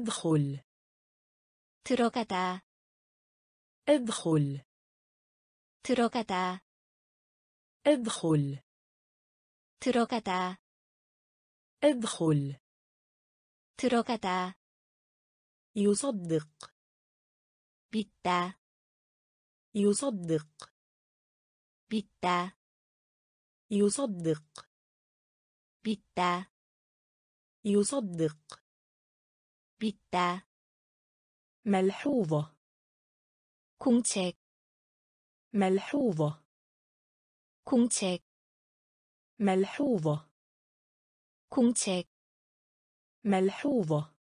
ادخل 들어가다 ادخل 들어가다 ادخل 들어가다 ادخل 들어가다 يصدق 믿다 يصدق 믿다 يصدق 믿다 يصدق 믿다 ملحوظة 공책 ملحوظة 공책 ملحوظة 공책 ملحوظة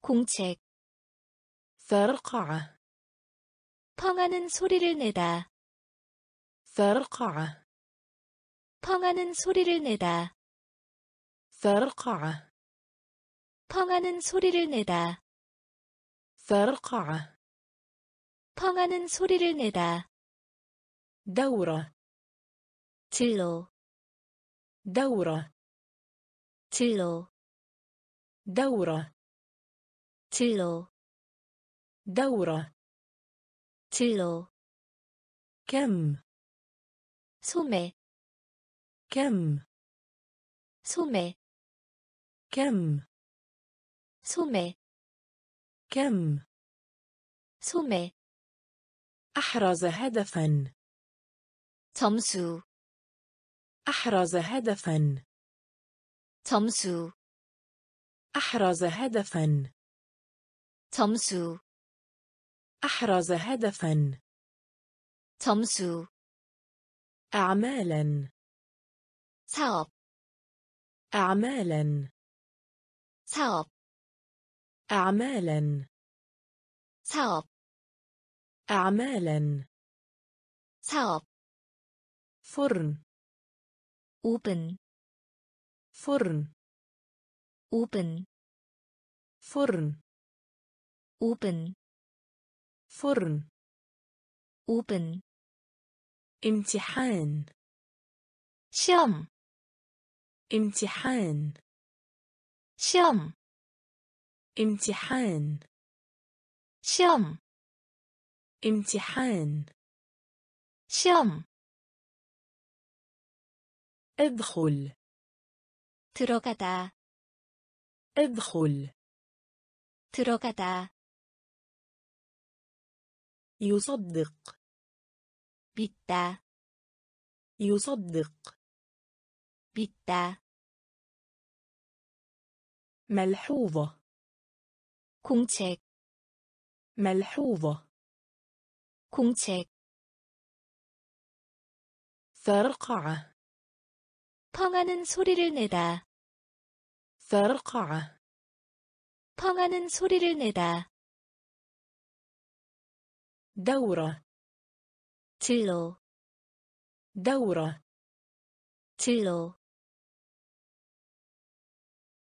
공책 فرقعة 펑하는 소리를 내다 فرقعة 펑하는 소리를 내다 فرقعة 펑하는 소리를 내다 فرقعة 펑하는 소리를 내다 دورة 진로 دورة 진로 دورة 진로 دورة 진로 كم 소매 كم 소매 كم 소매 كم 소매 أحرز هدفا 점수 أحرز هدفا 점수 أحرز هدفا 점수 أحرز هدفا 점수 أعمالا 사업 أعمالا 사업 أعمالا 사업 أعمالا 사업 فرن 오븐 فرن 오븐 فرن 오븐 فرن 오븐 امتحان 시험 امتحان 시험 امتحان 시험 امتحان 시험 ادخل 들어가다 ادخل 들어가다 يصدق 믿다 يصدق 믿다 ملحوظة 공책 ملحوظة 공책 فرقعة 펑하는 소리를 내다 فرقعة 펑하는 소리를 내다 دورة 진로 دورة 진로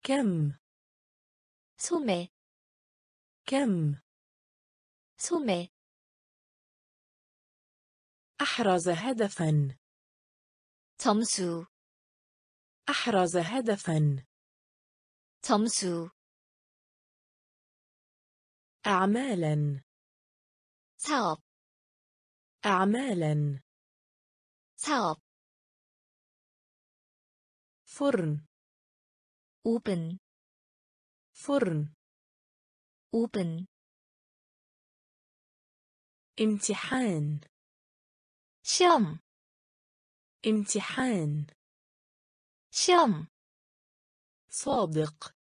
كم 소매 كم 소매 أحرز هدفا 점수 أحرز هدفا 점수 أعمالا 사업 أعمالا 사업 فرن 오븐 فرن 오븐 امتحان 시험 امتحان 시험 صادق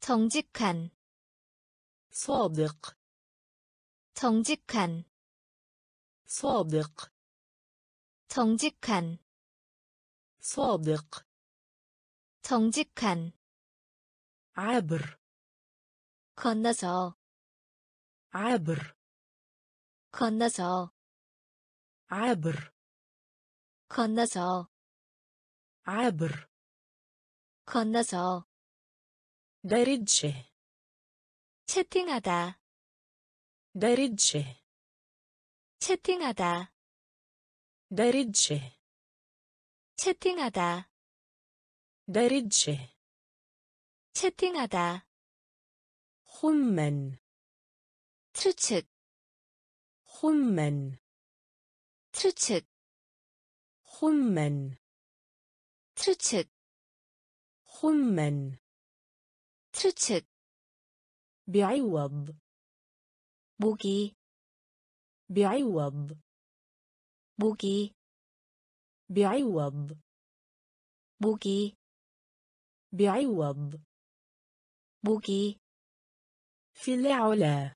정직한 صادق 정직한 صادق 정직한 صادق 정직한 عبر 건너서 عبر 건너서 عبر 건너서 عبر 건너서 درجه 채팅하다 درجه 채팅하다 درجه 채팅하다 درجه 채팅하다 خمن 추측 خمن 추측 خمن 추측 خمن 추측 بعوض 모기 بعوض 모기 بعوض 모기 بعوض 모기 في العلا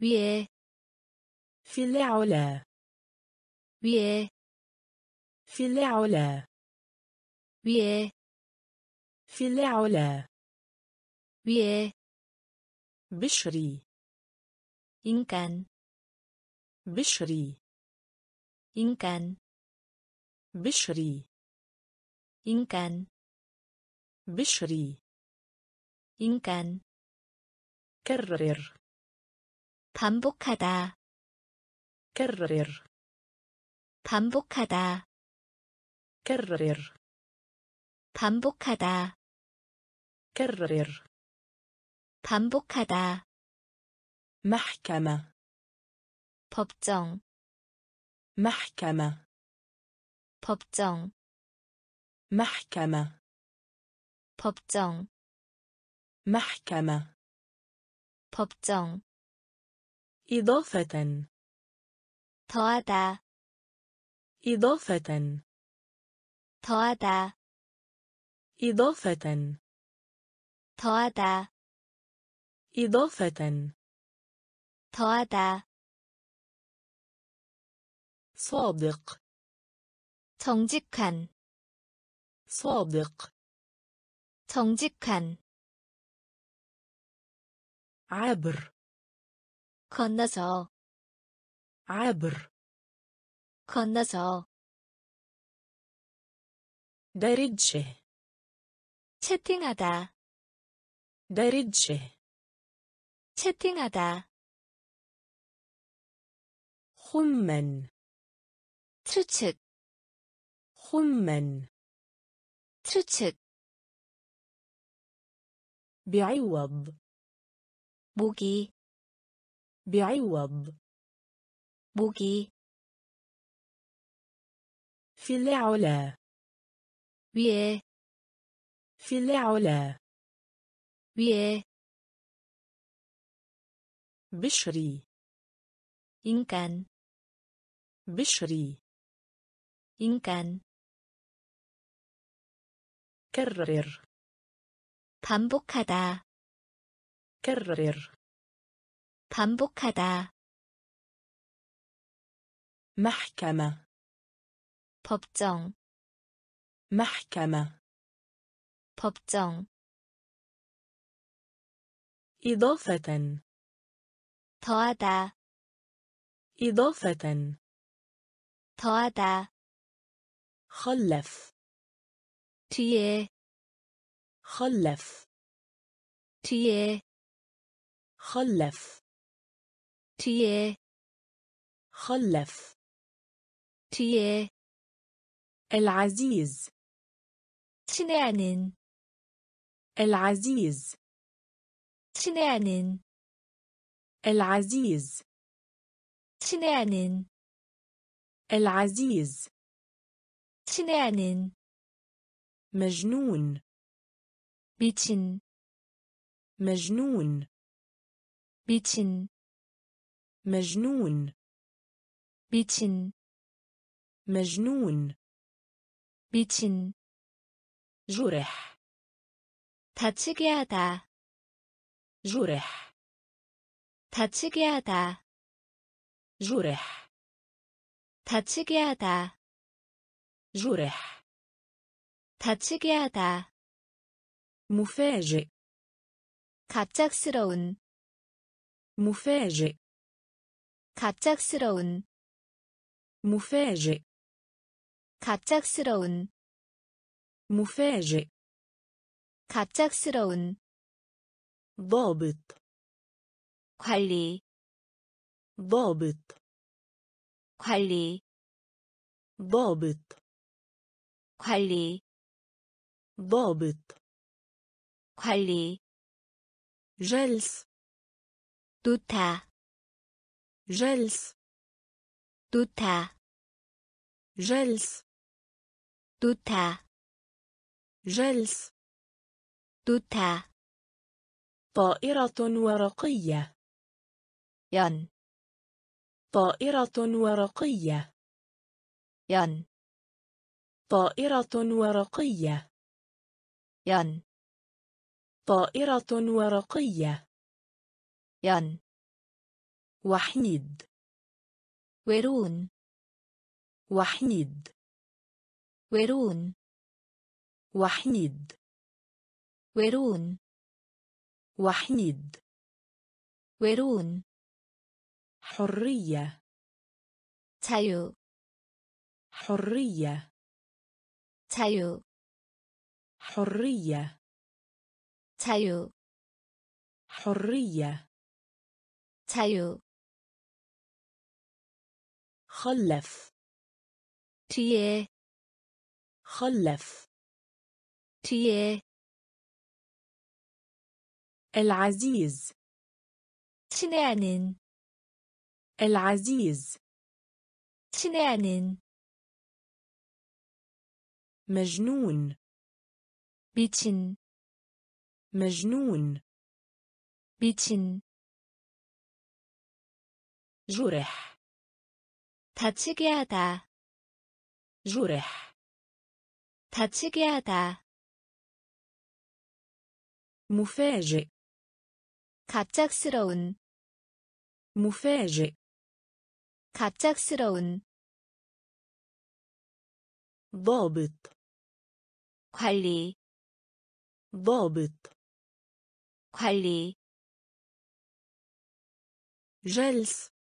위에 في العلا 위에 في العلا 위에 في العلا 위에 بشري 인간 بشري 인간 بشري 인간 بشري 인간 كرر 반복하다 كرر 반복하다 كرر 반복하다 كرر 반복하다 محكمة 법정 محكمة 법정 محكمة 법정 محكمة 법정 إضافة 더하다 إضافة 더하다 إضافة 더하다 إضافة 더하다 صادق 정직한 صادق 정직한 عبر 건너서 عبر 건너서 درجه 채팅하다 درجه 채팅하다 خمن 추측 خمن 추측 بعوض 모기 بعوض 모기 في العلا 위에 في العلا 위에 بشري 인간 بشري 인간 كرر 반복하다 كرر 반복하다 محكمة 법정 محكمة 법정 إضافة 더하다 إضافة 더하다 خلف 뒤에 خلف 뒤에 خلف 뒤에 خلف 뒤에 العزيز 친애하는 العزيز 친애하는 العزيز 친애하는 العزيز 친애하는 مجنون 미친 مجنون 미친 مجنون 미친 مجنون 미친 جرح 다치게 하다 جرح 다치게 하다 جرح 다치게 하다 جرح 다치게 하다 مفاجئ 갑작스러운 مفاجئ 갑작스러운 مفاجئ 갑작스러운 مفاجئ 갑작스러운 ضابط 관리 ضابط 관리 ضابط 관리 ضابط 관리 جلس دوتا جلس دوتا جلس دوتا جلس دوتا طائرة ورقية. ين طائرة ورقية. ين طائرة ورقية. ين طائرة ورقية. 연 وحيد 외로운 وحيد 외로운 وحيد 외로운 وحيد 외로운 حرية 자유 حرية 자유 حرية 자유 حرية 자유 خلف 뒤에 خلف 뒤에 العزيز 친애하는 العزيز 친애하는 مجنون 미친 مجنون 미친 جرح 다치게 하다 جرح 다치게 하다 مفاجئ 갑작스러운 مفاجئ 갑작스러운 ضابط 관리 ضابط 관리 جلس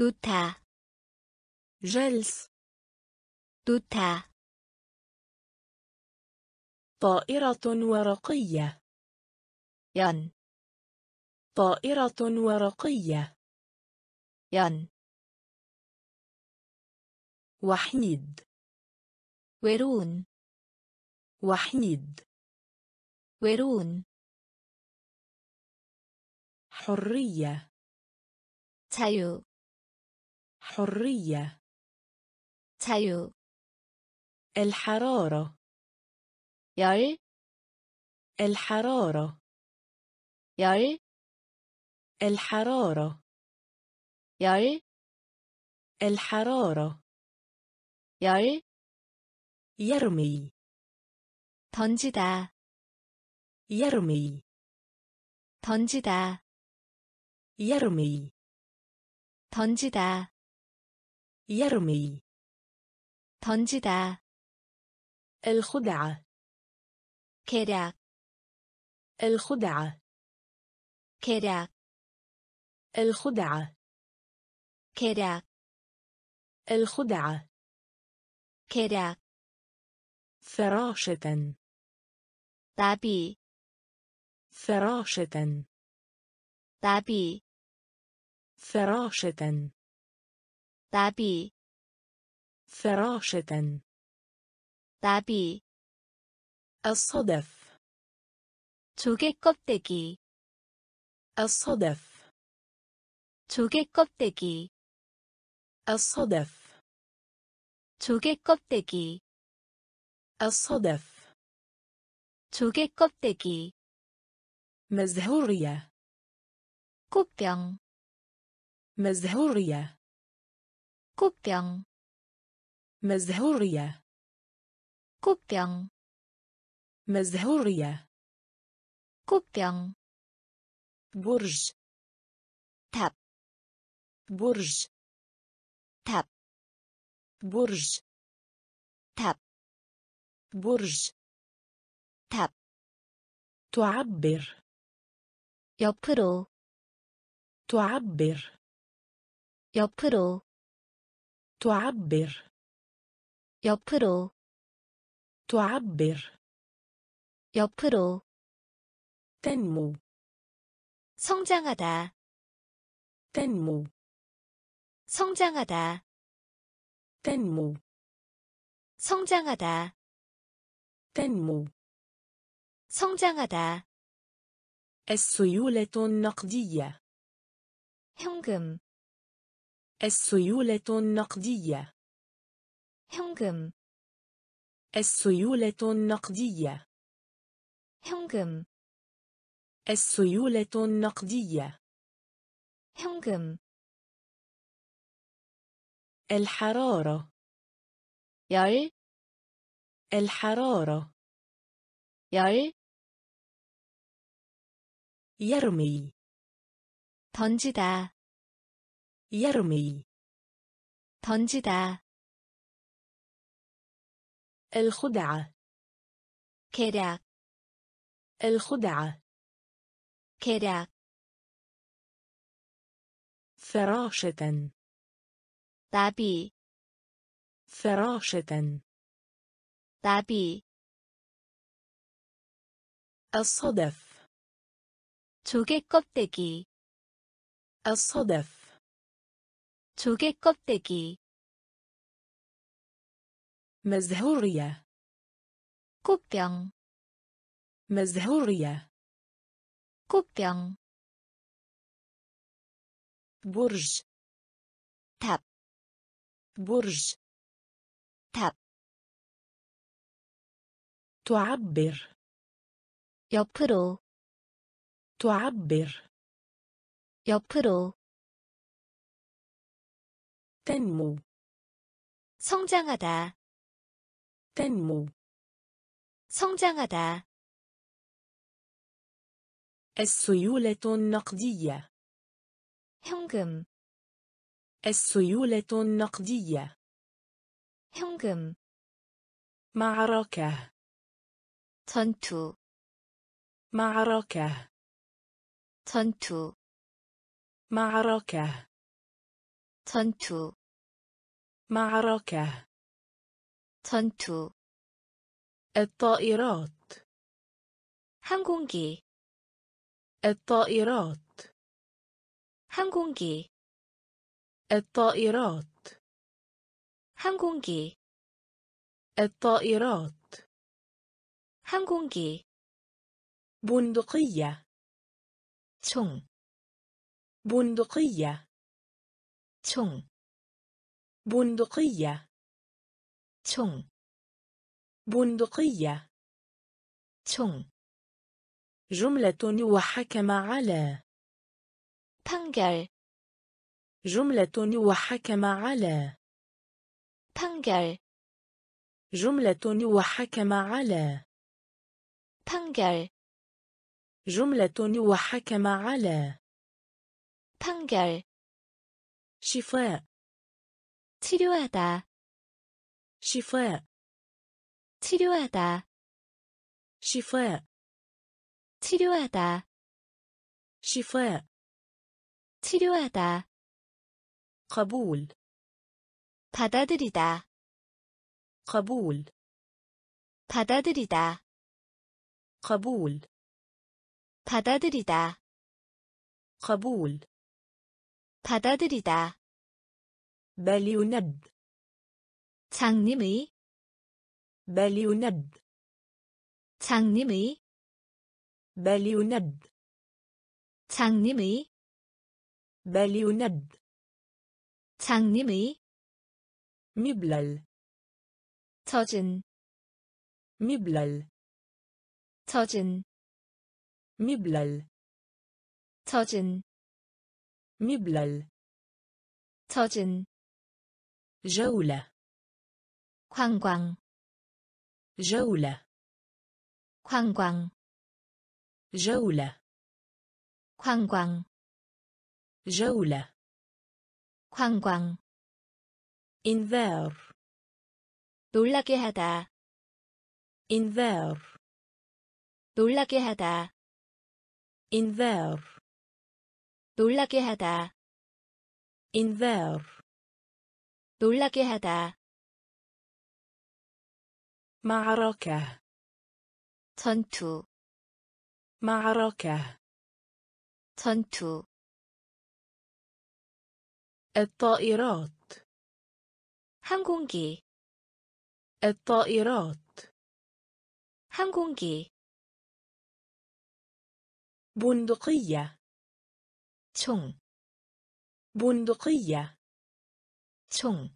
دوتا جلس دوتا طائرة ورقية. ين طائرة ورقية. ين وحيد. ويرون وحيد. ويرون حرية. تايو حرية 자유 الحرارة 열 الحرارة 열 الحرارة 열 الحرارة 열 يرمي 던지다 يرمي 던지다 يرمي 던지다 يرمي 던지다 الخدعة 계략 الخدعة 계략 الخدعة 계략 الخدعة 계략 فراشة 나비 فراشة 나비 فراشة 나비 فراشة 나비 الصدف 조개 껍데기 الصدف 조개 껍데기 الصدف 조개 껍데기 الصدف 조개 껍데기 مزهورية 꽃병 مزهورية 꽃병 مزهورية. 꽃병 مزهورية. 꽃병 برج. 탑 برج. 탑 برج. 탑 برج. 탑 تعبر. 옆으로 تعبر. 옆으로 تعبر. 옆으로 تعبر. 옆으로 تنمو. 성장하다. تنمو. 성장하다. تنمو. 성장하다. تنمو. 성장하다. السيولة النقدية. 현금. السيولة النقدية 현금 السيولة النقدية 현금 السيولة النقدية 현금 الحرارة 열 الحرارة 열 يرمي 던지다 يرمي 던지다 الخدعة 계략 الخدعة 계략 فراشة 나비 فراشة 나비 الصدف 조개 껍데기 الصدف 조개 껍데기 مزهورية 꽃병 مزهورية 꽃병 برج 탑 برج 탑 تعبر 옆으로 تعبر 옆으로 تنمو 성장하다 تنمو 성장하다 السيولة النقدية 현금 السيولة النقدية 현금 معركة 전투 معركة 전투 معركة 전투 معركة 전투 الطائرات 항공기 الطائرات 항공기 الطائرات 항공기 الطائرات 항공기 بندقية 총 بندقية 총, بندقية 총, بندقية 총, جملة وحكم على 판결, جملة وحكم على 판결, جملة وحكم على 판결, جملة وحكم على 판결, شفاء 치료하다, شفاء 치료하다, شفاء 치료하다, شفاء 치료하다, قبول 받아들이다, قبول 받아들이다, قبول 받아들이다, قبول 받아들이다, بل يند 장님의, بل يند 장님의, بل يند 장님의, بل يند 장님의, مبلل 젖은, مبلل 젖은, مبلل 젖은, مبلل 젖은, جولة 관광, جولة 관광, جولة 관광, جولة 관광, إنذار 놀라게 하다, إنذار 놀라게 하다, إنذار 놀라게 하다, إنذار 놀라게 하다, معركة 전투, معركة 전투, الطائرات 항공기, الطائرات 항공기, بندقية 총, بندقية 총,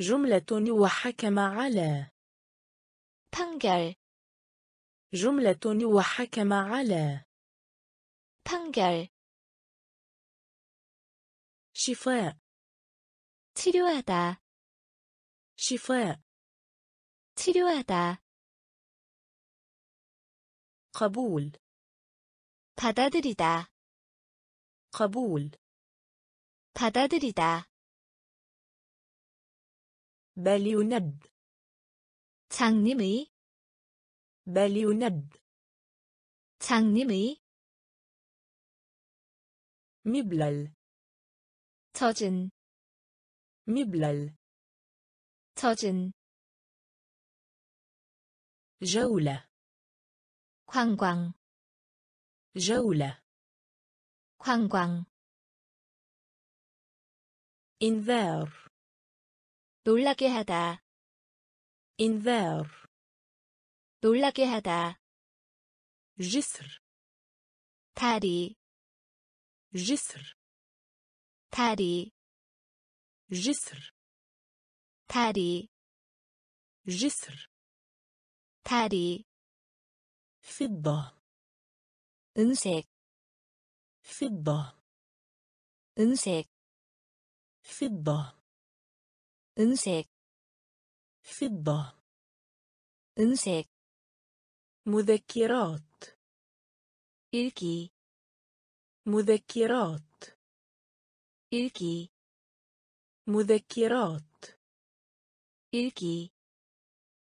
جملة وحكم على 판결, جملة وحكم على 판결, شفاء 치료하다, شفاء 치료하다, قبول 받아들이다, قبول 받아들이다, بل يند 장님의, بل يند 장님의, مبلل 젖은, مبلل 젖은, جولة 관광, جولة 관광, إنذار 놀라게 하다, إنذار 놀라게 하다, جسر 다리, جسر 다리, جسر 다리, جسر 다리, فضة 은색, فضة 은색, فضة 은색, فضة 은색, مذكرات 일기, مذكرات 일기, مذكرات 일기,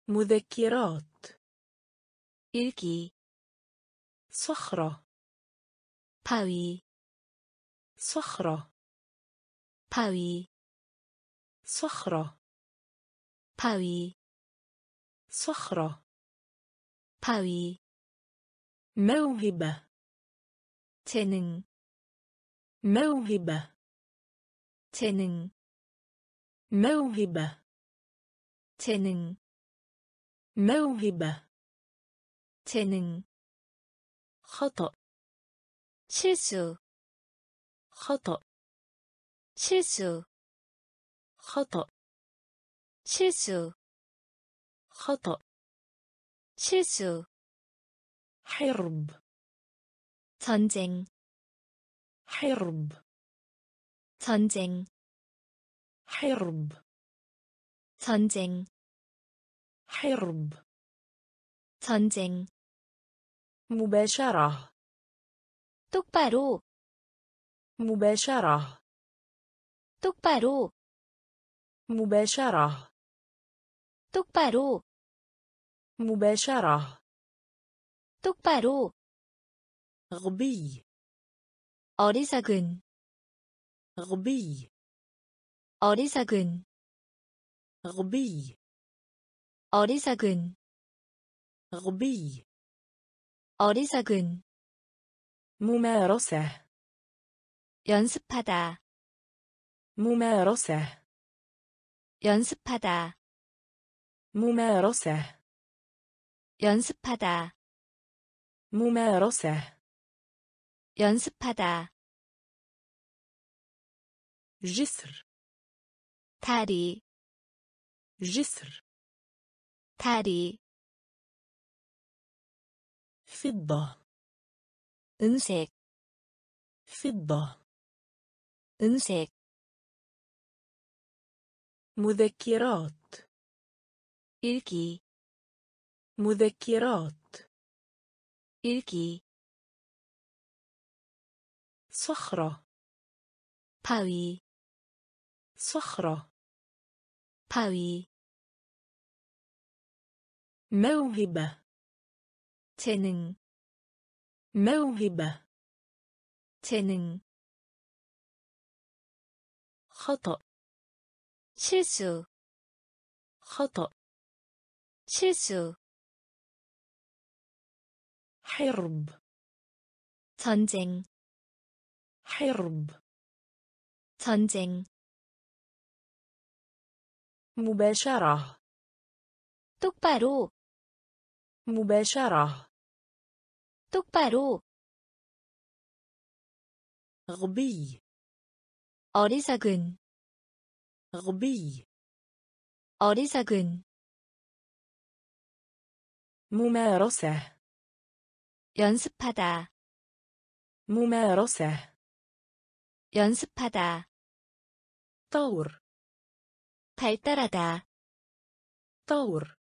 مذكرات 일기, صخرة 바위, صخرة باوي صخرة. باوي صخرة. باوي موهبة. تنين موهبة. تنين موهبة. تنين موهبة. تنين خطأ. 실수 خطأ. 실수, خطأ 실수, خطأ 실수, حرب 전쟁, حرب 전쟁, حرب 전쟁, حرب 전쟁, مباشرة 똑바로, مباشرة 똑바로, مباشرة 똑바로, مباشرة 똑바로, غبي 어리석은, غبي 어리석은, غبي 어리석은, غبي 어리석은, ممارسة 연습하다, ممارسة 연습하다, ممارسة 연습하다, ممارسة 연습하다, جسر 다리, جسر 다리, فضة 은색, فضة 은색, مذكرات 일기, مذكرات 일기, صخرة 바위, صخرة 바위, موهبة 재능, موهبة 재능, خطأ 실수, خطأ 실수, حرب 전쟁, حرب 전쟁, مباشرة 똑바로, مباشرة 똑바로 غبي 어리석은 غبي 어리석은 ممارسة 연습하다 ممارسة 연습하다 طور 발달하다 طور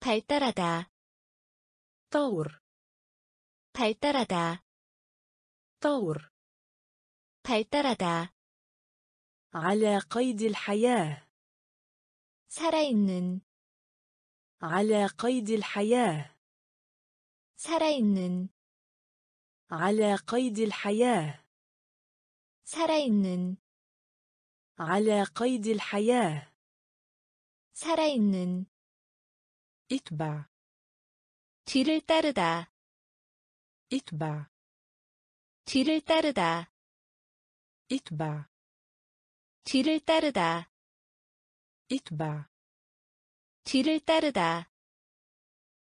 발달하다 طور 발달하다 طور 발달하다 على قيد الحياة 살아있는 على قيد الحياة 살아있는 على قيد الحياة 살아있는 على قيد الحياة 살아있는 اتبع 뒤를 따르다 اتبع 뒤를 따르다 اتبع 뒤를 따르다 اتبع 뒤를 따르다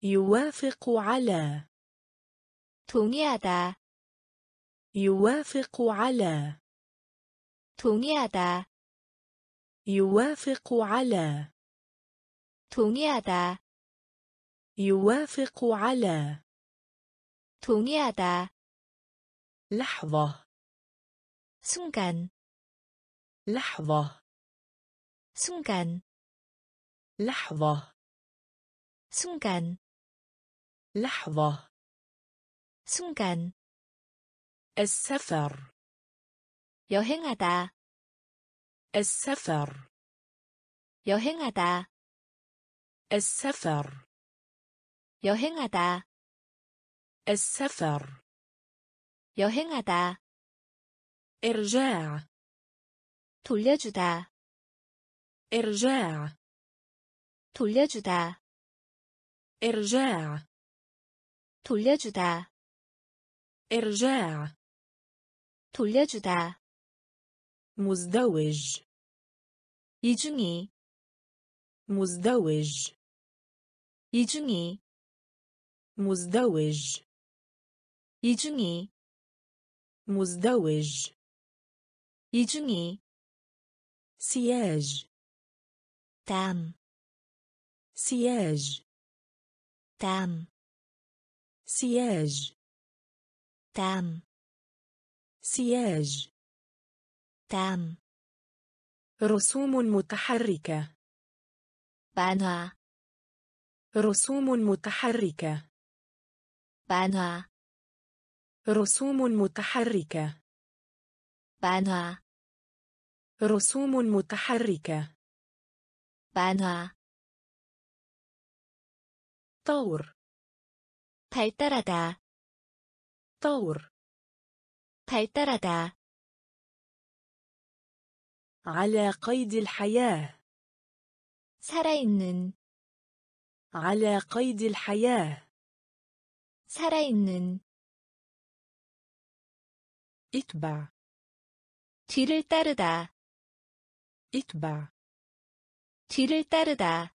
يوافق على 동의하다 يوافق على 동의하다 يوافق على 동의하다 يوافق على 동의하다 لحظة 순간 لحظة 순간 لحظة 순간 لحظة 순간 السفر 여행하다 السفر 여행하다 السفر 여행하다 السفر 여행하다 إرجاع 돌려주다 إرجاع 돌려주다 إرجاع 돌려주다 إرجاع 돌려주다 مزدوج 이중이 مزدوج 이중이 مزدوج 이중이 مزدوج 이중이 سياج. تام. سياج. تام. سياج. تام. سياج. تام. رسوم متحركة. بانها رسوم متحركة. بانها رسوم متحركة. بانها رسوم متحركة 만화 طور 발달하다 طور 발달하다 على قيد الحياة 살아있는 على قيد الحياة 살아있는 اتبع 뒤를 따르다 اتبع 뒤를 따르다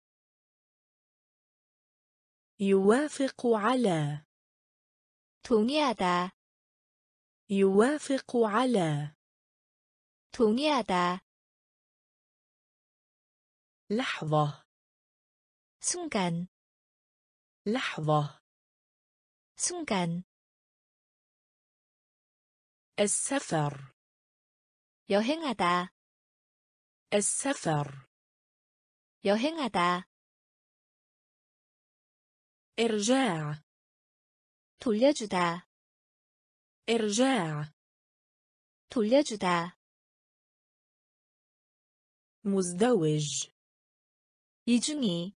يوافق على 동의하다 يوافق على 동의하다 لحظة 순간 لحظة 순간 السفر 여행하다 السفر 여행하다 إرجاع 돌려주다 إرجاع 돌려주다 مزدوج 이중이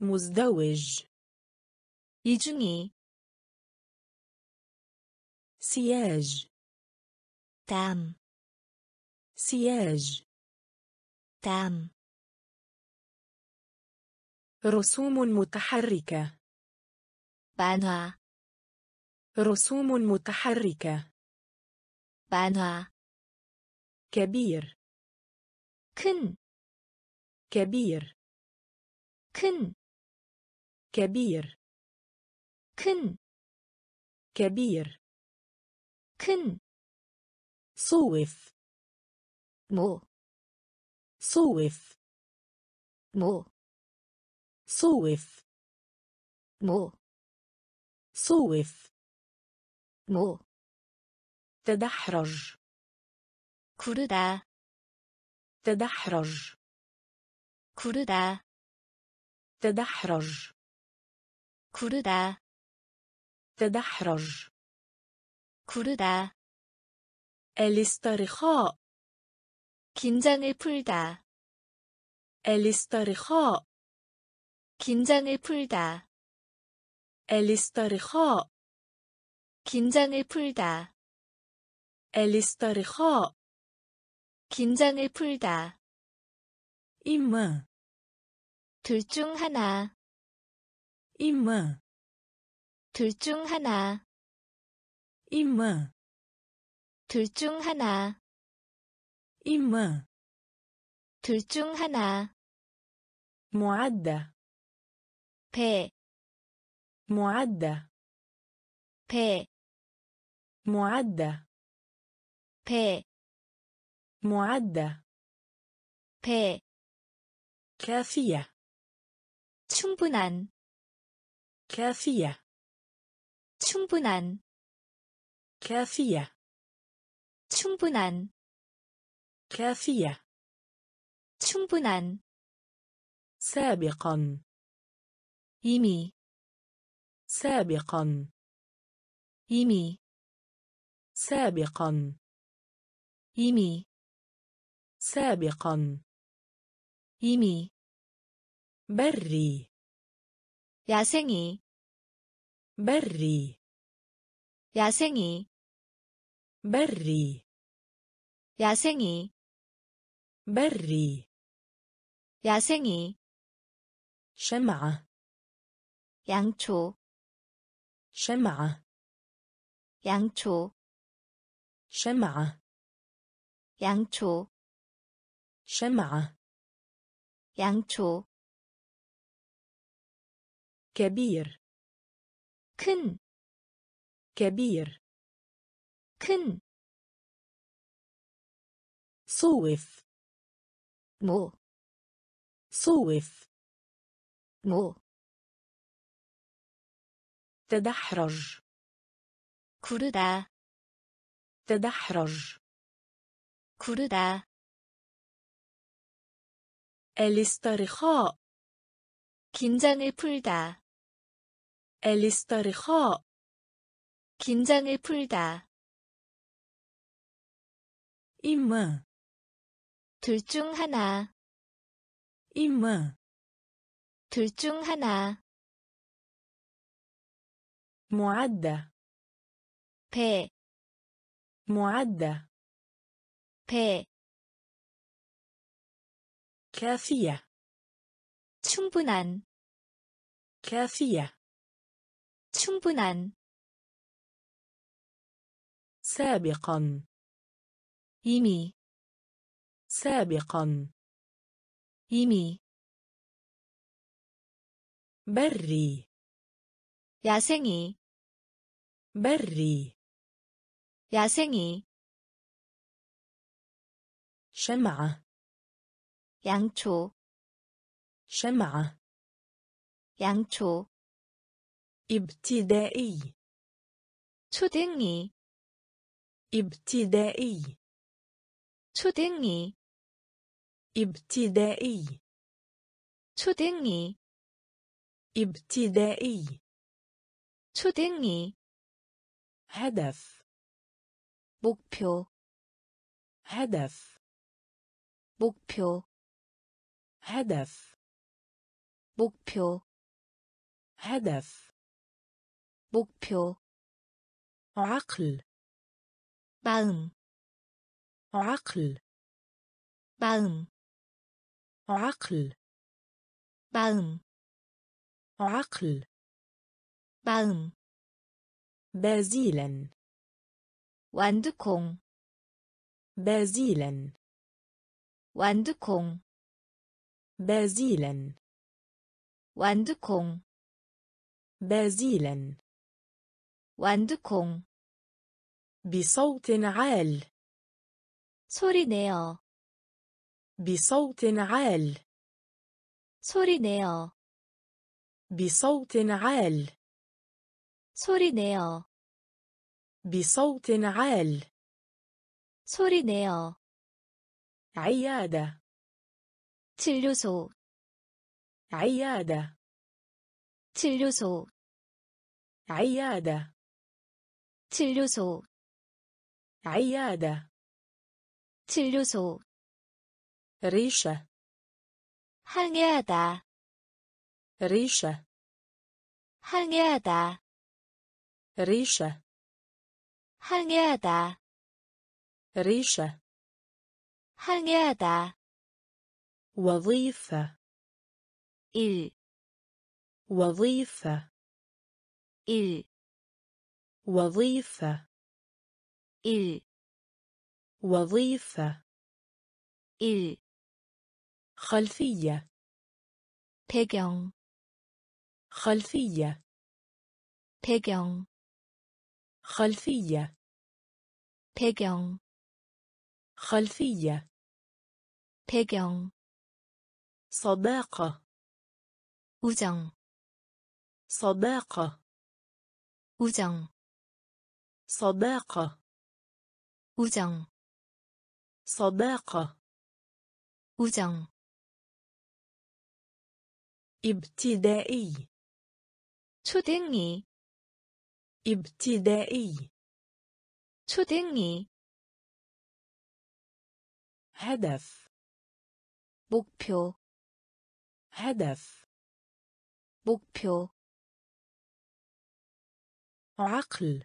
مزدوج 이중이 سياج 담 سياج تام رسوم متحركة. بانها رسوم متحركة. بانها كبير. كن. كبير. كن. كبير. كن. كبير. كن. صوف. مو. صوف. مو. صوف. مو. صوف. مو. تدحرج. كردا. تدحرج. كردا. تدحرج. كردا. تدحرج. كردا. الاسترخاء. 긴장을 풀다, الاسترخاء 긴장을 풀다, الاسترخاء 긴장을 풀다, الاسترخاء 긴장을 풀다. إما 둘 중 하나, إما 둘 중 하나, إما 둘 중 하나, إما 둘 중 하나. معدة 배, معدة 배, معدة 배, معدة 배. كافية 충분한, كافية 충분한, كافية 충분한, كافية 충분한. سابقا 이미, سابقا 이미, سابقا 이미, سابقا 이미. بري 야생이, بري 야생이, بري 야생이, بري 야생이. شمعة 양초, شمعة 양초, شمعة 양초, شمعة 양초. كبير 큰, كبير 큰, صوف 모, صوف 모. تدحرج 구르다, تدحرج 구르다. الاسترخاء 긴장을 풀다, الاسترخاء 긴장을 풀다. إما 둘 중 하나, إما 둘 중 하나. معدة 배, معدة 배. كافية 충분한, كافية 충분한. سابقا 이미, سابقا 이미. بري 야생이, بري 야생이. شمعة 양초, شمعة 양초. ابتدائي 초등이, ابتدائي 초등이, ابتدائي 초등이, ابتدائي 초등이. هدف 목표, هدف 목표, هدف 목표, هدف 목표. عقل 마음, عقل 마음, عقل 마음, عقل 마음. بازيلا 완두콩, بازيلا 완두콩, بازيلا 완두콩. بازيلا 완두콩 بصوت عال 소리 내어 بصوت عال 소리 내어 بصوت عال 소리 내어 بصوت عال 소리 내어 عيادة 진료소 عيادة 진료소 عيادة 진료소 عيادة 진료소 ريشة 항해하다 ريشة 항해하다 ريشة 항해하다 ريشة 항해하다 وظيفة 일 وظيفة 일 وظيفة 일 وظيفة 일 خلفية 배경 خلفية 배경 خلفية 배경 خلفية 배경 صداقة 우정 صداقة 우정 صداقة 우정 صداقة 우정 ابتدائي 초등이 ابتدائي 초등이 هدف 목표 هدف 목표 عقل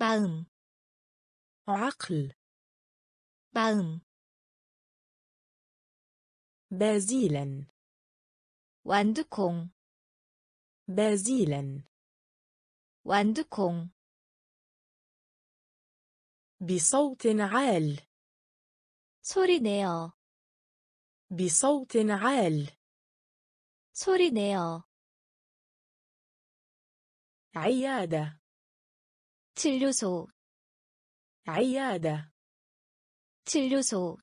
마음 عقل 마음 بازيلا 완두콩 بازيلا 완두콩 بصوت عال 소리 내어 بصوت عال 소리 내어 عيادة 진료소 عيادة 진료소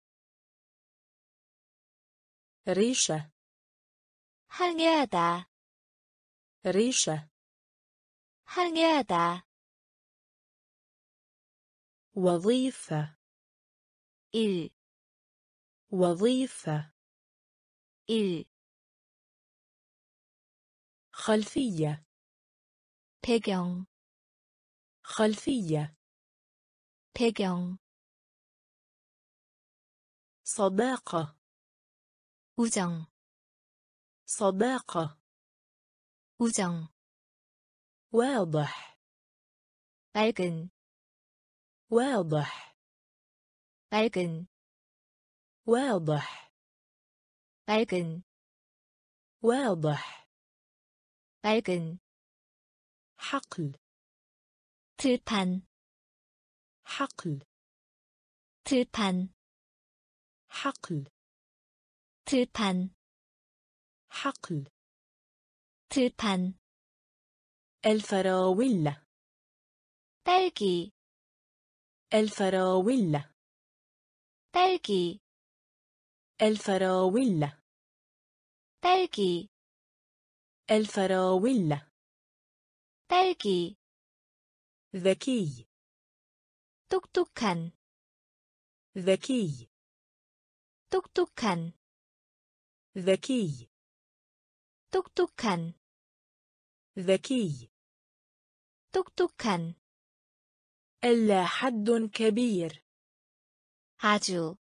ريشة 항해하다 ريشة 항해하다 وظيفة 일 وظيفة 일 خلفية 배경 خلفية 배경 صداقة 우정 صداقة 우정 واضح 맑은 واضح 맑은 واضح 맑은 واضح 맑은 حقل 들판 حقل 들판 حقل 들판 حقل 들판 الفراولة 딸기 الفراولة 딸기 الفراولة 딸기 الفراولة 딸기 ذكي 똑똑한 ذكي 똑똑한 ذكي 똑똑한 ذكي 똑똑한 إلا حد كبير 아주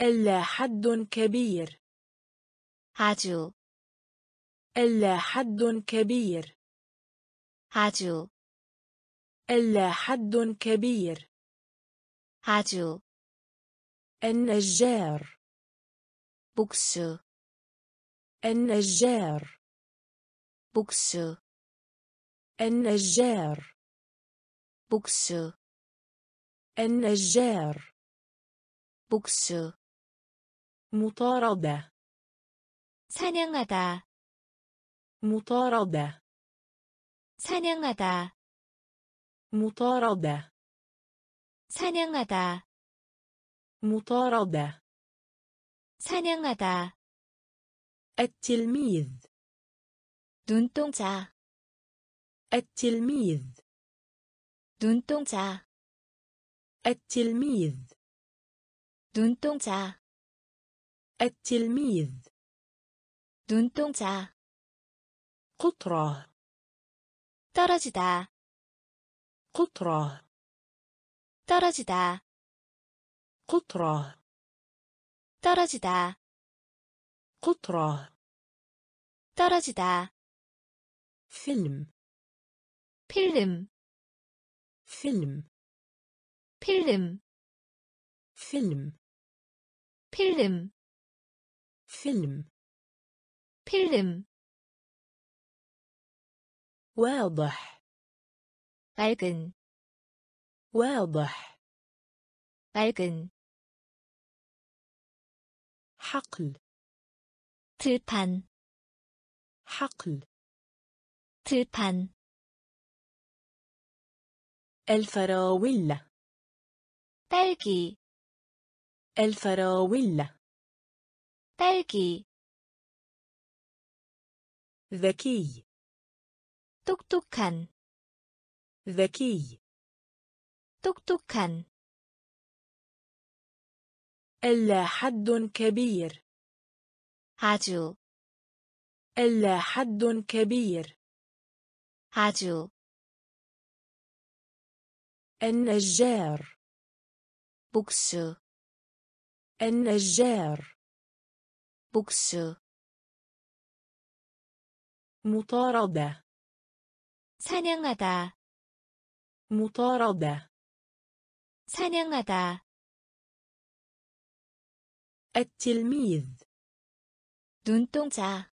إلا حد كبير 아주 إلا حد كبير 아주 إلا حد كبير 아주 النجار 목수 النجار 목수 النجار 목수 النجار 목수 مطاردة 사냥하다 مطاردة 사냥하다 مطاردة 사냥하다 مطاردة 사냥하다 التلميذ 눈동자 التلميذ 눈동자 التلميذ 눈동자 التلميذ 눈동자 قطرة 떨어지다 قطرة 떨어지다 قطرة 떨어지다 قطرة 떨어지다 فيلم 필름 فيلم 필름 فيلم 필름 فيلم 필름 واضح 맑은 واضح 맑은 حقل 들판 حقل 들판 الفراولة 딸기 الفراولة 딸기 ذكي 똑똑한 ذكي 똑똑한 ألا حد كبير 아주 ألا حد كبير 아주 النجار 목수 النجار 목수 مطاردة 사냥하다 مطاردة 사냥하다 التلميذ 눈동자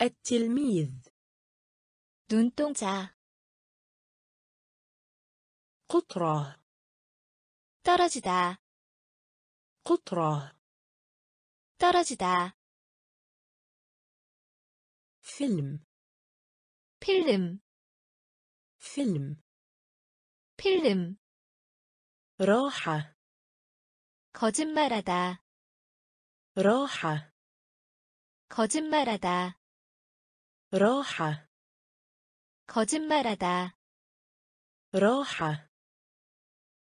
التلميذ 눈동자 قطرة 떨어지다 قطرة 떨어지다 فيلم 필름 فيلم 필름 راحة 거짓말하다 راحة 거짓말하다 راحة 거짓말하다 راحة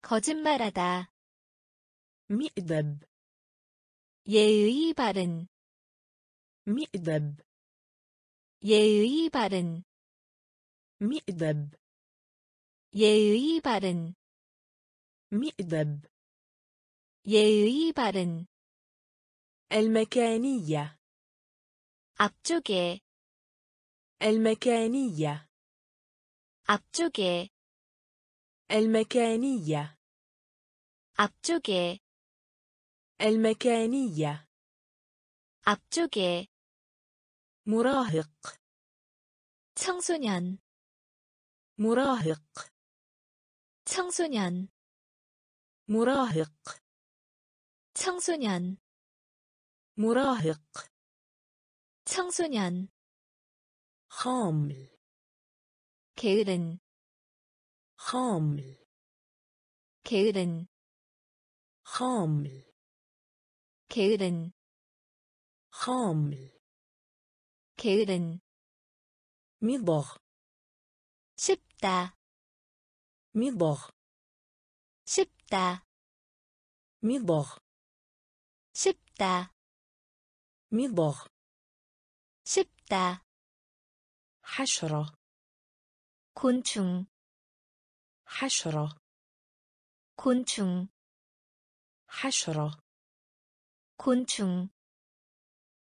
거짓말하다 مئدب 예의 바른 مئدب 예의 바른 مئدب 예의 바른 مئدب 예의 바른 المكانية 앞쪽에 المكانية 앞쪽에 المكانية 앞쪽에 المكانية 앞쪽에 مراهق 청소년 مراهق 청소년 مراهق 청소년 مراهق 청소년 خامل 게으른 خامل 게으른 خامل 게으른 خامل 게으른 مضغ 쉽다 مضغ 쉽다 مضغ 쉽다 مضغ 쉽다 حشرة 곤충 حشرة 곤충 حشرة 곤충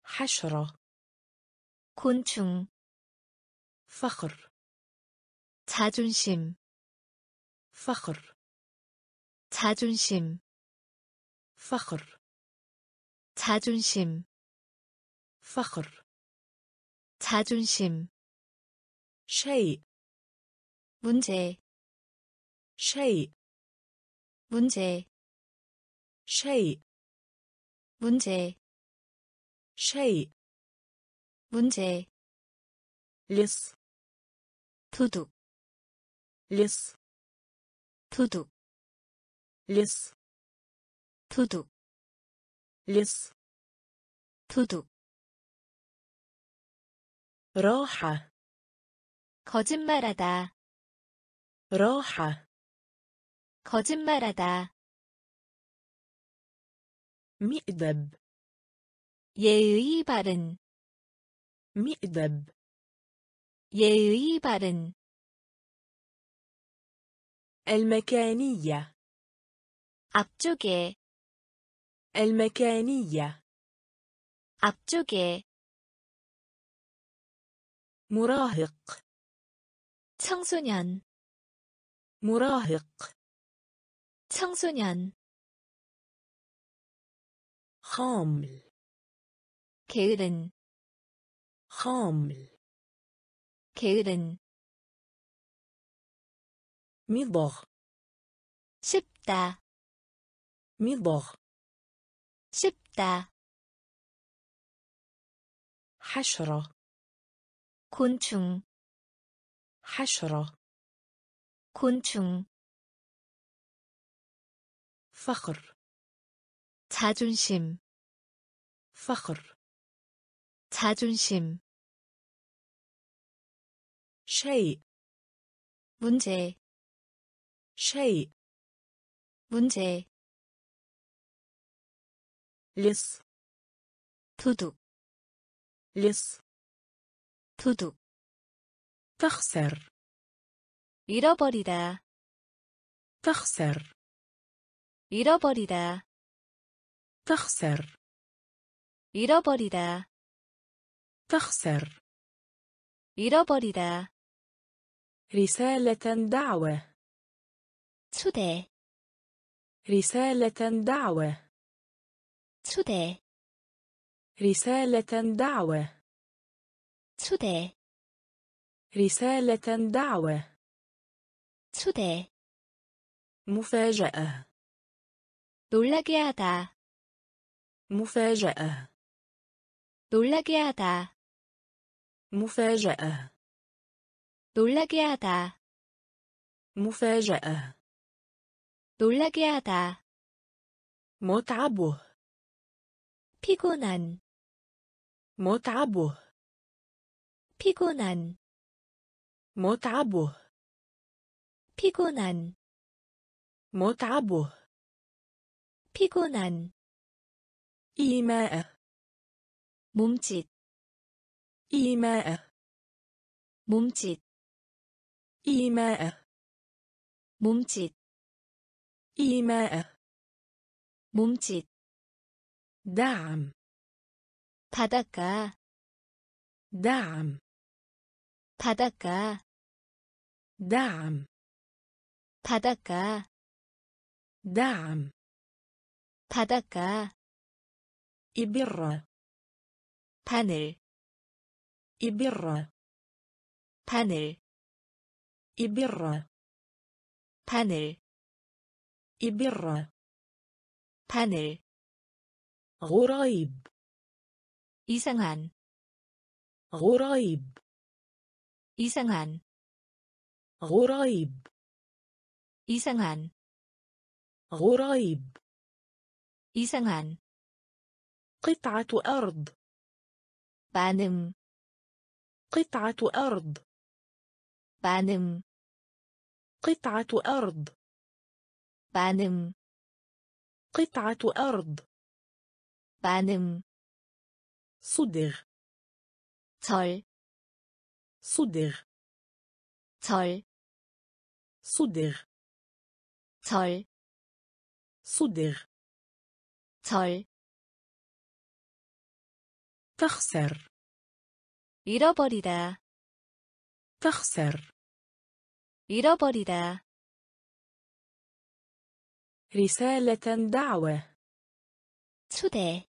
حشرة 곤충 فخر 자존심 فخر 자존심 فخر 자존심 فخر 자존심 şey 문제 şey 문제 şey 문제 şey 문제 лес 도둑 лес 도둑 лес 도둑 лес 도둑 راحة 거짓말하다 راحة 거짓말하다 مئدب 예의 바른 مئدب 예의 바른 المكانية 앞쪽에 المكانية 앞쪽에 مراهق 청소년 مراهق 청소년 خامل 게으른 خامل 게으른 مضغ 쉽다 مضغ 쉽다 حشرة 곤충 حشرة 곤충 فخر 자존심 فخر 자존심 شيء 문제 شيء 문제 لص 도둑 لص 도둑 تخسر 잃어버리다 تخسر 잃어버리다 تخسر 잃어버리다 تخسر 잃어버리다 رسالة دعوة 초대 رسالة دعوة 초대 رسالة دعوة 초대 رسالة دعوة 초대 مفاجأة 놀라게 하다 مفاجأة 놀라게 하다 مفاجأة 놀라게 하다 مفاجأة 놀라게 하다 متعبه 피곤한 متعبه 피곤한 متعبه 피곤한 متعبه 피곤한 إيماء 몸짓 إيماء 몸짓 إيماء 몸짓 إيماء 몸짓 دعم 바닷가 دعم 바닷가 دعم 바닷가 دعم 바닷가 إبرة 바늘 إبرة 바늘 إبرة 바늘 إبرة 바늘 غريب 이상한 غريب 이상한 غريب 이상한 غريب 이상한 قطعة أرض 많음 قطعة أرض 많음 قطعة أرض 많음 قطعة أرض 많음 صدغ 절 صدغ 절 صدغ 절 صدغ 절 تخسر 잃어버리다 تخسر 잃어버리다 رسالة دعوة 초대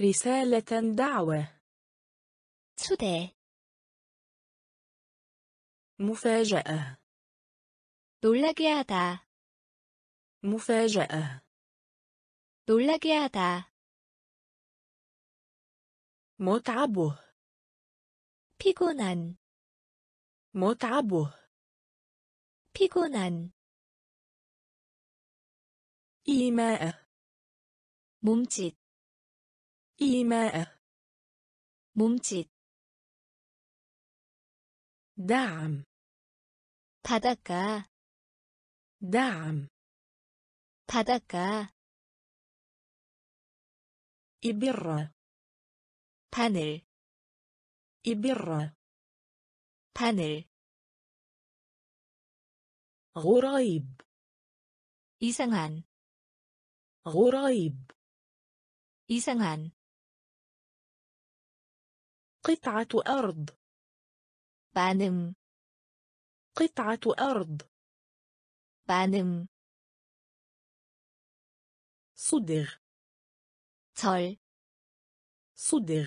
رسالة دعوة 초대 مفاجأة 놀라게 하다 مفاجأة 놀라게 하다 متعبه 피곤한 متعبه 피곤한 إيماء 몸짓 إيماء 몸짓 دعم 바닷가 دعم 바닷가 إبرة 바늘 إبرة 바늘 غريب 이상한 غريب 이상한 قطعة أرض 많음 قطعة أرض 많음 صدغ 절 صدغ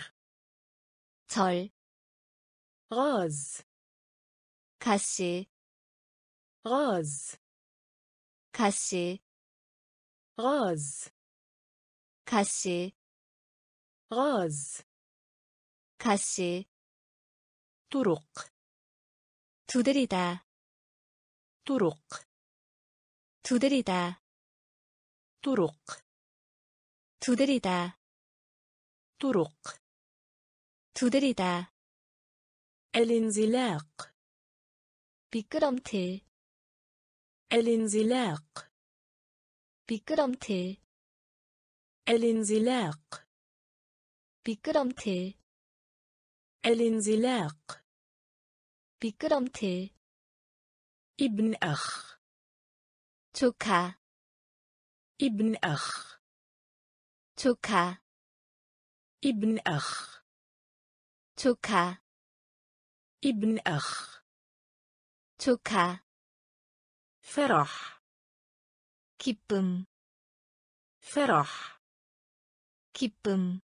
절 غاز 가시 غاز 가시 غاز 가시 غاز 가시 طرق 두드리다 طرق 두드리다 طرق 두드리다 طرق 두드리다 الانزلاق 미끄럼틀 الانزلاق 미끄럼틀 الانزلاق 미끄럼틀 الانزلاق 미끄럼틀 ابن أخ 조카 ابن أخ 조카 ابن أخ 조카 ابن أخ 조카 فرح 기쁨 فرح 기쁨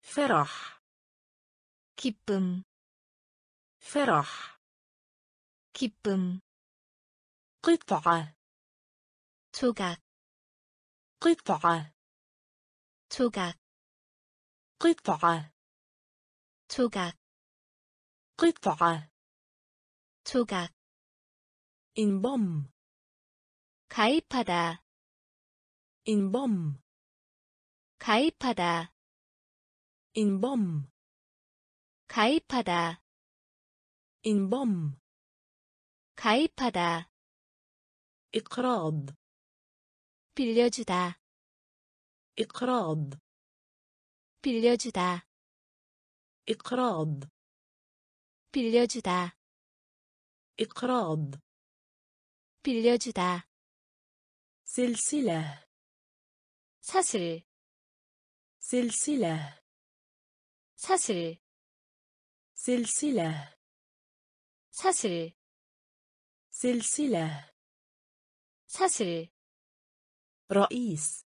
فرح 기쁨 فرح 기쁨 قطعة 조각 قطعة 조각 قطعة 조각 قطعة 조각 انضم 가입하다 انضم 가입하다 انضم 가입하다 انضم 가입하다 إقراض 빌려주다 إقراض 빌려주다 إقراض 빌려주다 إقراض 빌려주다 سلسلة 사슬 سلسلة 사슬 سلسلة 사슬 سلسلة 사슬 رئيس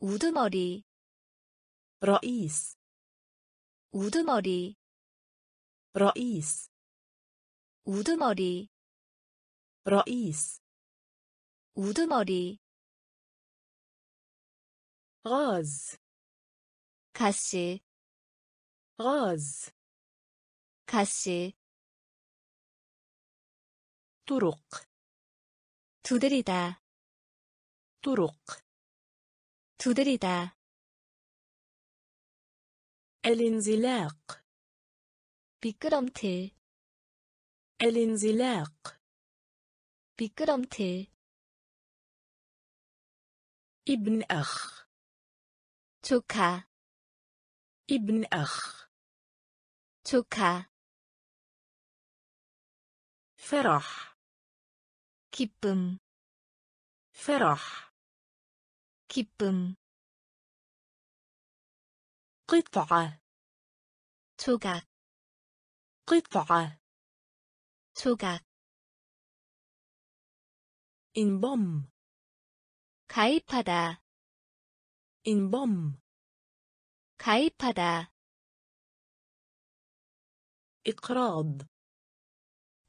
우두머리 رئيس 우두머리 رئيس 우두머리 رئيس 우두머리 غاز 가시 غاز 가시 طرق 두드리다 طرق 두드리다 الانزلاق 미끄럼틀 الانزلاق 미끄럼틀 ابن أخ 조카 ابن أخ 조카 فرح 기쁨 فرح 기쁨 قطعة 조각 قطعة 조각 انضم 가입하다 انضم 가입하다 إقراض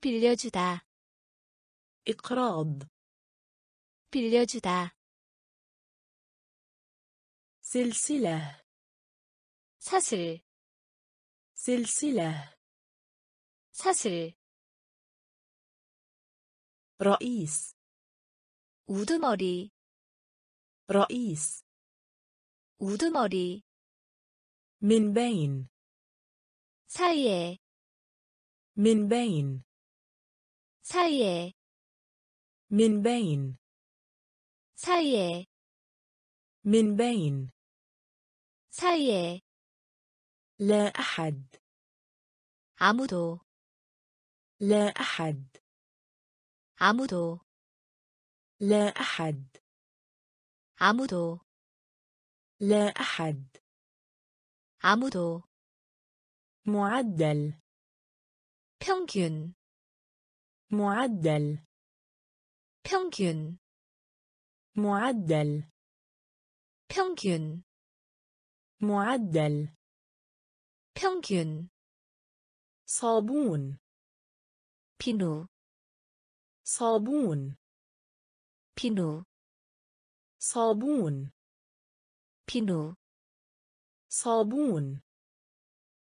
빌려주다 إقراض 빌려주다 سلسلة 사슬 سلسلة 사슬 رئيس 우두머리 رئيس 우두머리 من بين 사이에 من بين 사이에 من بين 사이에 من بين 사이에 لا أحد 아무도 لا أحد 아무도 لا أحد 아무도 لا أحد 아무도 معدل 평균 معدل 평균 معدل 평균 معدل 평균 صابون 비누 صابون 비누 صابون 비누 صابون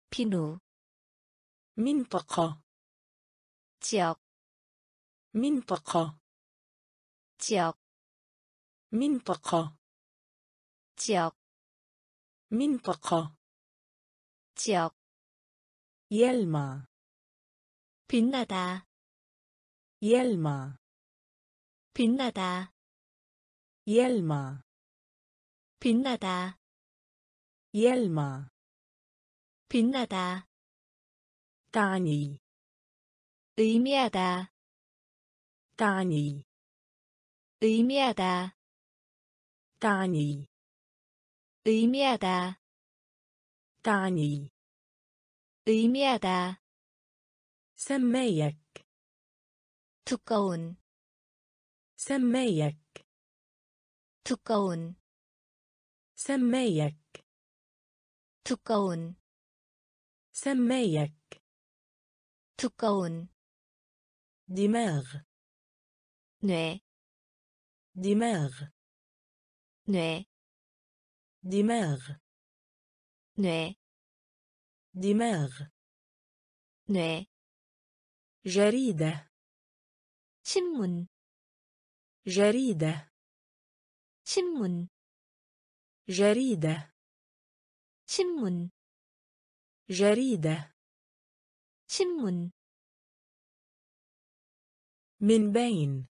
비누 منطقة 지역 منطقة 지역 منطقة 지역 منطقة 지역 يلمع 빛나다 يلمع 빛나다 يلمع 빛나다 يلمع 빛나다 تعني 의미하다 تعني 의미하다 تعني 의미하다 تعني 의미하다 سميك 두꺼운 سميك 두꺼운 سميك 두꺼운 سميك 두꺼운 دماغ 뇌 دماغ 뇌 دماغ 뇌 دماغ 뇌 جريدة 신문 جريدة 신문 جريدة 신문 جريدة 신문 من بين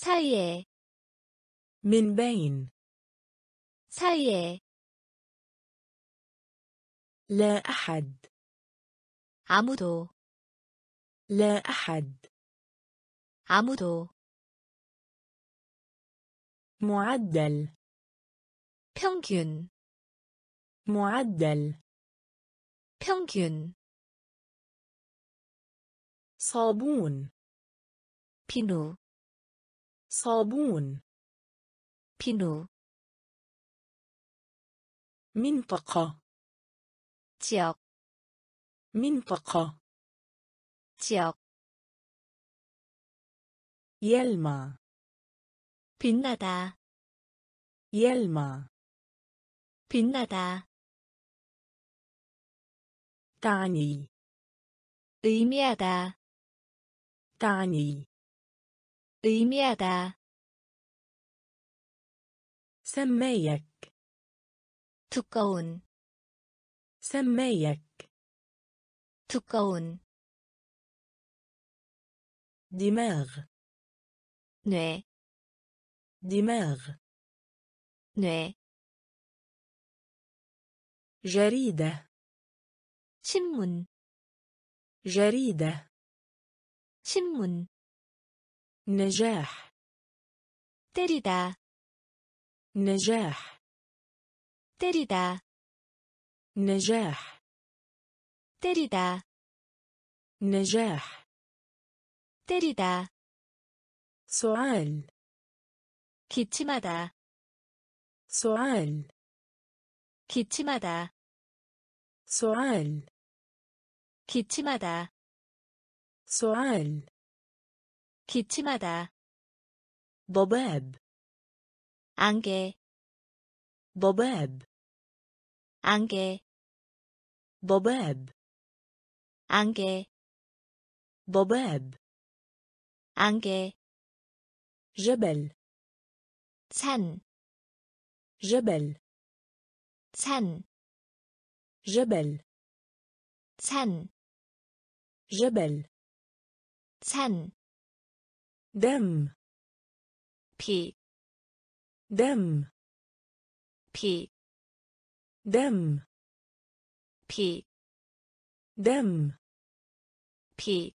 사이에 من بين 사이에 لا أحد 아무도 لا أحد 아무도 معدل 평균 معدل 평균 صابون 비누 صابون 비누 منطقة 지역 منطقة 지역 يلمع 빛나다 يلمع 빛나다 تعني 의미하다 تعني 의미하다 سميك 두꺼운 سميك 두꺼운 دماغ 뇌 دماغ 뇌 جريدة 신문 جريدة 신문 نجاح 때리다 نجاح 때리다 نجاح 때리다 نجاح 때리다 سؤال 기침하다 سؤال 기침하다 سؤال 기침하다 سؤال 기침하다 ضباب 안개 ضباب 안개 ضباب 안개 ضباب 안개 جبل 산 جبل 산, جبل 산, جبل 산, دم 비, دم 비, دم 비, دم 비,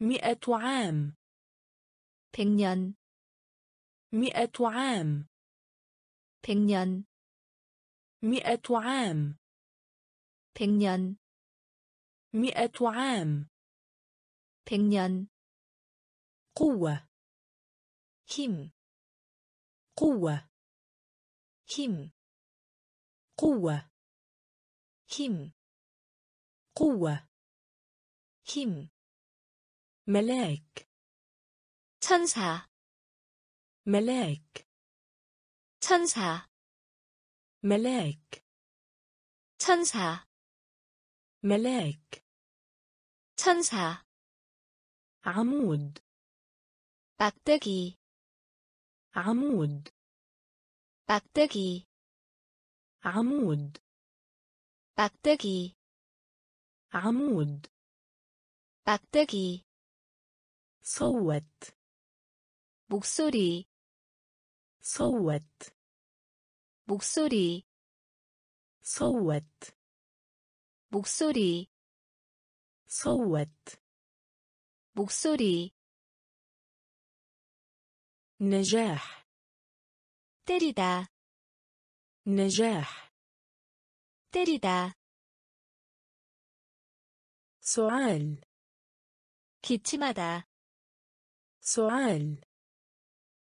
مئة عام 백년, مئة عام 백년, مئة عام 백년, مئة عام 백년, قوة 힘, قوة 힘, قوة 힘, قوة 힘, ملاك 천사, ملاك 천사, ملاك 천사, ملاك 천사, عمود 막대기, عمود 막대기, عمود 막대기, عمود 막대기, صوت 목소리, صوت 목소리, صوت 목소리, صوت 목소리, نجاح 때리다, نجاح 때리다, سؤال 기침하다, سؤال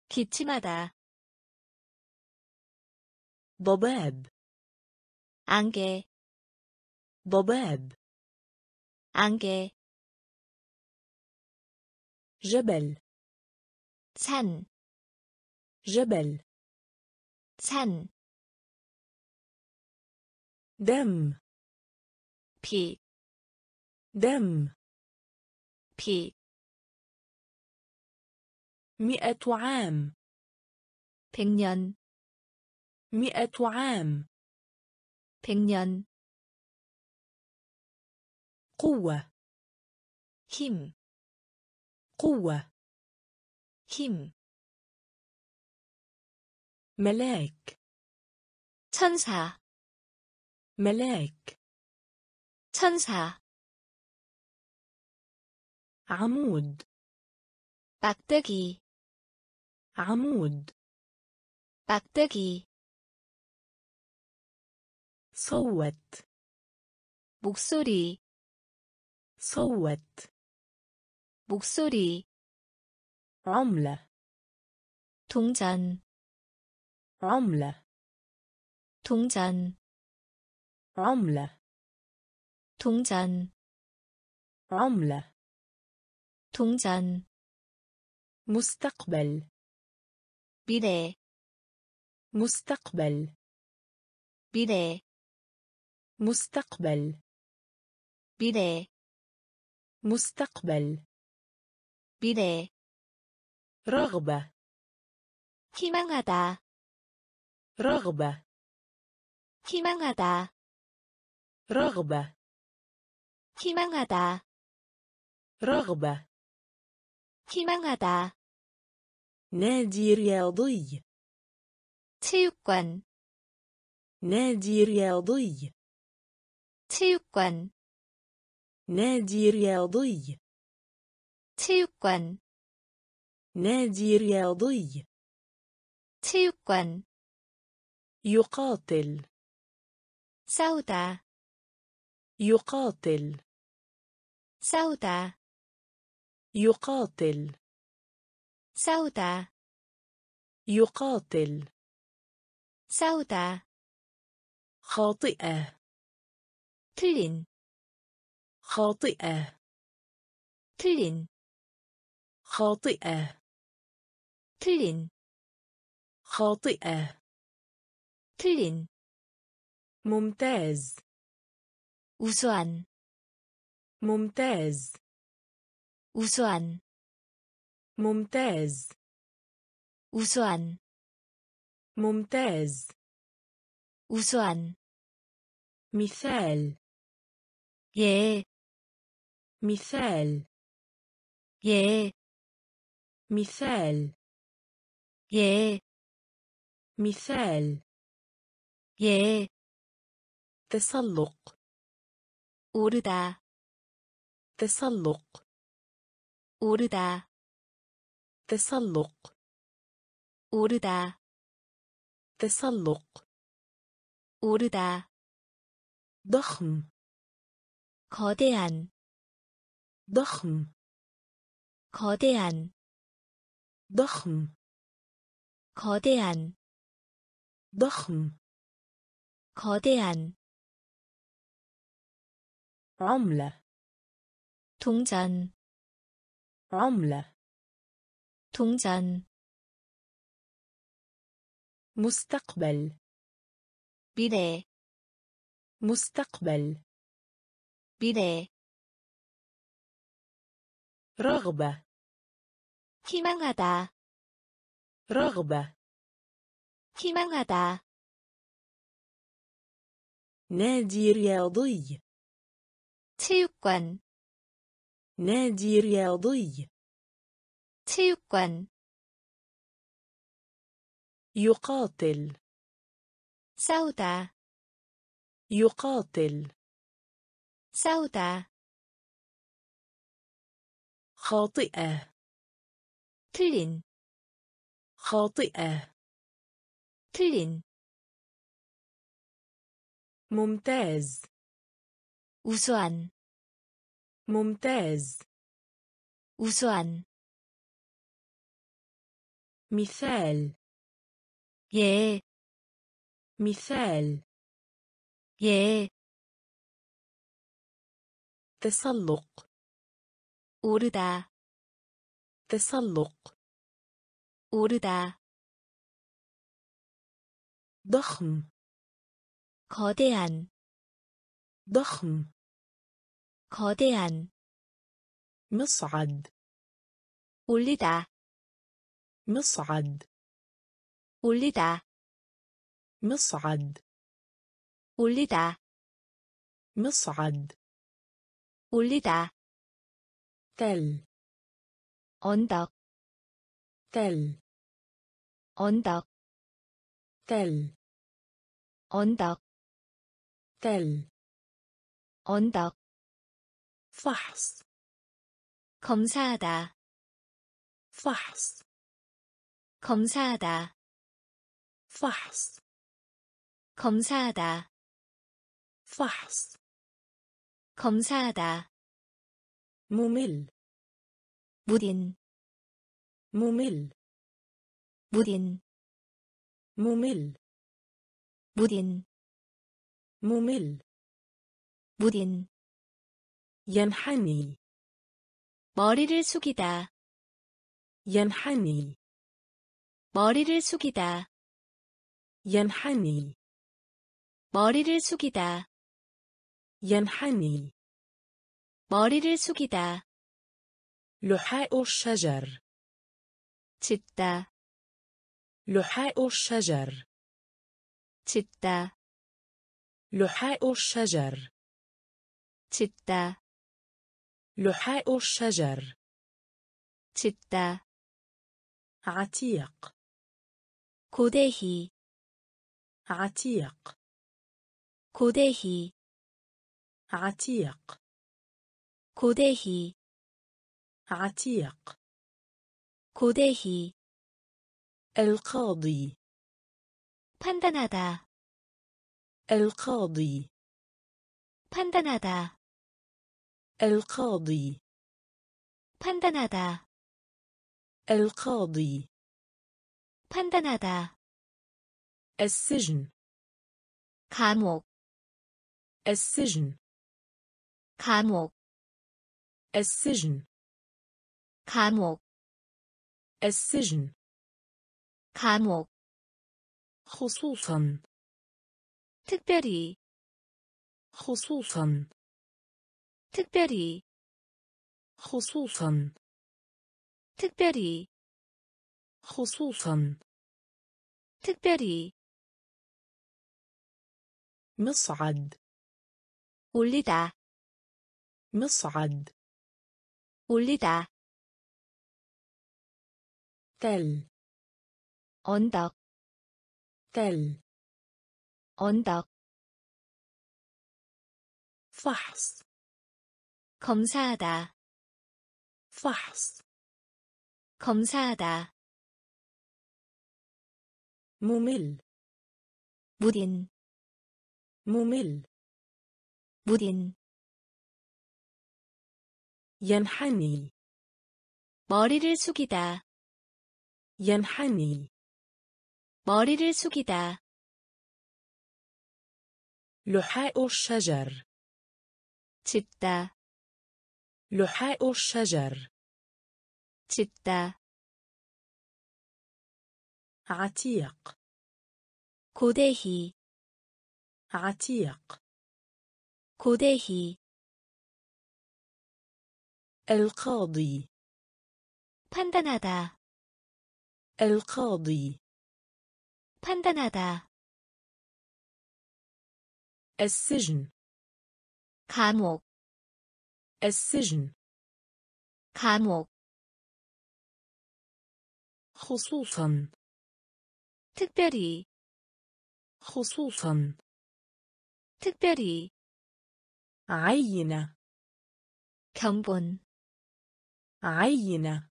기침하다, ضباب 안개, ضباب 안개, جبل 산, جبل 산, دم 비, دم 비, مئة عام 백년, مئة عام 백년, قوة 힘, قوة 힘, ملاك 천사, ملاك 천사, عمود 막대기, عمود 막대기, صوت 목소리, صوت 목소리, عملة 동전, عملة 동전, عملة 동전, عملة 동전, مستقبل 미래, مستقبل 미래, مستقبل 미래, مستقبل 미래, رغبة 희망하다, رغبة 희망하다, رغبة 희망하다, رغبة 희망하다, نادي رياضي 체육관, نادي رياضي 체육관, نادي رياضي 체육관, نادي رياضي 체육관, يقاتل. سودا يقاتل. سودا يقاتل. سودا يقاتل. سودا خاطئة. تلين خاطئة. تلين خاطئة. تلين خاطئة. 틀린, ممتاز 우수한, ممتاز 우수한, ممتاز 우수한, ممتاز 우수한 مثال 예, مثال 예, مثال 예, مثال 예, تسلق 오르다, تسلق 오르다, تسلق 오르다, تسلق 오르다, ضخم 거대한, ضخم 거대한, ضخم 거대한, ضخم 거대한, عملة 동전, عملة 동전, مستقبل 미래, مستقبل 미래, رغبة 희망하다, رغبة 희망하다, نادي رياضي 체육관, نادي رياضي 체육관, يقاتل 싸우다, يقاتل 싸우다, خاطئة 틀린, خاطئة 틀린, ممتاز 우수한, ممتاز 우수한, مثال 예, مثال 예, تسلق 오르다, تسلق 오르다, ضخم 거대한, ضخم 거대한, مصعد 올리다, مصعد 올리다, مصعد 올리다, مصعد 올리다, تل 언덕, تل 언덕, تل 언덕, تل 언덕, فحص 검사하다, فحص 검사하다, فحص 검사하다, فحص 검사하다, ممل 무딘, ممل 무딘, ممل 무딘, ممل 무딘, ينحني 머리를 숙이다, ينحني 머리를 숙이다, ينحني 머리를 숙이다, ينحني 머리를 숙이다, لحاء الشجر 짖다, لحاء الشجر 짖다, لحاء الشجر 짖다, لحاء الشجر 짖다, عتيق 고대희, عتيق 고대희, عتيق 고대희, عتيق 고대희, القاضي 판단하다, القاضي 판단하다, القاضي 판단하다, القاضي 판단하다, السجن 감옥, السجن 감옥, السجن 감옥, السجن 감옥, خصوصا 특별히, خصوصا 특별히, خصوصا 특별히, خصوصا 특별히 مصعد 올리다 مصعد 올리다 تل 언덕 تل 언덕 فحص 검사하다 فحص 검사하다 ممل 무딘 ممل 무딘 ينحني 머리를 숙이다 ينحني 머리를 숙이다 لحاء الشجر 짚다 لحاء الشجر 짚다 عتيق 고대희 عتيق 고대희 القاضي 판단하다 القاضي 판단하다 السجن 감옥 السجن 감옥 خصوصا 특별히 خصوصا 특별히 عين 견본 عين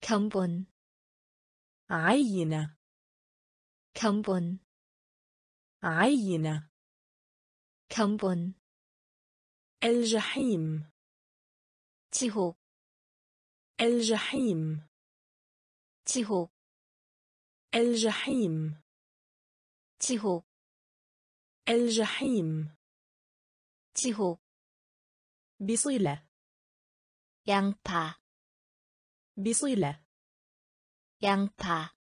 견본 عين 견본 عين 견본 الجحيم 지옥 الجحيم 지옥 الجحيم 지옥 الجحيم 지옥 بصلة 양파 بصلة 양파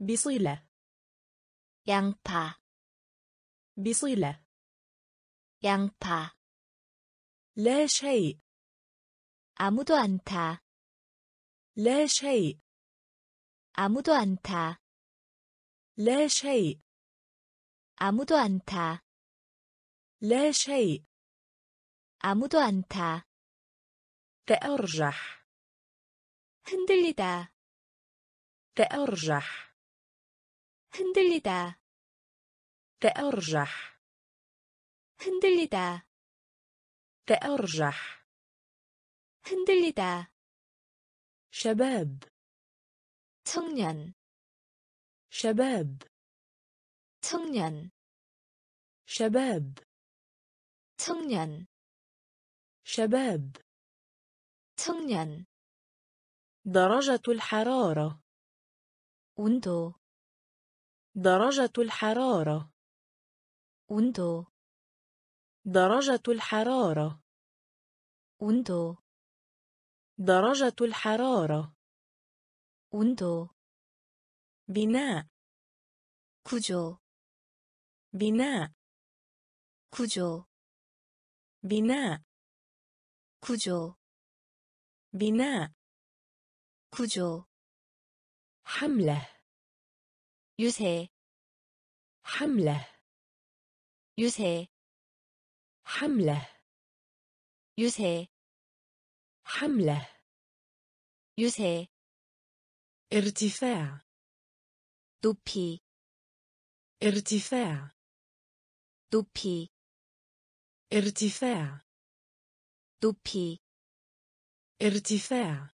بصلة 양파 بصلة 양파 لا شيء 아무도 않다 لا شيء 아무도 않다 لا شيء 아무도 않다 لا شيء 아무도 않다 تأرجح 흔들리다 تأرجح 흔들리다 تأرجح 흔들리다 تأرجح 흔들리다 شباب 청년 شباب 청년 شباب 청년 شباب 청년 درجة الحرارة 온도 درجة الحرارة 온도 درجة الحرارة 온도 درجة الحرارة 온도 بناء 구조 بناء 구조 بناء 구조 بناء 구조 حملة 유세 حملة 유세 حملة 유세 حملة 유세 ارتفاع 높이 ارتفاع 높이 ارتفاع 높이 ارتفاع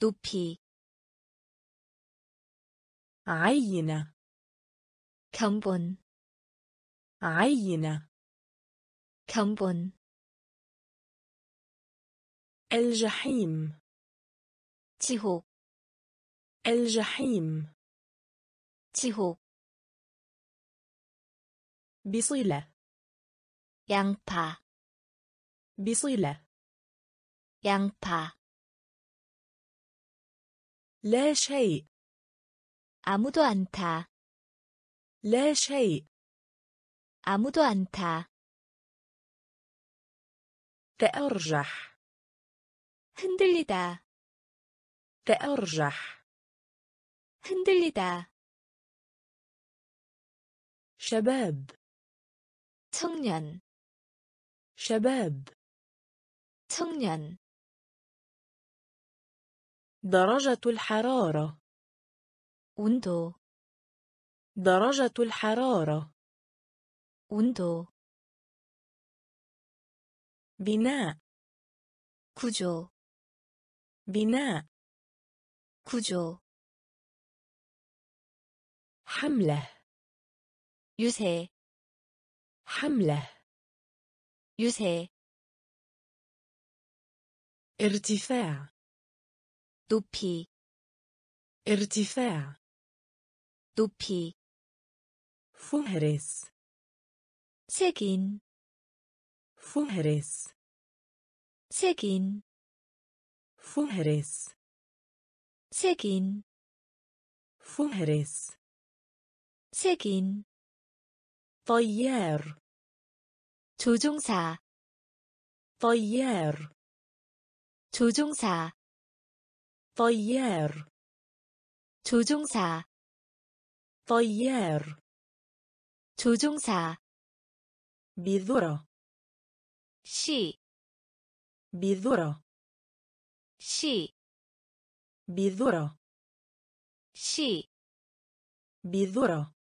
높이 عين 견본 عين 견본 الجحيم 지옥 الجحيم 지옥 بصلة 양파 بصلة 양파 لا شيء 아무도 않다 لا شيء 아무도 않다 تأرجح 흔들리다 تأرجح 흔들리다 شباب 청년 شباب 청년 درجة الحرارة 온도 درجة الحرارة 온도 بناء 구조 بناء 구조 حملة 유세 حملة 유세 ارتفاع 높이 ارتفاع 높이 فهرس 색인 فهرس 색인 فهرس 색인 فهرس 색인 طيار 조종사 طيار 조종사 طيار 조종사 طيار 조종사 بذرة شي. بذرة. شي. بذرة. شي. بذرة.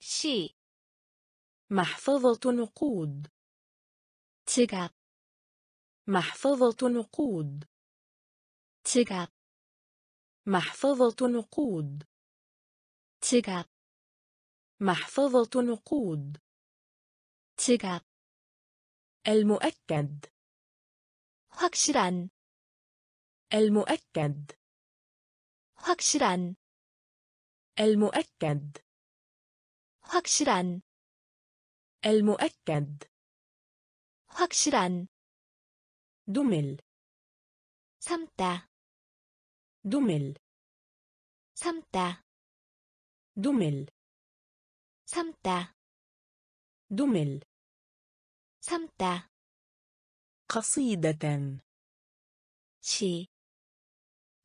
شي. محفظة نقود. تجا محفظة نقود. تجا محفظة نقود. تجا محفظة نقود. تجا المؤكد 확실한, المؤكد 확실한, المؤكد 확실한, المؤكد 확실한, دمل 삼다, دمل 삼다, دمل 삼다, دمل 삼다, قصيدة 시,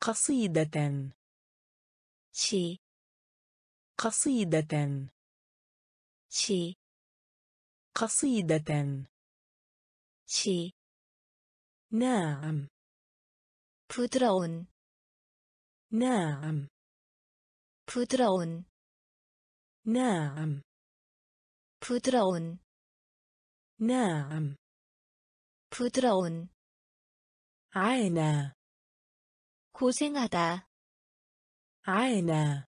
قصيدة 시, قصيدة 시, قصيدة 시, ناعم 부드러운, ناعم 부드러운, ناعم 부드러운, ناعم 부드러운, عانى 고생하다, عانى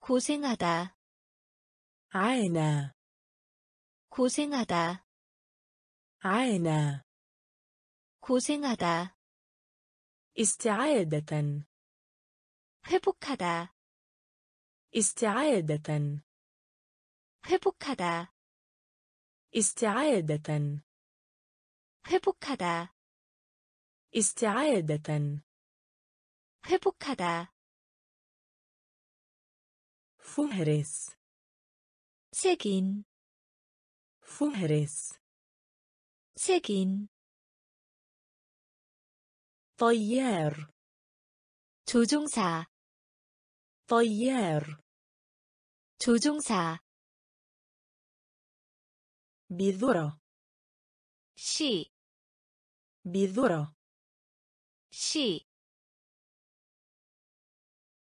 고생하다, عانى 고생하다, عانى 고생하다, استعادة 회복하다, استعادة 회복하다, استعادة 회복하다, استعادة 회복하다, فهرس 색인, فهرس 색인, طيار 조종사, طيار 조종사, بذرة 시, بذرة 시,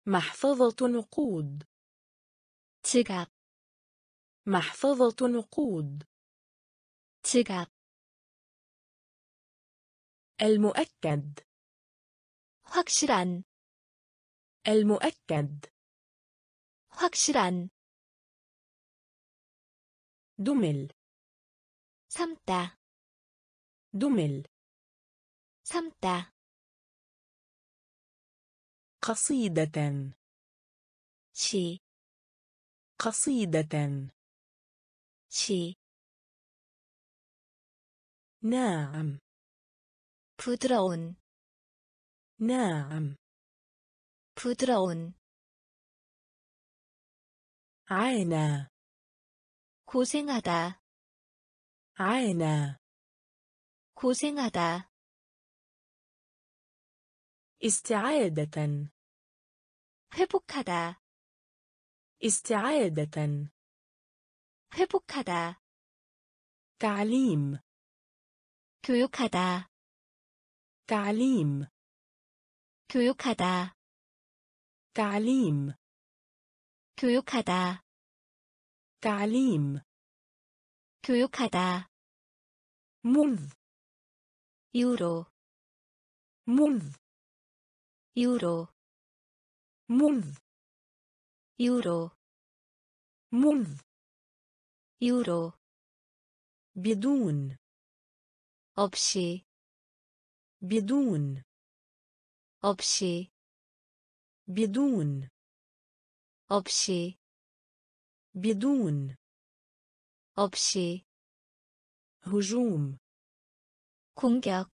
محفظة نقود 지갑, محفظة نقود 지갑, المؤكد 확실한, المؤكد 확실한, دمل 삼다, دمل 삼다, قصيدة 시, قصيدة 시, ناعم 부드러운, ناعم 부드러운, عانى 고생하다, عانى 고생하다, استعادة 회복하다 استعادة 회복하다 تعليم 교육하다 تعليم 교육하다 تعليم 교육하다 تعليم 교육하다 منذ 유로 منذ 유로 منذ 유로 منذ 유로 بدون 없이 بدون 없이 بدون 없이 بدون 없이 هجوم 공격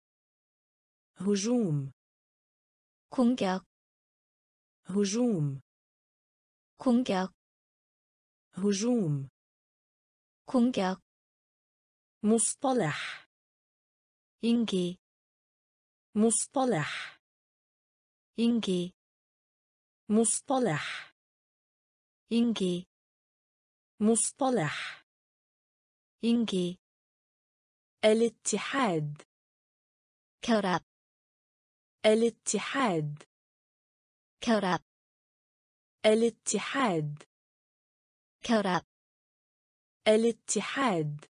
هجوم 공격 هجوم 공격 هجوم 공격 مصطلح 인기 مصطلح 인기 مصطلح 인기 مصطلح 인기 الاتحاد 결합 الاتحاد 결합 الاتحاد 결합 الاتحاد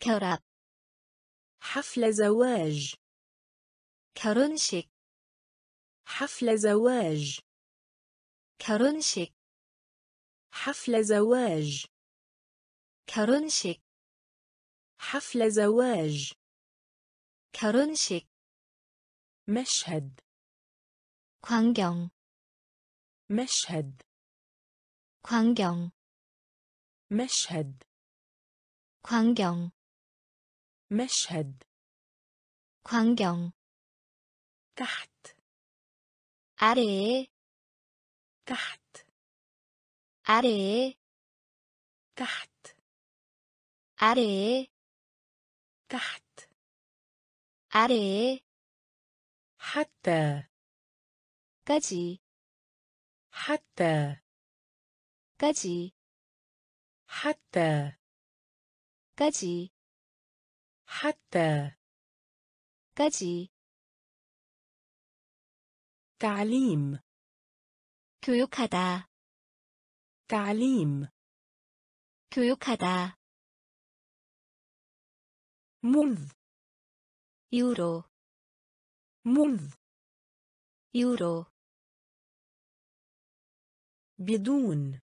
결합 حفل زواج 결혼식 حفل زواج 결혼식 حفل زواج 결혼식 حفل زواج 결혼식 مشهد 광경 مشهد 광경 مشهد 광경 مشهد 광경 تحت 아래에 تحت 아래에 تحت 아래에 تحت 아래에 حتى 까지 حتى 까지 حتى 까지 حتى 까지 تعليم 교육하다 تعليم 교육하다 منذ 유로 منذ 유로 بدون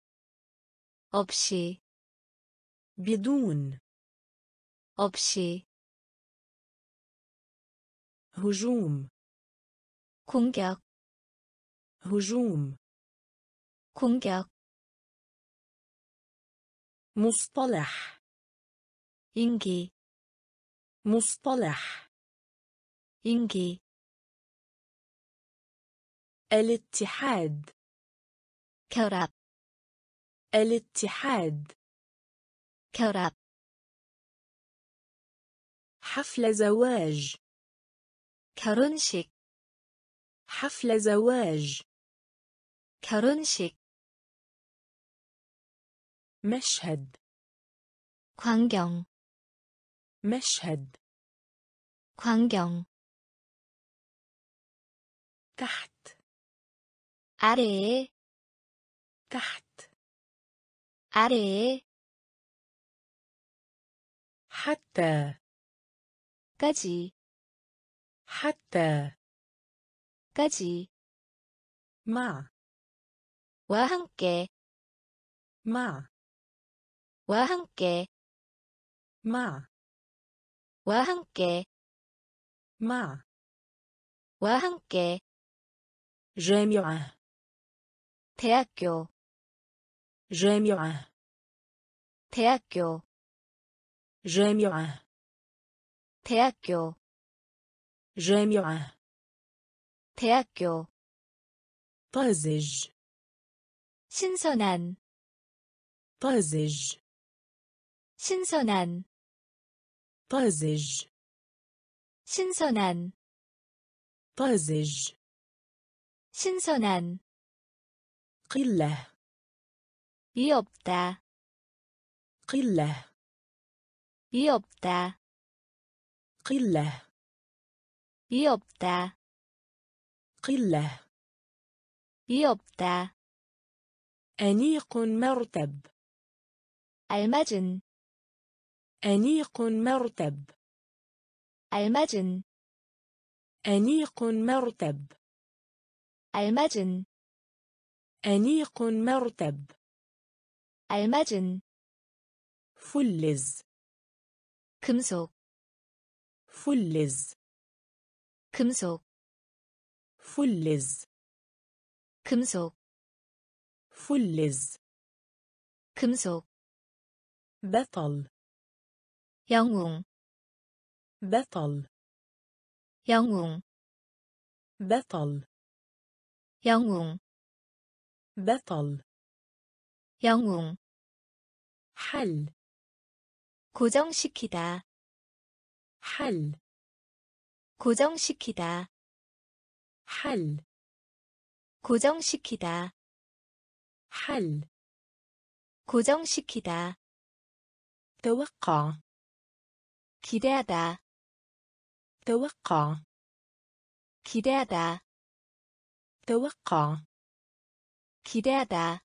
없이 بدون 없이 هجوم 공격 هجوم 공격 مصطلح 인기 مصطلح 인기 الاتحاد 결합 الاتحاد 결합 حفل زواج 결혼식 حفل زواج 결혼식 مشهد 광경 مشهد 광경 تحت 아래에 تحت 아래에 حتى 까지 حتى 까지 مع 와 함께 مع 와 함께 مع 와 함께 مع 와 함께 جامعة 대학교 جامعة 대학교 جامعة 대학교 جامعة 대학교 طازج 신선한 طازج 신선한 طازج 신선한 طازج 신선한 قلة 이 없다. قلة 이 없다. قلة 이 없다. قلة 이 없다. أنيق مرتب 알맞은, أنيق مرتب 알맞은, أنيق مرتب 알맞은, أنيق مرتب 알맞은, فلز 금속, فلز 금속, فلز 금속, فلز 금속, بطل 영웅, بطل 영웅, بطل 영웅, بطل 영웅, حل 고정시키다, حل 고정시키다, حل 고정시키다, حل 고정시키다, توقع 기대하다, توقع 기대하다, توقع 기대하다,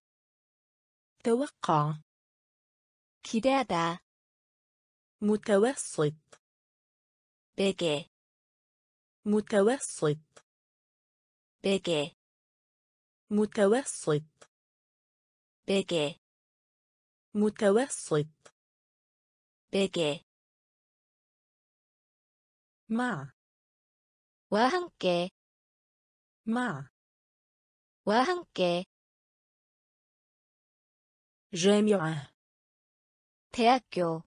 توقع 기대하다, متوسط 베개, متوسط 베개, متوسط 베개, متوسط 베개, مع 와 함께, مع 와 함께, جامعة 대학교,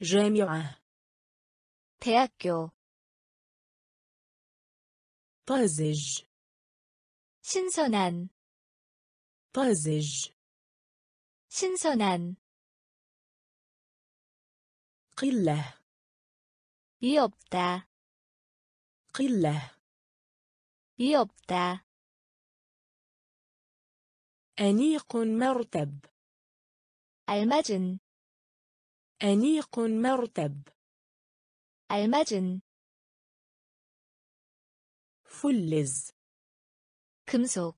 جامعة 대학교, طازج 신선한, طازج 신선한, قلة 이 없다, قلة 이 없다, أنيق مرتب 알맞은, أنيق مرتب 알맞은, فلز 금속,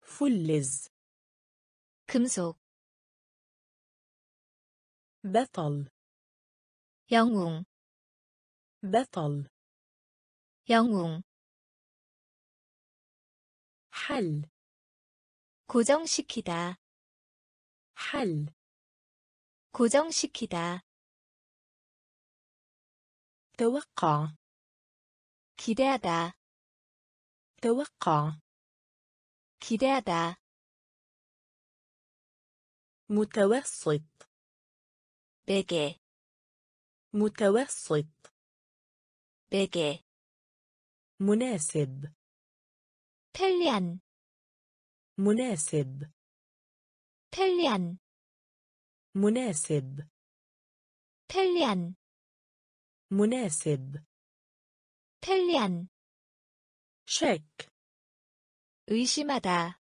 فلز 금속, بطل 영웅, بطل 영웅, حل 고정시키다, حل 고정시키다, توقع 기대하다, توقع 기대하다, متوسط 베개, متوسط 베개, مناسب 편리한, مناسب 편리한, مناسب 편리한, مناسب 편리한, شك 의심하다,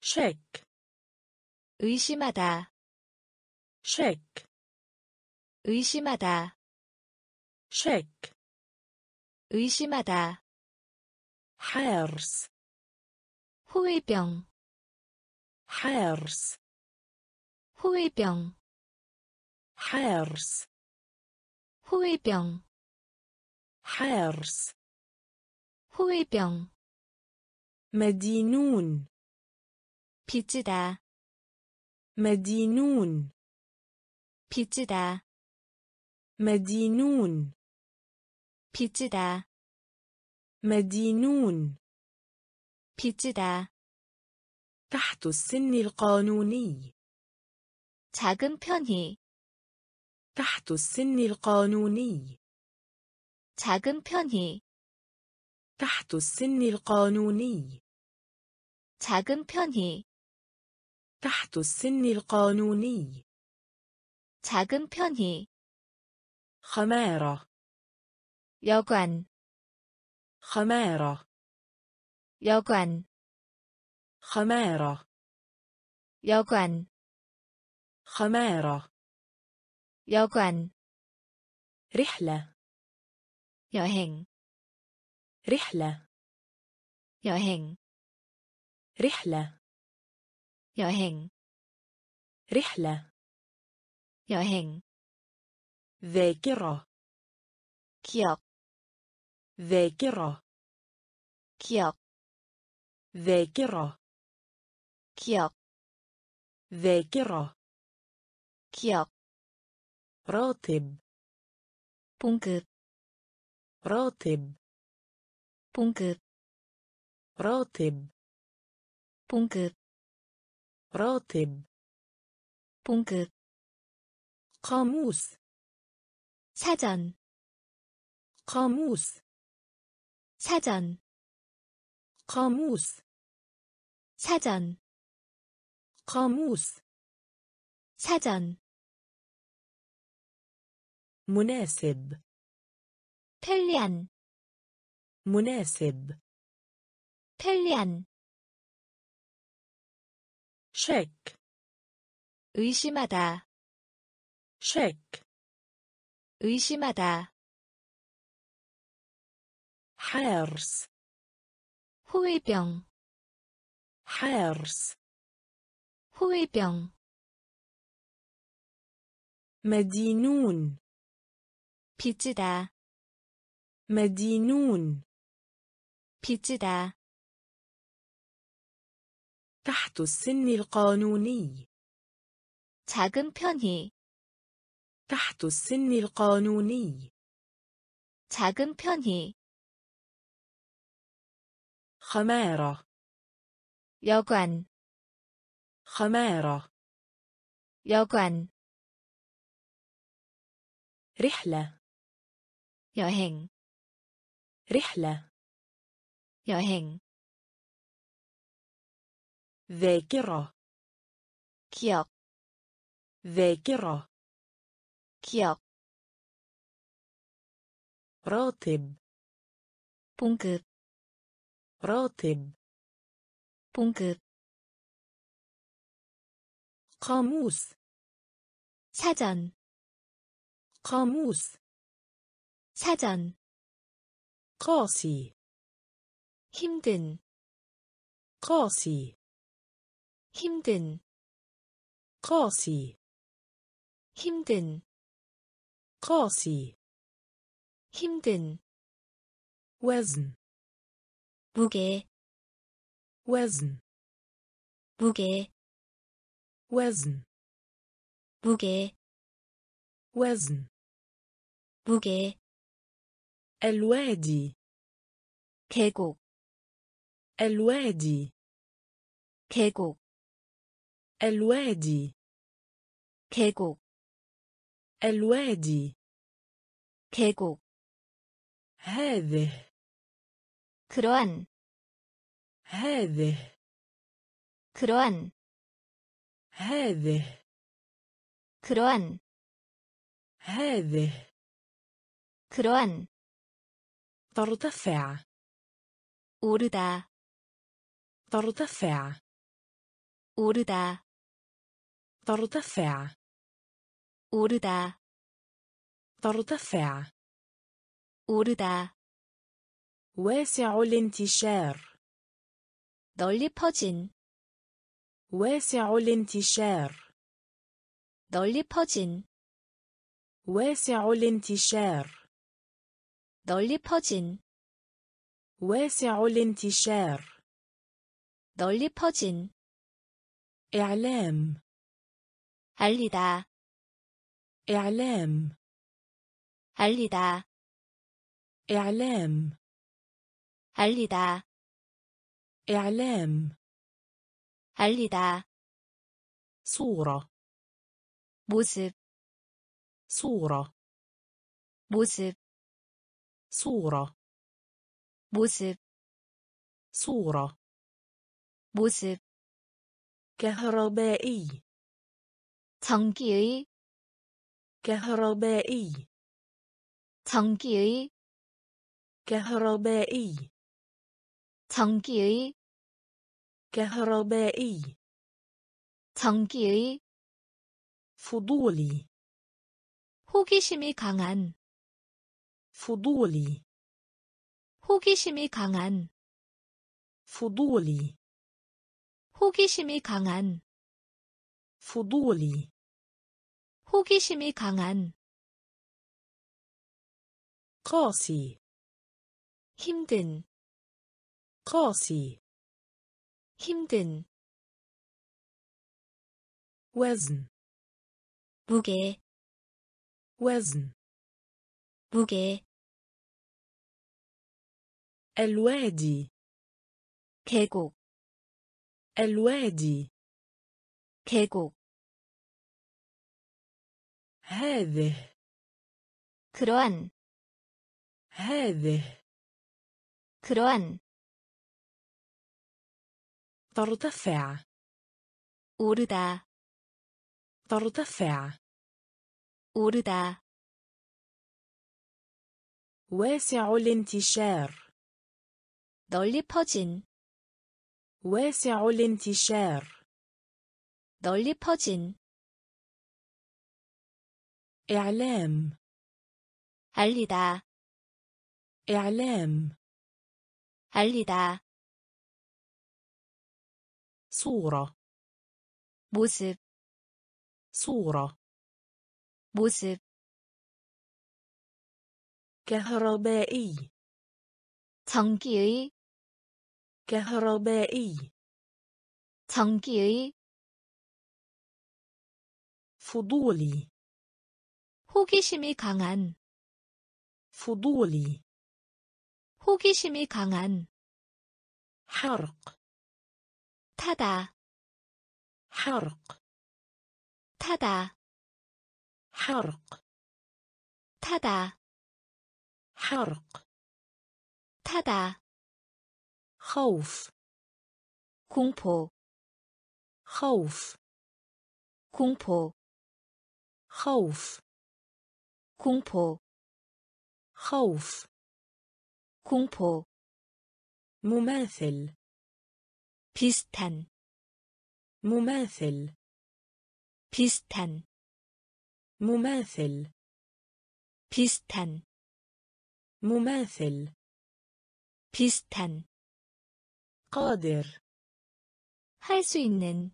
شك 의심하다, شك 의심하다, شك 의심하다, حارس 호위병, حارس 호위병, حارس 호위병, حارس 호위병, مدينون 빚지다, مدينون 빚지다, مدينون 빚지다, مدينون 빚지다, تحت السن القانوني 작은 편히, تحت السن القانوني 작은 편히, تحت السن القانوني 작은 편히, تحت السن القانوني 작은 편히, خمارة 여관, خمارة 여관, خمارة 여관 خمارة 여관 رحلة 여행 رحلة 여행 رحلة 여행 رحلة 여행 ذاكرة 기억 ذاكرة. كيا ذاكرة. كيا ذاكرة. كيا راتب. 봉급 راتب. 봉급 راتب. 봉급 راتب. 봉급 قاموس. 사전 قاموس. 사전 قاموس 사전 قاموس 사전 مناسب 편리한 مناسب 편리한 شك 의심하다 شك 의심하다 حارس 호위병 حارس 호위병 مدينون 빚지다 مدينون 빚지다 تحت السن القانوني 작은 편히 تحت السن القانوني 작은 편히 خمارة 여관 خمارة 여관 رحلة 여행 رحلة 여행 ذاكرة 기억 ذاكرة 기억 راتب 봉급 راتب 봉급 قاموس 사전 قاموس 사전 قاسي 힘든 قاسي 힘든 قاسي 힘든 قاسي 힘든 وزن 무게 وزن 무게 وزن 무게 وزن 무게 الوادي 계곡 الوادي 계곡 الوادي 계곡 الوادي 계곡 هذه 그러한 هذه 그러한 هذه 그러한 هذه 그러한 ترتفع 오르다 ترتفع 오르다 ترتفع 오르다 ترتفع 오르다 واسع الانتشار 널리 퍼진 واسع الانتشار 널리 퍼진 واسع الانتشار 널리 퍼진 واسع الانتشار 널리 퍼진 إعلام 알리다 إعلام 알리다 إعلام 알리다 إعلام 알리다 صورة 모습 صورة 모습 صورة 모습 صورة 모습 كهربائي 전기의 كهربائي 전기의 كهربائي 전기의 كهربائي 전기의 فضولي 호기심이 강한 فضولي 호기심이 강한 فضولي 호기심이 강한 فضولي 호기심이 강한 قاسي 힘든 قاسي 힘든 وزن 무게 وزن 무게 الوادي 계곡 الوادي 계곡 هذه 그러한 هذه 그러한 ترتفع 오르다 ترتفع 오르다 واسع الانتشار 널리 퍼진 واسع الانتشار 널리 퍼진 إعلام 알리다 إعلام 알리다 صورة 모습 صورة 모습 كهربائي 전기의 كهربائي 전기의 فضولي 호기심이 강한 فضولي 호기심이 강한 حرق 타다 حرق 타다 حرق 타다 حرق 타다 خوف 공포 خوف 공포 خوف 공포 خوف 공포 مماثل 비슷한 مماثل 비슷한 مماثل 비슷한 مماثل 비슷한 قادر 할 수 있는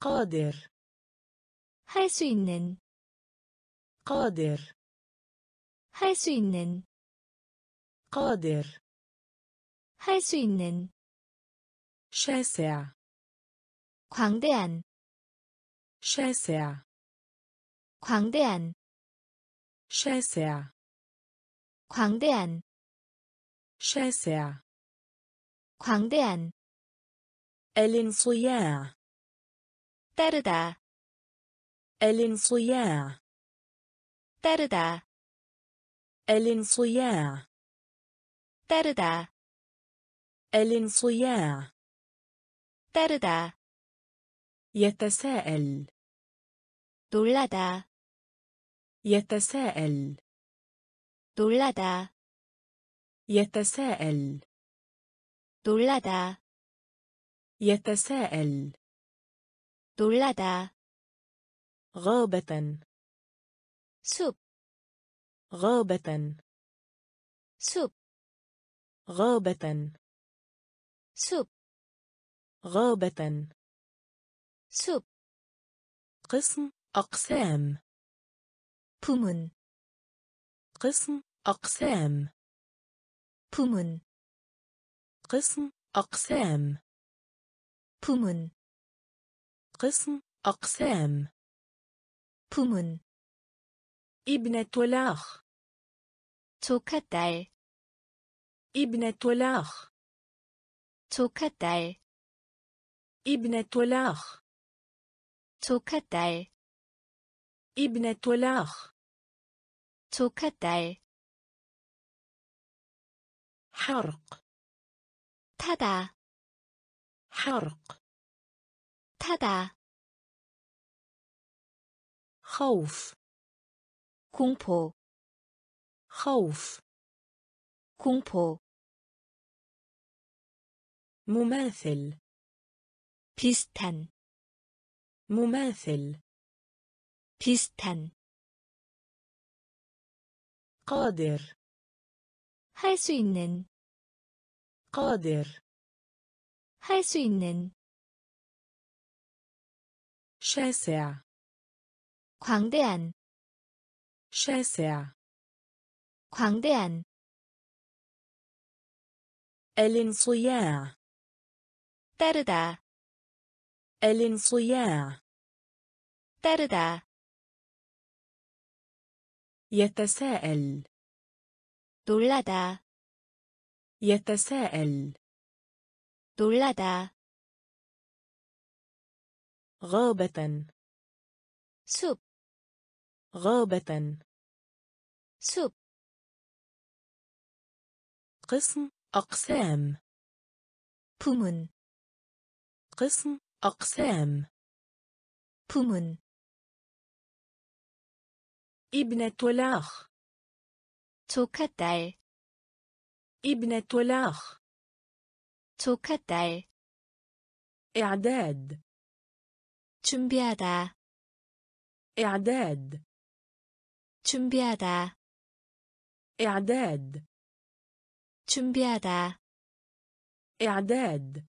قادر 할 수 있는 قادر 할 수 있는 قادر 할 수 있는 شاسع 광대한 شاسع 광대한 شاسع 광대한 شاسع 광대한 الانصياع 따르다 الانصياع 따르다 الانصياع 따르다 الانصياع 따르다 يتساءل 놀라다 يتساءل 놀라다 يتساءل 놀라다 يتساءل 놀라다 غابة 숲, غابة 숲, غابة 숲, غابة 숲, قسم أقسام 부문, قسم أقسام 부문, قسم أقسام 부문, قسم أقسام 부문, ابنة الأخ 조카딸, ابنة الأخ 조카딸, ابنة الأخ 조카딸, ابنة الأخ 조카딸, حرق 타다, حرق 타다, خوف 공포, خوف 공포, مماثل 비슷한 مماثل 비슷한 قادر 할 수 있는 قادر 할 수 있는 شاسع 광대한 شاسع 광대한 الانصياع 따르다 الانصياع 따르다 يتساءل 놀라다 يتساءل 놀라다 غابة 숲, غابة 숲, قسم أقسام 부문, قسم أقسام 부문, ابنة الأخ 조카딸, ابنة الأخ 조카딸, إعداد 준비하다, إعداد 준비하다, إعداد 준비하다, إعداد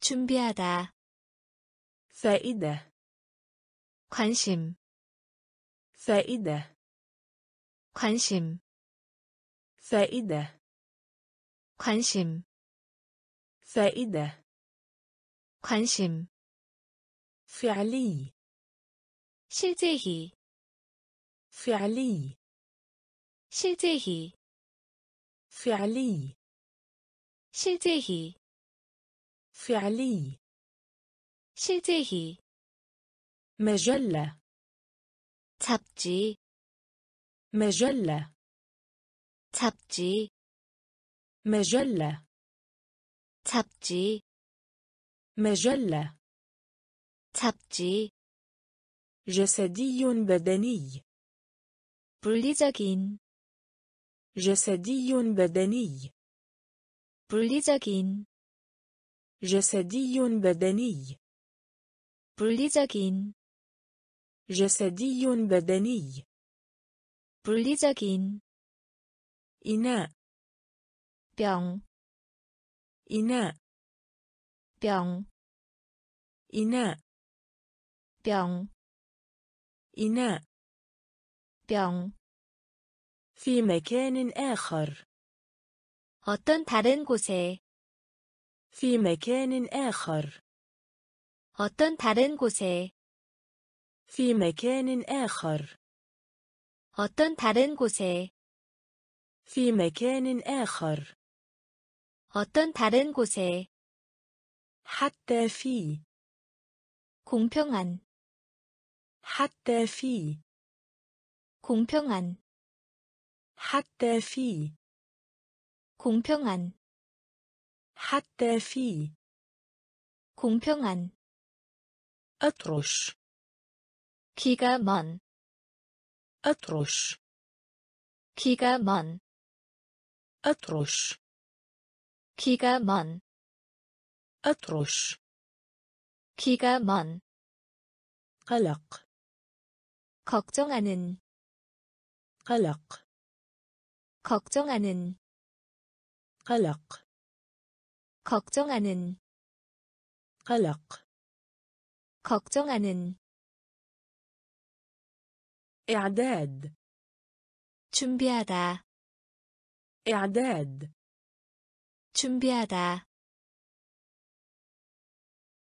준비하다, فائدة 관심, فائدة 관심, فائدة 관심, فائدة 관심, فعلي 실제히, فعلي 실제히, فعلي 실제히, فعلي 실제히, مجلة 잡지, مجلة 잡지, مجلة 잡지, مجلة 잡지, جسدي بدني 물리적인, جسدي بدني 물리적인, جسدي بدني 물리적인, جسدي بدني 물리적인, إناء 병, إناء 병, إناء 병, إناء 병, في مكان آخر 어떤 다른 곳에, في مكان آخر 어떤 다른 곳에, في مكان آخر 어떤 다른 곳에, في مكان آخر 어떤 다른 곳에, حتى في 공평한, حتى في 공평한, حتى في 공평한, حتى في 공평한, أطرش 기가 먼, أطرش 기가 먼, أطرش 기가 먼, أطرش 기가 먼, قلق 걱정하는, قلق 걱정하는, قلق 걱정하는, قلق 걱정하는, إعداد 준비하다, إعداد 준비하다,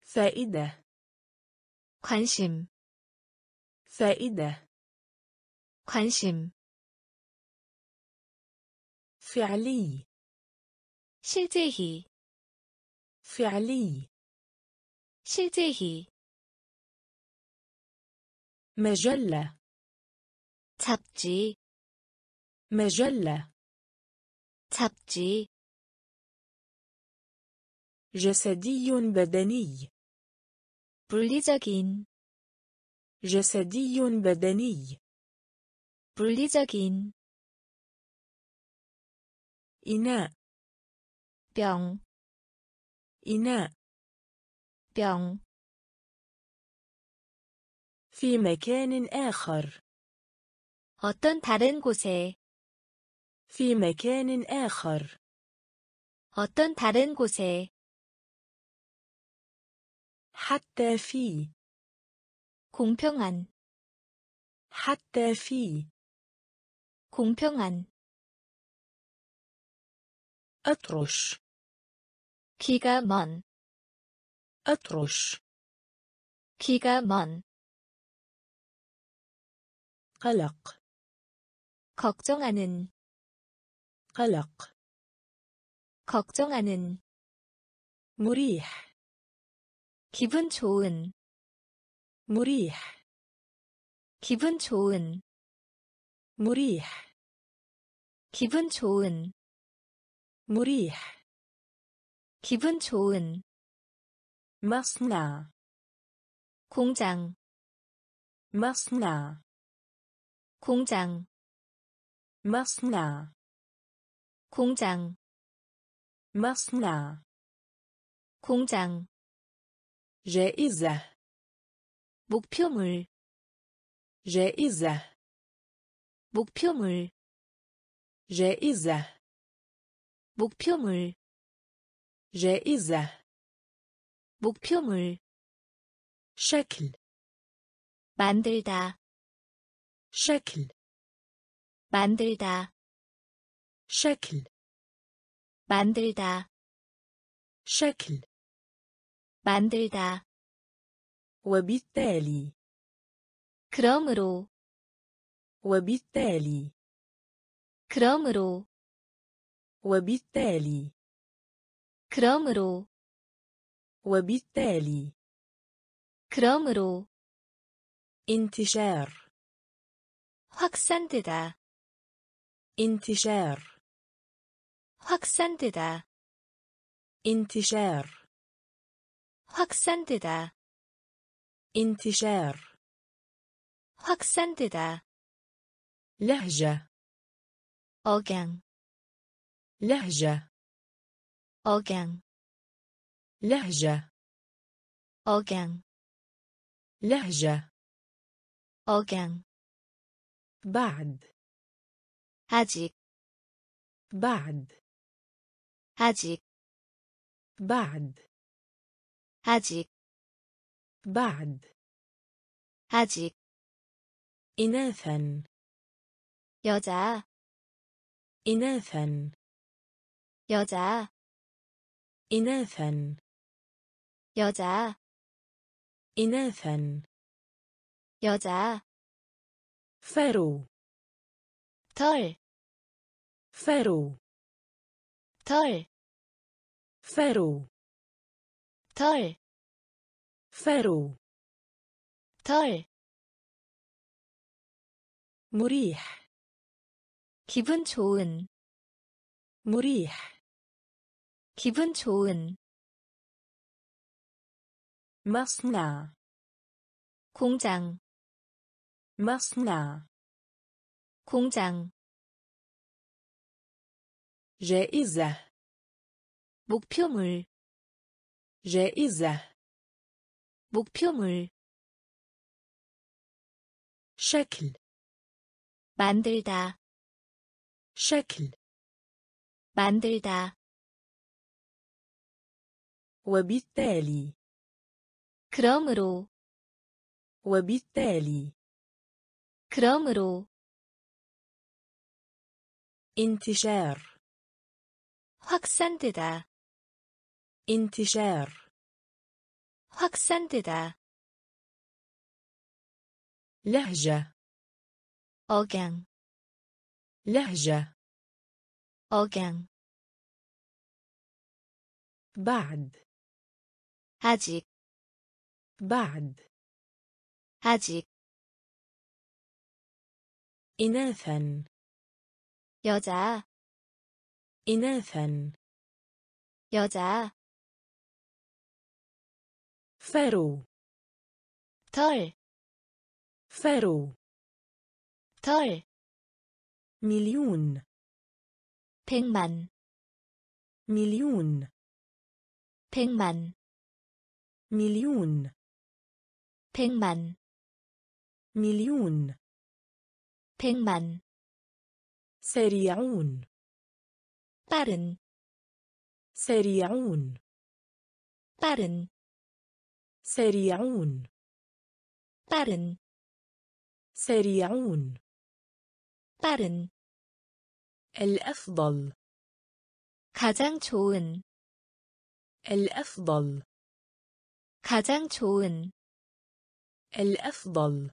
فائدة 관심, فائدة 관심, فعلي 실제히, فعلي 실제히, مجلة 잡지, مجلة 잡지, جسدي بدني 물리적인, جسدي بدني 물리적인, إناء 병, إناء 뿅 في مكان آخر 어떤 다른 곳에 في مكان آخر 어떤 다른 곳에 حتى في 공평한 حتى في 공평한 أطرش 기가 먼 أطرش 기가 먼 قلق 걱정하는 قلق 걱정하는 مريح 기분 좋은 مريح 기분 좋은 مريح 기분 좋은 مريح 기분 좋은 مصنع 공장 مصنع 공장 مصنع 공장 مصنع 공장 جائزة 목표물 جائزة 목표물 جائزة 목표물 جائزة 목표물 شكل 만들다 شكل 만들다 شكل 만들다 شكل 만들다 وبالتالي 그러므로 وبالتالي 그러므로 وبالتالي 그러므로 وبالتالي 그러므로 انتشار 확산되다 انتشار 확산되다 انتشار 확산되다 انتشار 확산되다 لهجة 억양 لهجة 억양 لهجة 억양 لهجة 억양 بعد 아직 بعد 아직 بعد 아직 بعد 아직 إناثا 여자 إناثا 여자 إناثا 여자 إناثا 여자 فرو 털 فرو 털, فرو 털, فرو 털, مريح 기분 좋은, مريح 기분 좋은, مصنع 공장, مصنع 공장, جائزة 목표물, جائزة 목표물, شكل 만들다, شكل 만들다, وبالتالي 그러므로, وبالتالي 그러므로, انتشار 확산되다, انتشار 확산되다, لهجة 억양, لهجة 억양, بعد 아직, بعد 아직, إناثا 여자, إناثا 여자, فرو 털, فرو 털, مليون 백만, مليون 백만, مليون 백만 مليون 백만 سريعون 빠른 سريعون 빠른 سريعون 빠른 سريعون 빠른 الأفضل 가장 좋은 الأفضل 가장 좋은 الأفضل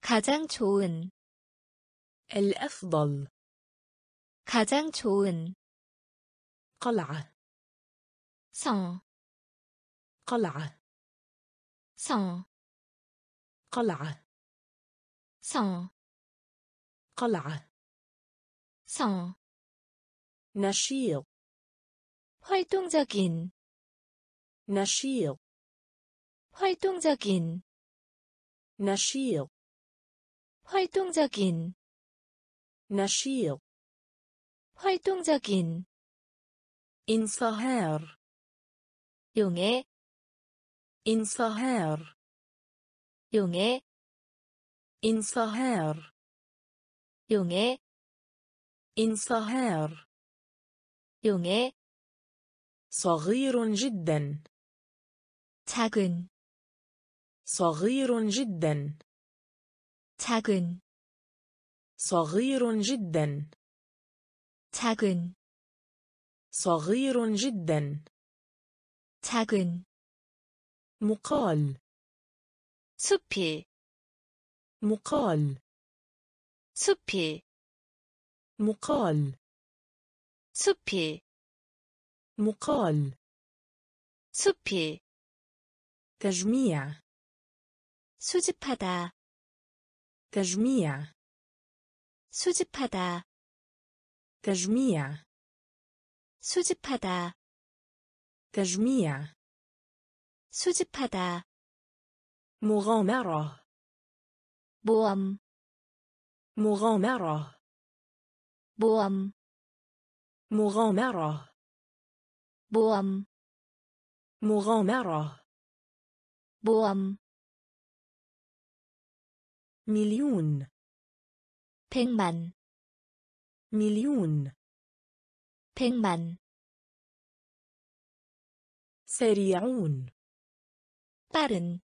가장 좋은 الأفضل 가장 좋은 قلعة 성, قلعة 성, قلعة 성, قلعة 성, نشيط 활동적인, نشيط 활동적인, نشيط 활동적인, نشيط 활동적인, انصهار 용해, انصهار 용해, انصهار 용해, انصهار 용해, صغير جدا 작은, صغير جدا 작은, صغير جدا 작은, صغير جدا 작은, مقال 숲이, مقال 숲이, مقال 숲이, مقال 숲이, تجميع 수집하다, تجميع 수집하다, تجميع 수집하다, تجميع 수집하다, مغامرة 모험, مغامرة 모험, مغامرة 모험, مغامرة 모험, مليون 백만, مليون 백만, سريعون 빠른,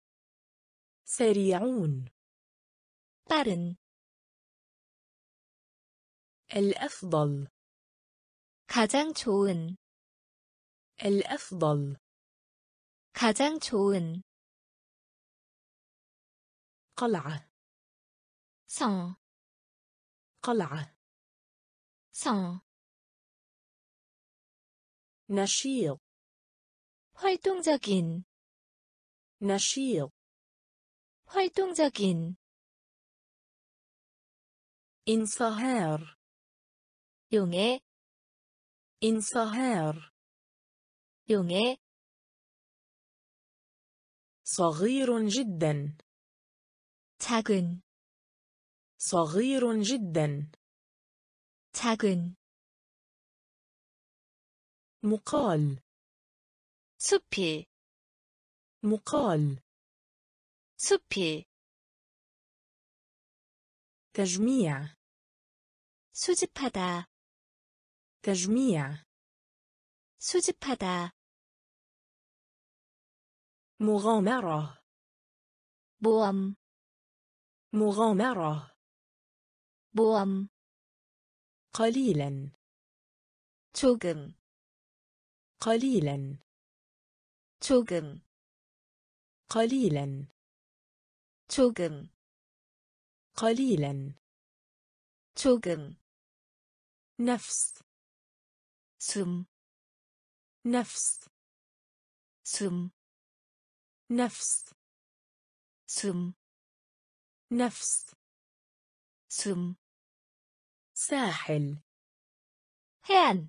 سريعون 빠른, الأفضل 가장 좋은, الأفضل 가장 좋은, قلعة 성, قلعة 성, نشيط 활동적인, نشيط 활동적인, انصهار 용해, انصهار 용해, صغير جدا 작은, صغير جدا 작은, مقال 숲이, مقال 숲이, تجميع 수집하다, تجميع 수집하다, مغامرة 모험, مغامرة 모험, قليلا 조금, قليلا 조금, قليلا 조금, قليلا 조금, نفس 숨, نفس 숨, نفس 숨, نفس سم. ساحل. هان.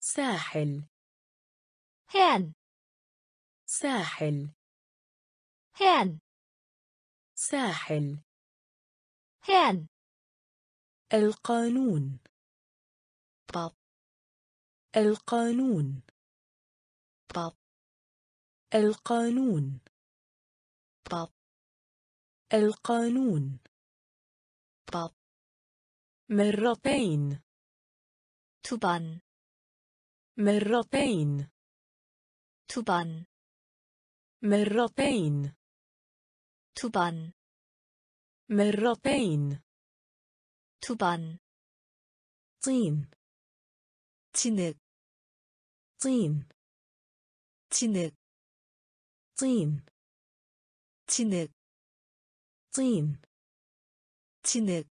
ساحل. هان. ساحل. هان. ساحل. هان. القانون. باب القانون. باب القانون. باب القانون. 법 مرتين 두 번, مرتين 두 번, مرتين 두 번, مرتين 두 번, طين 진흙, طين 진흙, طين 진흙, طين 진흙,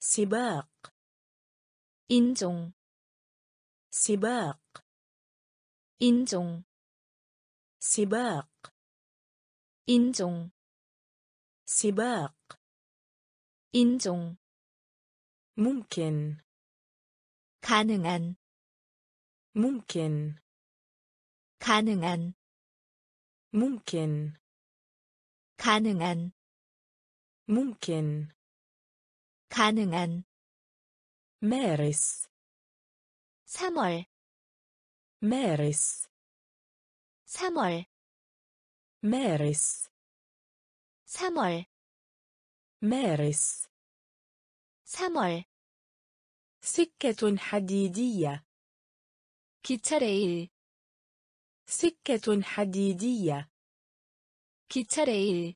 سباق 인종, سباق 인종, سباق 인종, سباق 인종, ممكن 가능한, ممكن 가능한, ممكن 가능한, ممكن 가능한, مارس 3월, مارس 3월, مارس 3월, مارس 3월, سكة حديدية 기차레일, سكة حديدية 기차레일,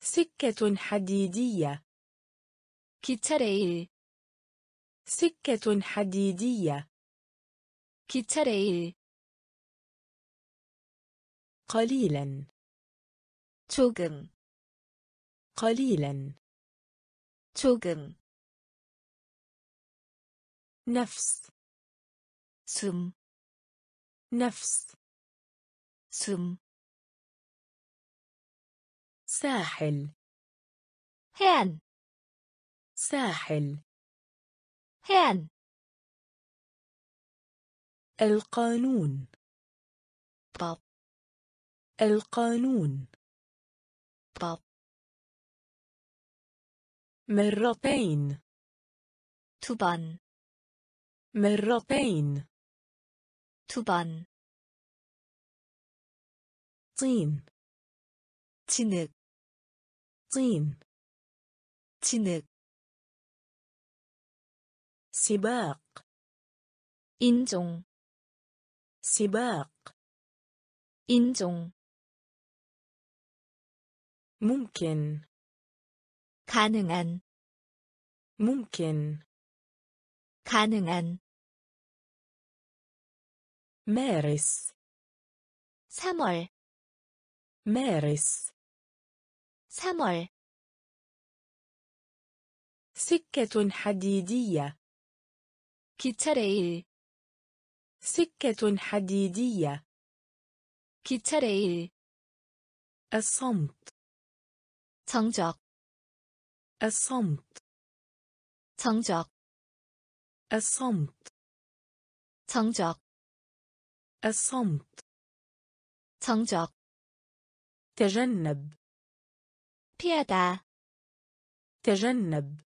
سكة حديدية 기차레일, سكة حديدية 기차레일, قليلا 조금, قليلا 조금, نفس 숨, نفس 숨, ساحل. هان. ساحل. هان. القانون. طب. القانون. طب. مرتين. تبان مرتين. تبان طين. تنك 흙, طين 진흙, سباق 인종, سباق 인종, ممكن 가능한, ممكن 가능한, مارس 3월, مارس 3월, سكة حديدية 기차레일, سكة حديدية 기차레일, الصمت 정적, الصمت 정적, الصمت 정적, الصمت 정적, تجنب 피하다, تجنب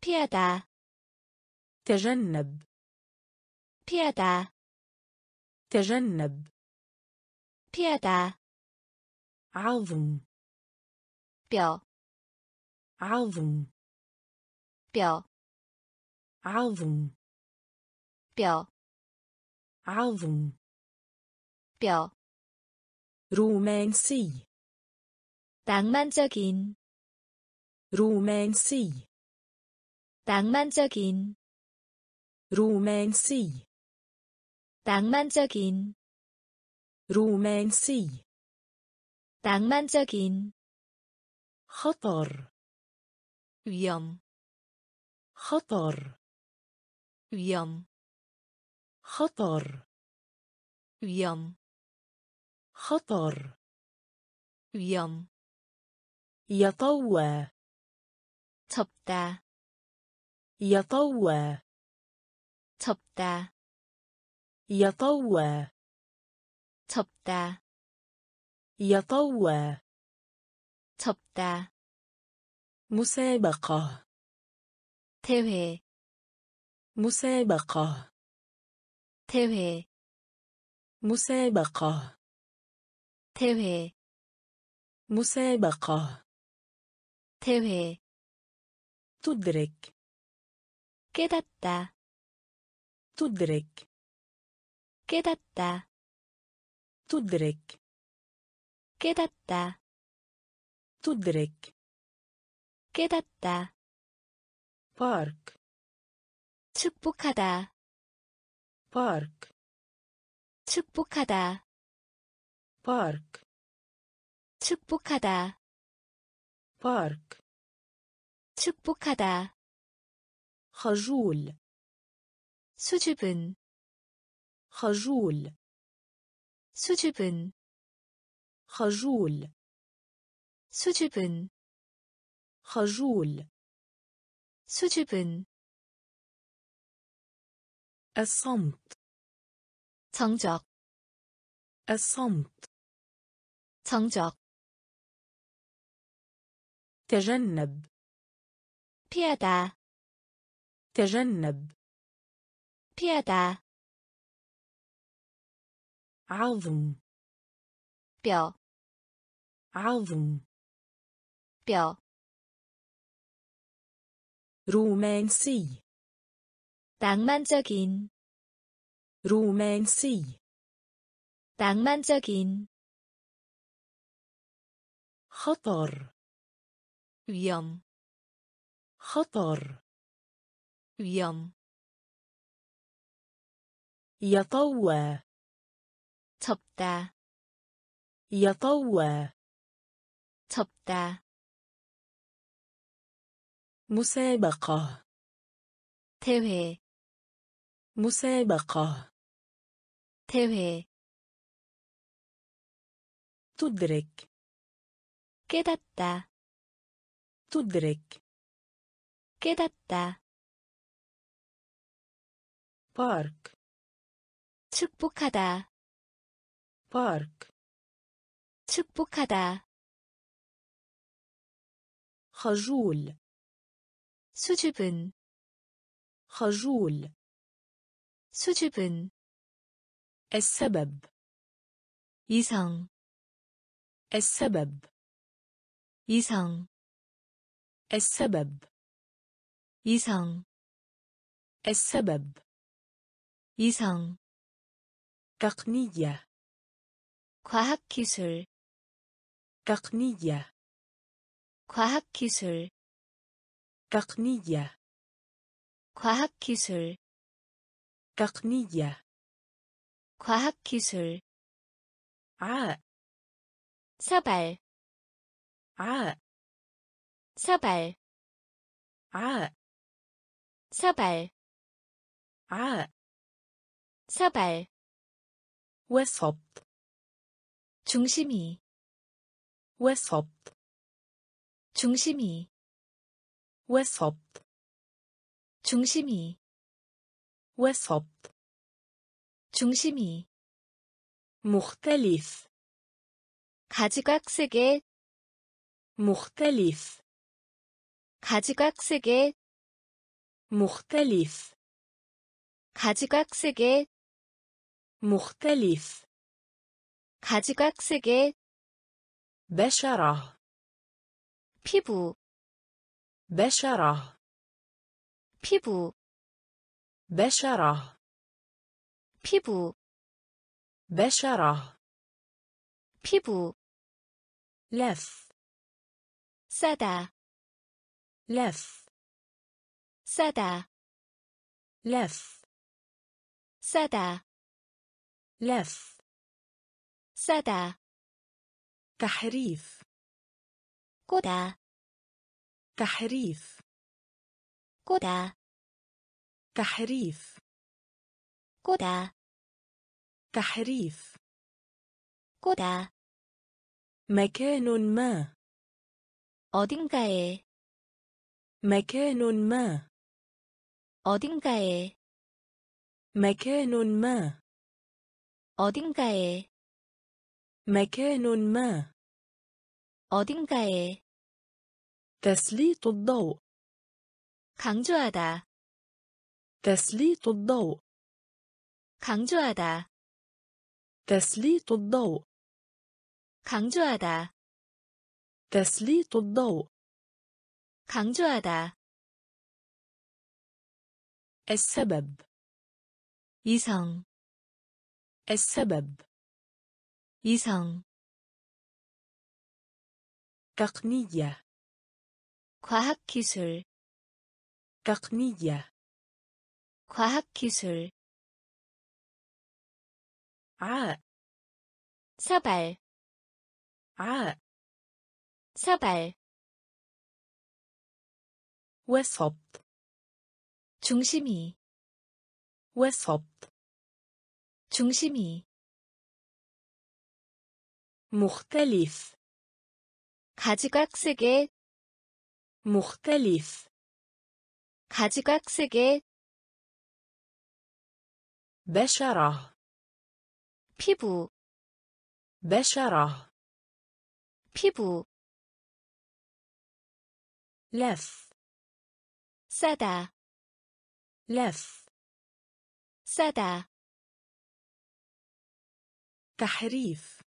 피하다, تجنب 피하다, تجنب 피하다, عظم 뼈, عظم 뼈, عظم 뼈, عظم 뼈, رومانسي 낭만적인, رومانسي 낭만적인, رومانسي 낭만적인, رومانسي 낭만적인, خطر 위험, خطر 위험, خطر 위험, خطر 위험, يطوى 접다, يطوى 접다, يطوى 접다, يطوى 접다, مسابقة 대회, مسابقة 대회, مسابقة 대회 مسابقة 대회 تدرك 깨닫다 تدرك 깨닫다 تدرك 깨닫다 تدرك 깨닫다 بارك 축복하다 بارك 축복하다 بارك 축복하다 بارك 축복하다 خجول 수줍은 خجول 수줍은 خجول 수줍은 خجول 수줍은 الصمت 정적 الصمت 정적 تجنب 피하다 تجنب 피하다 عظم 뼈, عظم 뼈, رومانسي 낭만적인, رومانسي 낭만적인, خطر 위험, خطر 위험, يطوى 접다, يطوى 접다, مسابقة 대회, مسابقة 대회, تدرك 깨닫다, تدرك 깨닫다, بارك 축복하다, بارك 축복하다, خجول 수줍은, خجول 수줍은, السبب 이성, السبب 이성, السبب 이성, السبب 이성, تقنية 과학기술, تقنية 과학기술, تقنية 과학기술, تقنية 과학기술, عاء 사발, عاء 사발, عاء 사발, عاء 사발, وسط 중심이, وسط 중심이, وسط 중심이, وسط 중심이, مختلف 가지각색의, مختلف 가지각색의, مختلف 가지각색의, مختلف 가지각색의, بشرة 피부, بشرة 피부, بشرة 피부, بشرة 피부, لف 싸다, لف 싸다, لف 싸다, لف 싸다, تحريف 꼬다, تحريف 꼬다, تحريف 꼬다, تحريف 꼬다, مكان ما 어딘가에, مكان ما 어딘가에, مكان ما 어딘가에, مكان ما 어딘가에, تسليط الضوء 강조하다, تسليط الضوء 강조하다, تسليط الضوء 강조하다 تسليط الضوء 강조하다 السبب 이성 السبب 이성 تقنية 과학기술 تقنية 과학기술 عاء 사발 عاء 사발 وسط 중심이 وسط 중심이 مختلف 가지각색의 مختلف 가지각색의 بشرة 피부 بشرة 피부 لف 싸다 لف 싸다 تحريف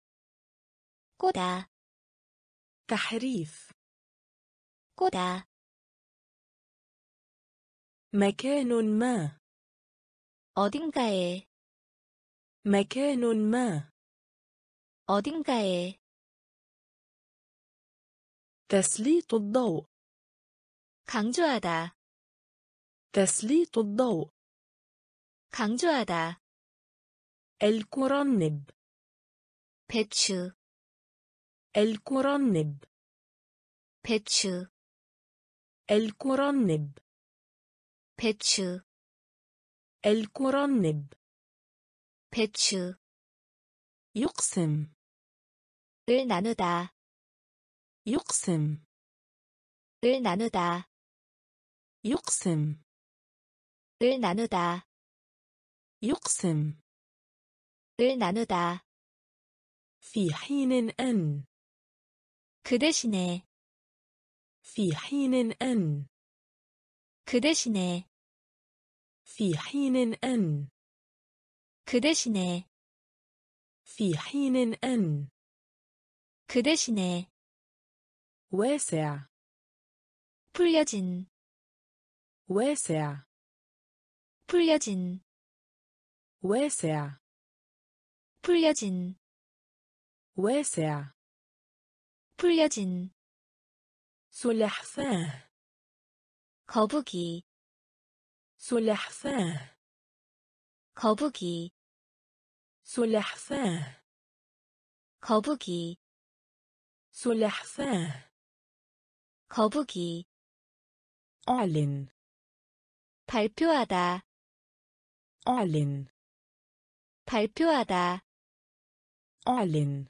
꼬다 تحريف 꼬다 مكان ما 어딘가에 مكان ما 어딘가에 تسليط الضوء 강조하다 تسليط الضوء 강조하다 الكرنب 배추 الكرنب 배추 الكرنب 배추 الكرنب 배추 يقسم 을 나누다 يقسم 을 나누다 يقسم 을 나누다 يقسم 을 나누다 في حين أن 그 대신에 في حين أن 그 대신에 في حين أن 그 대신에 في حين أن 그 대신에 واسع 풀려진 واسع 풀려진 واسع 풀려진 واسع 풀려진 سلحفاه 거북이 سلحفاه 거북이 سلحفاه 거북이 سلحفاه 거북이 أعلن 발표하다 أعلن 발표하다 أعلن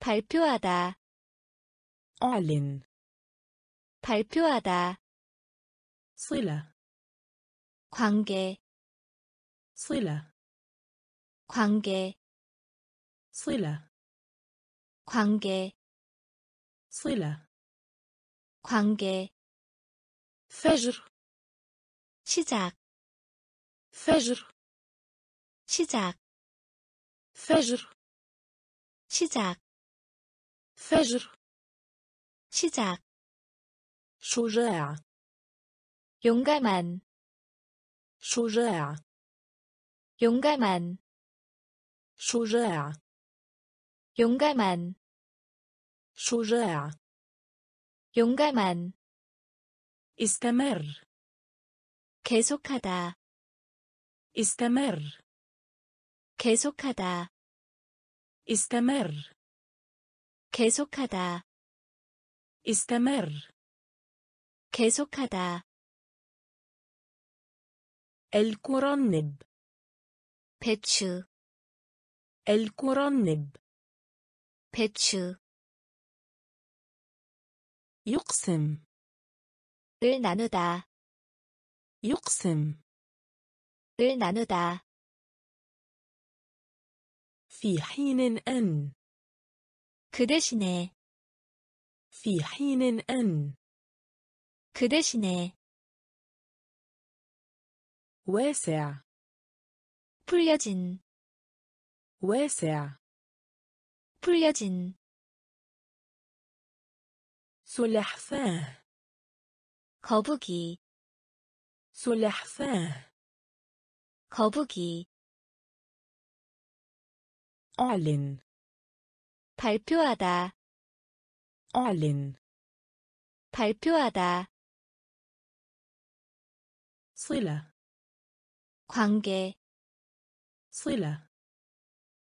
발표하다 أعلن 발표하다 صلة 관계 صلة 관계 صلة 관계 صلة 관계 فجر 시작 فجر 시작 فجر 시작 فجر 시작 شجاع 용감한 شجاع 용감한 شجاع 용감한 شجاع 용감한 استمر 계속하다 استمر 계속하다 استمر 계속하다 استمر 계속하다 الكرنب 배추 الكرنب 배추 يقسم 을 나누다 يقسم 을 나누다 في حين أن 그 대신에 في حين أن 그 대신에 واسع 풀려진 واسع 풀려진 سلحفاه 거북이 سلحفاه 거북이 أعلن 발표하다 أعلن 발표하다 صلة 관계 صلة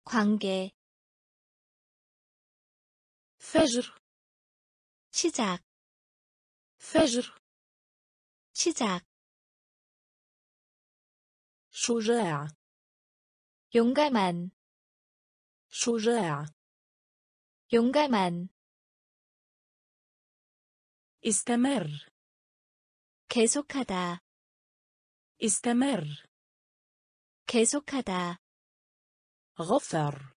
관계 فجر 시작 فجر 시작 شجاع 용감한 شجاع 용감한 استمر 계속하다 استمر 계속하다 غفر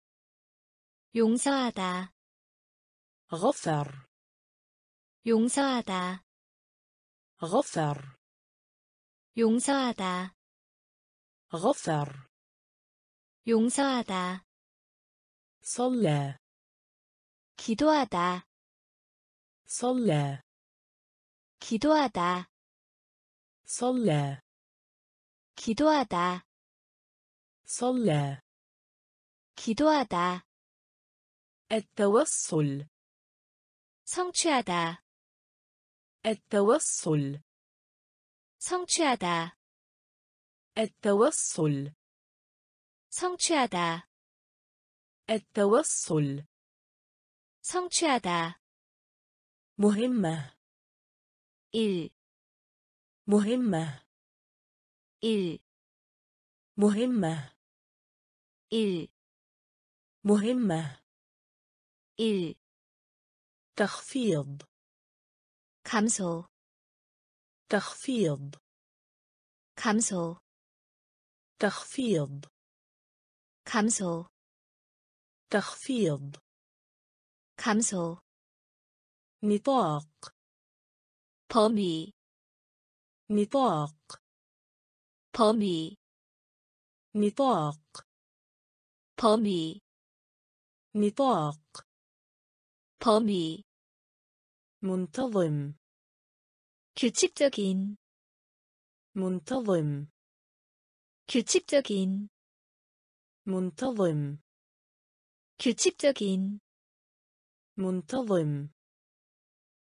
용서하다 غفر 용서하다 غفر 용서하다 غفر 용서하다 صلى 기도하다 صلى 기도하다 صلى 기도하다 صلى 기도하다 التوصل 성취하다 التوصل 성취하다 التوصل 성취하다 التوصل 성취하다 مهمة 일, مهمة 일, مهمة 일, مهمة 일, تخفيض 감소, تخفيض 감소, تخفيض 감소, تخفيض 감소, نطاق 범위, نطاق 범위, نطاق 범위, نطاق 범위, منتظم 규칙적인, منتظم 규칙적인, منتظم 규칙적인, منتظم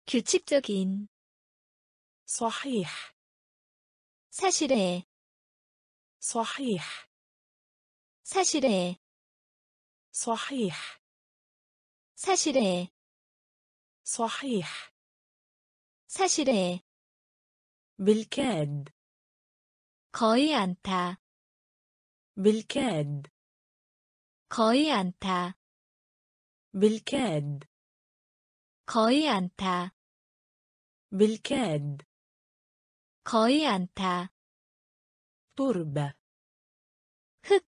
규칙적인, صحيح 사실에, صحيح 사실에, صحيح 사실에, صحيح 사실에, بالكاد 거의 않다, بالكاد 거의 않다, بالكاد 거의 않다, بالكاد 거의 않다, تربة 흙,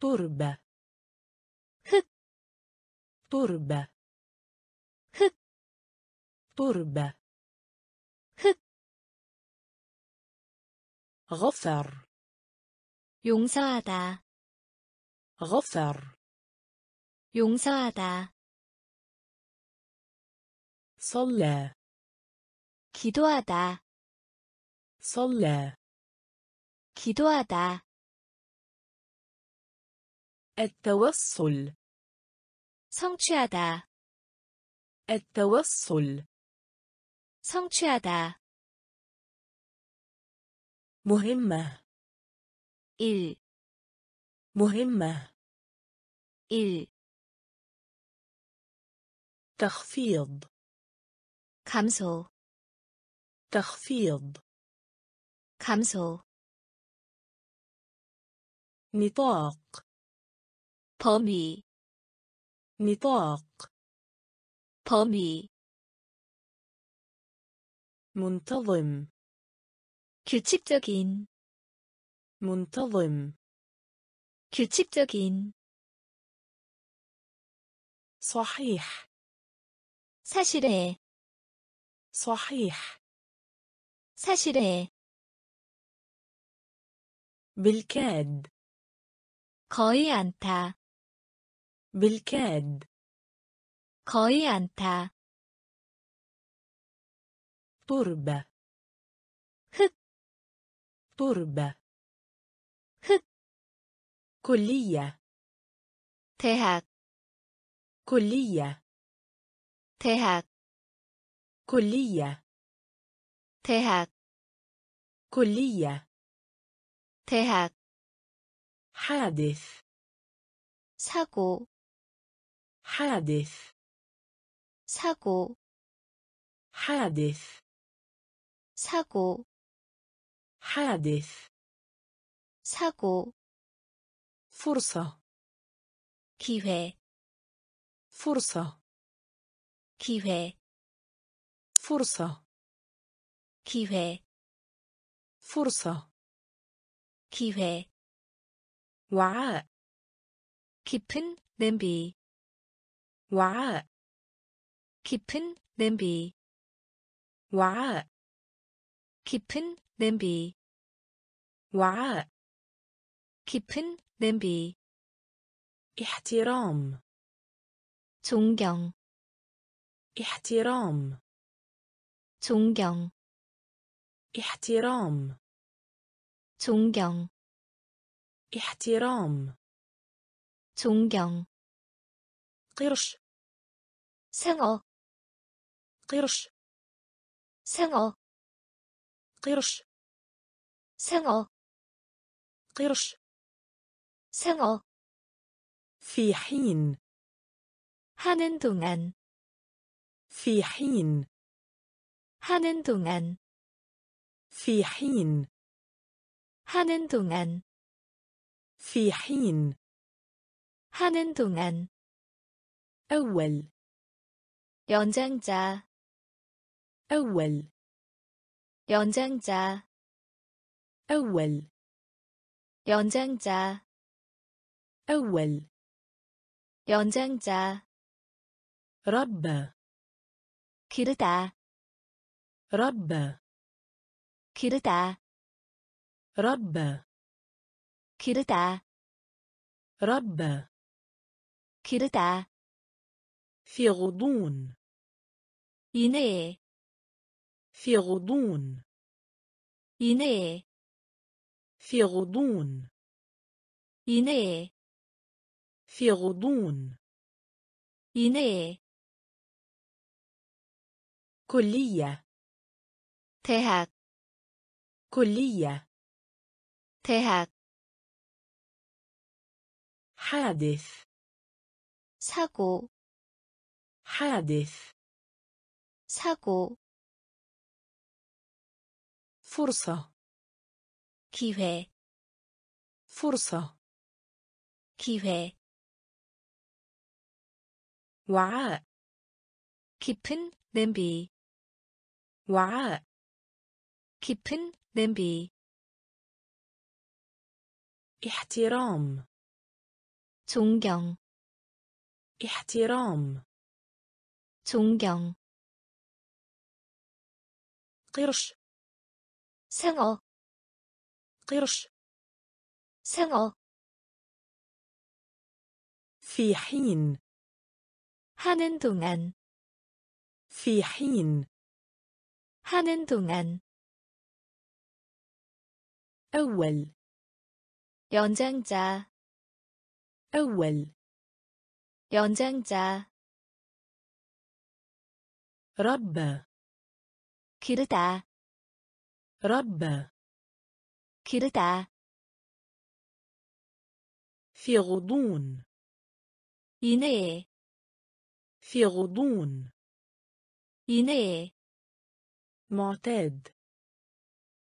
تربة 흙, تربة 흙, تربة 흙, غفر 용서하다, غفر 용서하다, صلى 기도하다, صلى 기도하다, التوصل 성취하다, التوصل 성취하다, مهمة 일, مهمة 일, تخفيض 감소, تخفيض 감소, نطاق 범위, نطاق 범위, منتظم 규칙적인, منتظم 규칙적인, صحيح 사실에, صحيح 사실에, بالكاد 거의 않다. بالكاد 거의 않다. تربة 흑 تربة 흑 كلية 대학 كلية 대학 كلية 대학 كلية 대학 حادث 사고 حادث 사고 حادث 사고 حادث 사고 Fursa. 기회. Fursa. 기회. Fursa. 기회. Fursa. 기회. 와. 깊은 냄비. 와. 깊은 냄비. 와. 깊은 냄비. 와. 깊은 냄비 احترام 존경 احترام 존경 احترام 존경 احترام 존경 قرش 상어 قرش 상어 قرش 상어 قرش 상어 في حين 하는 동안 في حين 하는 동안 في حين 하는 동안 في حين 하는 동안 أول 연장자 أول 연장자 أول 연장자 أول 연장자 ربى 기르다 ربى 기르다 ربى 기르다 ربى 기르다 في غضون 이내에 في غضون 이내에 في غضون 이내에 في غضون 이내에 كلية 대학 كلية 대학 حادث 사고 حادث 사고 فرصة 기회 فرصة 기회 وعاء 깊은 냄비 وعاء 깊은 냄비 احترام 존경 احترام 존경 قرش 상어 قرش 상어 في حين 하는 동안 في حين 하는 동안 أول 연장자 أول 연장자 ربى 기르다 ربى 기르다 في غضون 이내에 في غضون 이내에 معتاد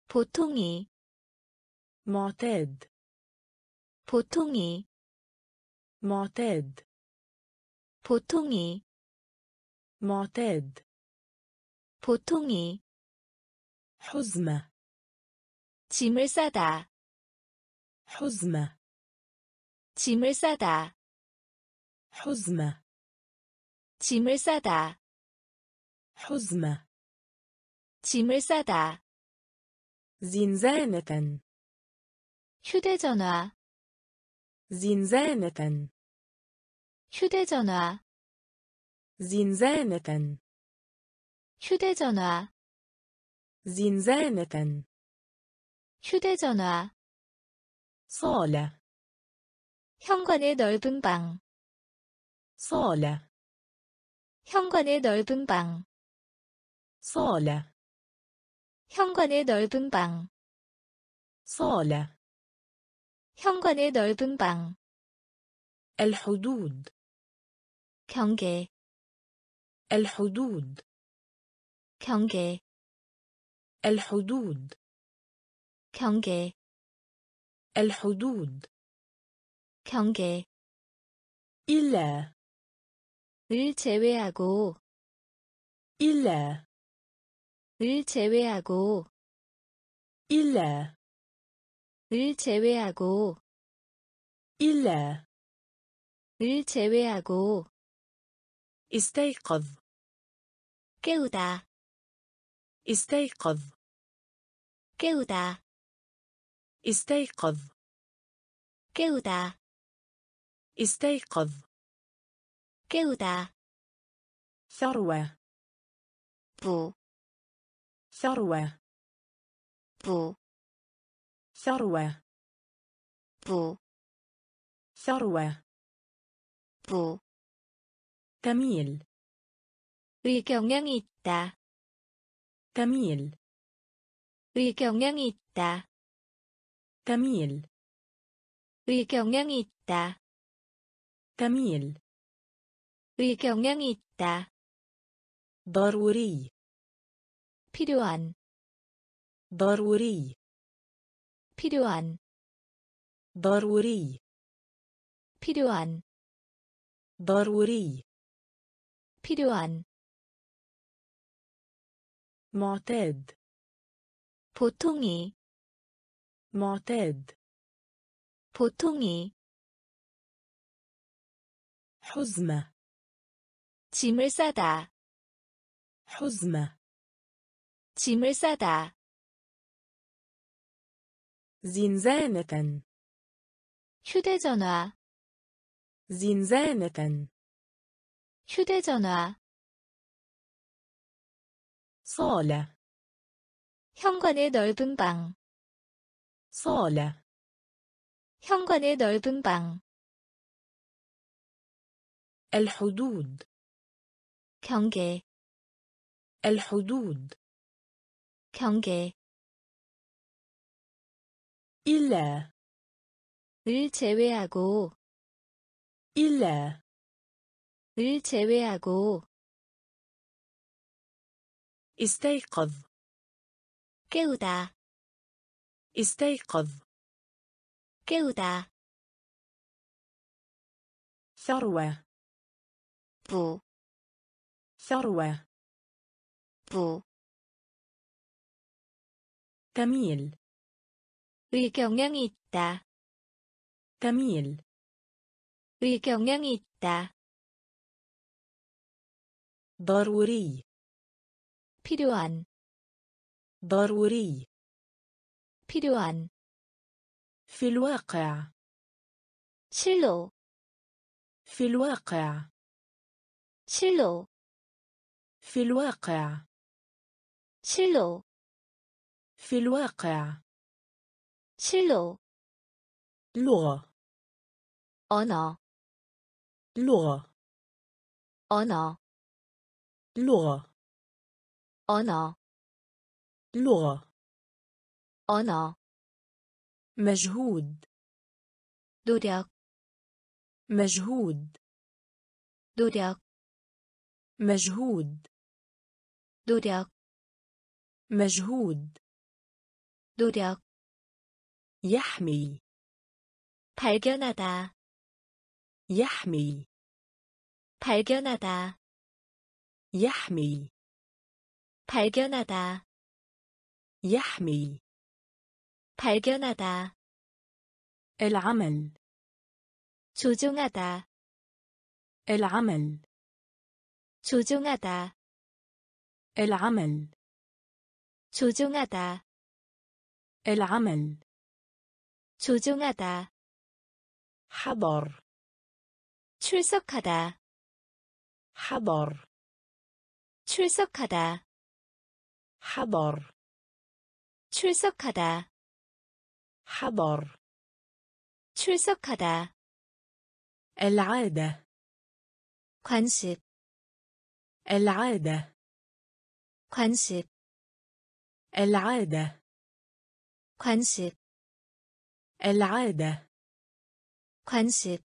보통이 معتاد 보통이 معتاد 보통이 معتاد 보통이 حزمة 짐을 싸다 حزمة 짐을 싸다 حزمة 짐을 싸다 حزمة 짐을 싸다 زنزانة 휴대전화 زنزانة 휴대전화 زنزانة 휴대전화 زنزانة 휴대전화 صالة 현관의 넓은 방 صالة 현관의 넓은 방 صالة 현관의 넓은 방 صالة 현관의 넓은 방 الحدود 경계 الحدود 경계 الحدود 경계 الحدود 경계 إلا 을 제외하고 إلا 을 제외하고 إلا 을 제외하고 إلا 을 제외하고 استيقظ 깨우다 استيقظ 깨우다 استيقظ 깨우다 استيقظ 깨우다 ثروة 부, ثروة 부, ثروة 부, ثروة 부. تميل 의경향이 있다. تميل 의경향이 있다. تميل 의경향이 있다. تميل 의경향이 있다. ضروري 필요한, ضروري 필요한, ضروري 필요한, ضروري 필요한. معتاد 보통이, معتاد 보통이. حزمة 짐을 싸다. حزمة 짐을 싸다. زنزانة 휴대전화, زنزانة 휴대전화. صالة 현관의 넓은 방, صالة 현관의 넓은 방. الحدود 경계, الحدود 경계. إلا 을 제외하고, إلا 을 제외하고. استيقظ 깨우다, استيقظ 깨우다. ثروة 부, ثروة 부. تميل 의경향이 있다. تميل 의경향이 있다. ضروري 필요한, ضروري 필요한. في الواقع 실로, في الواقع 실로, في الواقع 실로, في الواقع 실로. لغة 언어, لغة 언어, لغة 언어, لغة 언어. مجهود 노력, مجهود 노력, مجهود 노력, مجهود 노력. يحمي 발견하다, يحمي 발견하다, يحمي 발견하다, يحمي 발견하다. العمل 조종하다, العمل 조종하다, العمل 조종하다, العمل 조종하다. حضر 출석하다 حضر 출석하다 حضر 출석하다 حضر 출석하다 العادة 관습 العادة 관습 العادة 관습 العادة 관습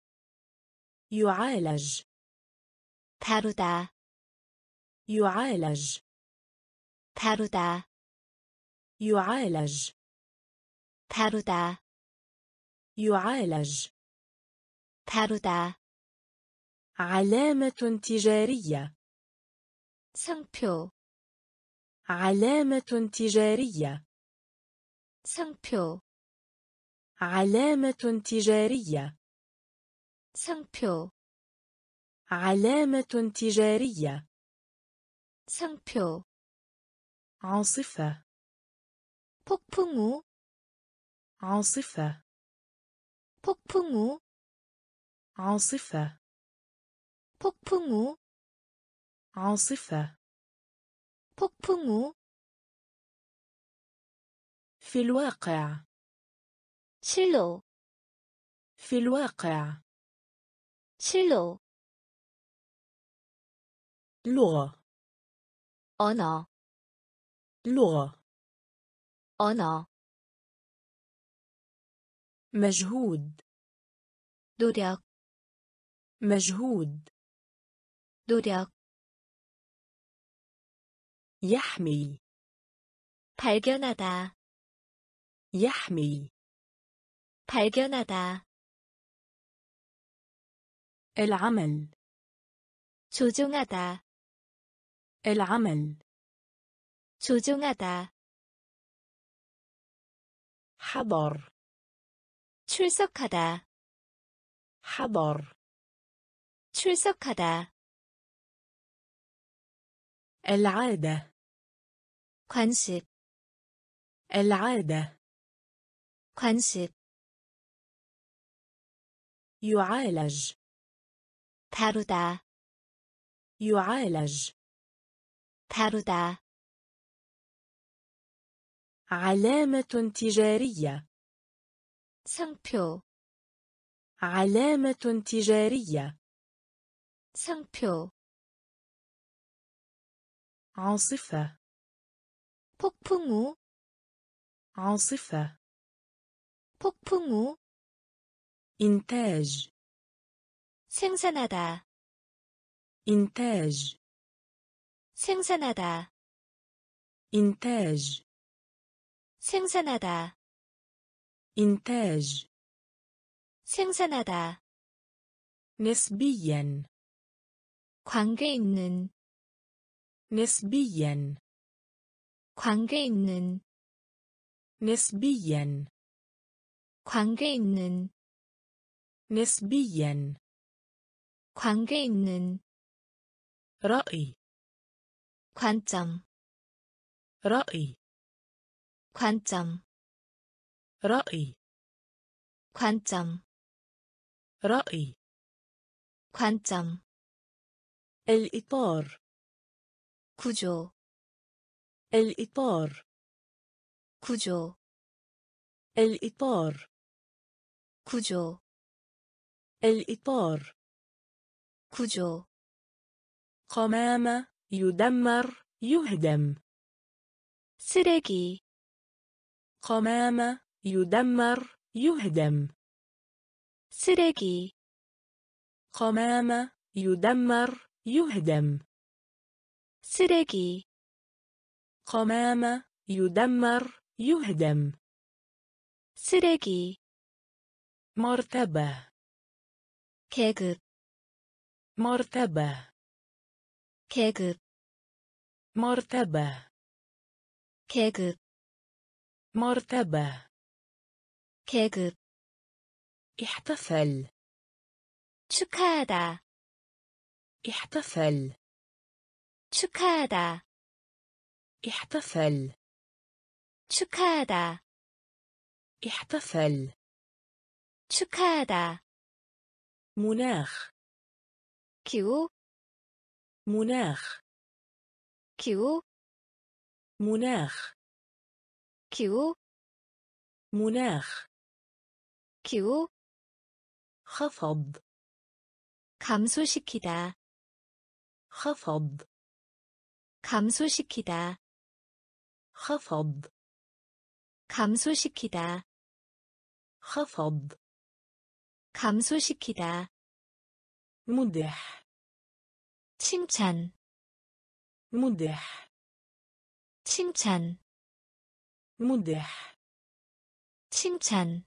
يعالج 다루다 يعالج 다루다 يعالج 다루다 يعالج 다루다 علامة تجارية 상표 علامة تجارية 상표 علامة تجارية 상표 علامة تجارية 상표 عاصفة 폭풍우 عاصفة 폭풍우 عاصفة 폭풍우 عاصفة 폭풍우 في الواقع 실로 في الواقع 실로 لغة 언어 لغة 언어 مجهود 노력 مجهود 노력 يحمي 발견하다 يحمي 발견하다 العمل 조종하다 العمل 조종하다 حضر 출석하다 حضر 출석하다 العادة 관습 العادة 관습 يعالج 다루다 يعالج 다루다 علامة تجارية 상표 علامة تجارية 상표 عاصفة 폭풍우 عاصفة 폭풍우 إنتاج 생산하다 إنتاج 생산하다 إنتاج 생산하다 إنتاج 생산하다 نسبيا 관계 있는 نسبيا 관계 있는 نسبيا 관계 있는 نسبيا 관계 있는 رأي 관점 رأي 관점 رأي 관점 رأي 관점 الإطار 구조 الإطار 구조 الإطار 구조 الإطار 구조 قمامة يدمر يهدم 쓰레기 قمامة يدمر يهدم 쓰레기 قمامة يدمر يهدم 쓰레기 قمامة يدمر يهدم 쓰레기 مرتبة 계급 مرتبة 계급 مرتبة 계급 مرتبة 계급 احتفل 축하하다 احتفل 축하하다 احتفل 축하하다 احتفل 축하하다 مناخ 기후 مناخ 기후 مناخ 기후 مناخ 기후 خفض 감소시키다 خفض 감소시키다 خفض 감소시키다 خفض 감소시키다 مدح 칭찬 مدح 칭찬 مدح 칭찬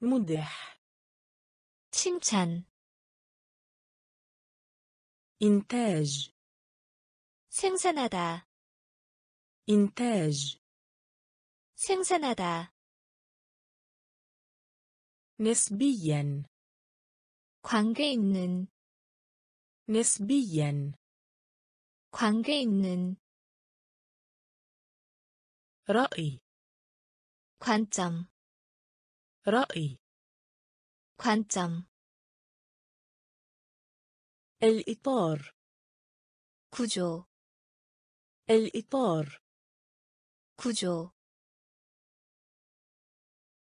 مدح 칭찬 إنتاج 생산하다 إنتاج 생산하다 نسبيا 관계 있는 نسبيا 관계 있는 رأي 관점 رأي 관점 الإطار 구조 الإطار 구조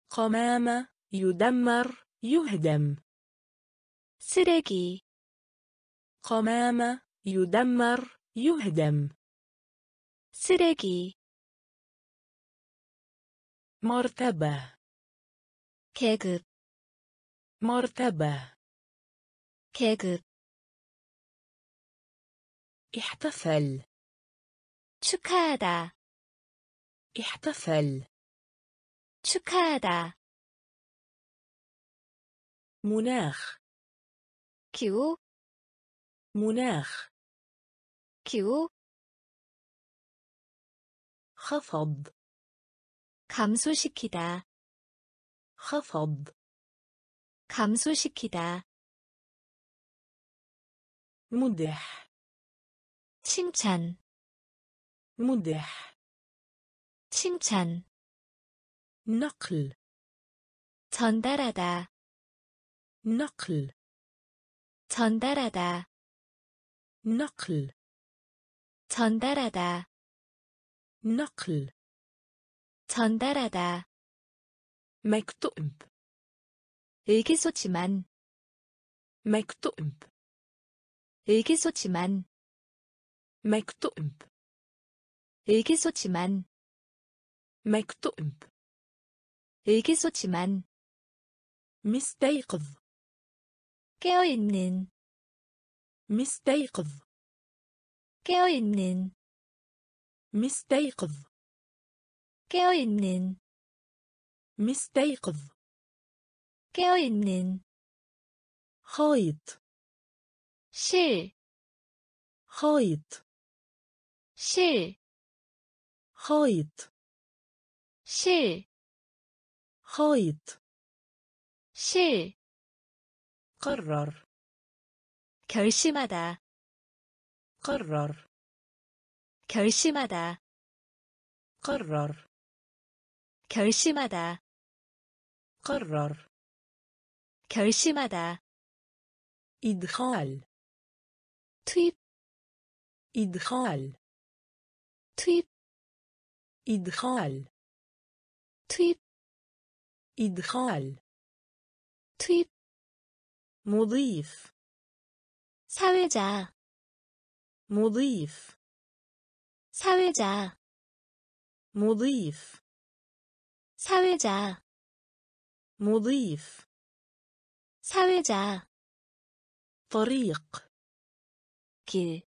قمامة يدمر يهدم 쓰레기 قمامة يدمر يهدم 쓰레기 مرتبة 계급 مرتبة 계급 احتفل 축하하다 احتفل 축하하다 مناخ 기후 مناخ 기후 خفض 감소시키다 خفض 감소시키다 مدح 칭찬 مدح 칭찬 نقل 전달하다 نقل 전달하다 نقل 전달하다 نقل 전달하다 مكتوب 의기소침한 مكتوب 의기소침한 مكتوب 의기소침한 مكتوب 의기소침한 مستيقظ 깨어있는 مستيقظ 깨어있는 مستيقظ 깨어있는 مستيقظ 깨어있는 خايط 실, خايط 실, خايط 실, خايط 실, قرر 결심하다, قرر 결심하다, قرر 결심하다, قرر 결심하다, إدخال 투입, إدخال 투입, إدخال 투입, إدخال 투입, مضيف 사회자, مضيف 사회자, مضيف 사회자, مضيف 사회자, طريق 길,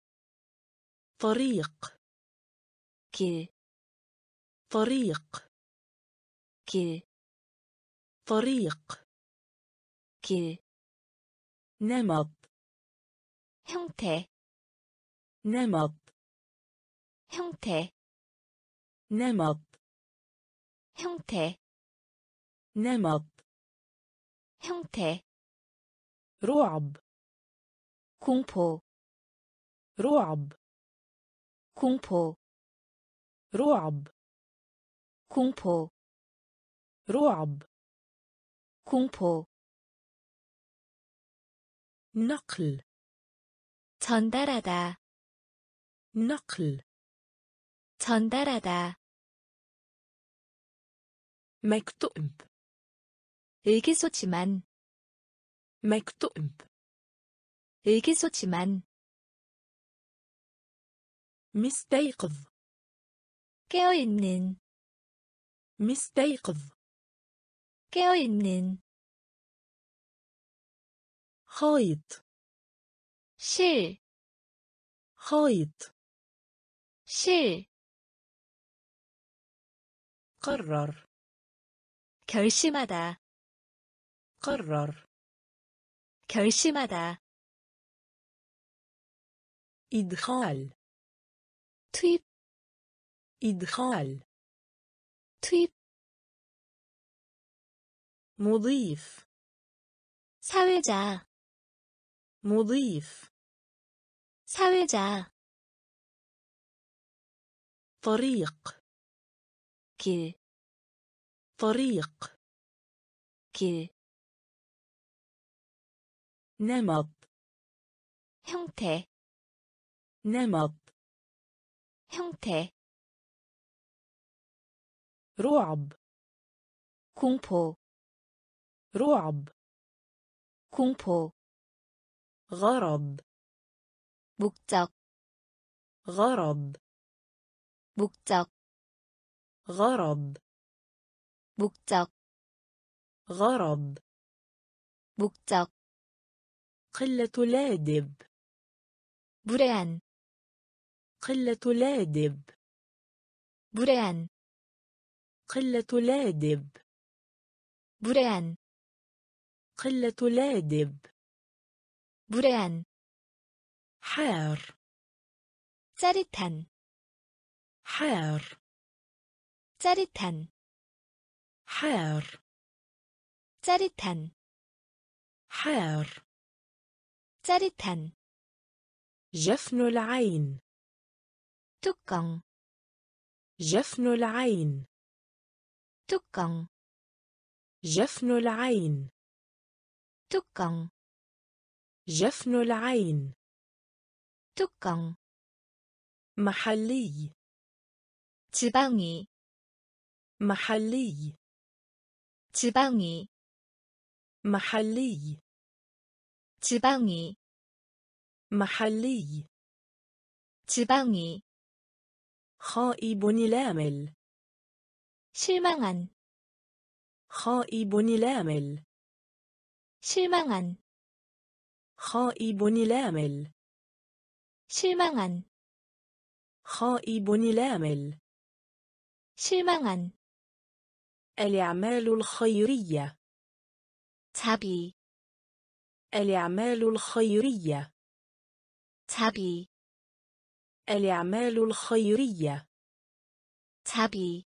طريق 길, طريق 길, طريق 길, نمط 형태, نمط 형태, نمط 형태, نمط 형태, رعب 공포, رعب 공포, رعب 공포, رعب 공포, نقل 전달하다 نقل 전달하다 مكتوب 의기소침한 مكتوب 의기소침한 مستيقظ 깨어있는 مستيقظ 깨어있는 خايط 실, خايط 실, قرر 결심하다, قرر 결심하다, إدخال 투입, إدخال 투입, مضيف 사회자, مضيف 사회자, طريق 길, طريق 길, نمط 형태, نمط 형태, رعب 공포, رعب 공포, غرض 목적, غرض 목적, غرض 목적, غرض 목적, قلة لادب 무례한, قلة لادب 무례한, قلة لادب 무례한, قلة لادب 무례한, حار 짜릿한, حار 짜릿한, حار 짜릿한, حار 짜릿한, جفن العين 뚜껑, جفن العين 뚜껑, جفن العين 뚜껑, جفن العين 뚜껑, محلي 지방이, محلي 지방이, محلي 지방이, محلي 지방이, خائب لامل 실망한, خائب لامل 실망한, خائب لامل 실망한, خائب لامل 실망한, الأعمال الخيرية 자비, الأعمال الخيرية 자비, الأعمال الخيرية 자비,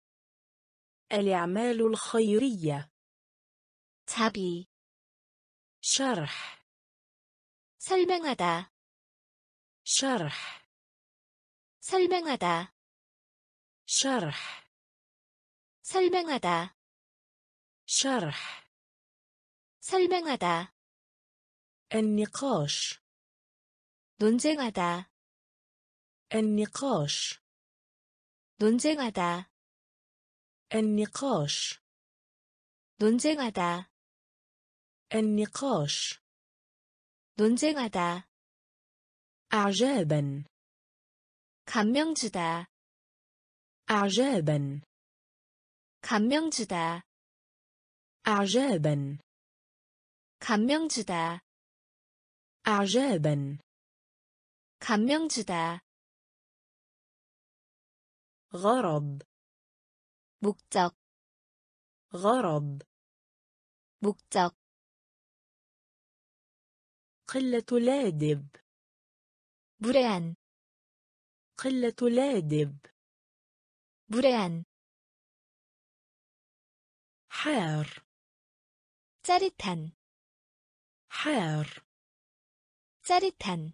الأعمال الخيرية 자비, شرح 설명하다, شرح 설명하다, شرح 설명하다, شرح 설명하다, النقاش 논쟁하다, النقاش 논쟁하다, النقاش 논쟁하다, النقاش 논쟁하다, أعجابا 감명 주다, أعجابا 감명 주다, أعجابا 감명 주다, أعجابا 감명 주다, غرض 목적, غرض 목적, قلة لادب 무례한, قلة لادب 무례한, حار 짜릿한, حار 짜릿한,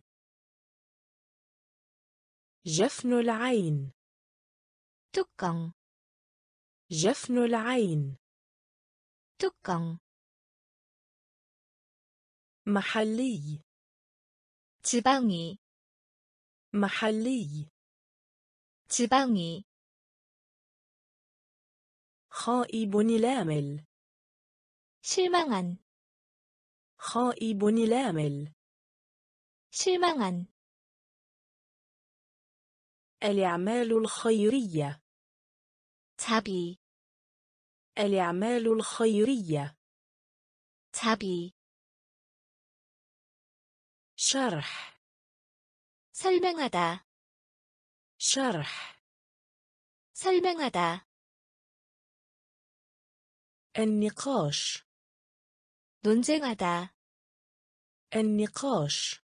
جفن العين 뚜껑, جفن العين 뚜껑, محلي 지방이 محلي 지방이 خائب لامل 실망한 خائب لامل 실망한 الأعمال الخيرية 자비 الأعمال الخيرية 자비 شرح 설명하다 شرح 설명하다 النقاش 논쟁하다 النقاش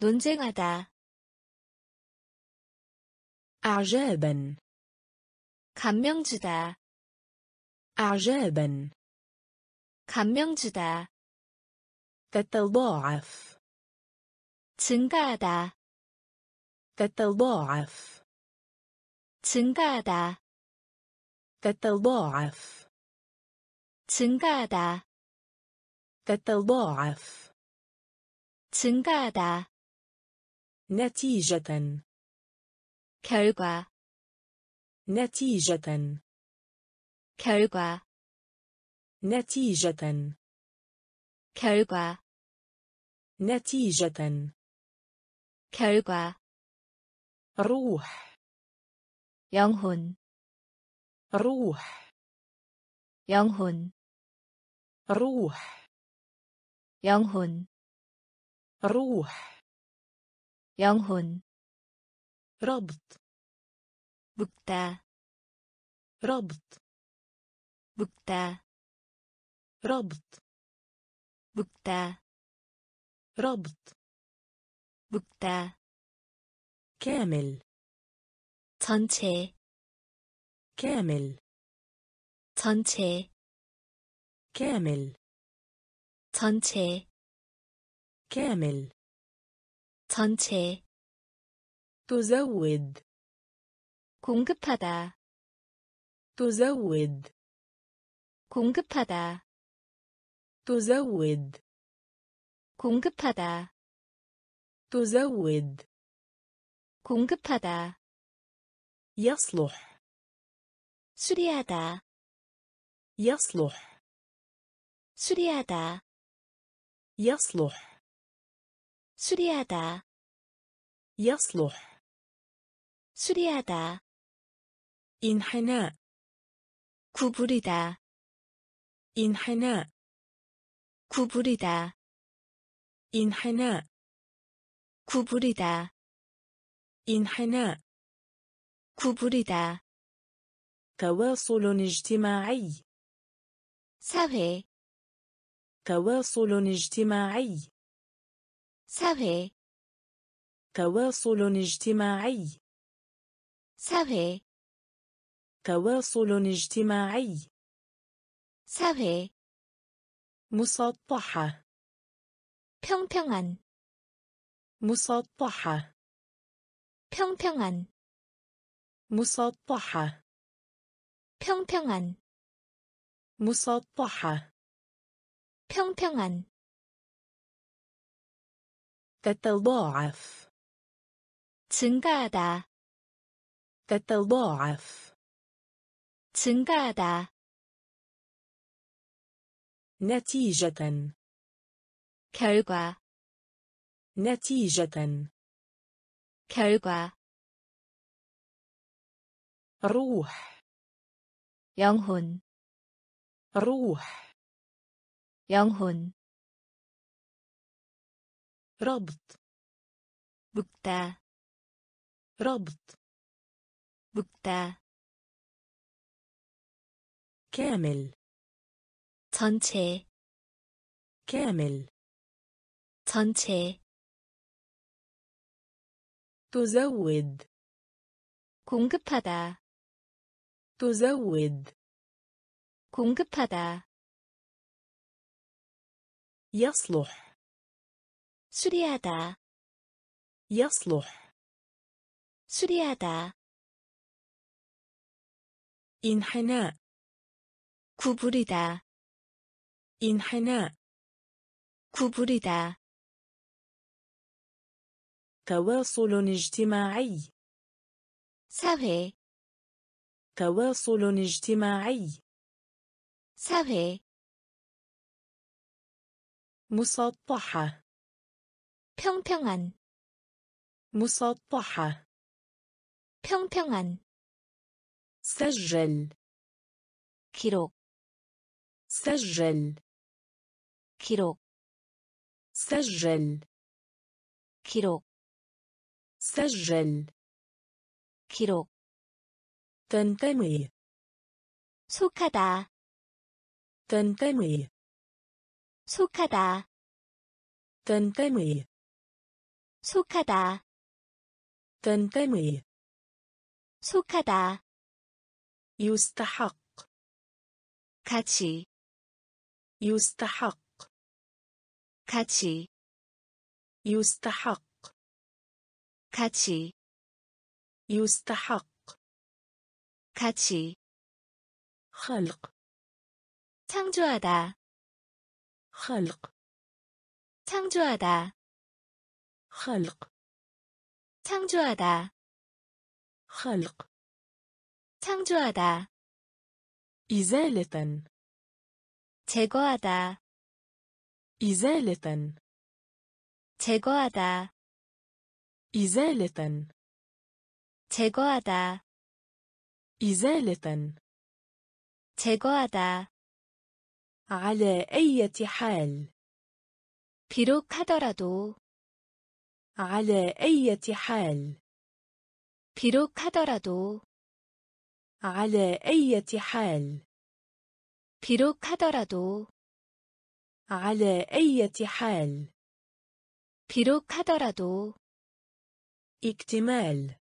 논쟁하다 أعجابا 감명 주다 أعجابا 감명 주다 تتضاعف 증가하다 تتضاعف 증가하다 تتضاعف 증가하다 تتضاعف 증가하다 نتيجة 결과 نتيجة 결과 نتيجة 결과 نتيجة 결과 روح 영혼 روح 영혼 روح 영혼 روح 영혼 ربط 묶다 ربط 묶다 ربط 묶다 ربط 묶다 كامل 전체 كامل 전체 كامل 전체 كامل 전체 تزود 공급하다 تزود 공급하다 تزود 공급하다 تزود 공급하다 يصلح 수리하다 يصلح 수리하다 يصلح 수리하다 يصلح 수리하다 انحناء 구부리다 انحناء 구부리다 انحناء 구부리다 انحناء 구부리다 تواصل اجتماعي 사회 تواصل اجتماعي 사회 تواصل اجتماعي 사회 تواصل اجتماعي 사회 مسطحة 평평한 مسطحة 평평한 مسطحة 평평한 مسطحة 평평한 تتضاعف 증가하다 تتضاعف 증가하다 نتيجة 결과 نتيجة 결과 روح 영혼 روح 영혼 ربط 묶다 ربط 묶다 كامل 전체 كامل 전체 تزود 공급하다 تزود 공급하다 يصلح 수리하다 يصلح 수리하다 انحناء 구부리다 انحناء 구부리다 تواصل اجتماعي 사회 تواصل اجتماعي 사회 مسطحة 평평한 مسطحة 평평한 سجل 기록 سجل 기록 سجل 기록 سجل 기록 تنتمي 속하다 تنتمي 속하다 تنتمي 속하다 تنتمي 속하다 يستحق 가치 يستحق 가치 يستحق 가치 يستحق 가치 خلق 창조하다 خلق 창조하다 خلق 창조하다 خلق 창조하다 إزالة 제거하다 إزالة 제거하다 إزالة 제거하다 إزالة 제거하다 على أي حال 비록 하더라도 على أي حال 비록 하더라도 على أي حال 비록 하더라도 على أي حال 비록 하더라도 اكتمال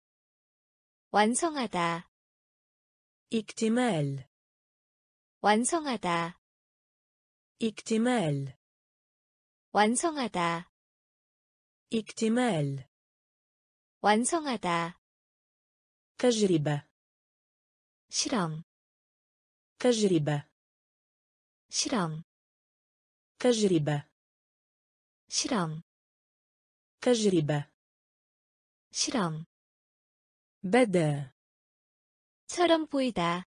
완성하다 اكتمال 완성하다 اكتمال 완성하다 اكتمال 완성하다 تجربة 실험 تجربة 실험 تجربة 실험 تجربة 실험 بدا 처럼 보이다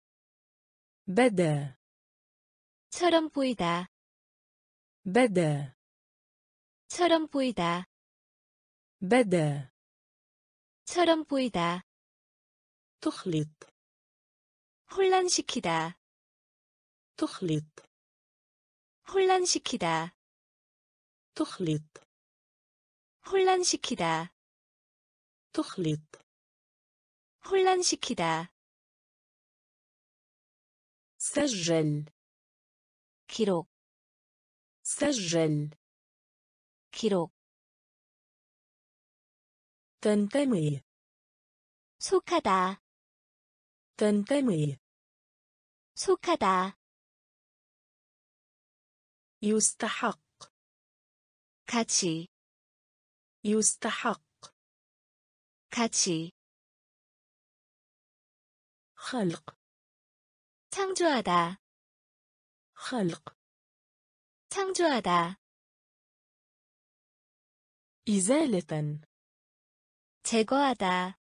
بدا 처럼 보이다 بدا 처럼 보이다 بدا 처럼 보이다 تخلط 혼란시키다 تخلط 혼란시키다 تخلط 혼란시키다 تخلط 혼란시키다 سجل 기록 سجل 기록 تنتمي 속하다 تنتمي 속하다 يستحق 가치 يستحق 가치 خلق 창조하다 خلق 창조하다 إزالة 제거하다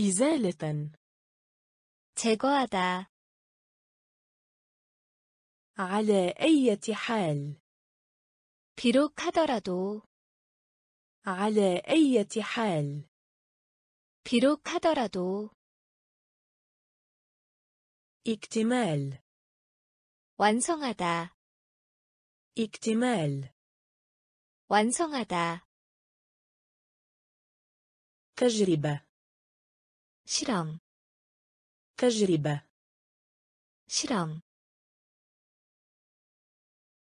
إزالة 제거하다 على أي حال 비록 하더라도 على أي حال 비록 하더라도 اكتمال 완성하다 اكتمال 완성하다 تجربة 실험 تجربة 실험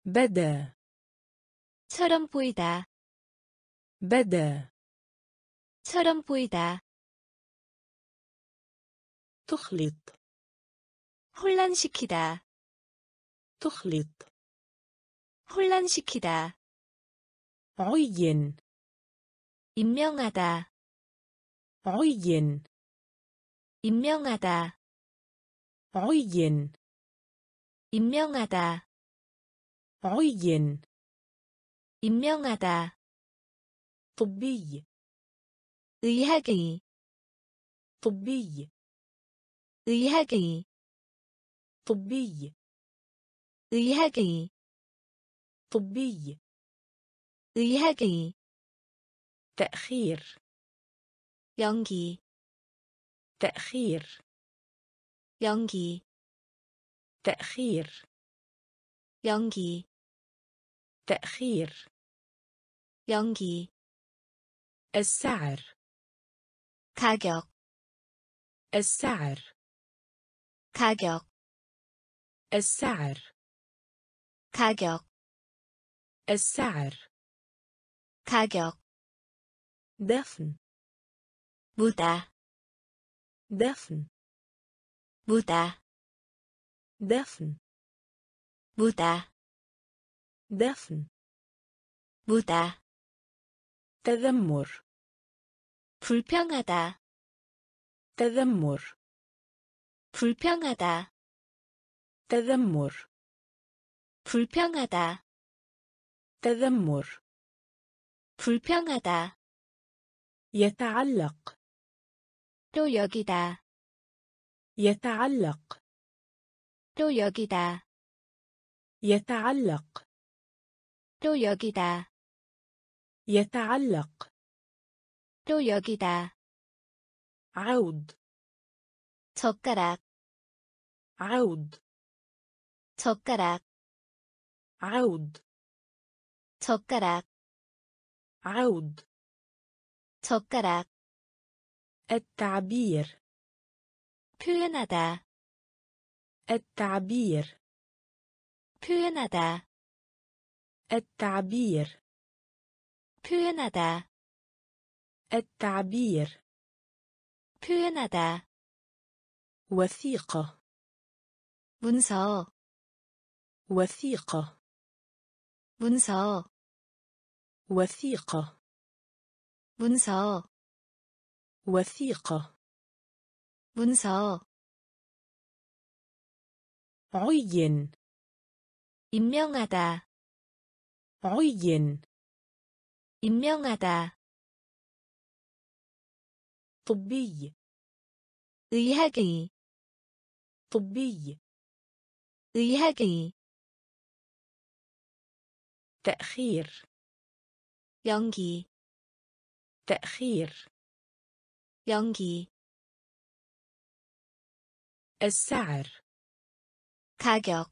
بدا 처럼 보이다 بدا 처럼 보이다 تخلط 혼란시키다 تخلط 혼란시키다 عين 임명하다 عين 임명하다 عين 임명하다 عين 임명하다 طبي 의학의 طبي 의학의 طبي 의학의 طبي 의학의 تأخير 연기 تأخير 연기 تأخير 연기 تأخير 연기 السعر 가격 السعر 가격 السعر 가격 السعر 가격 دفن 무다 دفن 무다 دفن 무다 دفن 무다 تذمر 불평하다 تذمر 불평하다 تذمر 불평하다 تذمر 불평하다 يتعلق 또 여기다 يتعلق 또 여기다 يتعلق 또 여기다 يتعلق 또 여기다 عود 젓가락 عود 젓가락 عود 젓가락 عود 젓가락 التعبير 표현하다 التعبير 표현하다 التعبير 표현하다 التعبير 표현하다 وثيقة 문서 وثيقة 문서 وثيقة 문서 وثيقة 문서 عين 임명하다 عين 임명하다 طبي 의학의 طبي 의학의 تأخير 연기 تأخير 연기 السعر 가격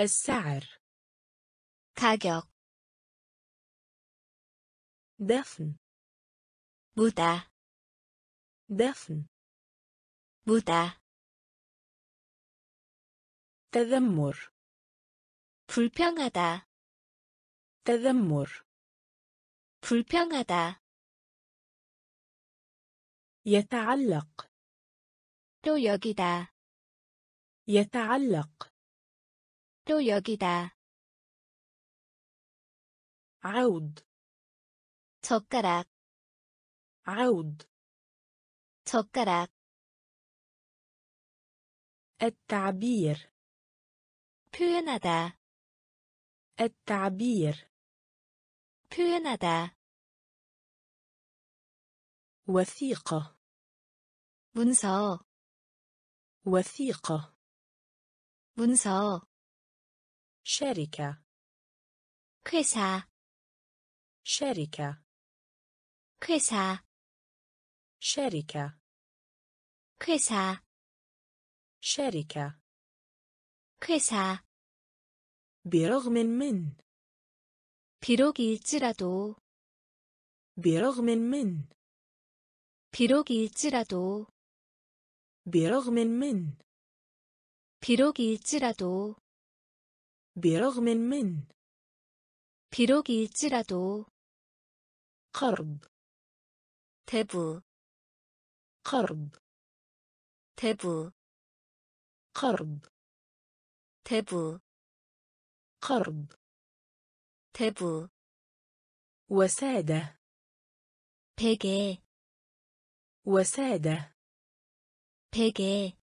السعر 가격 دفن 무다 دفن 무다 تذمر 불평하다 تذمر 불평하다 يتعلق 또 여기다 يتعلق 또 여기다 عود 젓가락 عود 젓가락 التعبير 표현하다 التعبير 표현하다 وثيقة 문서 وثيقة 문서 شركة 회사 شركة 회사 شركة 회사 شركة 회사 برغم من 비록일지라도 برغم من 비록일지라도 برغم من 비록일지라도 برغم من 비록일지라도 قرب 대부 قرب 대부 قرب 대부 قرب 대부 وسادة 베개 وسادة 베개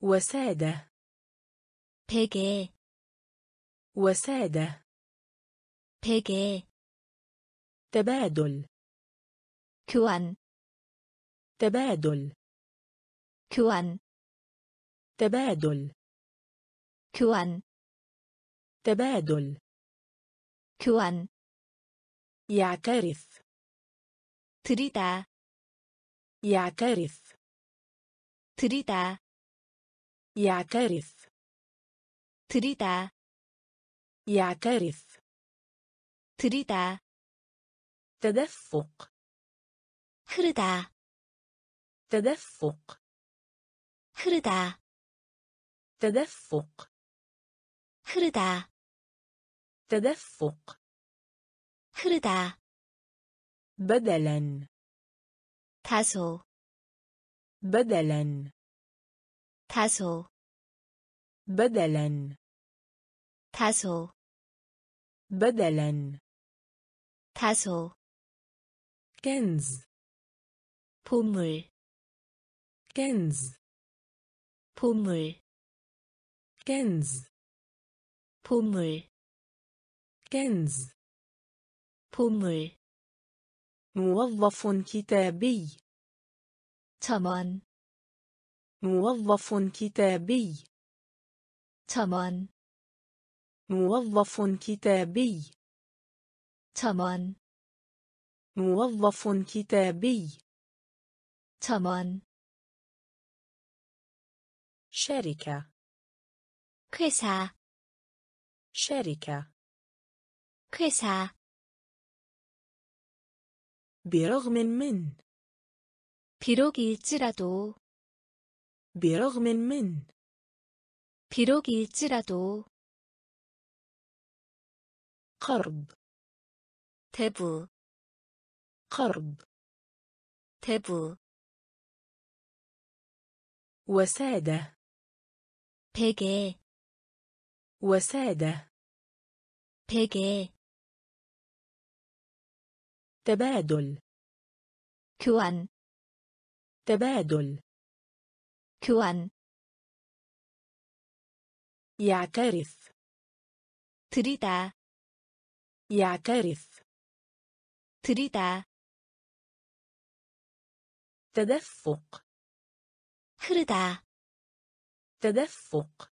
وسادة 베개 وسادة 베개 تبادل 교환 تبادل 교환 تبادل 교환 تبادل 교환 يعترف 들이다 يعترف 들이다 يعترف 들이다 يعترف 들이다 تدفق 흐르다 تدفق 흐르다 تدفق 흐르다 تدفق 흐르다 بدلا 다소 بدلا 다소 بدلا 다소 بدلا 다소 كنز 보물 كنز 보물 كنز 보물 كنز 보물 موظف كتابي 점원 موظف كتابي 점원 موظف كتابي 점원 موظف كتابي 점원 شركة 회사 شركة 회사 برغم من 비록일지라도 برغم من 비록일지라도 قرض 대부 قرض 대부 وسادة 베개 وسادة 베개 تبادل 교환 تبادل 교환 يعترف 들이다 يعترف 들이다 تدفق 흐르다 تدفق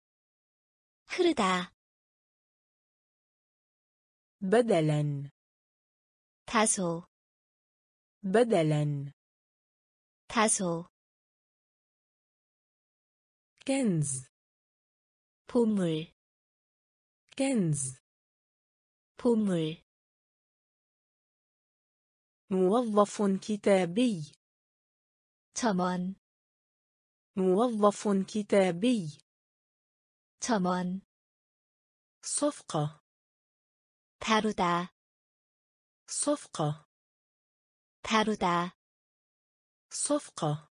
흐르다 بدلا 다소 بدلا 다소 كنز 보물 كنز 보물 موظف كتابي 점원 موظف كتابي 점원 صفقة 다루다 صفقة 다루다 صفقة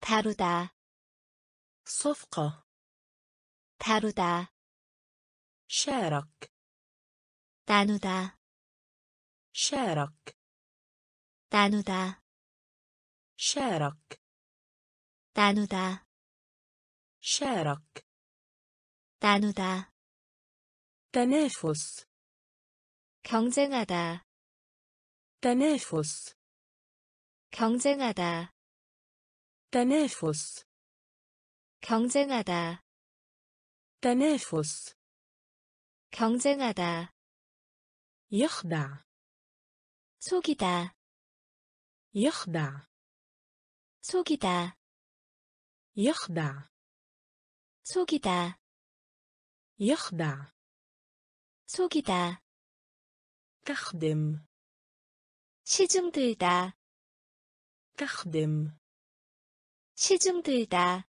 다루다 صفقة 다루다 شارك 나누다 شارك 나누다 شارك 나누다 شارك 나누다 تنافس 경쟁하다 تنافس 경쟁하다 تنافس 경쟁하다 تنافس 경쟁하다 يخدع 속이다 يخدع 속이다 يخدع 속이다 يخدع 속이다 تخدم 시중 들다 تخدم 시중 들다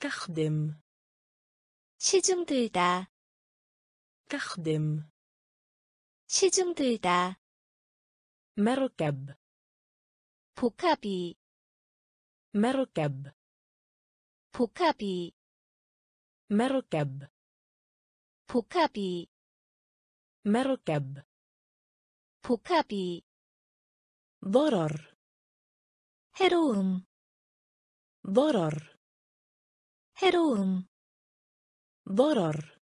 تخدم 시중 들다 تخدم 시중 들다 مركب 복합이 مركب 복합이 مركب 복합이 مركب 복합이 ضرر 해로움 ضرر 해로움 ضرر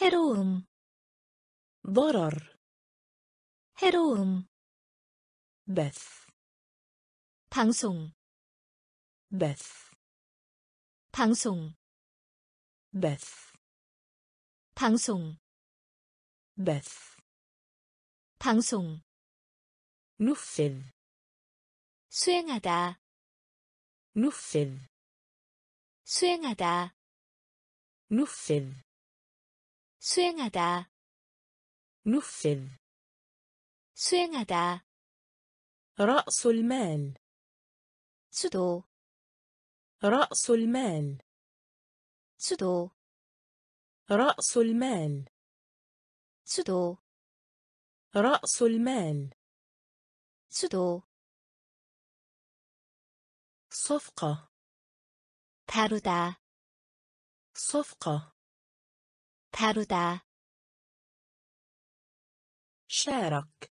해로움 ضرر 해로움 بث 방송 بث 방송 بث 방송 بث 방송 نفذ 수행하다 نفذ 수행하다 نفذ 수행하다 نفذ 수행하다 رأس المال 수도 رأس المال 수도 رأس المال 수도 رأس المال 수도 صفقة 다루다 صفقة 다루다 شارك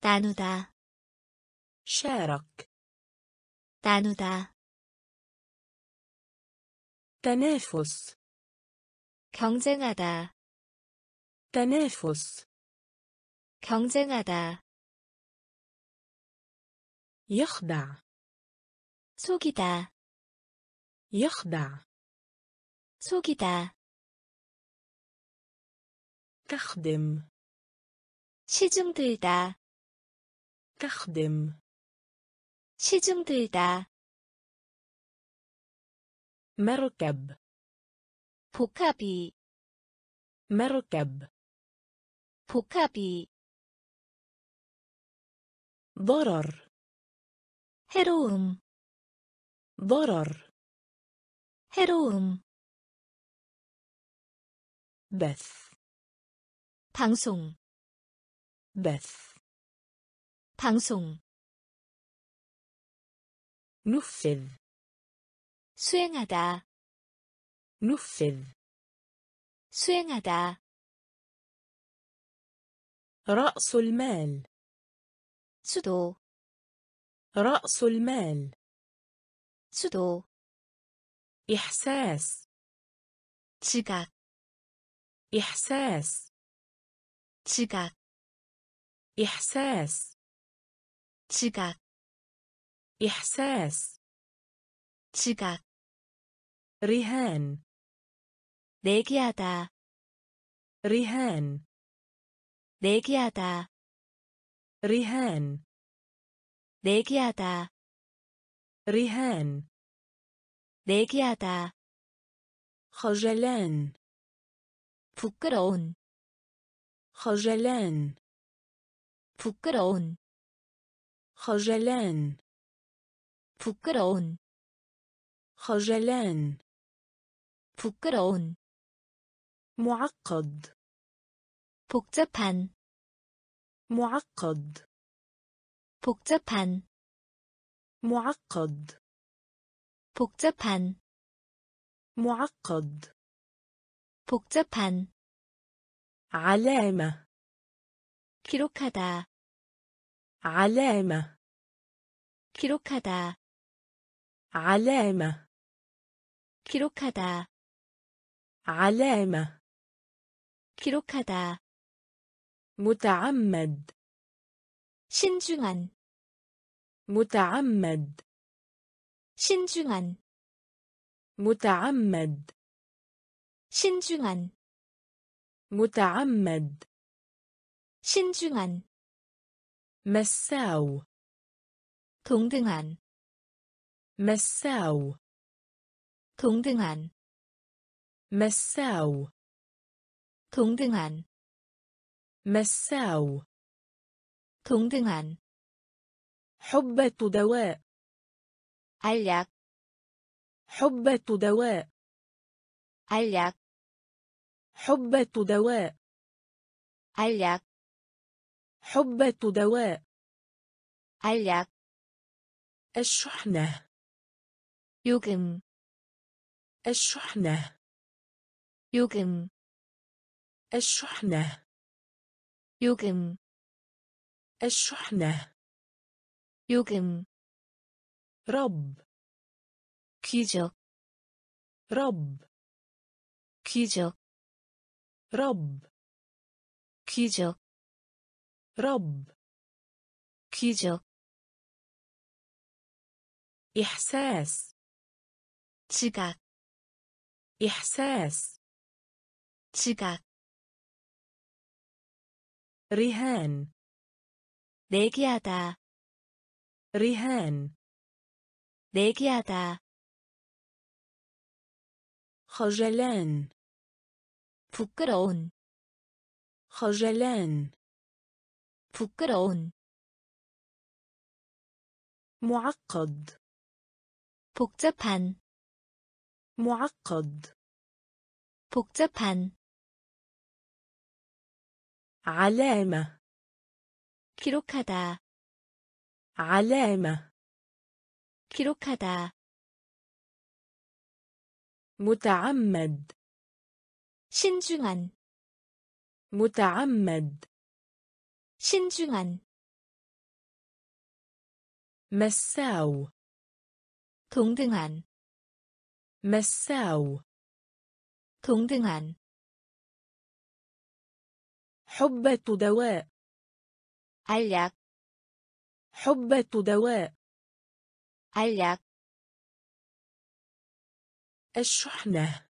나누다 شارك 나누다 تنافس 경쟁하다 تنافس 경쟁하다 يخدع 속이다 يخدع 속이다 تخدم 시중 들다 تخدم 시중 들다 مركب 복합이 مركب 복합이 ضرر 해로움 ضرر 해로움 بث 방송 بث 방송 نفذ 수행하다 نفذ 수행하다 رأس المال 수도 رأس المال 수도 إحساس 지각 إحساس 지각 إحساس 지각 إحساس 지각 رهان 내기하다 رهان 내기하다 رهان 내기하다 رهان 내기하다 خجلان 부끄러운 خجلان 부끄러운 خجلان 부끄러운 خجلان 부끄러운 معقد 복잡한 معقد 복잡한 معقد 복잡한 معقد 복잡한 علامة 기록하다 علامة 기록하다 علامة 기록하다 علامة 기록하다 متعمد 신중한 متعمد 신중한 متعمد 신중한 متعمد 신중한 مساو 동등한 مساو 동등한 مساو 동등한 مساو 동등한 حبة دواء 알약 حبة دواء 알약 حبة دواء 알약 حبة دواء 알약 الشحنة 요금 الشحنة 요금 الشحنة 요금 الشحنة 요금 رب 귀족 رب 귀족 رب 귀족 رب 귀족 إحساس 지각 إحساس 지각 رهان 내기하다 رهان 내기하다 خجلان 부끄러운 خجلان 부끄러운 معقد 복잡한 معقد 복잡한 علامة 기록하다 علامة 기록하다 متعمد 신중한 متعمد 신중한 مساو 동등한 مساو 동등한 حبة دواء 알약 حبة دواء 알약 الشحنة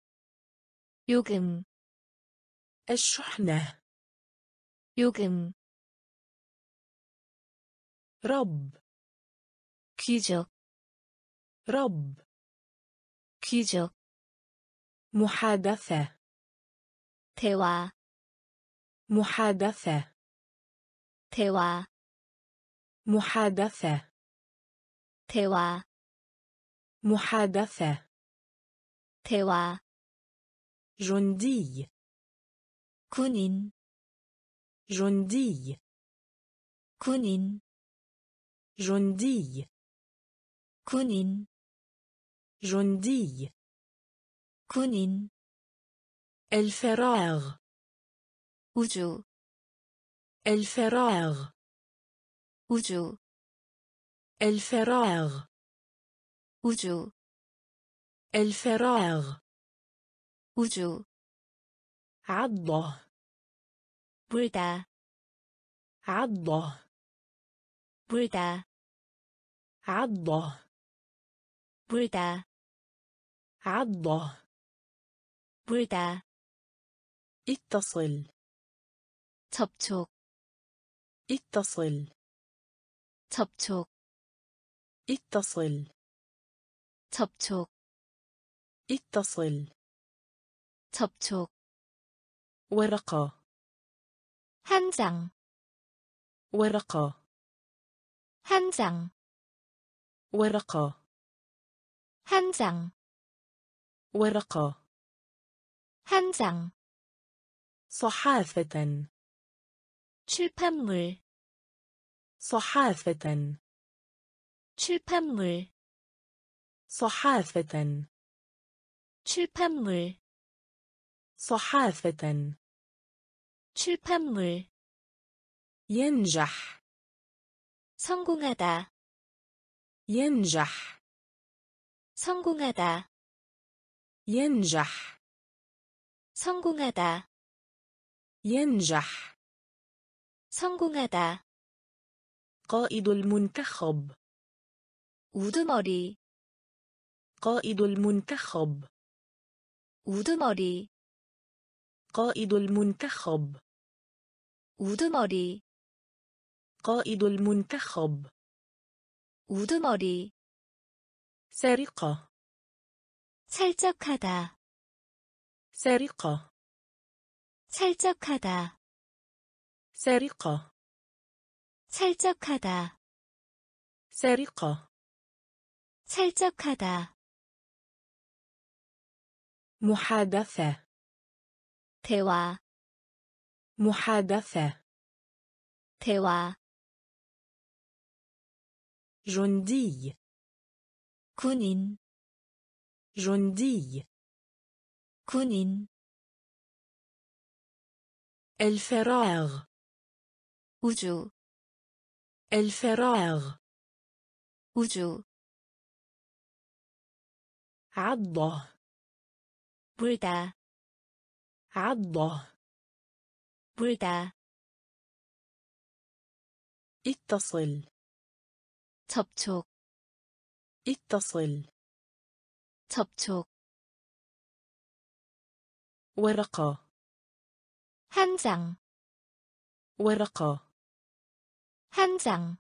요금 الشحنة 요금 رب 귀족 رب 귀족 محادثة 대화 محادثة 대화 محادثة 대화 محادثة 대화 جندي 군인 جندي 군인 جندي 군인 جندي 군인 الفراغ وجو. الفراغ. وجو. الفراغ. وجو. الفراغ. وجو. عضة. بردا عضة. بردا عضة. بردا عضة. بردا اتصل. 접촉 اتصل 접촉 اتصل 접촉 اتصل 접촉 ورقة 한 장, ورقة 한 장, ورقة 한 장, ورقة 한 장, صحافة 출판물, صحافة 출판물, صحافة 출판물, صحافة 출판물, ينجح 성공하다, ينجح 성공하다, ينجح 성공하다, ينجح 성공하다, قائد المنتخب 우두머리, قائد المنتخب 우두머리, قائد المنتخب 우두머리, قائد المنتخب 우두머리, سرقة 살짝하다, سرقة 살짝하다, سرقة 살짝하다, سرقة 살짝하다, محادثة 대화, محادثة 대화, جندي 군인, جندي 군인, الفراغ 우주, الفراغ 우주, عضة 불다, عضة 불다, اتصل 접촉 اتصل 접촉 ورقة 한 장, ورقة 한 장,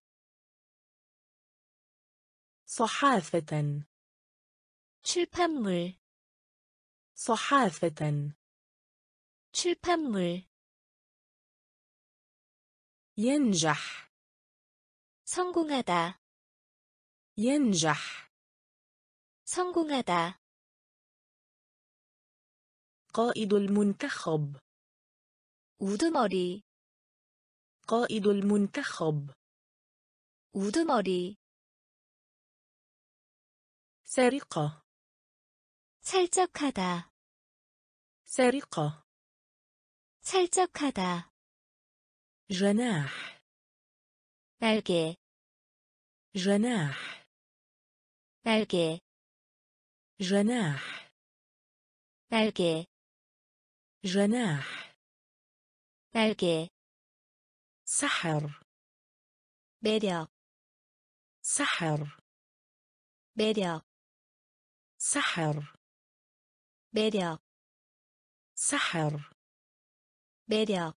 صحافة 출판물, صحافة 출판물, ينجح 성공하다, ينجح 성공하다, قائد المنتخب 우두머리, قائد المنتخب 우두머리, سرقة 살짝하다, سرقة 살짝하다, جناح 날개, جناح 날개, جناح 날개, جناح 날개, سحر 매력, سحر 매력, سحر 매력, سحر 매력,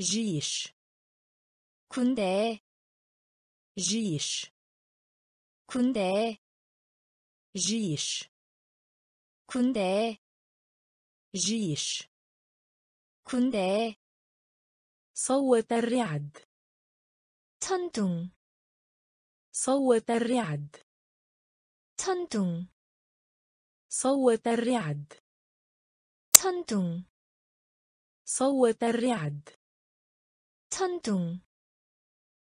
جيش 군대, جيش 군대, جيش 군대, جيش 군대, صوت الرعد 천둥, صوت الرعد 천둥, صوت الرعد 천둥, صوت الرعد 천둥,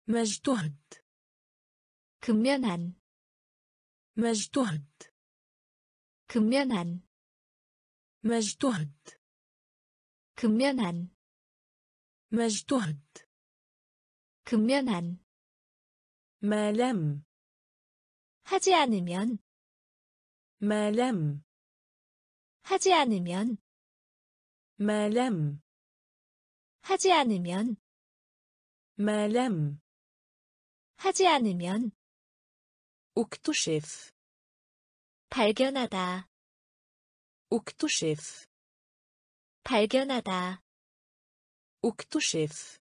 مجتهد 근면한, مجتهد 근면한, مجتهد 근면한, مجتهد 근면한, ما لم 하지 않으면, ما لم 하지 않으면, ما لم 하지 않으면, ما لم 하지 않으면, اكتشف 발견하다, اكتشف 발견하다, اكتشف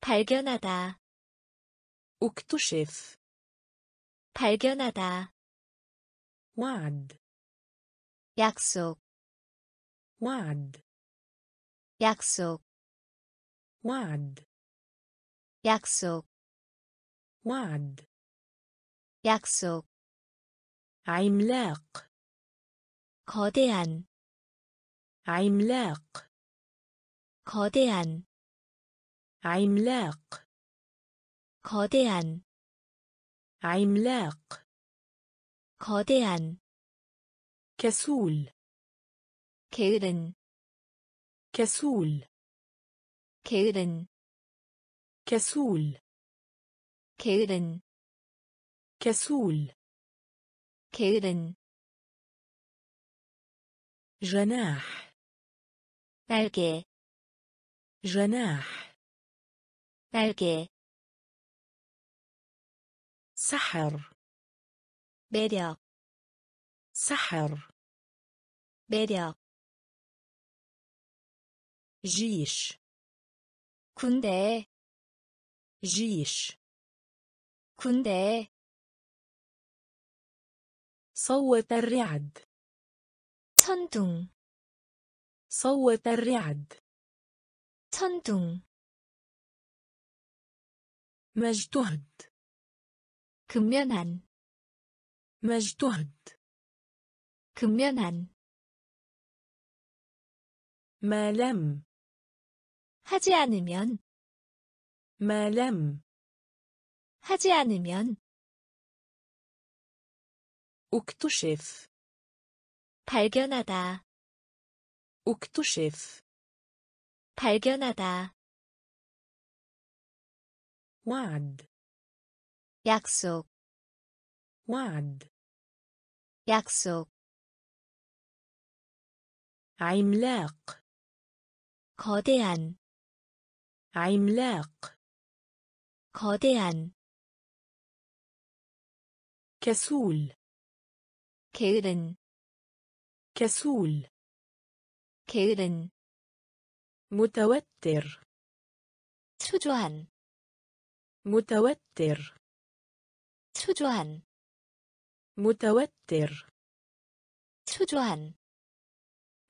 발견하다, اكتشف 발견하다, وعد 약속, وعد 약속, وعد 약속, وعد 약속, عملاق 거대한, عملاق 거대한, عملاق 거대한, عملاق 거대한, كسول 게으른, كسول 게으른, كسول 게으른, كسول 게으른, جناح 날개, جناح 날개, سحر 매력, سحر 매력, جيش 군대, جيش 군대, صوت الرعد 천둥, صوت الرعد 천둥, مجتهد 근면한, مجتهد 근면한, ما لم 하지 않으면, ما لم 하지 않으면, اكتشف 발견하다, اكتشف 발견하다, وعد 약속, وعد 약속, عملاق 거대한, عملاق 거대한 كسول 게으른 كسول 게으른 متوتر 초조한 متوتر 초조한 متوتر 초조한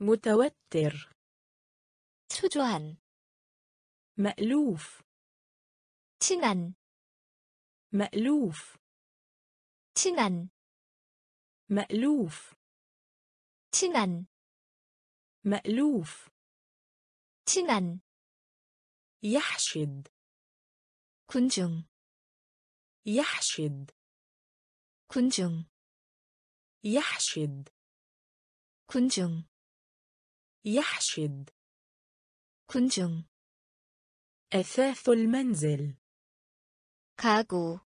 متوتر 초조한 مألوف 친한 مألوف 친한 مألوف 친한 مألوف 친한 يحشد 군중 يحشد 군중 يحشد 군중 يحشد 군중 أثاث المنزل 가구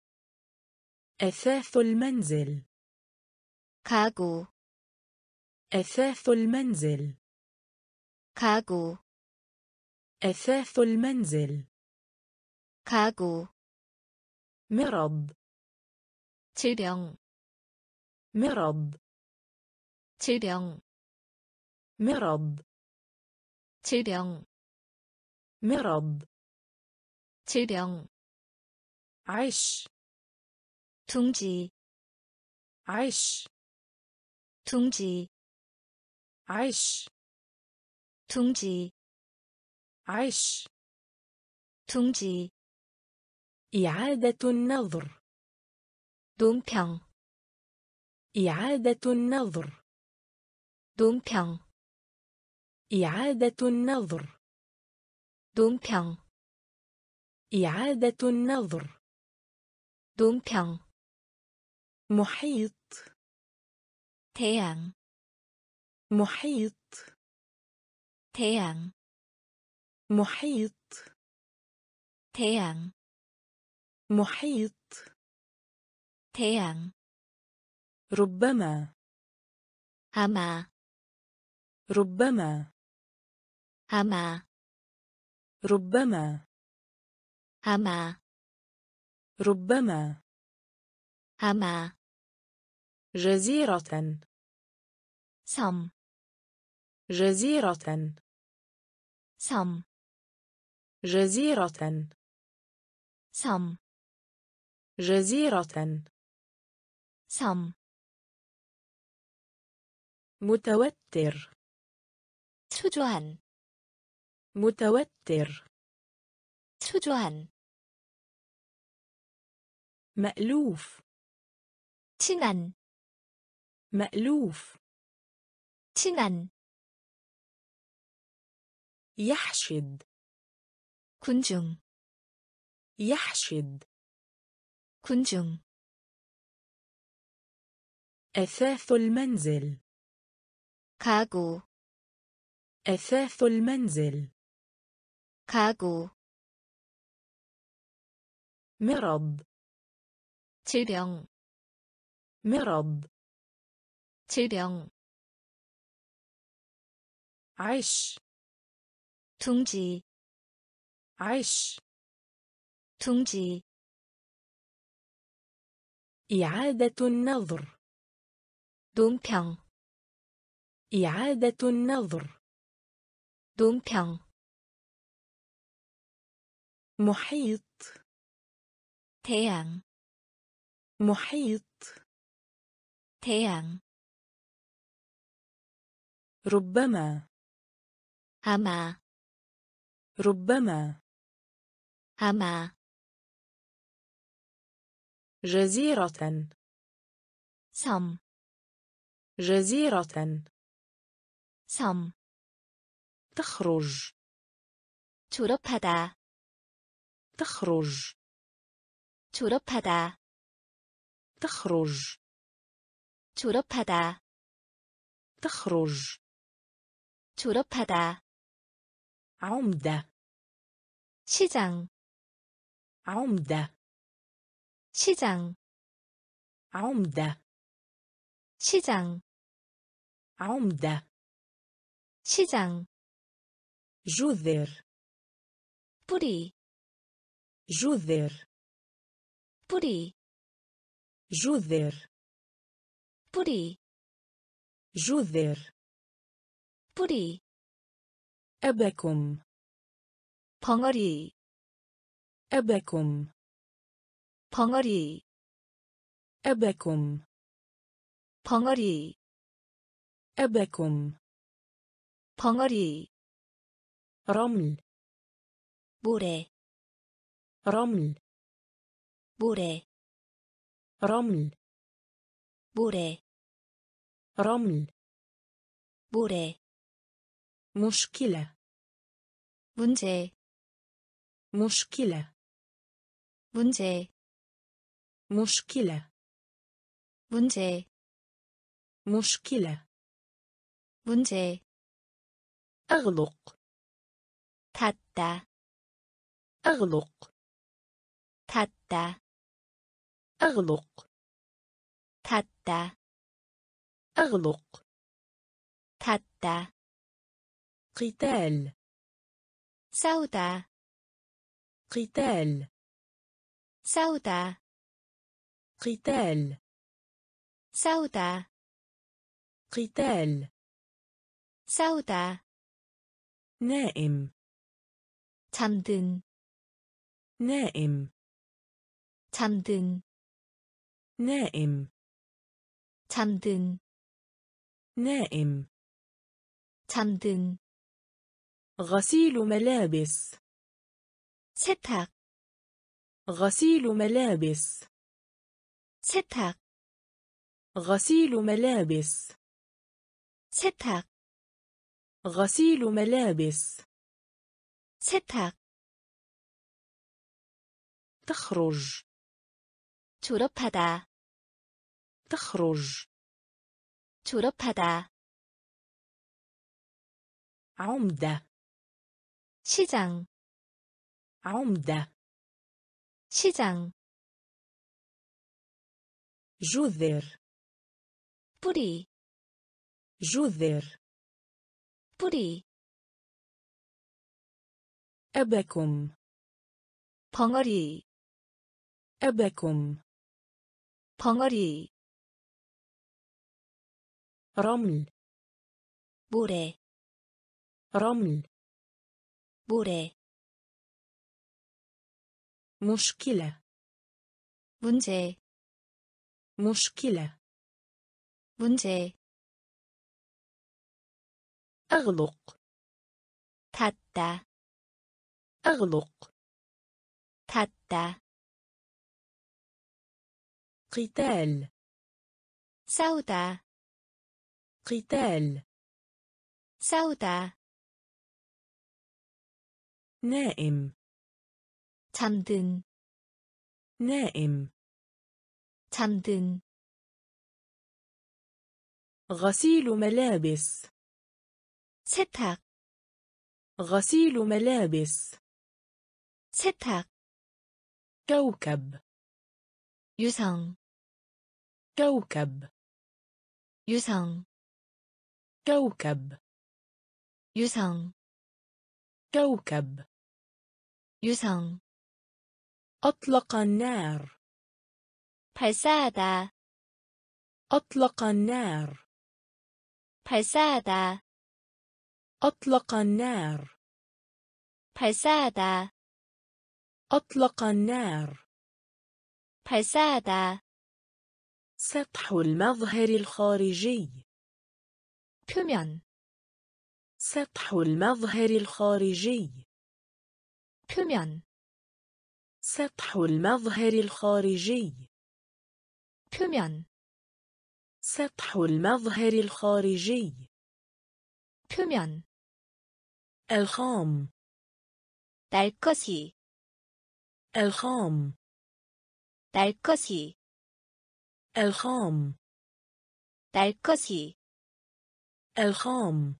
أثاث المنزل 가구 أثاث المنزل 가구 أثاث المنزل 가구 مرض 질병 مرض 질병 مرض 질병 مرض 질병 عش 둥지 عش 둥지 عش 둥지 عش 둥지 إعادة النظر 논평 إعادة النظر 논평 إعادة النظر 논평 إعادة النظر 논평 محيط 태양 محيط 태양 محيط 태양 محيط 태양 ربما 아마 ربما 아마 ربما 아마 ربما 아마 جزيرة 섬 جزيرة 섬 جزيرة 섬 جزيرة 섬 متوتر 초조한 متوتر 초조한 مألوف 친한 مألوف 친한 يحشد 군중 يحشد 군중 أثاث المنزل 가구 أثاث المنزل 가구 مرض 질병 مرض 질병 عش 둥지 عش 둥지 إعادة النظر 논평 إعادة النظر 논평 محيط 태양 محيط 태양 ربما 아마 ربما 아마 جزيرة 섬 جزيرة 섬 تخرج 졸업하다 تخرج 졸업하다 تخرج 졸업하다 تخرج 졸업하다 عمدة 시장 عمدة 시장 عمدة 시장 عمدة 시장 جذر 뿌리 جذر 뿌리 جذر 뿌리 جذر 뿌리 أبكم 벙어리 أبكم 벙어리 أبكم 벙어리 أبكم 벙어리 رمل 모래 رمل 모래 رمل 모래 رمل 모래 مشكلة 문제 مشكلة 문제 مشكلة 문제 مشكلة 문제 أغلق 닫다 أغلق 닫다 أغلق 닫다 أغلق 닫다 قتال 싸우다 قتال 싸우다 قتال 싸우다 قتال 싸우다 نائم 잠든 نائم 잠든 نائم 잠든 نائم 잠든 غسيل ملابس 세탁 غسيل ملابس 세탁 غسيل ملابس 세탁 غسيل ملابس 세탁 تخرج 졸업하다 تخرج 졸업하다 عمدة 시장 عمدة 시장 جذر 뿌리 جذر 뿌리 أبكم 벙어리 أبكم 벙어리 رمل 모래 رمل 모래 مشكلة 문제 مشكلة 문제 أغلق 닫다 أغلق 닫다 قتال 싸우다 قتال 싸우다 نائم 잠든 نائم 잠든 غسيل ملابس 세탁 غسيل ملابس 세탁 كوكب 유성 كوكب 유성 كوكب 유성 كوكب 유성 أطلق النار 발사하다 أطلق النار 발사하다 أطلق النار 발사하다 أطلق النار 발사하다 سطح المظهر الخارجي 표면 سطح المظهر الخارجي 표면 سطح المظهر الخارجي 표면 سطح المظهر الخارجي 표면 الخام 날 것이 الخام 날 것이 الخام 날 것이 الخام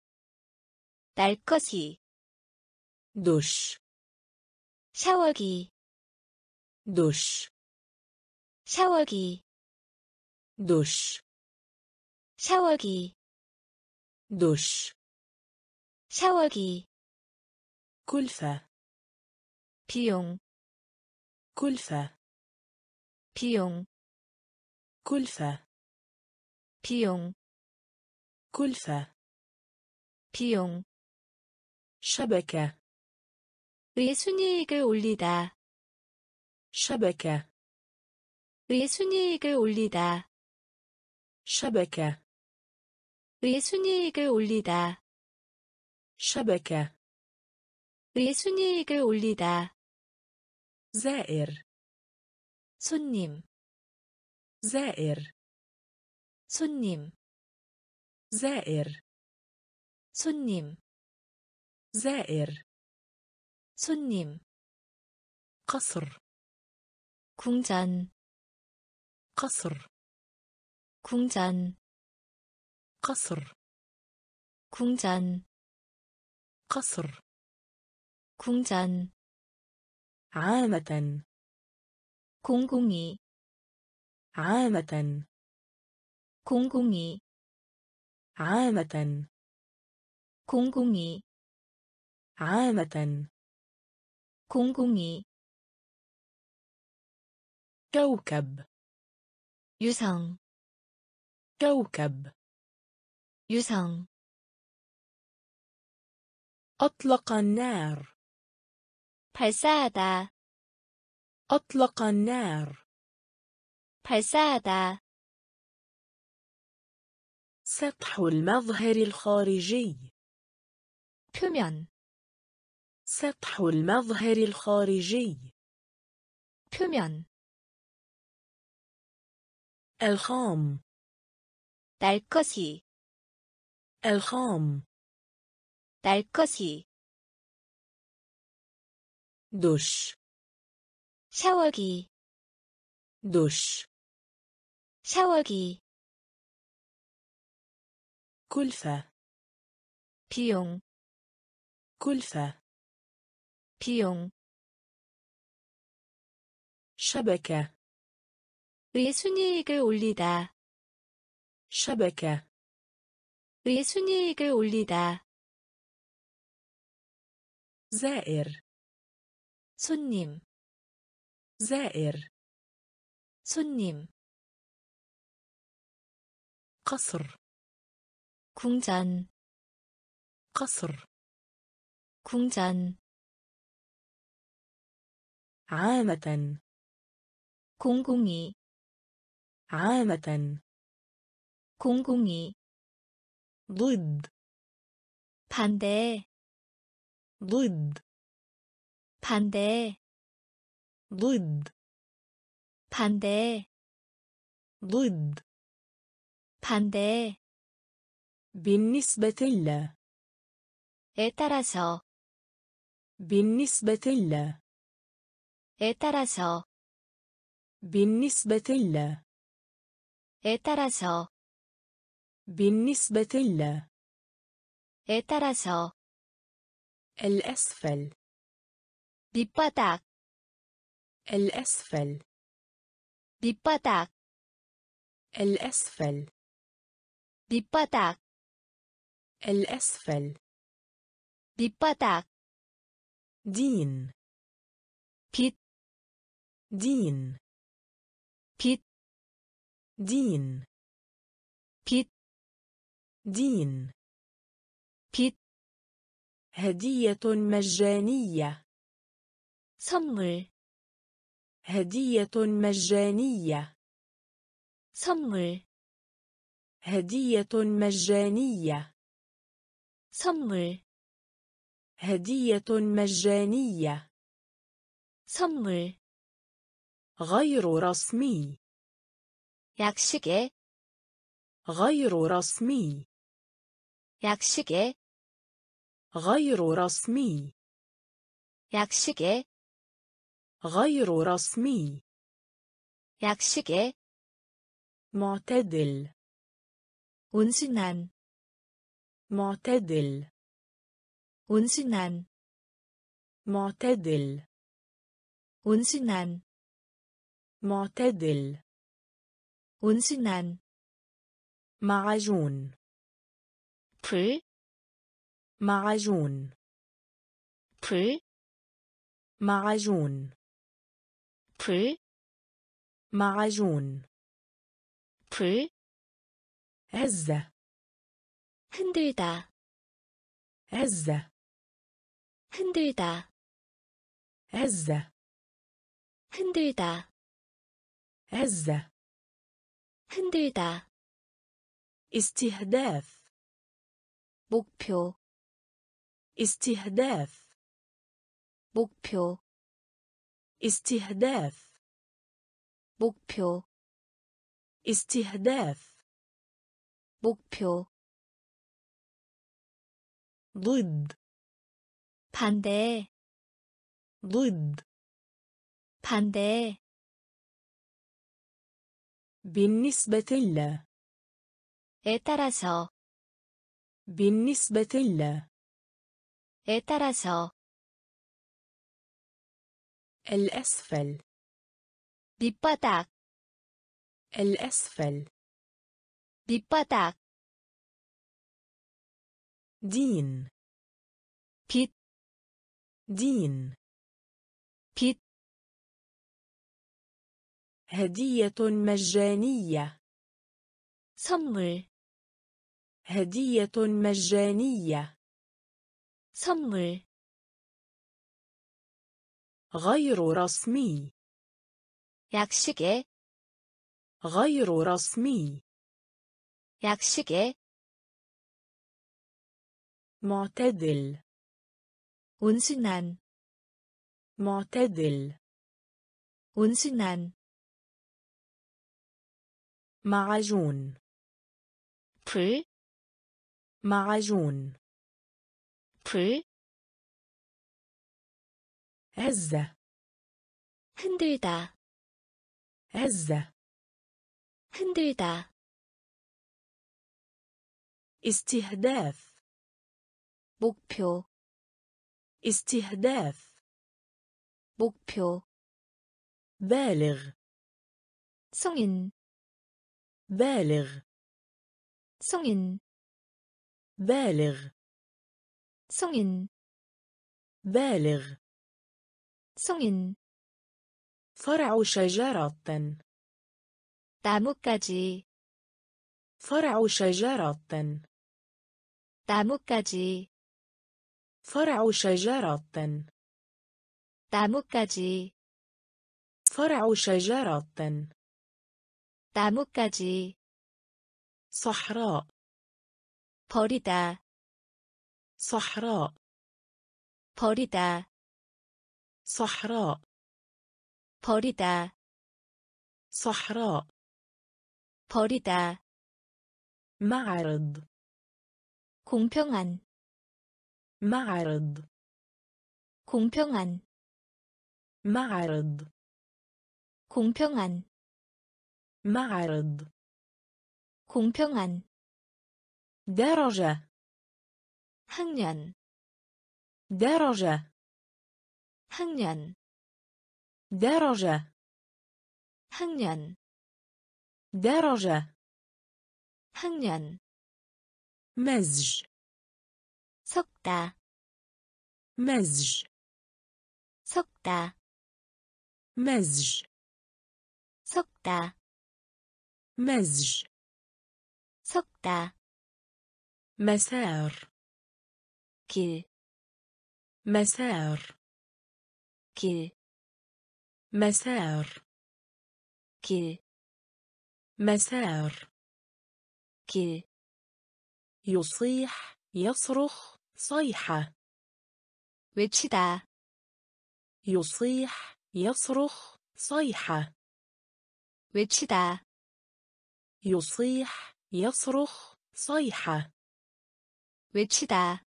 날 것이 دش 샤워기 dusz 샤워기 dusz 샤워기 dusz 샤워기 kulfa 비용 kulfa 비용 kulfa 비용 kulfa 비용 샤베카 의 순이익을 올리다 شبكة 의 순이익을 올리다 شبكة 의 순이익을 올리다 شبكة 의 순이익을 올리다 زائر 손님 زائر 손님 زائر 손님 زائر 손님 قصر 궁전 قصر 궁전 قصر 궁전 قصر 궁전 عامة 공공이 عامة 공공이 عامة 공공이 عامة 공공이 كوكب 유성 كوكب 유성 أطلق النار 발사하다 أطلق النار 발사하다 سطح المظهر الخارجي 표면 سطح المظهر الخارجي 표면 الخام 날 것이 الخام 날 것이 دش 샤워기 دش 샤워기 كلفة 비용 كلفة 비용 شبكة 의 순이익을 올리다 شبكة 의 순이익을 올리다 زائر 손님 زائر 손님 قصر 궁전 قصر 궁전 عامة 공공이 عامة 공공이 ضد 반대 ضد 반대 ضد 반대 ضد 반대 بالنسبة ل 에 따라서 بالنسبة ل 에 따라서 بالنسبة ل 에 따라서 بالنسبة ل 에 따라서 الأسفل 밑바닥 الأسفل 밑바닥 الأسفل 밑바닥 الأسفل 밑바닥 دين 빛 دين 빛 دين 빛 دين 빛 هدية مجانية 선물 هدية مجانية 선물 هدية مجانية 선물 هدية مجانية 선물 غير رسمي 약식에 غير رسمي 약식에 غير رسمي 약식에 غير رسمي 약식에 معتدل 온순한 معتدل 온순한 معتدل 온순한 معتدل 온순한 معجون 불, معجون 불, معجون 불, معجون 불 هز 흔들다 هز 흔들다 هز 흔들다 هز 흔들다 استهداف 목표 استهداف 목표 استهداف 목표 استهداف 목표 ضد 반대 ضد 반대 بالنسبة ل 에 따라서 بالنسبة ل 에 따라서 الأسفل 밑바닥 الأسفل 밑바닥 دين 빛 دين 빛 هدية مجانية 선물 هدية مجانية 선물 غير رسمي 약식에 غير رسمي 약식에 معتدل 온순한 معتدل 온순한 معجون 불 معجون 불 هز 흔들다 هز 흔들다 استهداف 목표 استهداف 목표 بالغ 성인 بالغ 성인 بالغ 성인 بالغ 성인 فرع شجرة 나뭇가지 فرع شجرة 나뭇가지 فرع شجرة 나뭇가지 فرع شجرة 나뭇가지 صحراء 버리다 صحراء 버리다 صحراء 버리다 صحراء 버리다 معرض 공평한 معرض 공평한 معرض 공평한 معرض 공평한 درجة 학년 درجة 학년 درجة 학년 درجة 학년 مزج 섞다 مزج 섞다 مزج 섞다 مزج 섞다 مسار 길, مسار 길, مسار 길, مسار 길, يصيح يصرخ صيحة 외치다, يصيح يصرخ صيحة 외치다, يصيح يصرخ صيحة 외치다,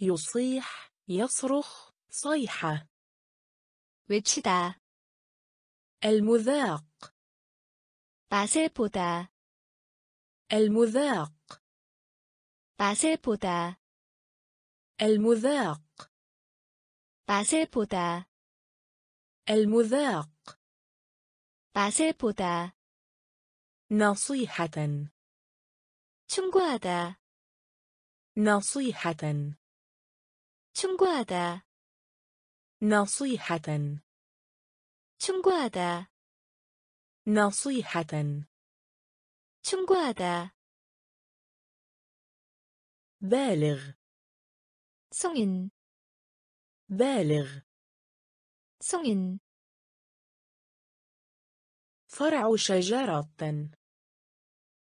يصيح يصرخ صيحة 외치다, المذاق 맛을 보다, المذاق 맛을 보다, المذاق 맛을 보다, المذاق 맛을 보다, نصيحة 충고하다, نصيحة 충고하다, نصيحة 충고하다, نصيحة 충고하다 بالغ 성인 بالغ 성인 فرع شجرة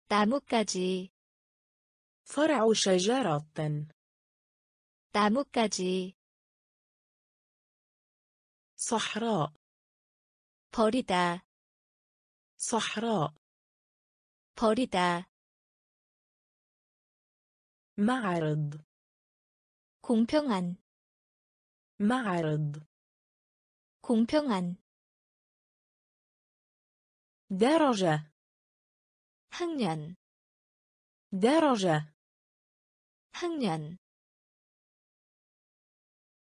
나뭇가지 فرع شجرة 나뭇가지 صحراء 버리다 صحراء 버리다 معرض 공평한 معرض 공평한 درجة 학년 درجة 학년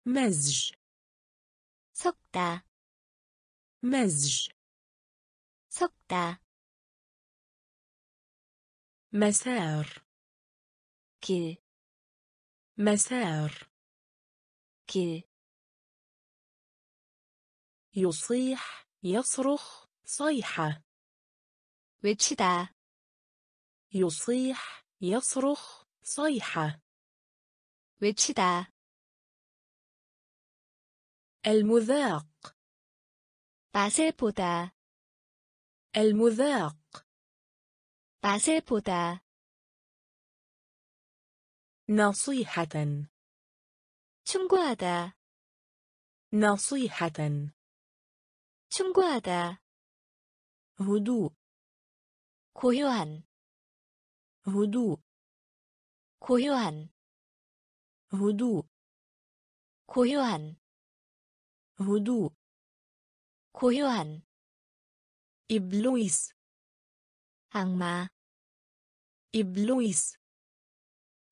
مزج 섞다 مزج 섞다 مسار 길 مسار 길 يصيح يصرخ صيحة 외치다 يصيح يصرخ صيحة 외치다 المذاق 맛을 보다 المذاق 맛을 보다 نصيحة 충고하다 نصيحة 충고하다 호두 고요한 호두 고요한 호두 고요한 호두 고요한 이블로이스 악마 이블로이스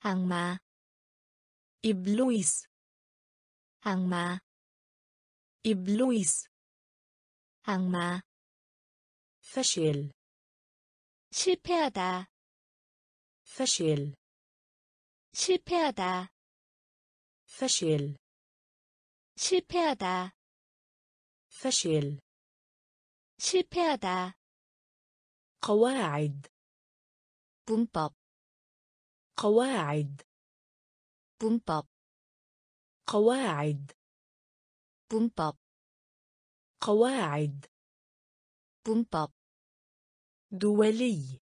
악마 이블로이스 악마 이블로이스 악마 فشل 실패하다 فشل 실패하다 فشل 실패하다 فشل 실패하다 قواعد 문법 قواعد 문법 قواعد 문법 قواعد 문법 دولي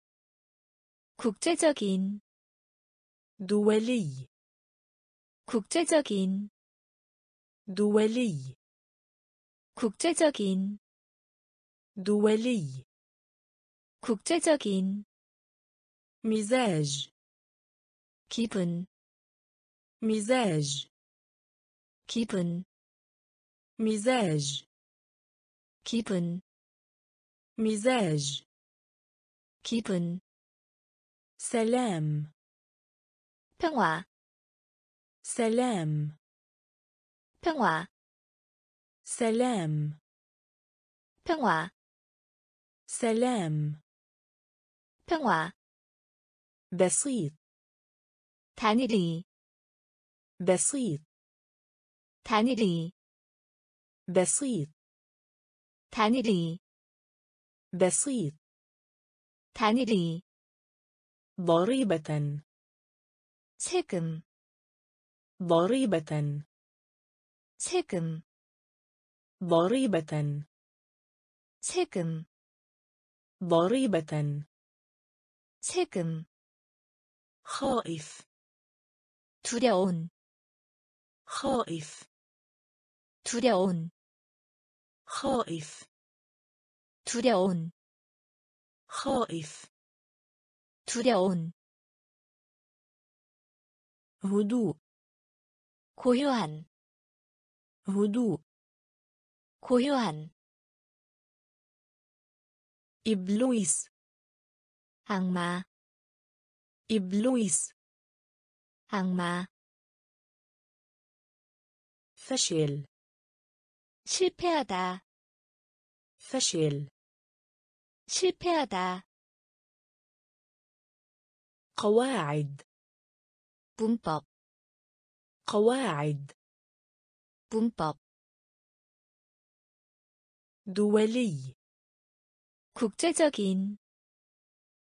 국제적인 دولي 국제적인 دولي 국제적인 دولي 국제적인 مزاج 기분 مزاج 기분 مزاج 기분 مزاج 기분 سلام 평화 سلام 평화 سلام 평화 سلام 평화 بسيط 단일이 بسيط 단일이 بسيط 단일이 بسيط 단일이 ضريبة 세금 ضريبة 세금 ضريبة 세금 ضريبة 세금 خائف 두려운 خائف 두려운 خائف 두려운 خائف 두려운 هدوء 고요한 هدوء 고요한 إبليس 악마 إبليس 악마 فشل 실패하다 فشل 실패하다 قواعد 문법 قواعد 문법 دولي 국제적인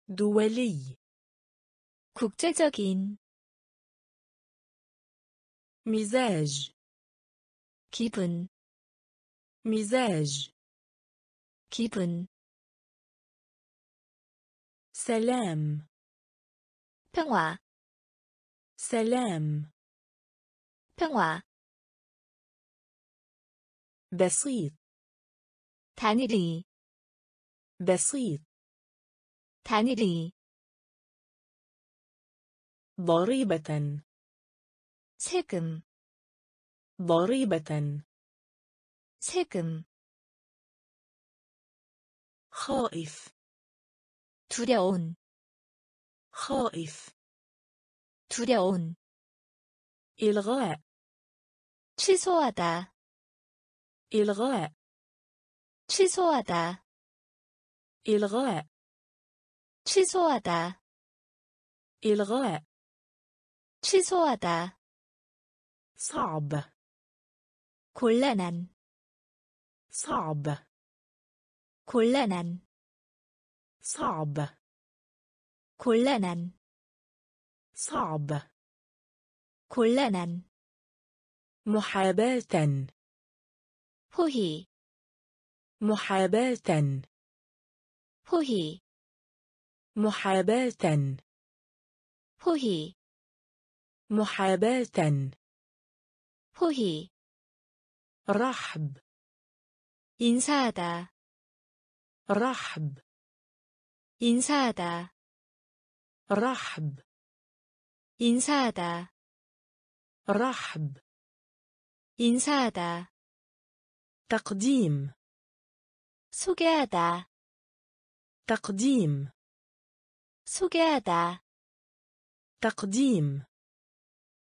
دولي 국제적인 مزاج 기분 مزاج 기분 سلام 평화 سلام 평화 بسيط 단일이 بسيط 단일이 ضريبة 세금 ضريبة 세금 خائف 두려운 خائف 두려운 إلغاء 취소하다 إلغاء 취소하다 إلغاء 취소하다 إلغاء 취소하다 صعب 곤란한 صعب 곤란한 صعب 곤란한 صعب 곤란한 محاباة 포희 محاباة 포희 محاباة 포희 محاباة 포희 رحب 인사하다 رحب 인사하다 رحب 인사하다 رحب 인사하다 تقديم 소개하다 تقديم 소개하다 تقديم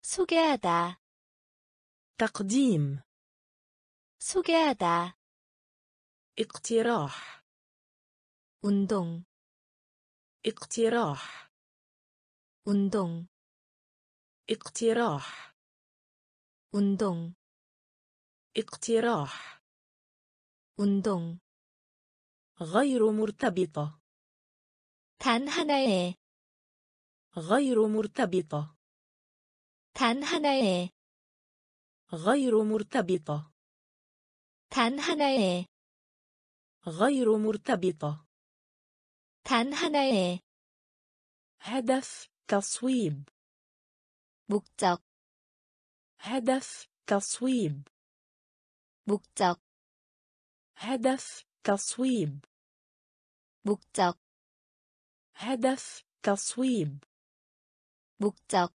소개하다 تقديم 소개하다 اقتراح 운동 اقتراح 운동 اقتراح 운동 اقتراح 운동 غير مرتبطة 단 하나의 غير مرتبطة 단 하나의 غير مرتبطة 단 하나의 غير مرتبطة 단 하나의 هدف تصويب 목적 هدف تصويب 목적 هدف تصويب 목적 هدف تصويب 목적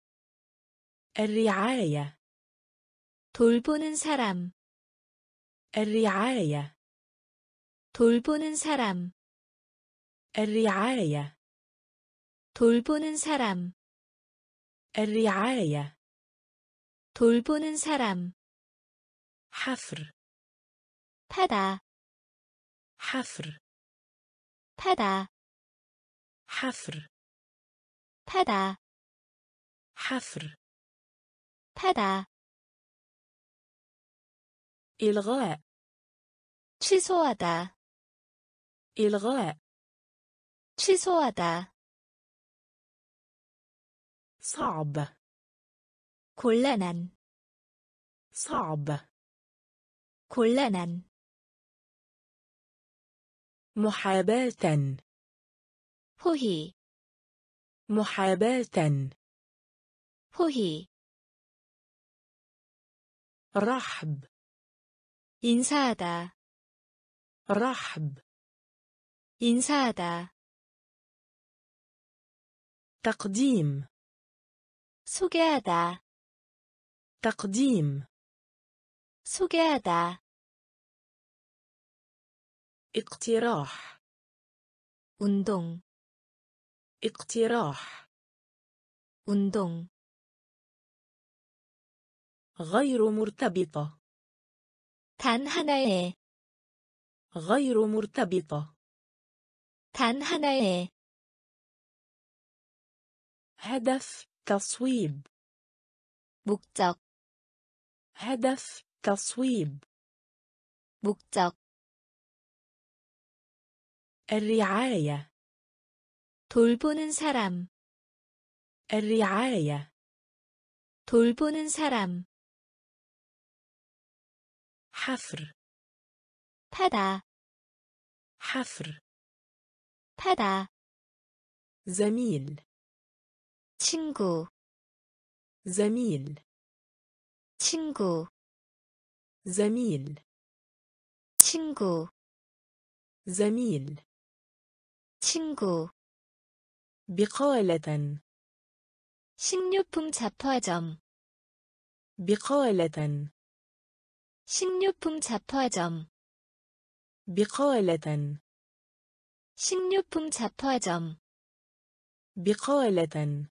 الرعاية 돌보는 사람 الرعاية 돌보는 사람 الرعاية 돌보는 사람 الرعاية 돌보는 사람 حفر 파다 حفر 파다 حفر 파다 حفر 파다 إلغاء 취소하다 إلغاء 취소하다 صعب 곤란한 صعب 곤란한 محاباة 포희 محاباة 포희 رحب 인사하다 رحب 인사하다 تقديم 소개하다 تقديم 소개하다 اقتراح 운동 اقتراح 운동 غير مرتبطة 단 하나의 غير مرتبطة 단 하나의 هدف تصويب 목적 هدف تصويب 목적 الرعاية 돌보는 사람 الرعاية 돌보는 사람 حفر 파다 حفر 파다 زميل 친구 زميل 친구 زميل 친구 زميل 친구 بقالة 식료품 잡화점 بقالة 식료품 잡화점 بقالة 식료품 잡화점 بقالة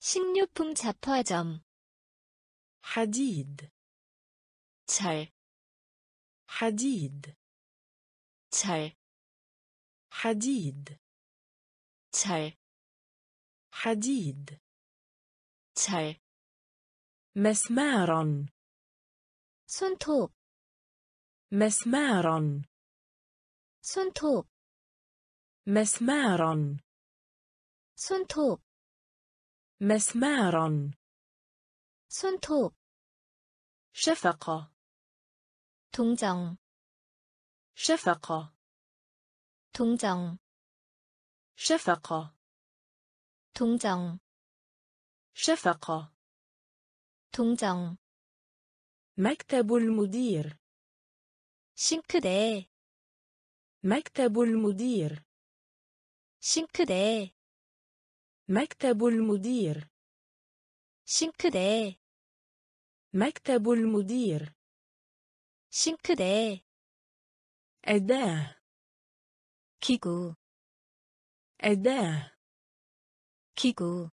식료품 잡화점 حديد 철, حديد 철, حديد 철, حديد 철, مسمارا 손톱, مسمارا 손톱, مسمارا 손톱, مسمارا 손톱, شفقة 동정, شفقة 동정, شفقة 동정, شفقة 동정, مكتب المدير 싱크대, مكتب المدير 싱크대, مكتب المدير 싱크대, مكتب المدير 싱크대, أداة 기구, أداة 기구,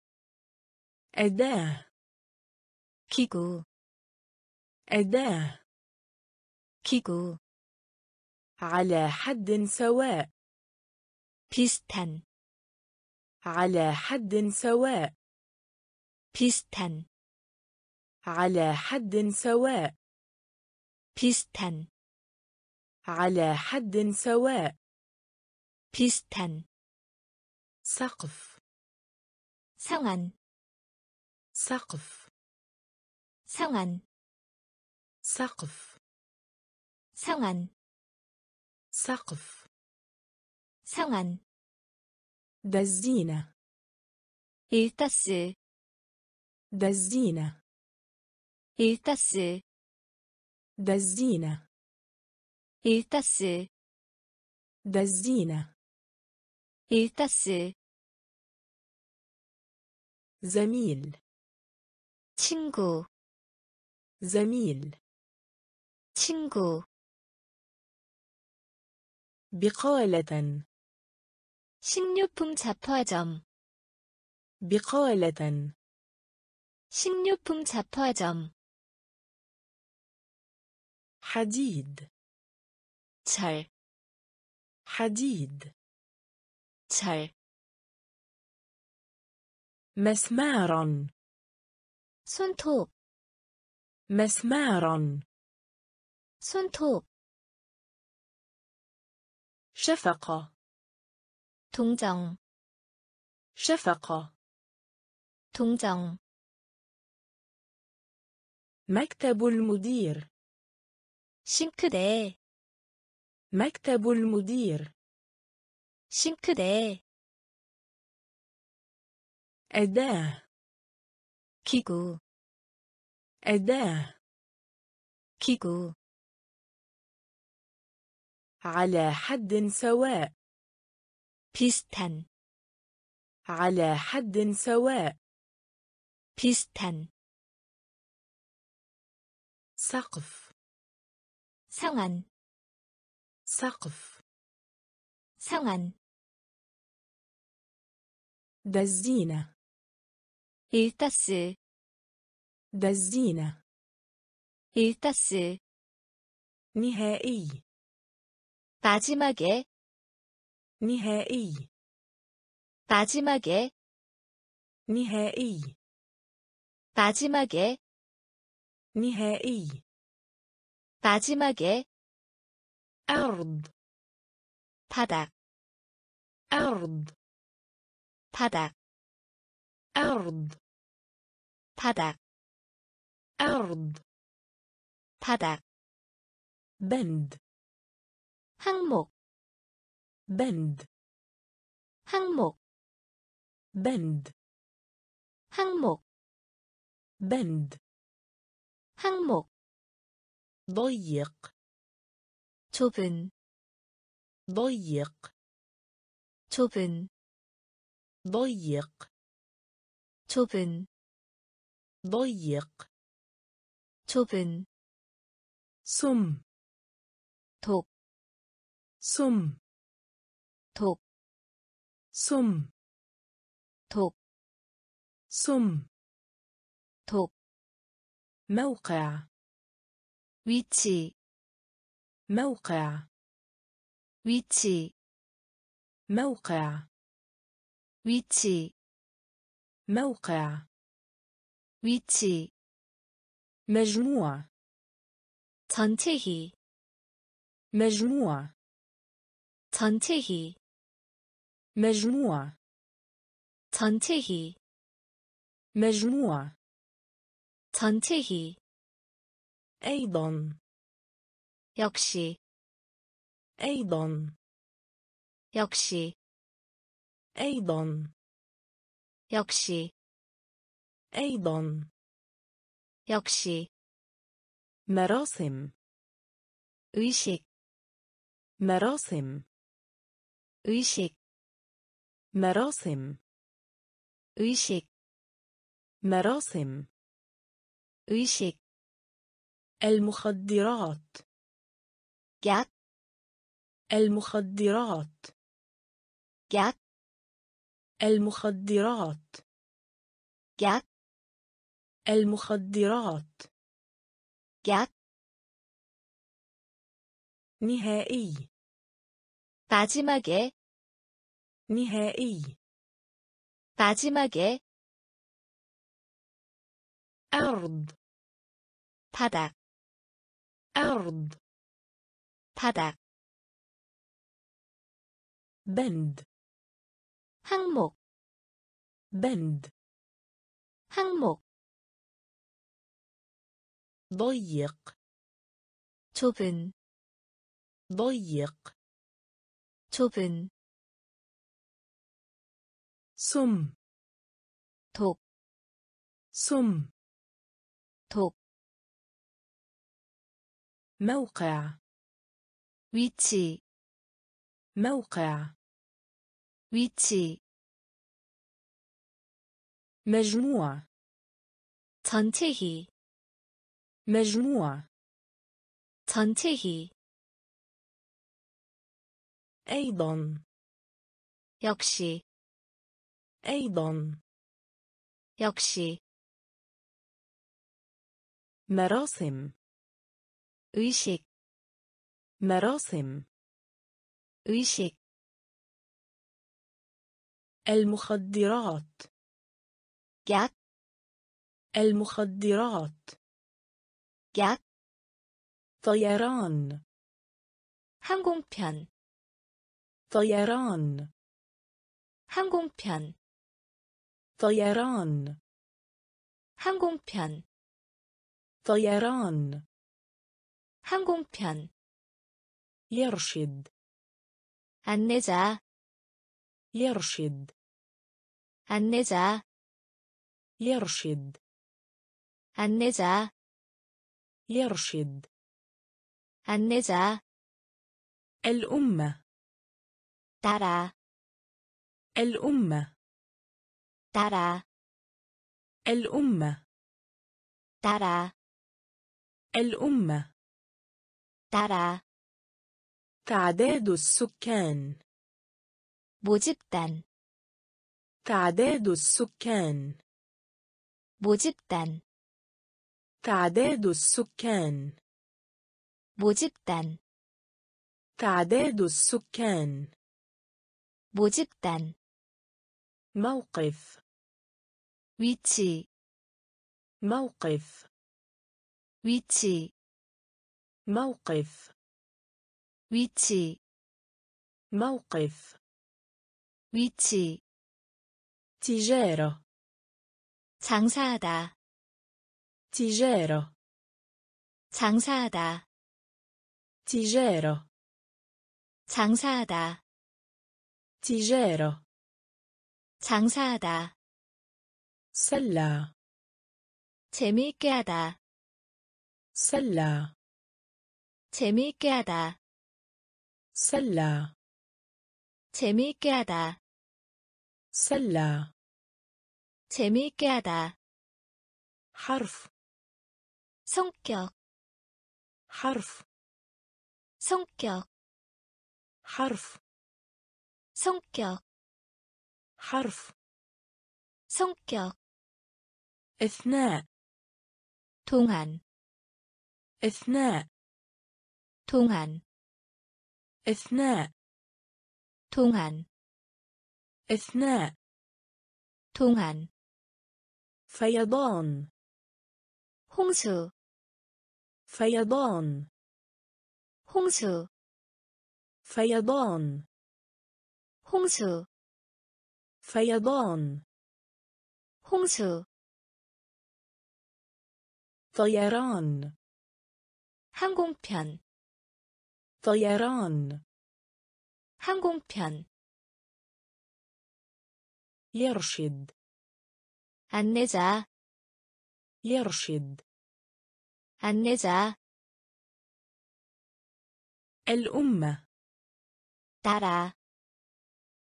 أداة 기구, أداة 기구, على حد سواء 비슷한, على حد سواء 비슷한, على حد سواء 비슷한, على حد سواء 비슷한, سقف 상한, سقف 상한, سقف 상한, سقف 상한, دزينة 일타스, دزينة 일타스, دزينة 일타스, دزينة 일타스, زميل 친구, زميل 친구, بقالة 식료품 잡화점, بقالة 식료품 잡화점, حديد 철, حديد 철, مسمارا 손톱, مسمارا 손톱, شفقة 동정, شفقة 동정, مكتب المدير 싱크대, مكتب المدير 싱크대, أداة 기구, أداة 기구, على حد سواء 비슷한, على حد سواء 비슷한, سقف 상한, سقف 상한, دزينة 일타스, دزينة 일타스, نهائي 마지막에, نهائي 마지막에, نهائي 마지막에, نهائي 마지막에, أرض 바닥 أرض 바닥 أرض 바닥 أرض 바닥 بند 항목 بند 항목 بند 항목 بند 항목 ضيق 좁은 ضيق 좁은 ضيق 좁은 ضيق 좁은 سم 독, سم 독, سم 독, سم 독, موقع 위치, موقع 위치, موقع 위치, موقع 위치, مجموع 전체히, مجموع 전체히, مجموع 전체히, مجموع 전체히, أيضا 역시, أيضا 역시, أيضا 역시, أيضا 역시, مراسم 의식, مراسم 의식, مراسم 의식, مراسم 의식, المخدرات 약, المخدرات 약, المخدرات 약, المخدرات 약, نهائي 마지막에, نهائي 마지막에, أرض 바닥, أرض 바닥, بند 항목, بند 항목, ضيق 좁은, ضيق 좁은, سم 독, سم 독, موقع 위치, موقع 위치, مجموع 전체히, مجموع 전체히, أيضا 역시, أيضا 역시, مراسم 의식, مراسم 의식, المخدرات 약, المخدرات 약, طيران 항공편, طيران 항공편, طيران 항공편, طيران 항공편, يرشد 안내자, يرشد 안내자, يرشد 안내자, يرشد 안내자, الأمة 따라, الأمة ترى. الأمة. ترى. الأمة. ترى. تعداد السكان. موجبتان تعداد السكان. موجبتان تعداد السكان. موجبتان تعداد السكان. موجبتان موقف. 위치, موقف 위치, موقف 위치, موقف 위치 تجارة 장사하다 تجارة 장사하다 تجارة 장사하다 تجارة 장사하다 셀라 재미있게 하다. 셀라 재미있게 하다. 셀라 재미있게 하다. 셀라 재미있게 하다. 하르프 성격. 하르프 성격. 하르프 성격. 하르프 성격. اثناء 동안 اثناء 동안 اثناء 동안 اثناء 동안 فيضان 홍수 فيضان 홍수 فيضان 홍수 فيضان 홍수 طيران 항공편 طيران 항공편 يرشد 안내자 يرشد 안내자 الأمة 따라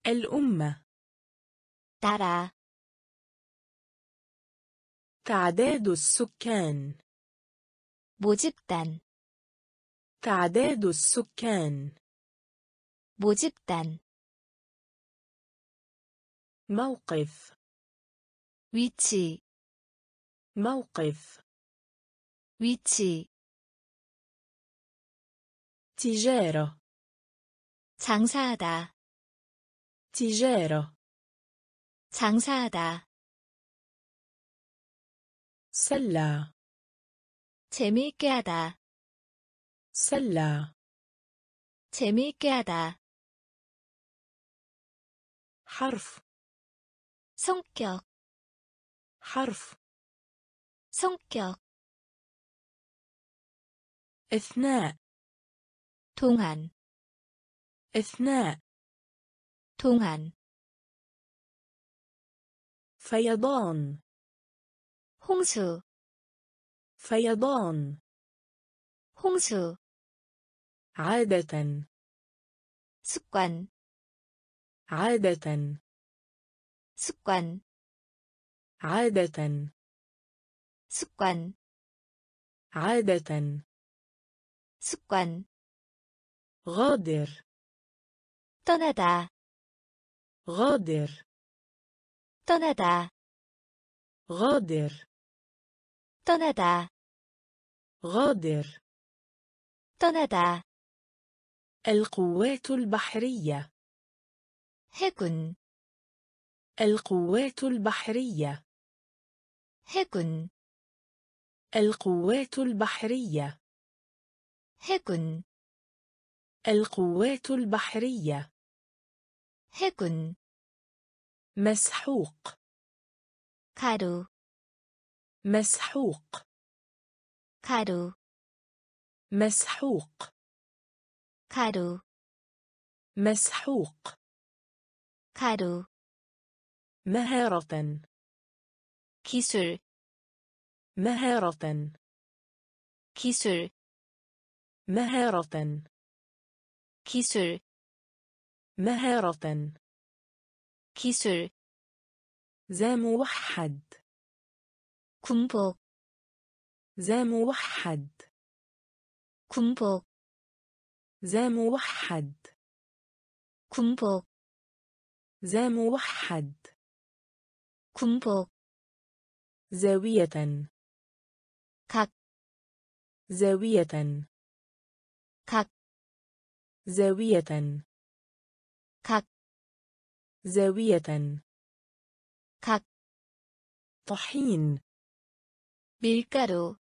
الأمة 따라 تعداد السكان 모집단 تعداد السكان 모집단 موقف 위치 موقف 위치 تجارة 장사하다 تجارة 장사하다 سلة 재미있게 하다 سلة 재미있게 하다 حرف 성격 حرف 성격 اثناء 동안 اثناء 동안 فيضان 홍수 فيضان 홍수 عادة 습관 عادة 습관 عادة 습관 عادة 습관 غادر 떠나다 غادر 떠나다 غادر 떠나다 غادر 떠나다 القوات البحرية 해군 القوات البحرية 해군 القوات البحرية 해군 القوات البحرية 해군 مسحوق 가루 مسحوق 가루 مسحوق 가루 مسحوق 가루 مهارة 기술 مهارة 기술 مهارة 기술 مهارة 기술 ذا موحد 군복 ذا موحد 군복 ذا موحد 군복 ذا موحد 군복 زاوية 각 زاوية 각 زاوية 각 زاوية 각 طحين 밀가루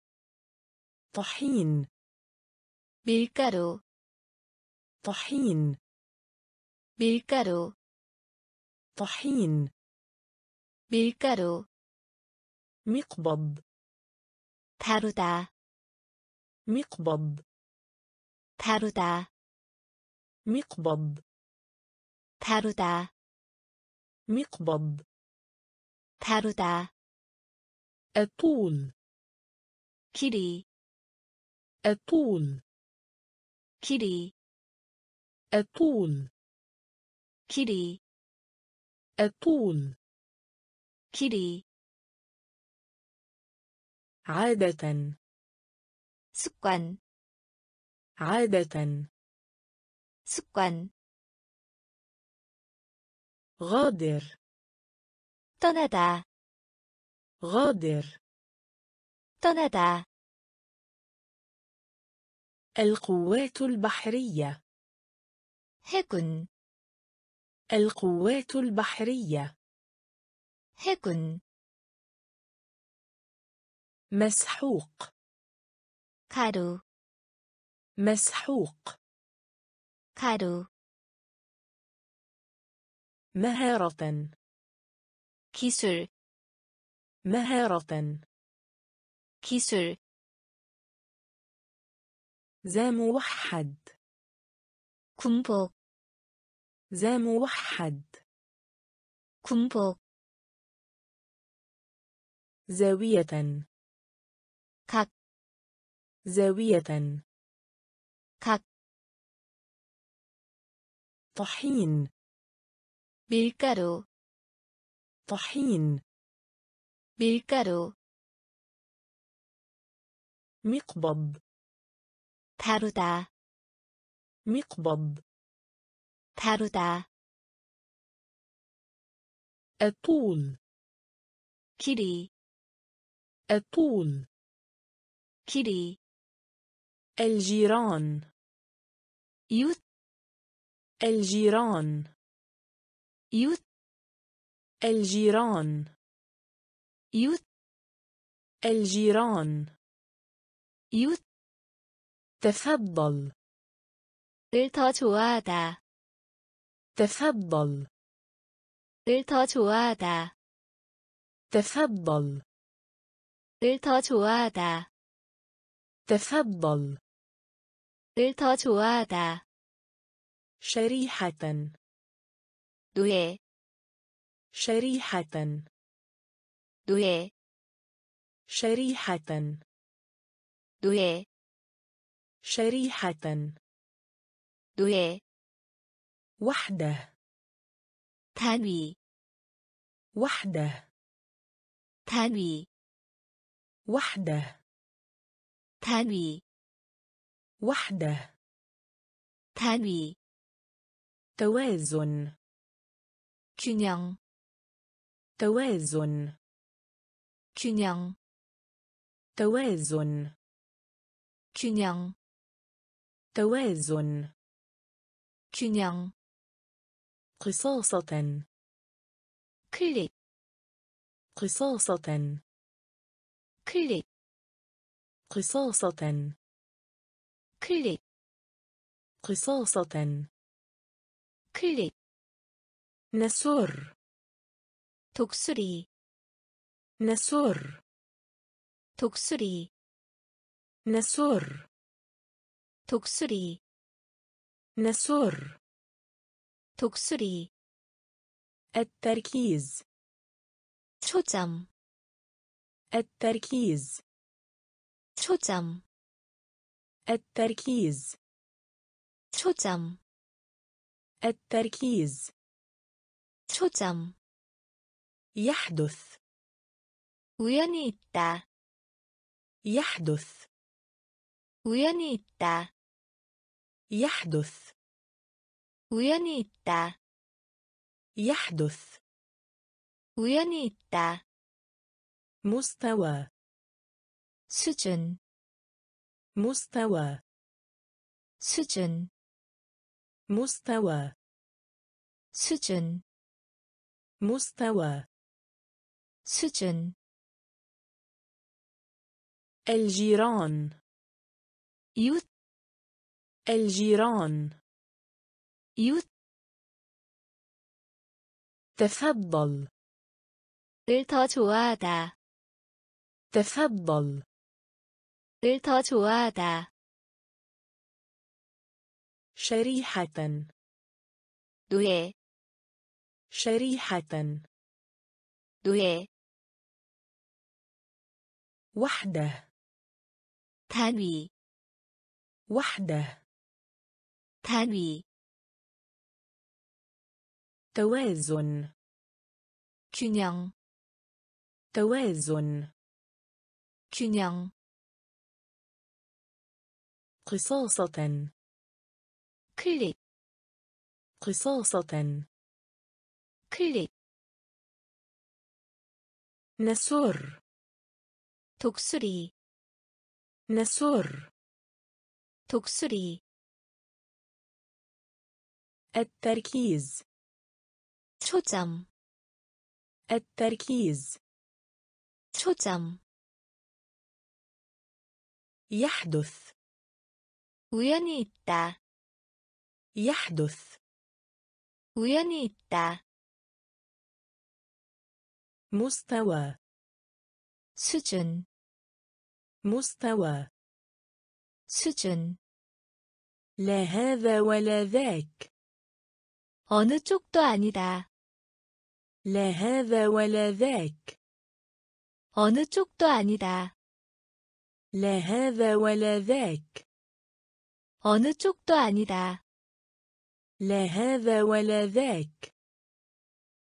طحين 밀가루 طحين 밀가루 طحين 밀가루 مقبض 다루다 مقبض 다루다 مقبض 다루다 مقبض 다루다 الطول 길이 الطول 길이 الطول 길이 الطول 길이 عادة 습관 عادة 습관 غادر 떠나다 غادر 떠나다 القوات البحرية 해군 القوات البحرية 해군 مسحوق 가루 مسحوق 가루 مهارة 기술 مهارة 기술 ذا موحد 군복 ذا موحد 군복 زاوية 각 زاوية 각 طحين 밀가루 طحين 밀가루 مقبض 다루다 مقبض 다루다 الطول 길이 الطول 길이 الجيران 이웃 الجيران 이웃 الجيران 이웃 الجيران 이웃 تفضل 을더 좋아하다 تفضل 을더 좋아하다 تفضل 을더 좋아하다 تفضل 을더 좋아하다 شريحة 노예 شريحة 노예 شريحة 노예 شريحة 노예 وحده 단위 وحده 단위 وحده 단위 وحده 단위 توازن 균형 توازن 균형 توازن 균형 توازن 균형 قصاصة 클릭 قصاصة 클릭 قصاصة 클릭 قصاصة 클릭 نسر 독수리 نسر 독수리 نسر 독수리 نسر 독수리 التركيز 초점 التركيز 초점 التركيز 초점 التركيز 초점 يحدث 우연히 있다 يحدث 우연히 있다 يحدث 우연히 있다 يحدث 우연히 있다 مستوى 수준 مستوى 수준 مستوى 수준 مستوى 수준 الجيران 이웃 الجيران 이웃 تفضل 을 더 좋아하다. تفضل 을 더 좋아하다. شريحة 노예, شريحة 노예, وحدة 단위, وحدة 단위, توازن 균형, توازن 균형, قصاصة 클릭, قصاصة 클릭, نسر 독수리, نسر 독수리, التركيز 초점, التركيز 초점, يحدث 우연히 있다, يحدث 우연히 있다, مستوى 수준, مستوى 수준, لا هذا ولا ذاك 어느 쪽도 아니다, لا هذا ولا ذاك 어느 쪽도 아니다, لا هذا ولا ذاك 어느 쪽도 아니다, لا هذا ولا ذاك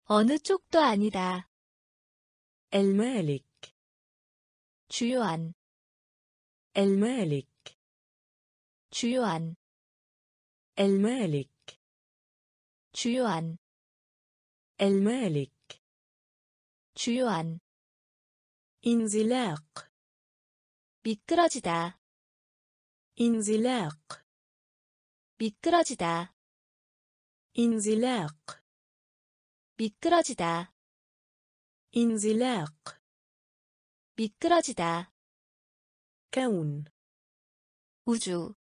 어느 쪽도 아니다, المالك 주요한, المالك 주요한, المالك 주요한, المالك 주요한, انزلاق 미끄러지다, انزلاق 미끄러지다, انزلاق 미끄러지다, انزلاق 미끄러지다, كون 우주,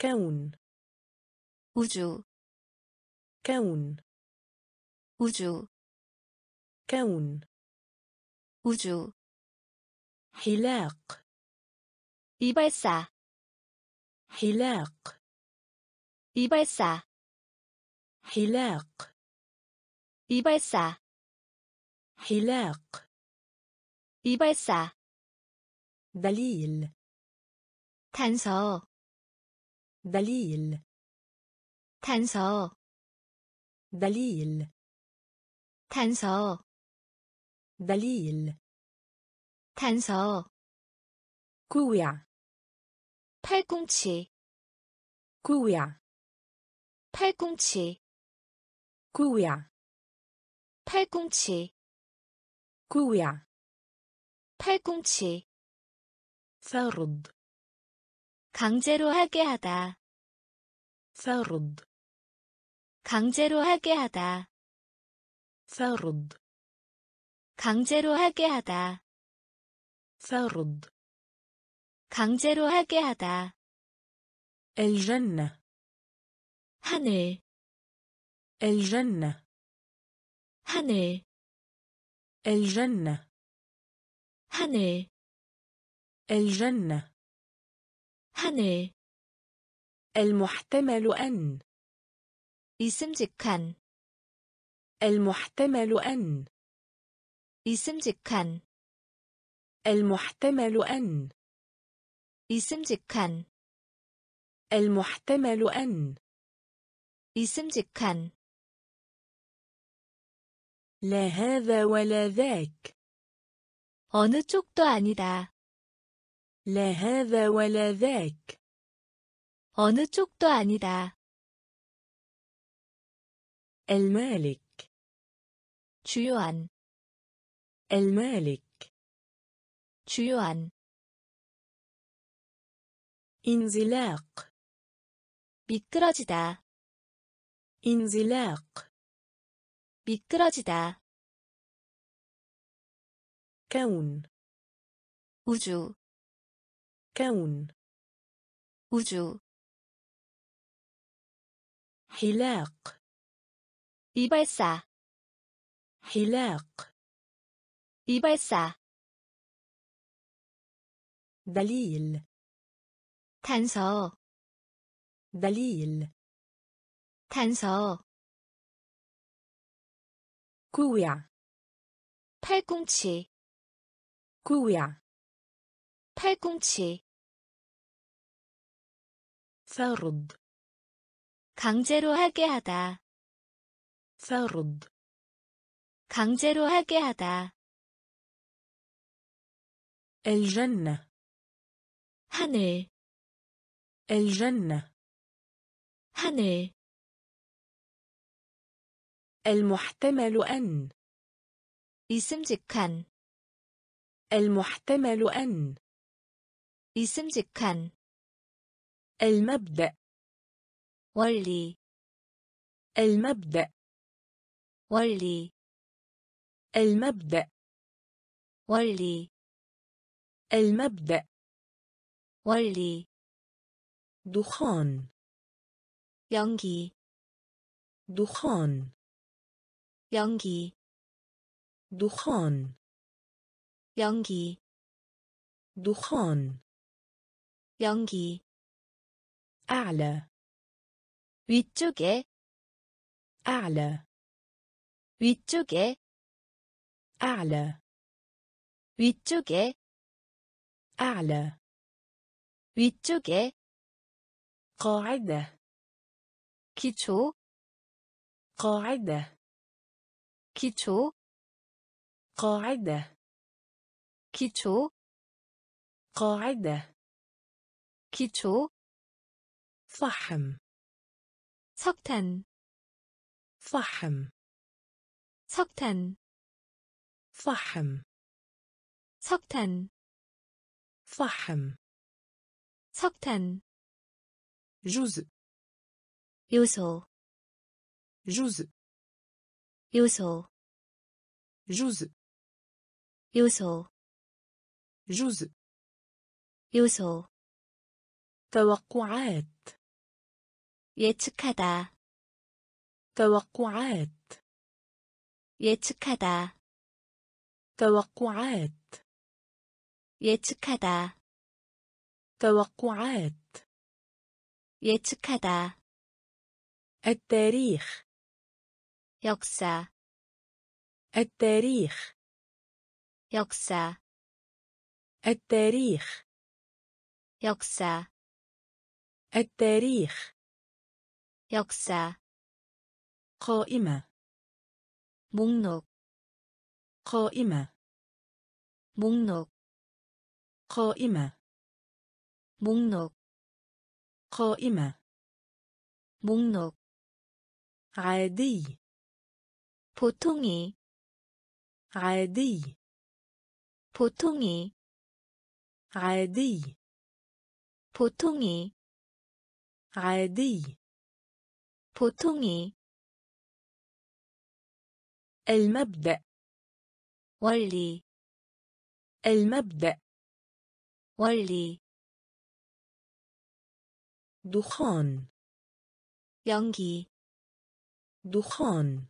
كون 우주, كون 우주, كون 우주, حلاق 이발사, حلاق 이발사, حلاق 이발사, حلاق 이발사, دليل 단서, دليل 단서, دليل 단서, دليل 단서, كوع 팔꿈치, كوع 팔꿈치, كوع 팔꿈치, كوع 팔꿈치, فرض 강제로 하게 하다, فرض 강제로 하게 하다, فرض 강제로 하게 하다, فرض 강제로 하게 하다, الجنة 하늘, الجنة 하늘, الجنة 하늘, الجنة 하늘, المحتمل أن 있음직한, المحتمل أن 있음직한, المحتمل أن 있음직한, المحتمل أن 있음직한, لا هذا ولا ذاك 어느 쪽도 아니다, لا هذا ولا ذاك 어느 쪽도 아니다, المالك 주요한, المالك 주요한, انزلاق 미끄러지다, انزلاق 미끄러지다, كون 우주, كون 우주, حلاق 이발사, حلاق 이발사 دليل 단서 دليل 단서 كوع 팔꿈치 كوع 팔꿈치 فرض 강제로 하게 하다 فرض 강제로 하게 하다 الجنة 하늘 الجنة 하늘 المحتمل أن 있음직한 المحتمل أن 있음직한 المبدأ 원리 المبدأ 원리 المبدأ 원리 المبدأ 원리 دخان 연기 دخان 연기 دخان 연기 دخان 연기 أعلى 위쪽에 أعلى 위쪽에 أعلى 위쪽에 أعلى 위쪽에 قاعدة 기초 قاعدة 기초 قاعدة 기초 قاعدة 기초 فحم 석탄 فحم 석탄 فحم 석탄 فحم 석탄 جزء 요소 جزء 요소 جزء 요소 جزء 요소 توقعات 예측하다 توقعات 예측하다 توقعات 예측하다 توقعات 예측하다 التاريخ 역사 التاريخ 역사 التاريخ 역사 التاريخ 역사 قائمة 목록 قائمة 목록 قائمة 목록 قائمة 목록 عادي 보통이 عادي 보통이 عادي 보통이 عادي 보통이 المبدأ 원리 المبدأ 원리 دخان 연기 دخان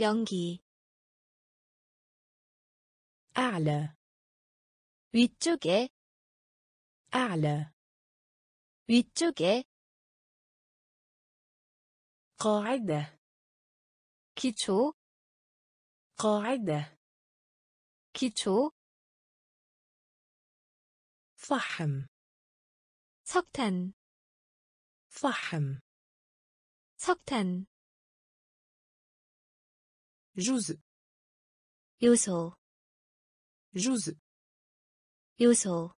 연기 أعلى 위쪽에 أعلى 위쪽에 قاعدة 기초 قاعدة 기초 فحم 석탄 فحم 석탄 جزء 요소 جزء 요소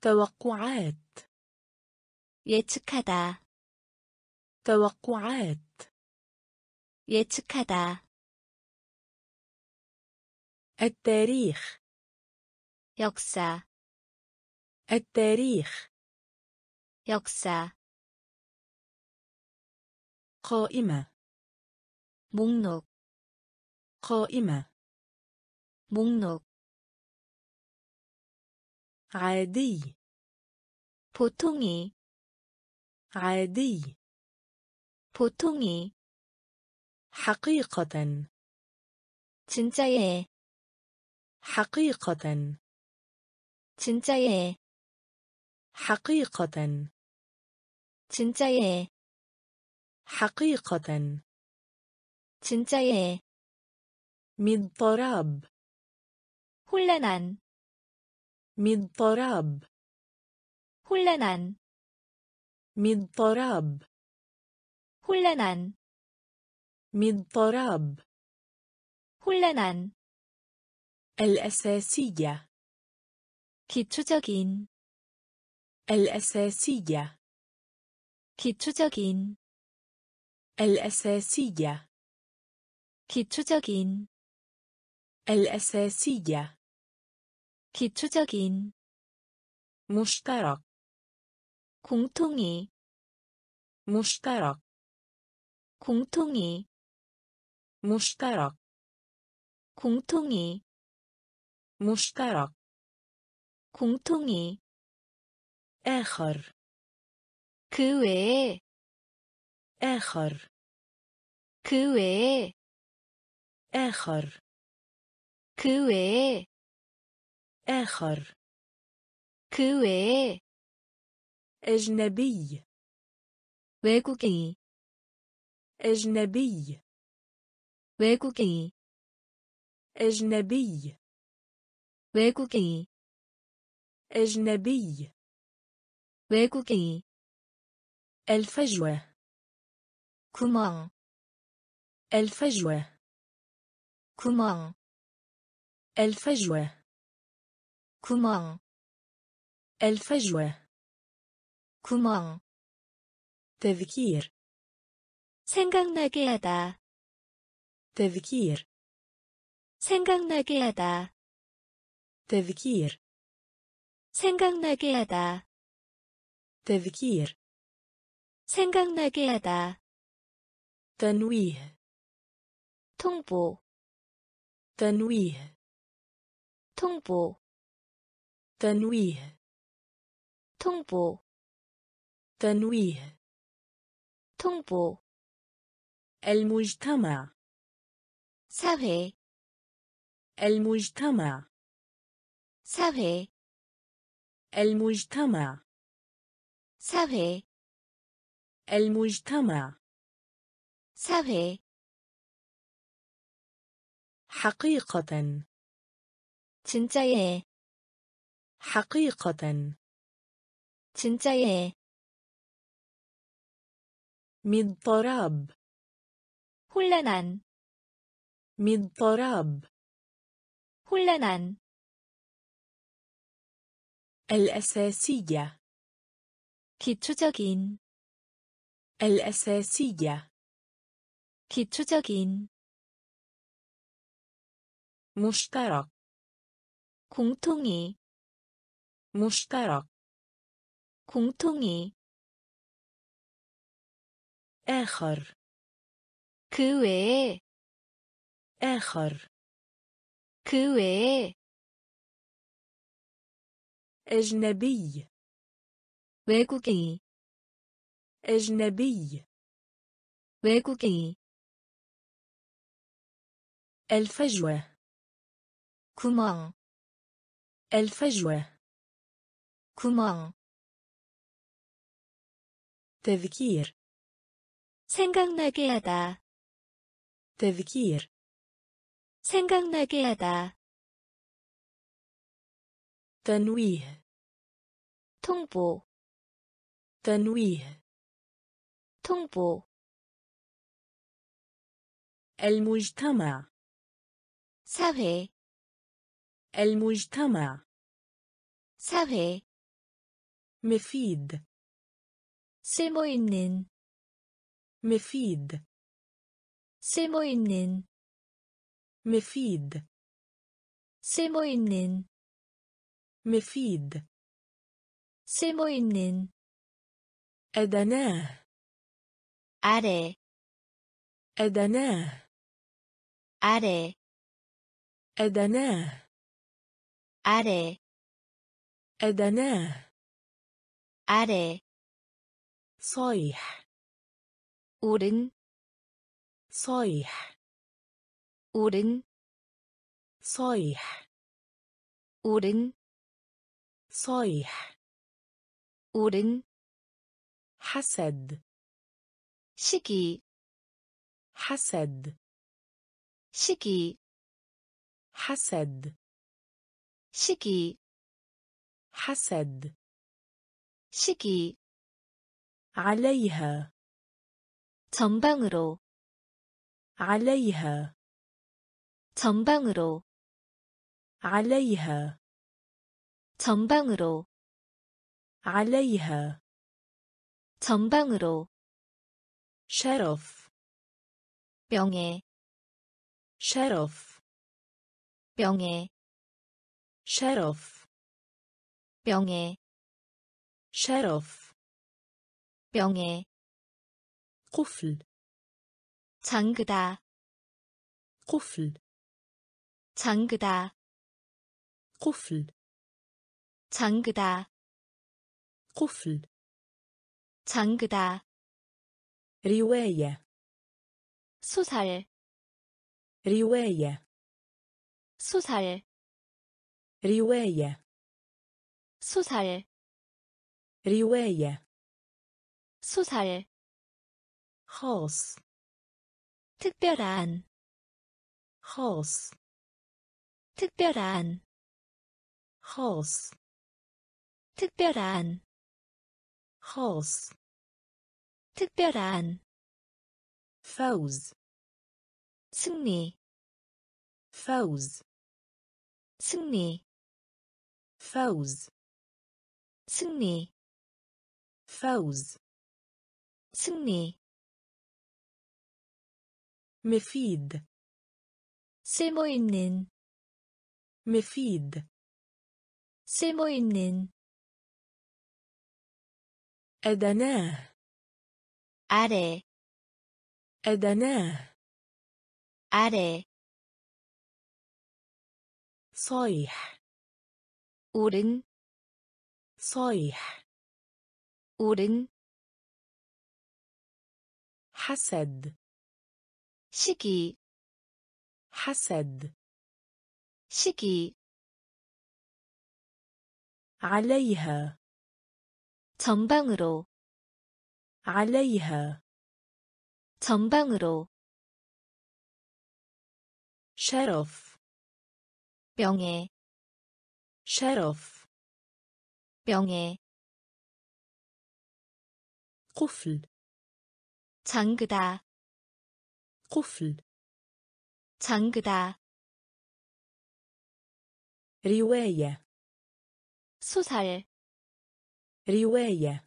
توقعات 예측하다 توقعات 예측하다 التاريخ 역사 التاريخ 역사 قائمة 목록 قائمة 목록 عادي 보통이 عادي 보통이 حقيقة 진짜예 حقيقة 진짜예 حقيقة 진짜예 حقيقة 진짜예 مضطراب 혼란한 مضطراب 혼란한 مضطراب 혼란한 مضطراب 혼란한 الأساسية 기초적인 الأساسية 기초적인 الأساسية 기초적인 الأساسية 기초적인 مشترك 공통이 مشترك 공통이 مشترك 공통이 مشترك 공통이 آخر 그 외에 آخر 그 외에 آخر 그 외에 آخر 그 외에 أجنبي 외국인 أجنبي 외국인 أجنبي 외국인 أجنبي 외국인 الفجوة 구멍 الفجوة 구멍 الفجوة 구멍 الفجوة 구멍 تذكير 생각나게 하다 تذكير 생각나게 하다 تذكير 생각나게 하다 تذكير 생각나게 하다 تنويه 통보 تنويه 통보 تنويه 통보 تنويه 통보 المجتمع 사회 المجتمع 사회 المجتمع 사회 المجتمع 사회 حقيقة 진짜예 حقيقة 진짜예 مضطراب 혼란한 مضطراب 혼란한 الأساسية 기초적인 الأساسية 기초적인 مشترك 공통이 مشترك 공통이 آخر 그 외에 آخر 그 외에 أجنبي 외국인 أجنبي 외국인 الفجوة 구멍 الفجوة 구멍 تذكير 생각나게 하다 تذكير 생각나게 하다 تنويه 통보 تنويه 통보 المجتمع 사회 المجتمع 사회 مفيد 쓸모있는 مفيد 쓸모있는 مفيد 쓸모있는 مفيد 쓸모있는 أدناه 아래 أدناه 아래 أدناه 아래 أدناه 아래 صيح 오른 صيح 오른 صيح 오른 صيح 오른 حسد 시기 حسد 시기 حسد 시기 حسد 시기 عليها 전방으로 عليها 전방으로 عليها 전방으로 عليها 전방으로 شرف 명예 شرف 명예 شرف 명예 شرف 명예 قفل 잠그다 قفل 잠그다 قفل 잠그다 قفل 잠그다 رواية 소살 رواية 소살 رواية 소살 رواية 소살 خاص 특별한 خاص 특별한 خاص 특별한 خاص 특별한 فوز 승리 فوز 승리 فوز 승리 فوز 승리 مفيد 쓸모있는 مفيد 쓸모있는 أدناه 아래 أدناه 아래 صيح 오른 صيح 오른 حسد 시기 حسد 시기 عليها 전방으로 عليها 전방으로 شرف 명예 شرف 명예 قفل 잠그다 قفل 잠그다 رواية 소살 رواية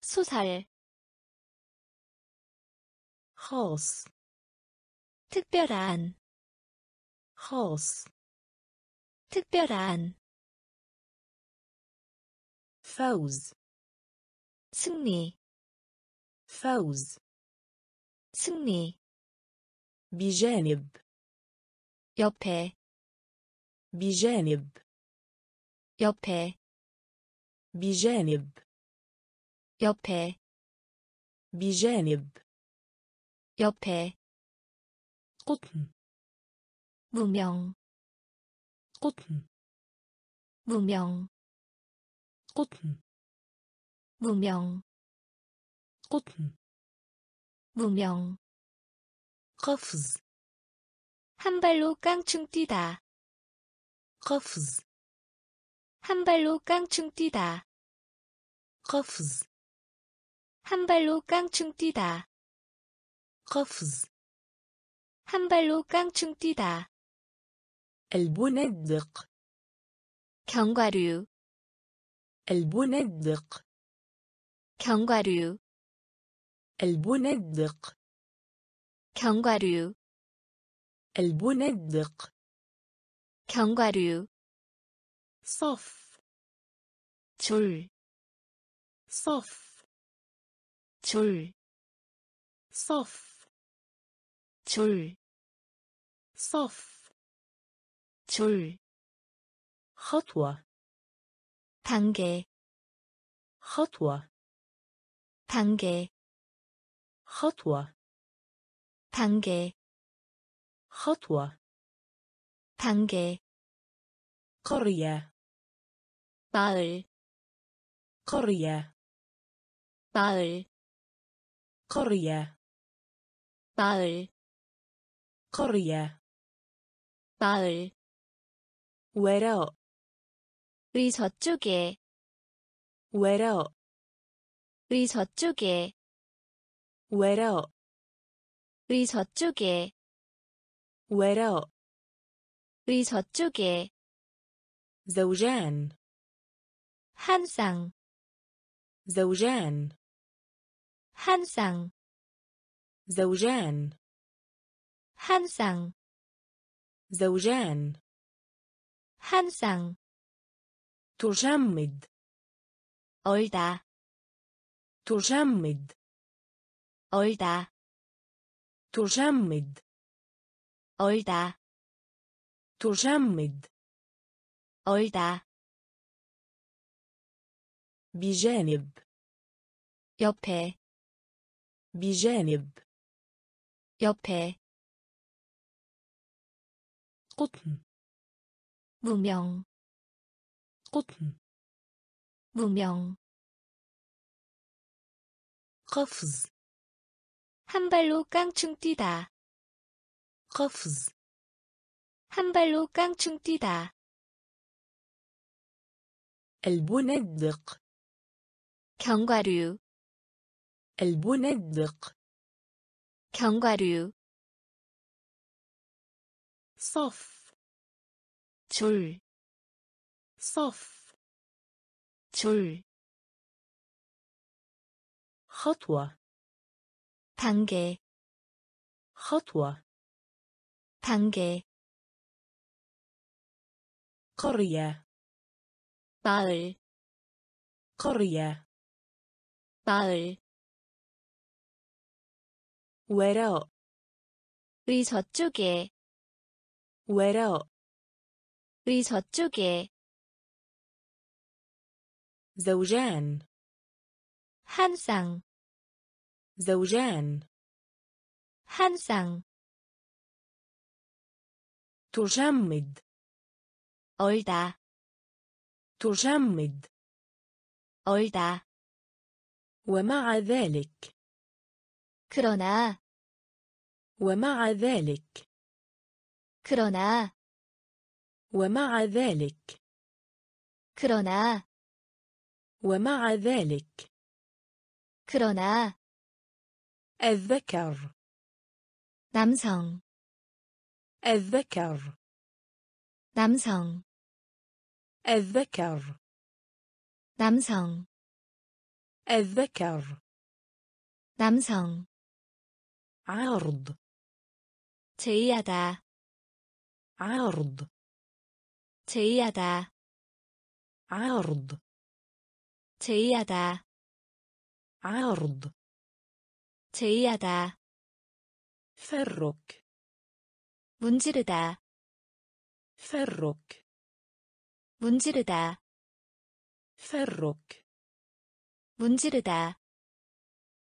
소살 خاص 특별한 خاص 특별한 فوز 승리 فوز 승리 بجانب 옆에 بجانب 옆에 بجانب 옆에 بجانب 옆에 قطن 무명 قطن 무명 قطن 무명 قطن 무명 قفز 한 발로 깡충 뛰다 قفز 한 발로 깡충 뛰다 قفز 한 발로 깡충 뛰다 قفز 한 발로 깡충 뛰다 البندق 견과류 البندق 견과류 البندق 견과류 البندق 견과류 صف 줄, صف 줄, صف 줄, صف 줄, خطوة 단계, خطوة 단계, خطوة 단계 خطوة 단계 قرية 마을 قرية 마을 قرية 마을 قرية 마을 وراء 의 저쪽에 وراء 의 저쪽에 وراء 의 저쪽에 وراء 의 저쪽에 زوجان 한 쌍, زوجان 한 쌍, زوجان 한 쌍, زوجان 한 쌍, تجمد 얼다, تجمد 얼다, تجمد 얼다, تجمد 얼다, بجانب 옆에, بجانب 옆에, قطن 무명, قطن 무명, قفز 한 발로 깡충 뛰다, قفز 한 발로 깡충 뛰다, البندق 견과류, البندق 견과류, صف 줄, صف 줄, خطوة 단계, خطوة 단계, قرية 마을, قرية 마을, وراء 의 저쪽에, وراء 의 저쪽에, زوجان 한 쌍, زوجان 한 쌍, تجمد 얼다, تجمد 얼다, ومع ذلك 그러나, ومع ذلك 그러나, ومع ذلك 그러나, ومع ذلك 그러나, الذكر 남성, الذكر 남성, الذكر 남성, الذكر 남성, عرض 제의하다, عرض 제의하다, عرض 제의하다, عرض 제의하다, فرك 문지르다, فرك 문지르다, فرك 문지르다,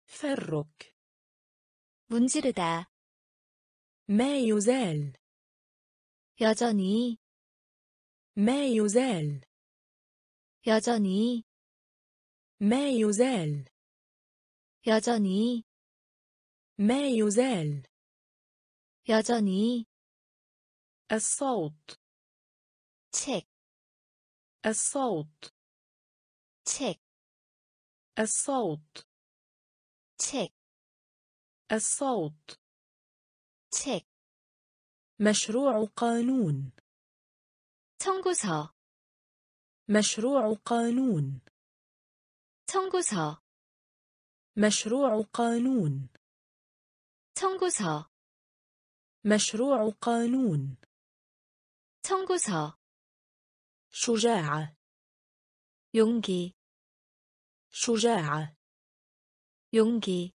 فرك 문지르다, ما يزال 여전히, ما يزال 여전히, ما يزال 여전히, ما يزال 여전히, الصوت 책, الصوت 책, الصوت 책, الصوت 책, مشروع قانون 청구서, مشروع قانون 청구서, مشروع قانون 청구서, مشروع قانون 청구서, شجاعة 용기, شجاعة 용기,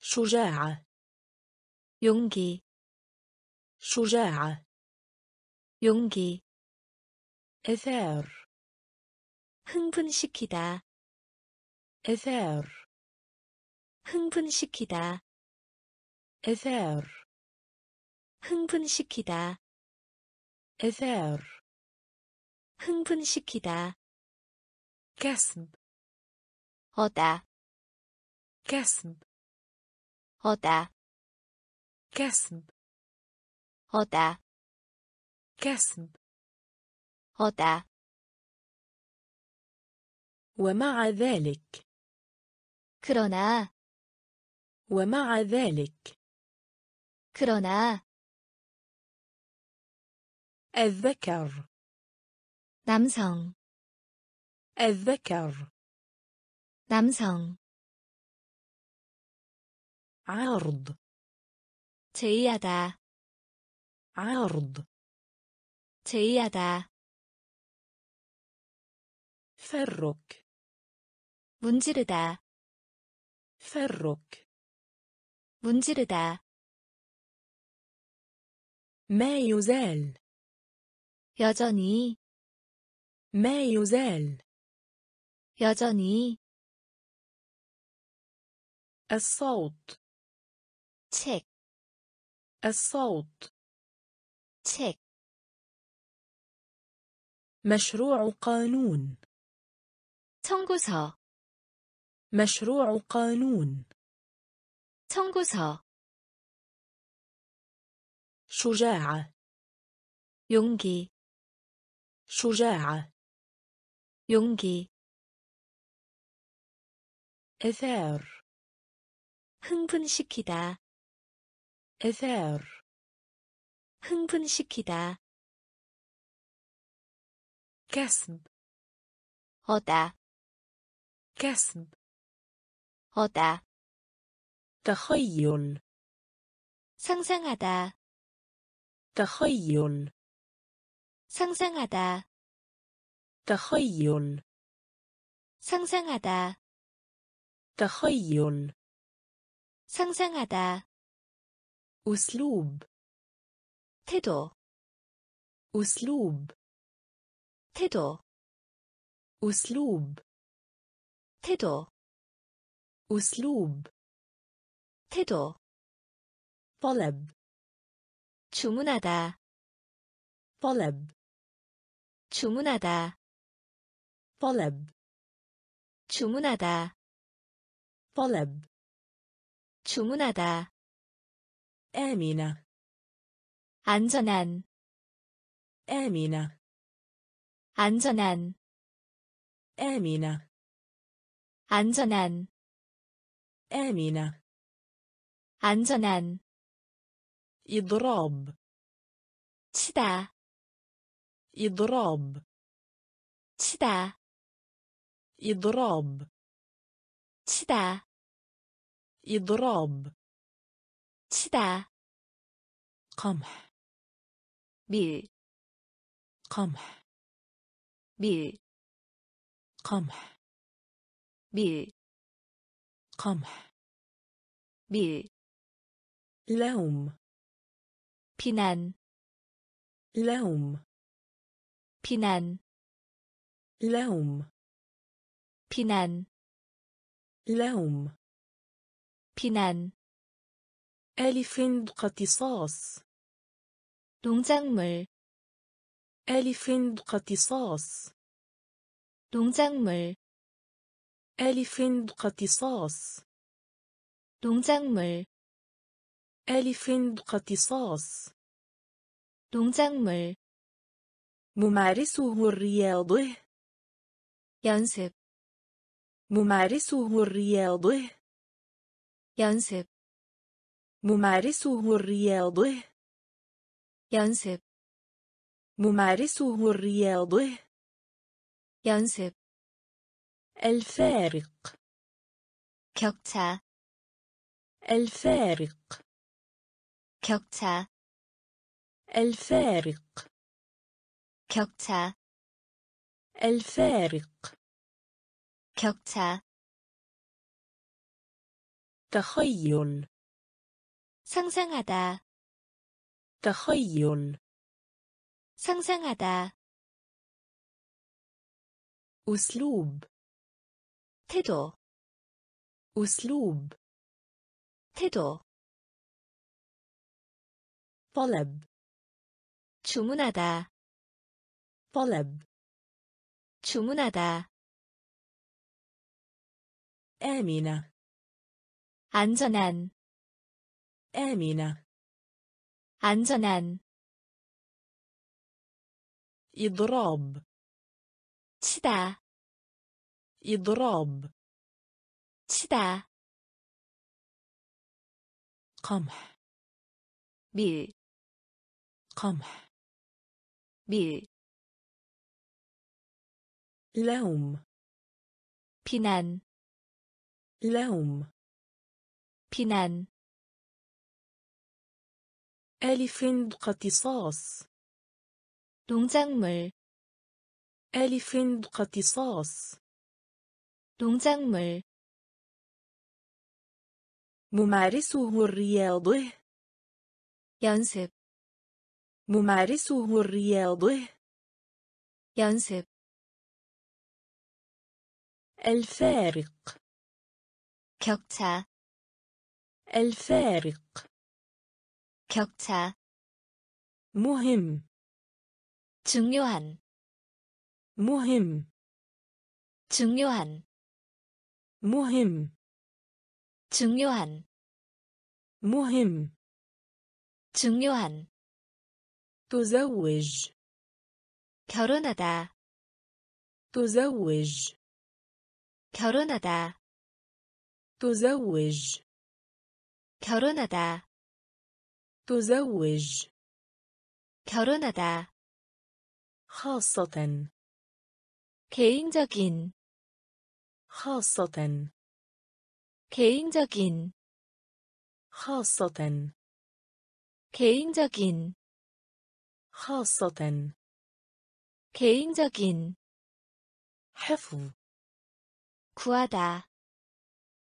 شجاعة 용기, شجاعة 용기, إثار 흥분시키다, إثار 흥분시키다, إثار 흥분시키다 إثار 흥분시키다 كسب 어다 كسب 어다 كسب 어다 كسب 어다 ومع ذلك 그러나 ومع ذلك 그러나 الذكر 남성 الذكر 남성 عرض 제의하다 عرض 제의하다 فرك 문지르다 فرك 문지르다 ما يزال 여전히 ما يزال 여전히 الصوت 책, الصوت 책, مشروع قانون 청구서, مشروع قانون 청구서, شجاعة 용기, شجاعة 용기, إثار 흥분시키다, إثار 흥분시키다, كسب 어다, كسب 어다, تخيل 상상하다, تخيل 상상하다, تخيل 상상하다, تخيل 상상하다, أسلوب 태도, أسلوب 태도, أسلوب 태도, أسلوب 태도, طلب 주문하다, طلب 주문하다, طلب 주문하다, طلب 주문하다, آمنة 안전한, آمنة 안전한, آمنة 안전한, آمنة 안전한, إضراب 치다, إضراب 치다, إضراب 치다, إضراب 치다, قمح 밀, قمح 밀, قمح 밀, قمح 밀, لوم 비난, لوم 비난, لوم 비난, لوم 비난, ألف قصاص 농작물, ألف قصاص 농작물, ألف قصاص 농작물, ألف قصاص 농작물, ممارسه الرياضه 연습, ممارسه الرياضه 연습, ممارسه الرياضه 연습, ممارسه الرياضه 연습, الفارق 격차, الفارق 격차, الفارق 격차, الفارق 격차, تخيل 상상하다, تخيل 상상하다, أسلوب 태도, أسلوب 태도, طلب 주문하다 طلب 주문하다 آمنة 안전한 آمنة 안전한 إضراب 치다 إضراب 치다 قمح 밀 قمح 밀 لوم 비난 لوم 비난 ألف اقتصاص 농작물 ألف اقتصاص 농작물 ممارسه الرياضه 연습 ممارسه الرياضه 연습 الفارق 격차 الفارق 격차 مهم 중요한 مهم 중요한 مهم 중요한 مهم 중요한 تزوج 결혼하다 تزوج 결혼하다 تزوج 결혼하다 تزوج 결혼하다 خاصة 개인적인 خاصة 개인적인 خاصة 개인적인 خاصة 개인적인 حفظ 구하다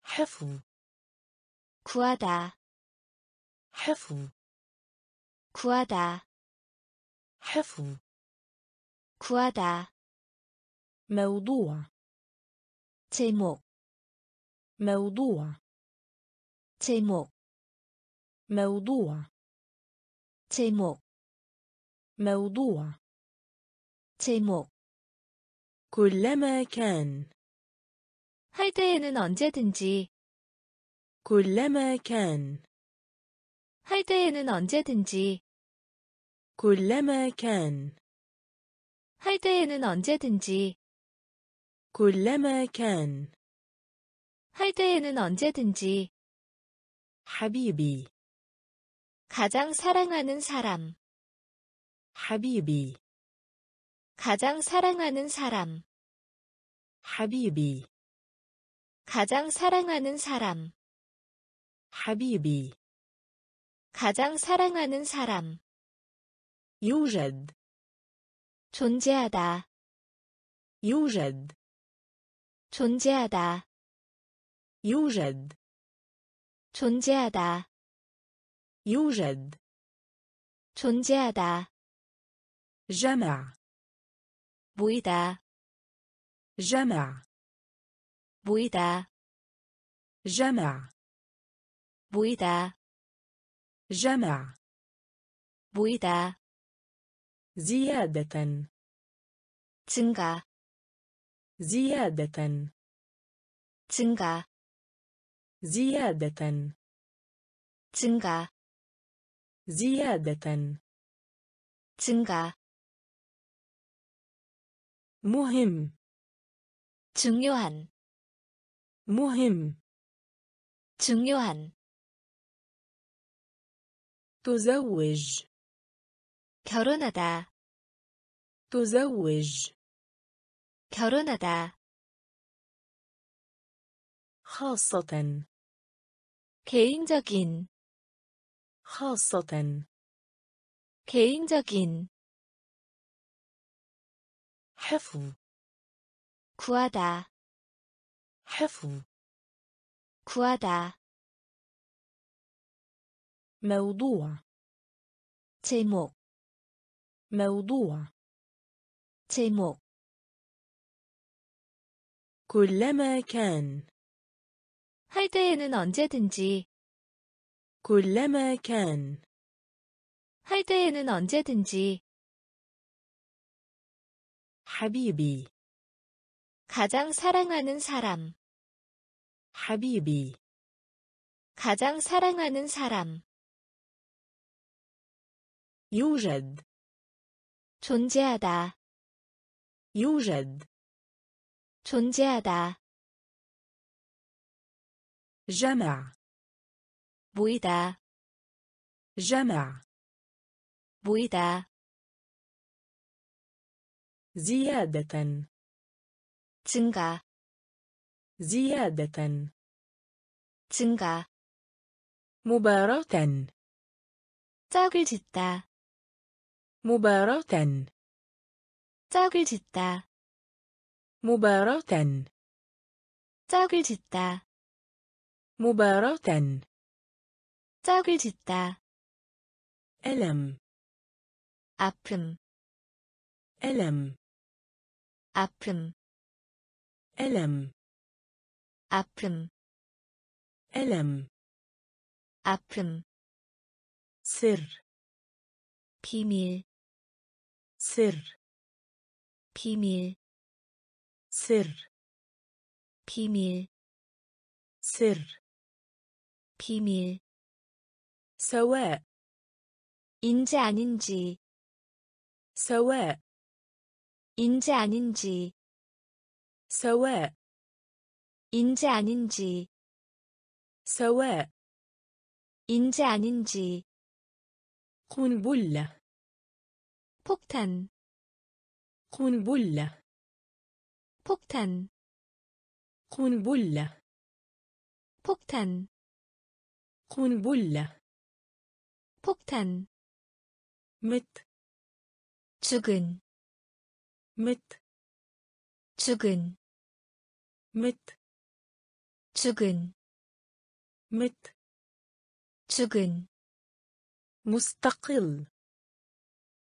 حفظ 구하다 حفظ 구하다 حفظ 구하다 موضوع 제목 موضوع 제목 موضوع 제목 موضوع 제목 كلما كان 할 때에는 언제든지 كلما كان 할 때에는 언제든지 كلما كان 할 때에는 언제든지 كلما كان 할 때에는 언제든지 حبيبي 가장 사랑하는 사람 حبيبي 가장 사랑하는 사람 حبيبي 가장 사랑하는 사람 حبيبي 가장 사랑하는 사람 يوجد 존재하다 يوجد 존재하다 يوجد 존재하다 يوجد 존재하다 جمع 모이다 جمع 모이다 جمع 모이다 جمع 모이다 زيادة 증가 زيادة 증가 زيادة 증가 زيادة 증가 مهم 중요한 مهم 중요한 تزوج 결혼하다 تزوج 결혼하다 خاصة 개인적인 خاصة 개인적인 حفظ 구하다 حفظ 구하다 موضوع 제목 موضوع 제목 كلما كان 할 때에는 언제든지 كلما كان 할 때에는 언제든지 حبيبي 가장 사랑하는 사람 حبيبي 가장 사랑하는 사람 يوجد 존재하다 يوجد 존재하다 جمع 모이다 جمع 모이다 زيادة 증가 زيادة 증가 مباراة 짝을 짓다 مباراة 짝을 짓다 مباراة 짝을 짓다 مباراة 짝을 짓다 ألم 아픔 ألم 아픔 ألم 아픔 ألم 아픔 سر 비밀 سر 비밀 سر 비밀 سر 비밀 سواء 인지 아닌지 سواء 인지 아닌지 سواء 인지 아닌지 سواء 인지 아닌지 قنبلة 폭탄 قنبلة 폭탄 قنبلة 폭탄 قنبلة 폭탄 مت 죽은 مت 죽은 مت 죽은 مت 죽은 مستقل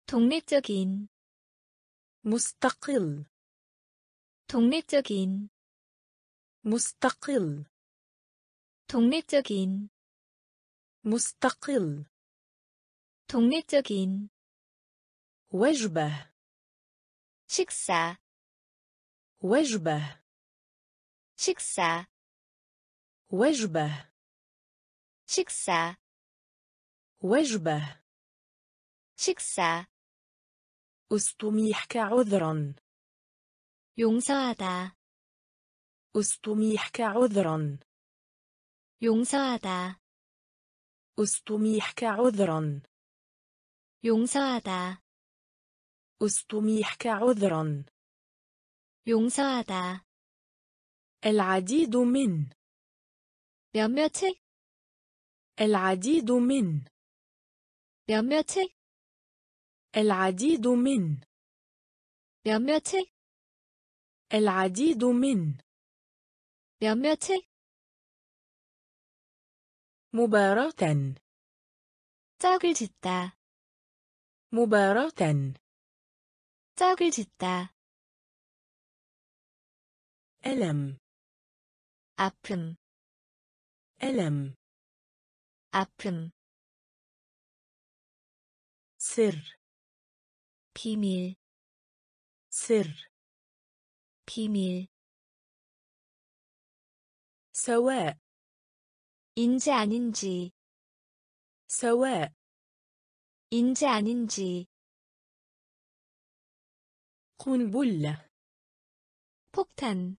독립적인 مستقل 독립적인 مستقل 독립적인 مستقل 독립적인 وجبة 식사 وجبة 식사 وجبة 식사 وجبة 식사 استميحك عذرا 용서하다 استميحك عذرا 용서하다 استميحك عذرا 용서하다 استميحك عذرا 용서하다 العديد من 몇몇의 العديد من 몇몇의 العديد من 몇몇의 العديد من 몇몇의 مباراة 짝을 짓다 مباراة 짝을 짓다 ألم 아픔 ألم 아픔 سر 비밀 سر 비밀 سواء 인지 아닌지 سواء 인지 아닌지 قنبلة 폭탄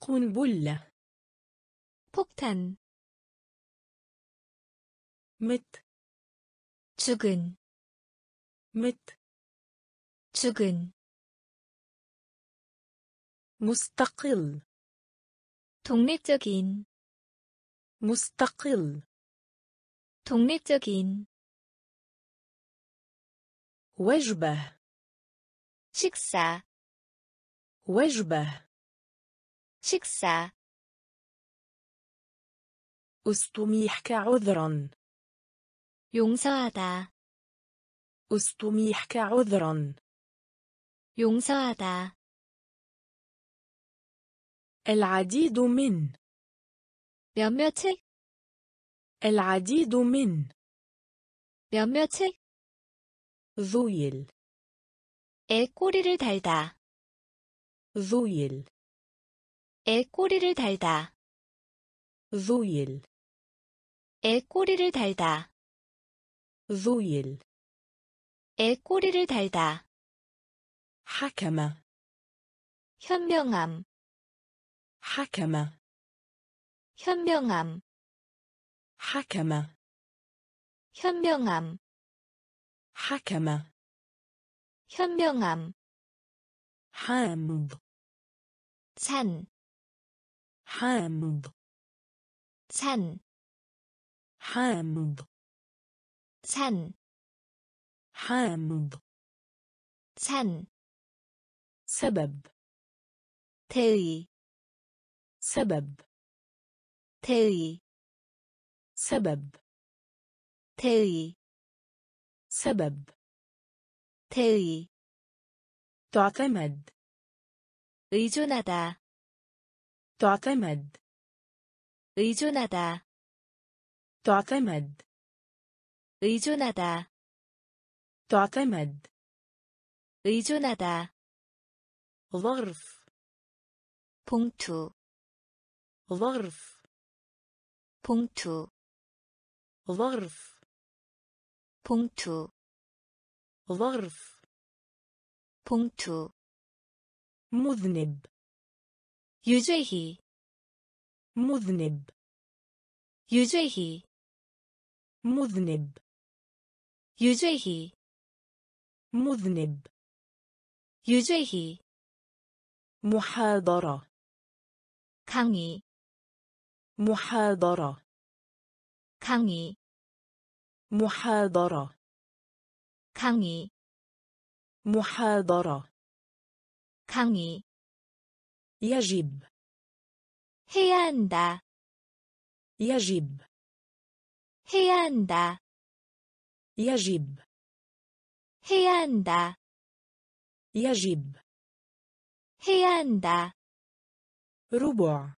قنبلة 폭탄 مت 죽은 مت 죽은 مستقل 독립적인 مستقل 독립적인 وجبة 식사 وجبة 식사 استميحك عذرا 용서하다 استميحك عذرا 용서하다 العديد من 몇몇의 العديد من 몇몇의 ذويل 애 꼬리를 달다. ذويل 애 꼬리를 달다. ذويل 애 꼬리를 달다. ذويل 애 꼬리를 달다. حكم 현명함, حكم 현명함, حكم 현명함, حكم 현명함, حامض 산, حامض 산, حامض 산, حامض 산, سبب 대의, سبب 대의, سبب 대의, سبب 대의, تعتمد 의존하다, تعتمد 의존하다, تعتمد 의존하다, تعتمد 의존하다, ظرف 봉투, ظرف 봉투, ظرف 봉투, ظرف 봉투, مذنب 유죄희, مذنب 유죄희, مذنب 유죄희, مذنب 유죄희, محاضرة 강의, محاضرة 강의, محاضرة 강의, محاضرة 강의, يجب 해야 한다, يجب 해야 한다, يجب 해야 한다, يجب 해야 한다, ربع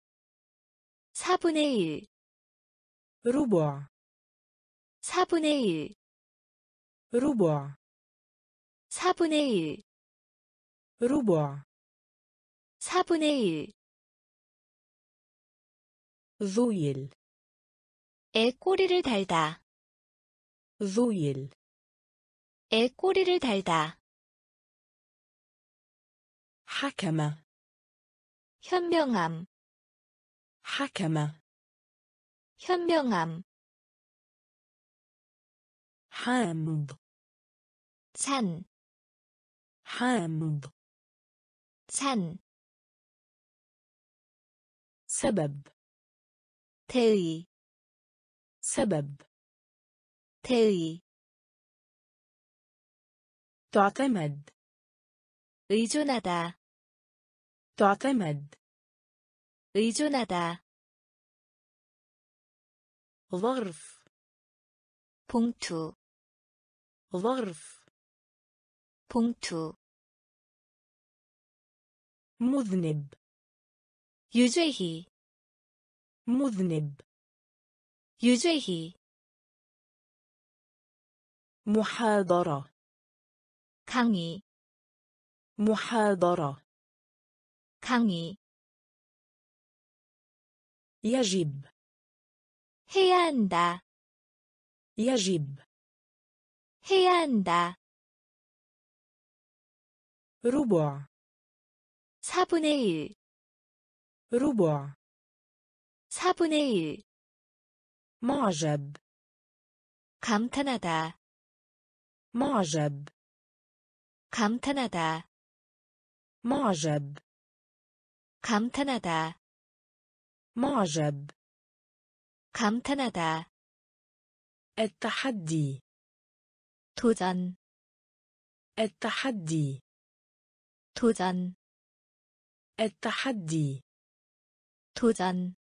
4분의 1, ربع 4분의 1, ربع 4분의 1, ربع 4분의 1, ذويل 애 꼬리를 달다, ذويل 애 꼬리를 달다, حكم 현명함, حكم 현명함, حامض 산, حامض 산, سبب 대의, سبب 대의, تعتمد 의존하다, تعتمد 의존하다, ظرف 봉투, ظرف 봉투, مذنب 유죄희, مذنب 유죄희, محاضرة 강의, محاضرة 강의, يجب 해야 한다, يجب 해야 한다, ربع 4분의 1, ربع 4분의 1, معجب 감탄하다, معجب 감탄하다, معجب 감탄하다, معجب 감탄하다, التحدي 도전, التحدي 도전, التحدي 도전,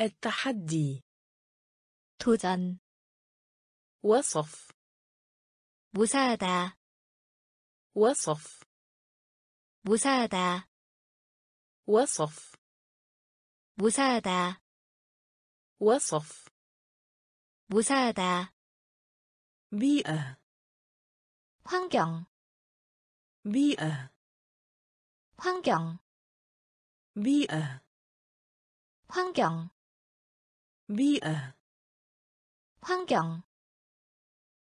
التحدي 도전, وصف 무사하다, وصف 무사하다, وصف 무사하다, وصف 무사하다, بيئة 환경 بيئة 환경 بيئة 환경 بيئة 환경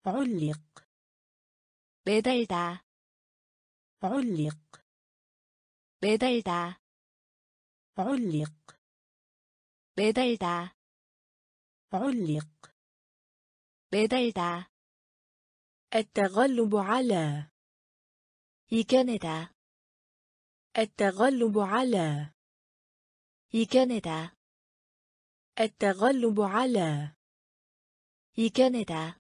علق 매달다 علق 매달다 علق 매달다 علق 매달다 التغلب على 이겨내다 التغلب على 이겨내다 التغلب على 이겨내다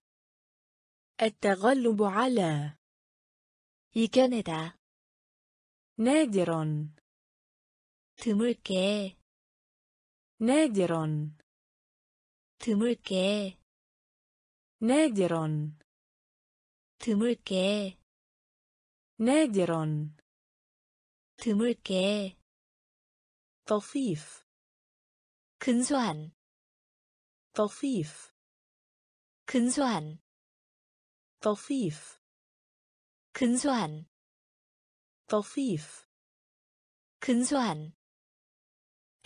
التغلب على 이겨내다 نادر 드물게 نادر 드물게 نادر 드물게 نادر 드물게 طفيف 근소한 طفيف 근소한 طفيف 근소한 طفيف 근소한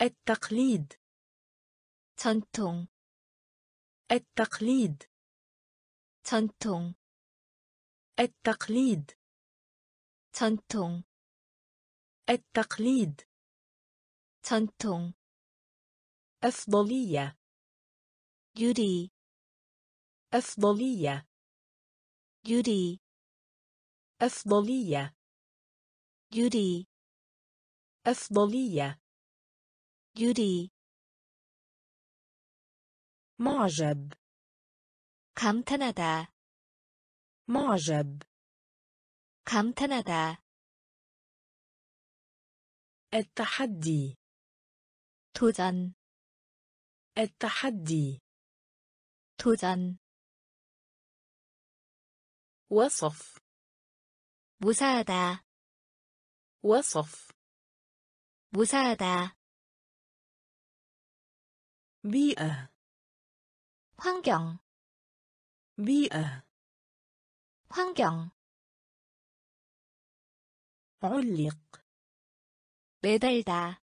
التقليد 전통 التقليد 전통 التقليد 전통 التقليد 전통 أفضلية 유리 أفضلية 유리 أفضلية 유리 أفضلية 유리 معجب 감탄하다 معجب 감탄하다 التحدي 도전 التحدي 도전 وصف 무사하다 وصف 무사하다 بيئة 환경 بيئة 환경 علق 매달다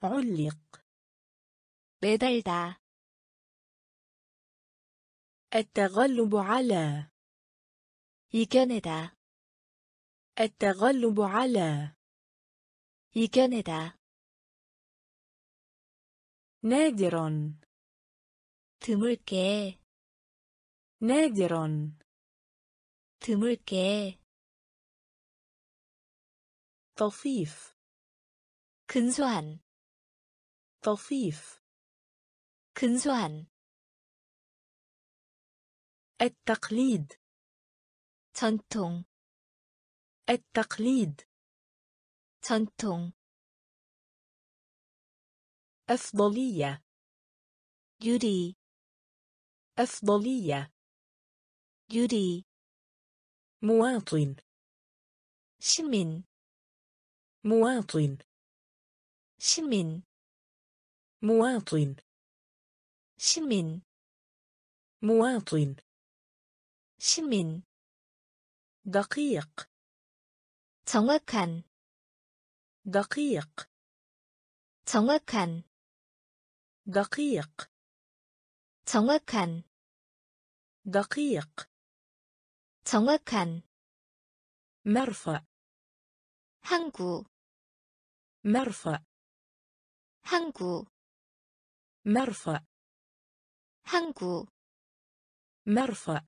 علق 매달다 التغلب على 이겨내다 التغلب على 이겨내다 نادر 드물게 نادر 드물게 طفيف 근소한 طفيف 근소한 التقليد 전통 التقليد 전통 أفضلية 유리 أفضلية 유리 مواطن 시민 مواطن 시민 مواطن 시민 مواطن 시민 دقيق 정확한 دقيق 정확한 دقيق 정확한 دقيق 정확한 مرفأ 항구 مرفأ 항구 مرفأ 항구 مرفأ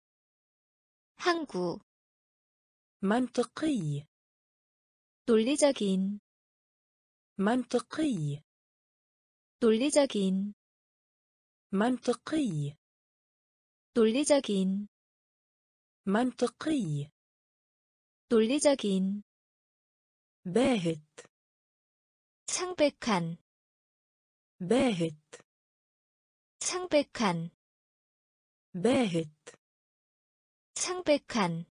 항구 منطقي 논리적인 منطقي 논리적인 منطقي 논리적인 منطقي 논리적인 باهت 창백한 باهت 창백한 باهت 창백한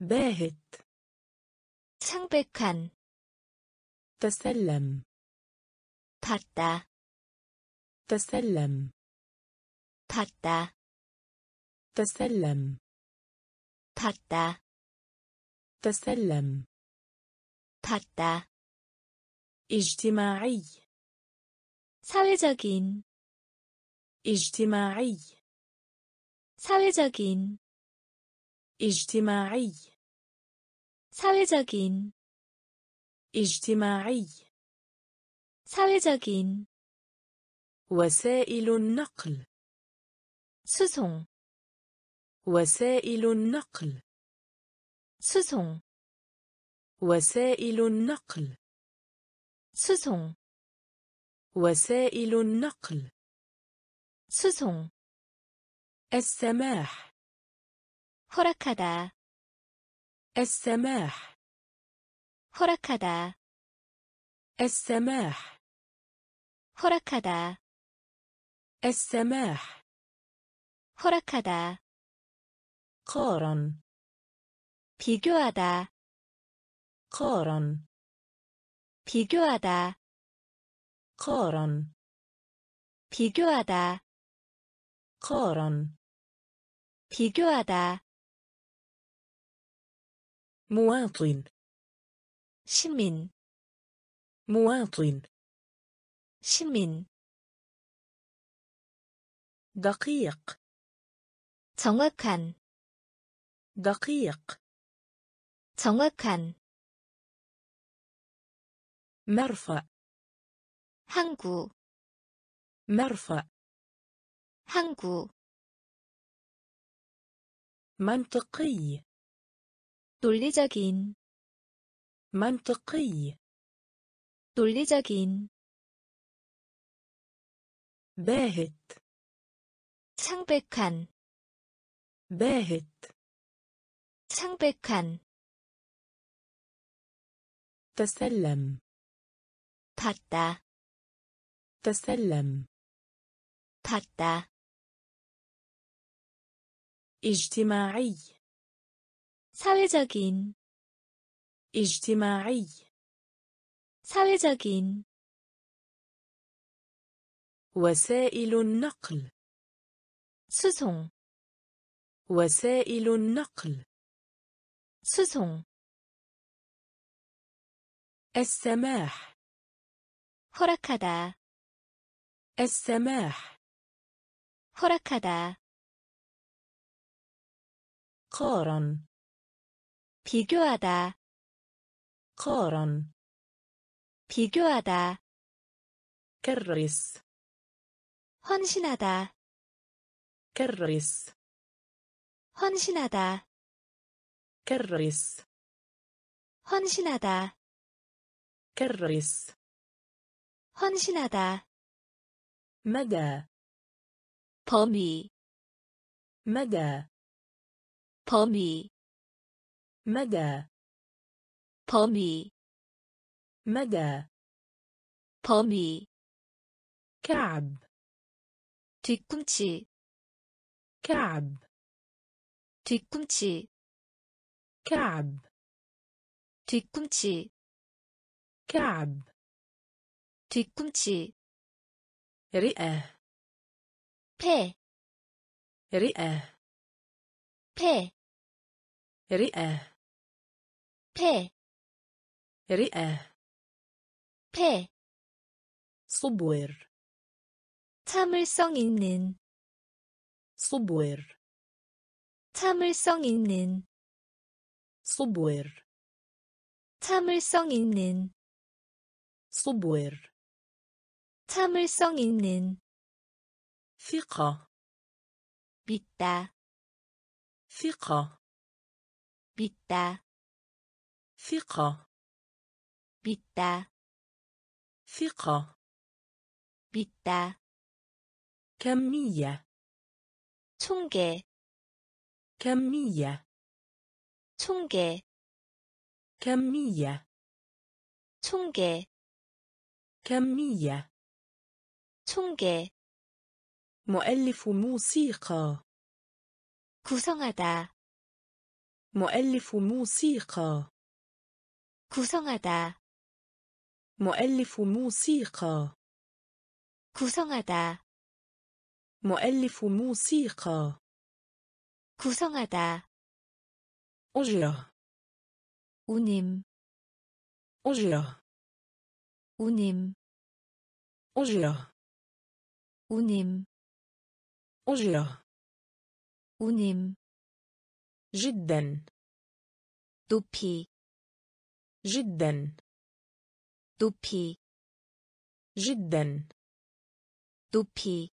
باهت 창백한 تسلم 받다 تسلم 받다 تسلم 닿다, تسلم 닿다, اجتماعي 사회적인, اجتماعي 사회적인, اجتماعي 사회적인, اجتماعي 사회적인, وسائل النقل 수송, وسائل النقل 수송, وسائل النقل 수송, وسائل النقل 수송, السماح 허락하다, السماح 허락하다, السماح 허락하다, السماح 허락하다, قارن 비교하다, قارن 비교하다, قارن 비교하다, قارن 비교하다, مواطن 시민, مواطن 시민, دقيق 정확한, دقيق 정확한, مرفأ 항구, مرفأ 항구, منطقي 논리적인, منطقي 논리적인, باهت 창백한, باهت 창백한, تسلم 닿다, تسلم 닿다, اجتماعي 사회적인, اجتماعي 사회적인, وسائل النقل 수송, وسائل النقل 수송, السماح 허락하다, السماح 허락하다, قارن 비교하다, قارن 비교하다, كرس 헌신하다, كرس 헌신하다, كرس 헌신하다, كرس 헌신하다, مدى 범위, مدى 범위, مدى 범위, مدى 범위, كعب 뒤꿈치, كعب 뒤꿈치, كعب 뒤꿈치, كعب 뒤꿈치, رئة 폐, رئة 폐, رئة 폐, رئة 폐, صبور 참을성 있는, صبور 참을성 있는, صبور 참을성 있는, صبور 참을성 있는, ثقة 믿다, ثقة 믿다, ثقة 믿다, ثقة 믿다, كمية 총계, كمية 총계, كمية 총계, كمية 총계, مؤلف موسيقى 구성하다, مؤلف موسيقى 구성하다, مؤلف موسيقى 구성하다, مؤلف موسيقى 구성하다, أجرة 운임 أجرة 운임 أجرة 운임 أجرة 운임 جدا 높이 جدا 높이 جدا 높이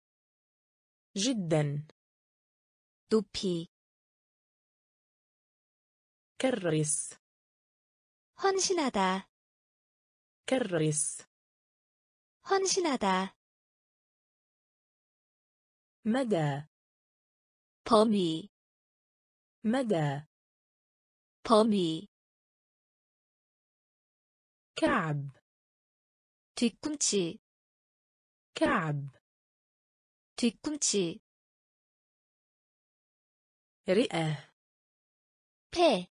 جدا 높이 كرس 헌신하다 كرس 헌신하다 مدى 범위 مدى 범위 كعب 뒤꿈치 كعب 뒤꿈치 رئة 폐,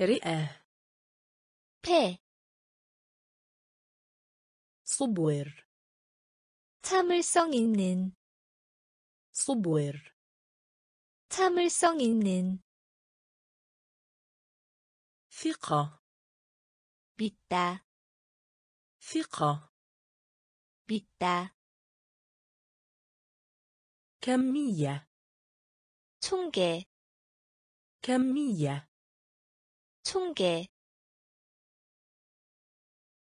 رئة 폐, صبور 참을성 있는, صبور 참을성 있는, ثقة 믿다, ثقة 믿다, كمية 총계, كمية 총계,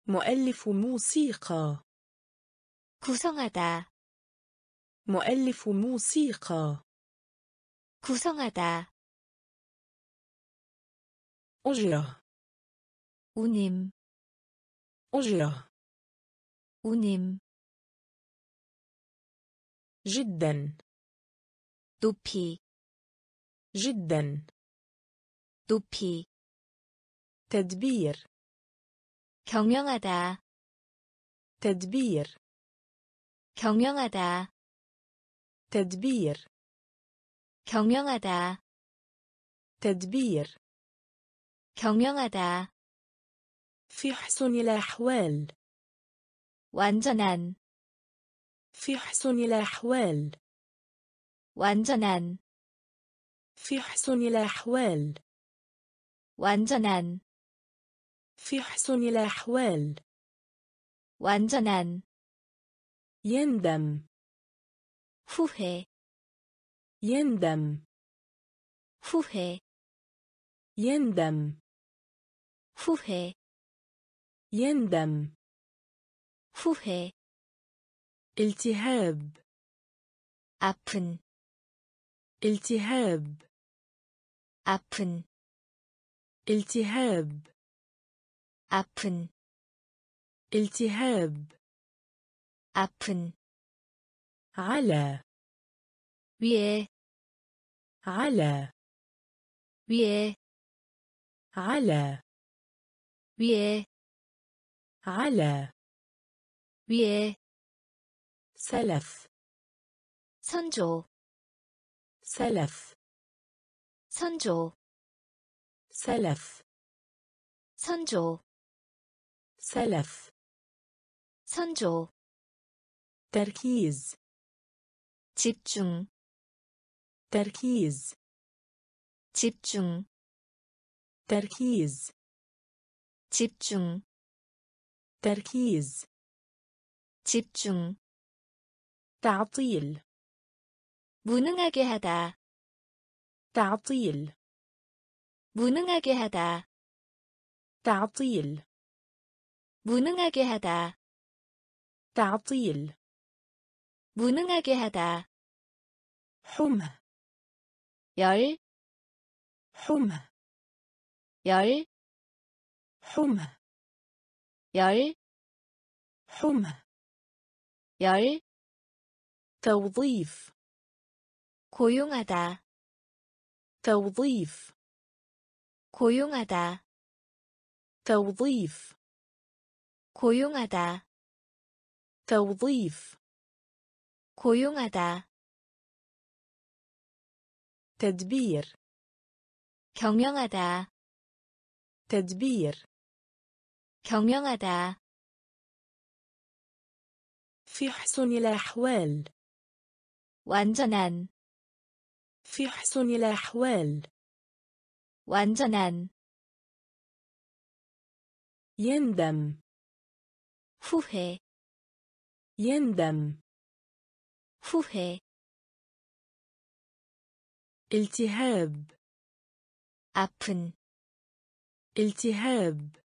مؤلف موسيقى 구성하다, مؤلف موسيقى 구성하다, أجرة 운임, أجرة 운임, جدا 높이, جدا 높이, تدبير 경영하다, تدبير 경영하다, تدبير 경영하다, تدبير 경영하다, في حسن الأحوال 완전한, في حسن الأحوال 완전한, في حسن الأحوال 완전한, في حسن الأحوال 완전한, يندم فوهي يندم فوهي يندم فوهي يندم فوهي التهاب أبن التهاب أبن التهاب أبن التهاب أبن على 위에, على 위에, على 위에, على 위에, سلف 선조, سلف 선조, سلف 선조, سلف 선조, تركيز 집중, تركيز 집중, تركيز 집중, تركيز 집중, تعطيل 무능하게 하다, تعطيل 무능하게 하다, تعطيل 무능하게 하다, تعطيل 무능하게 하다, حمى 열, حمى 열, حمى 열, حمى 열, توظيف 고용하다, توظيف 고용하다, توظيف 고용하다, توظيف 고용하다, تدبير 경영하다, تدبير 경영하다, في حسن الأحوال 완전한, في حسن الأحوال 완전한 يندم 후회 يندم 후회 التهاب 아픈 التهاب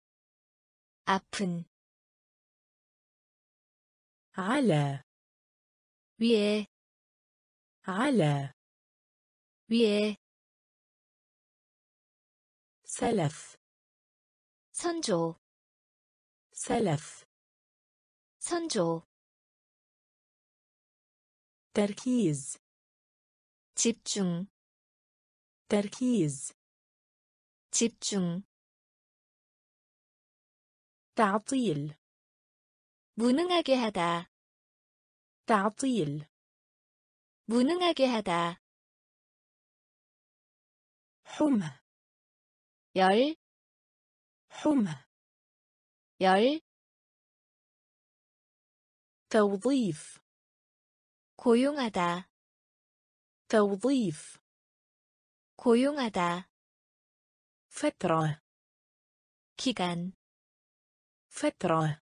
아픈 على 위에 على 위에 سلف 선조 سلف 선조 تركيز 집중 تركيز 집중 تعطيل 무능하게 하다 تعطيل 무능하게 하다 حمى 열, حمى 열, توظيف 고용하다, توظيف 고용하다, فترة 기간, فترة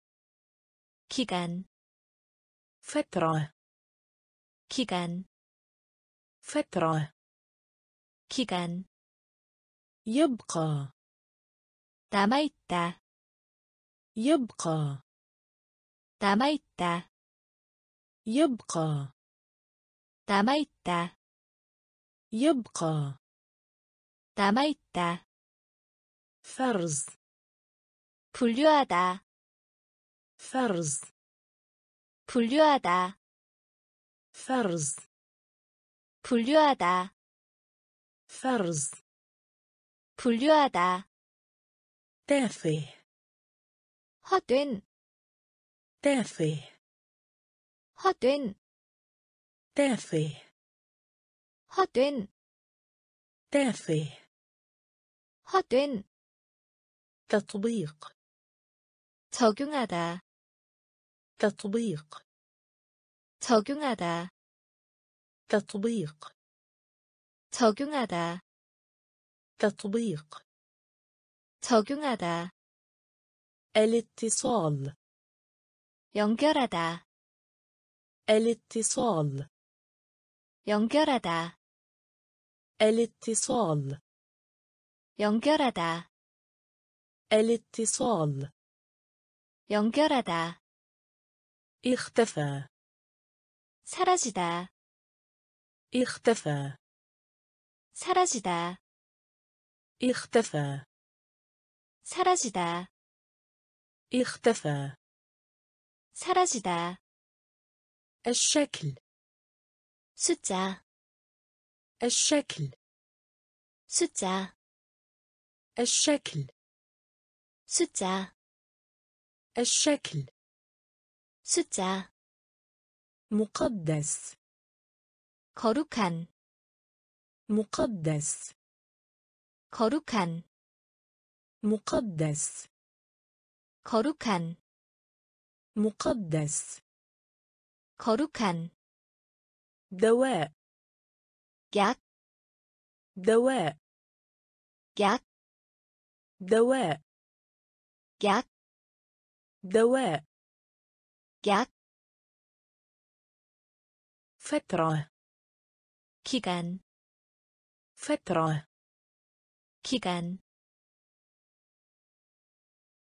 기간, فترة 기간, فترة 기간, يبقى 남아있다, يبقى 남아있다, يبقى 남아있다, يبقى 남아있다, فرز 분류하다, فرز 분류하다, فرز 분류하다, فرز 분류하다, تافه 헛된, تافه 헛된, تافه 헛된, تافه 헛된, تطبيق 적용하다, تطبيق 적용하다, تطبيق 적용하다, تطبيق 적용하다, الاتصال 연결하다, الاتصال 연결하다, الاتصال 연결하다, الاتصال 연결하다, اختفى 사라지다, اختفى 사라지다, اختفى 사라지다, اختفى 사라지다, الشكل 숫자, الشكل 숫자, الشكل 숫자, الشكل 숫자, مقدس 거룩한, مقدس 거룩한, مقدس 거룩한, مقدس 거룩한, دواء 약, دواء 약, دواء 약, دواء 약, فترة 기간, فترة 기간,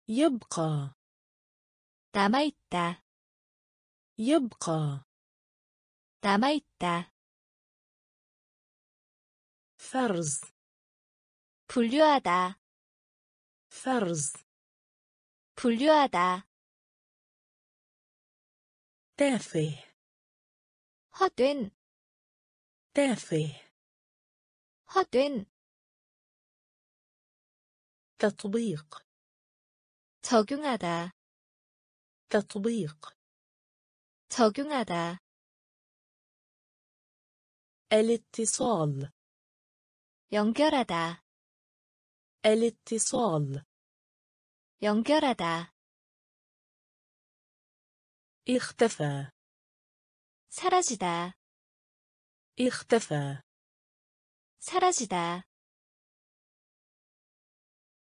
يبقى 남아있다, يبقى 남아있다, فرز 분류하다, فرز 분류하다, تافه 헛된, تافه 헛된, تطبيق 적용하다, تطبيق 적용하다, الاتصال 연결하다, الاتصال 연결하다, اختفى 사라지다, اختفى 사라지다,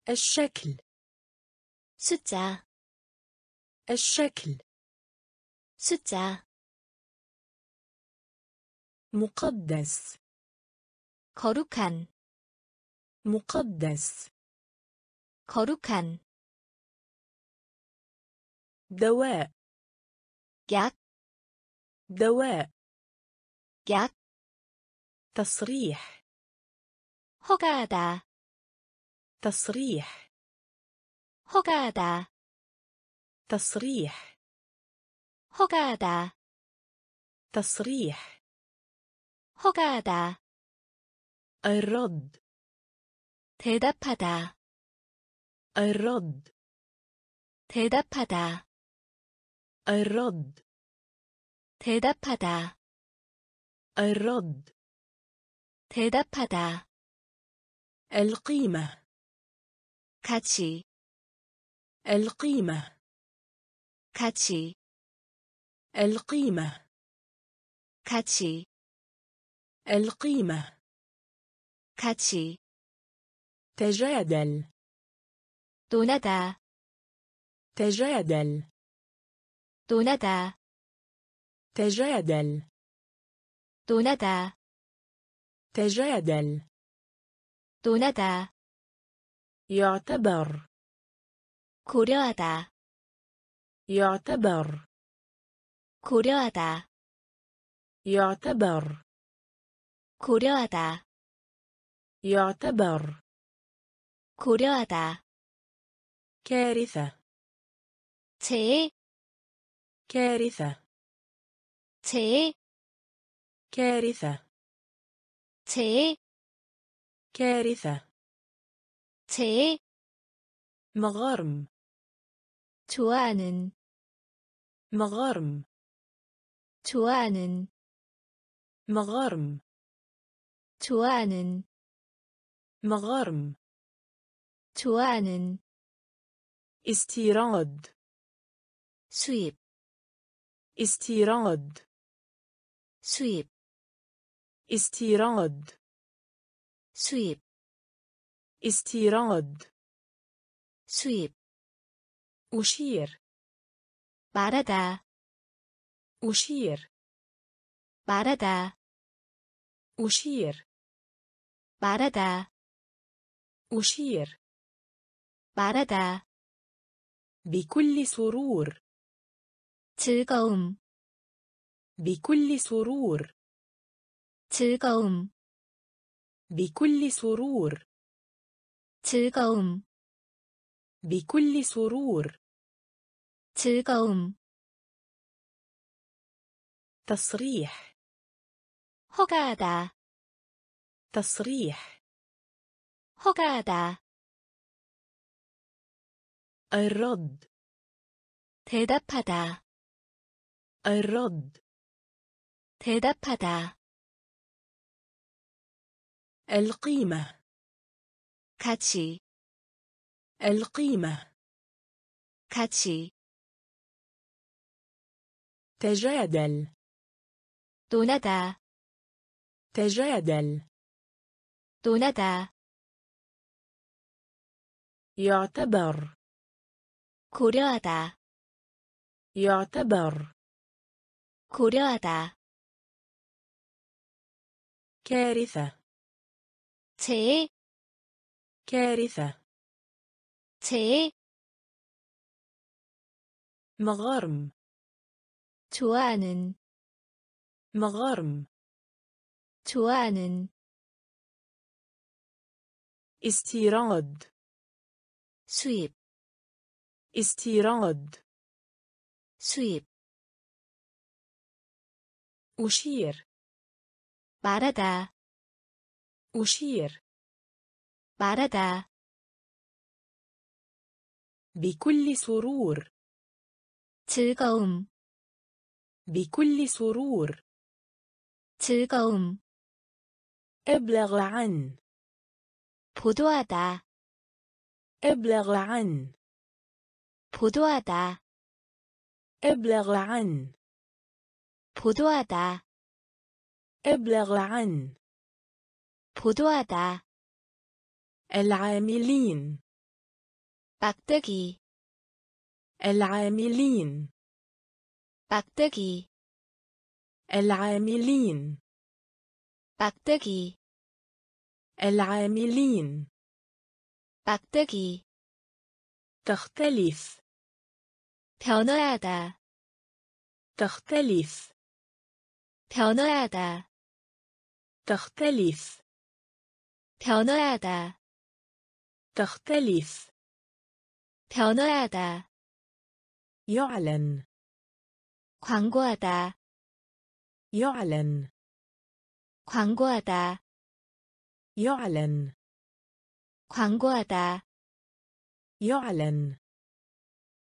الشكل 숫자 الشكل 숫자 مقدس 거룩한 مقدس 거룩한 دواء 약, دواء 약, تصريح 허가하다, تصريح 허가하다, تصريح 허가하다, تصريح 허가하다, الرد 대답하다, الرد 대답하다, الرد 대답하다, الرد 대답하다, القيمة 가치, القيمة 가치, القيمة 가치, القيمة 가치, تجادل 논하다, تجادل 논하다, تجادل 논하다, تجادل 논하다, يعتبر 고려하다, يعتبر 고려하다, يعتبر 고려하다, يعتبر 고려하다, كارثة 재해, كارثة 재해, كارثة 재해, كارثة 재해, مغرم 좋아하는, مغرم 좋아하는, مغرم 좋아하는, مغرم 좋아하는, استيراد 수입, استيراد 수입, استيراد 수입, استيراد 수입, أشير 말하다, أشير 말하다, أشير 말하다, أشير 말하다, بكل سرور 즐거움, بكل سرور 즐거움, بكل سرور 즐거움, بكل سرور 즐거움, تصريح 허가하다, تصريح 허가하다, الرد 대답하다, الرد 대답하다, القيمة 가치, القيمة 가치, تجادل 논하다, تجادل 논하다, يعتبر 고려하다, يعتبر 고려하다, كارثة 재해, كارثة 재해, مغرم 좋아하는, مغرم 좋아하는, استيراد 수입, استيراد 수입, أشير 말하다, أشير 말하다, بكل سرور 즐거움, بكل سرور 즐거움, ابلغ عن 보도하다, ابلغ عن 보도하다, ابلغ عن 보도하다, ابلغ عن 보도하다, العاملين 막대기 العاملين 막대기 العاملين 막대기 العاملين 막대기 تختلف 변화하다 تختلف 변화하다 تختلف 변화하다 تختلف 변화하다 يعلن 광고하다 يعلن 광고하다 يعلن 광고하다 يعلن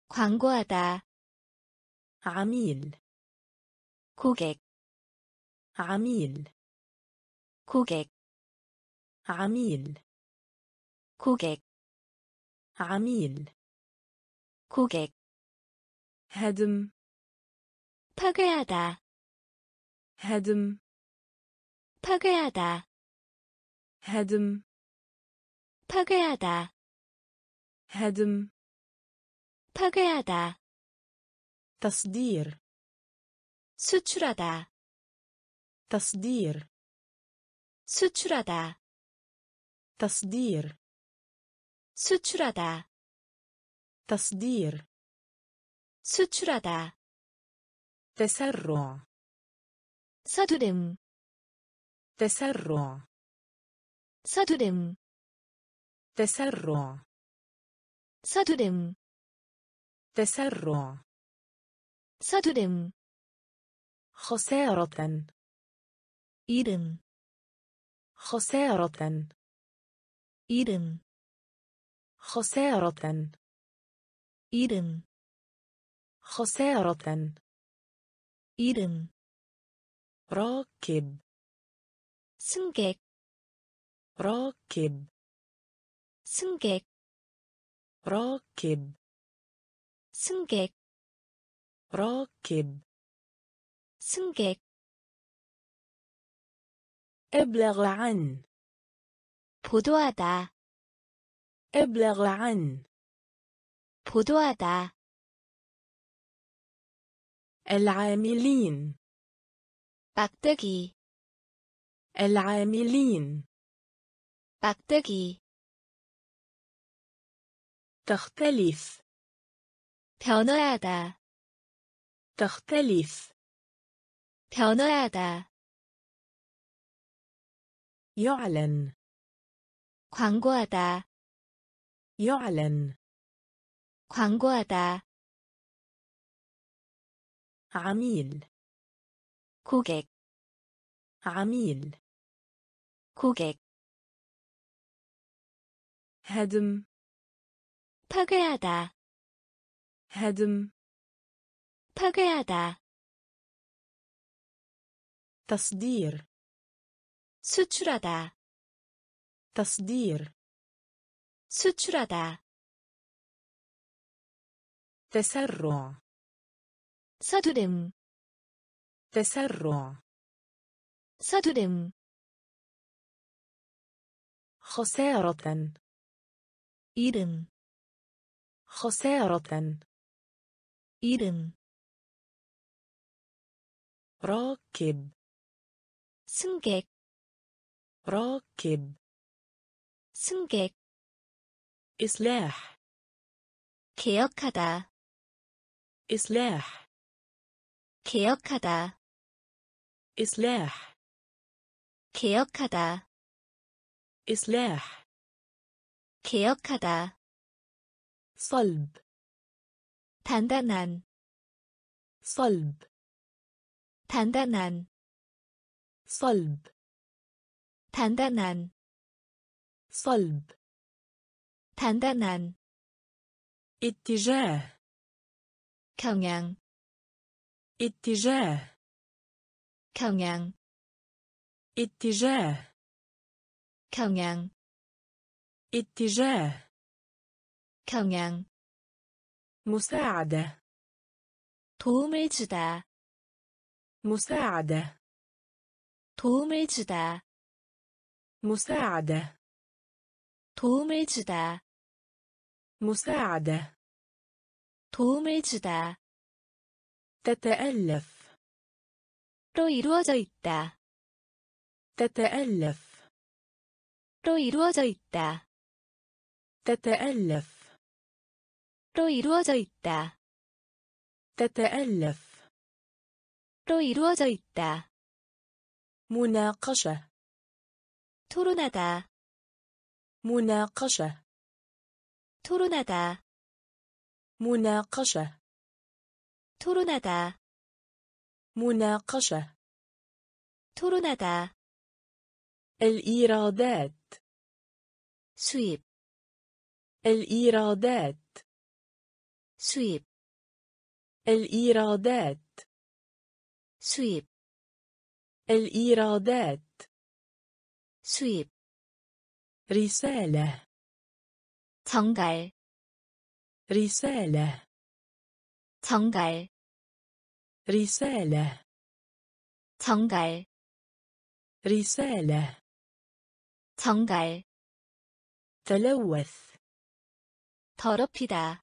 광고하다 عميل 고객 عميل 고객 عميل 고객 عميل 고객 هدم 파괴하다 هدم 파괴하다 هدم 파괴하다 هدم 파괴하다 تصدير 수출하다 تصدير 수출하다 تصدير 수출하다 تصدير 수출하다 تسرع 서두름 تسرع 서두름 تسرع 서두름 تسرع 서두름 خسارة 이름 خسارة 이름 خسارة 이름 خسارة 이름 راكب 승객 راكب 승객 راكب 승객 راكب 승객 ابلغ عن 보도하다 ابلغ عن 보도하다 العاملين 막대기 العاملين 막대기 تختلف 변화하다 تختلف 변화하다 يعلن 광고하다 يعلن 광고하다 عميل 고객 عميل 고객 هدم 파괴하다 هدم 파괴하다 تصدير 수출하다 تصدير 수출하다 تسرع 서두름 تسرع 서두름 خسارة 이름 خسارة 이름 راكب 승객 راكب 승객 إصلاح 개혁하다 إصلاح 개혁하다 إصلاح 개혁하다 إصلاح 개혁하다 صلب 단단한 صلب 단단한 صلب 단단한 صلب 단단한 اتجاه 경향 اتجاه 경향 اتجاه 경향 اتجاه 경향 مساعدة 도움을 주다 مساعدة 도움을 주다 مساعدة 도움을 주다 مساعدة 도움을 주다. تتألف 로 이루어져 있다. تتألف 로 이루어져 있다. تتألف 로 이루어져 있다. تتألف 로 이루어져 있다. مناقشة 토론하다. مناقشة 토론하다. مناقشة 토론하다. مناقشة 토론하다. الإيرادات 수입, الإيرادات 수입, الإيرادات 수입, الإيرادات 수입. رسالة 정갈, رسالة 정갈, رسالة 정갈, رسالة 정갈. تلوث 더럽히다.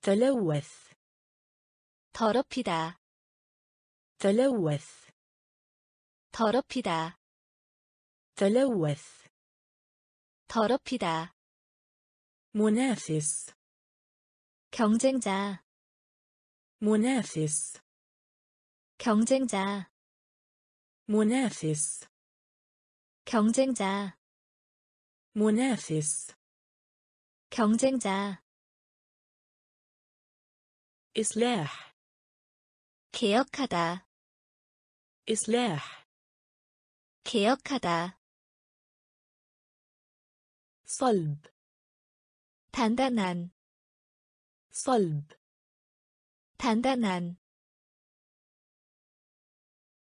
تلوث 더럽히다. تلوث 더럽히다. تلوث 더럽히다. منافس 경쟁자, منافس 경쟁자, منافس 경쟁자, منافس 경쟁자. إصلاح 개혁하다, إصلاح 개혁하다. صلب 단단한, صلب 단단한.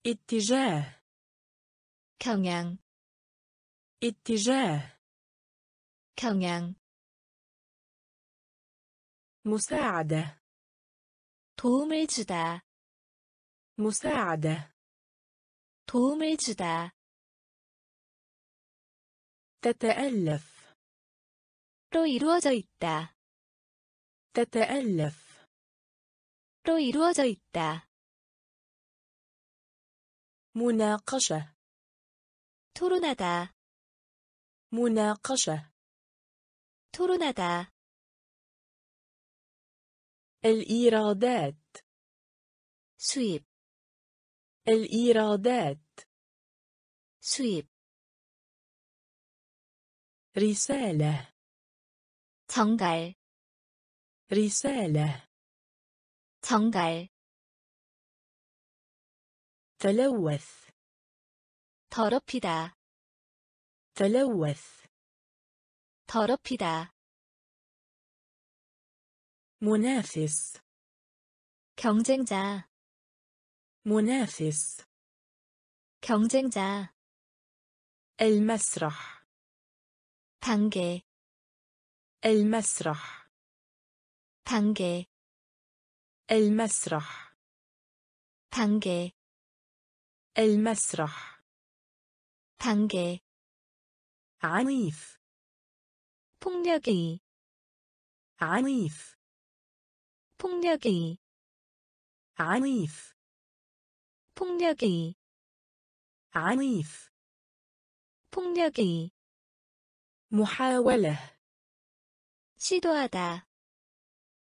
اتجاه 경향, اتجاه 경향. مساعدة 도움을 주다, مساعدة 도움을 주다. تتألف 로 이루어져 있다, تتألف 로 이루어져 있다. مناقشة 토론하다, مناقشة 토론하다. الإيرادات 수입, الإيرادات 수입. رسالة 정갈, رسالة 정갈. تلوث 더럽히다, تلوث 더럽히다. منافس 경쟁자, منافس 경쟁자. المسرح 단계, المسرح 단계, المسرح 단계, المسرح 단계. عنيف 폭력의, عنيف 폭력의, عنيف 폭력의, عنيف 폭력의. محاولة 시도하다,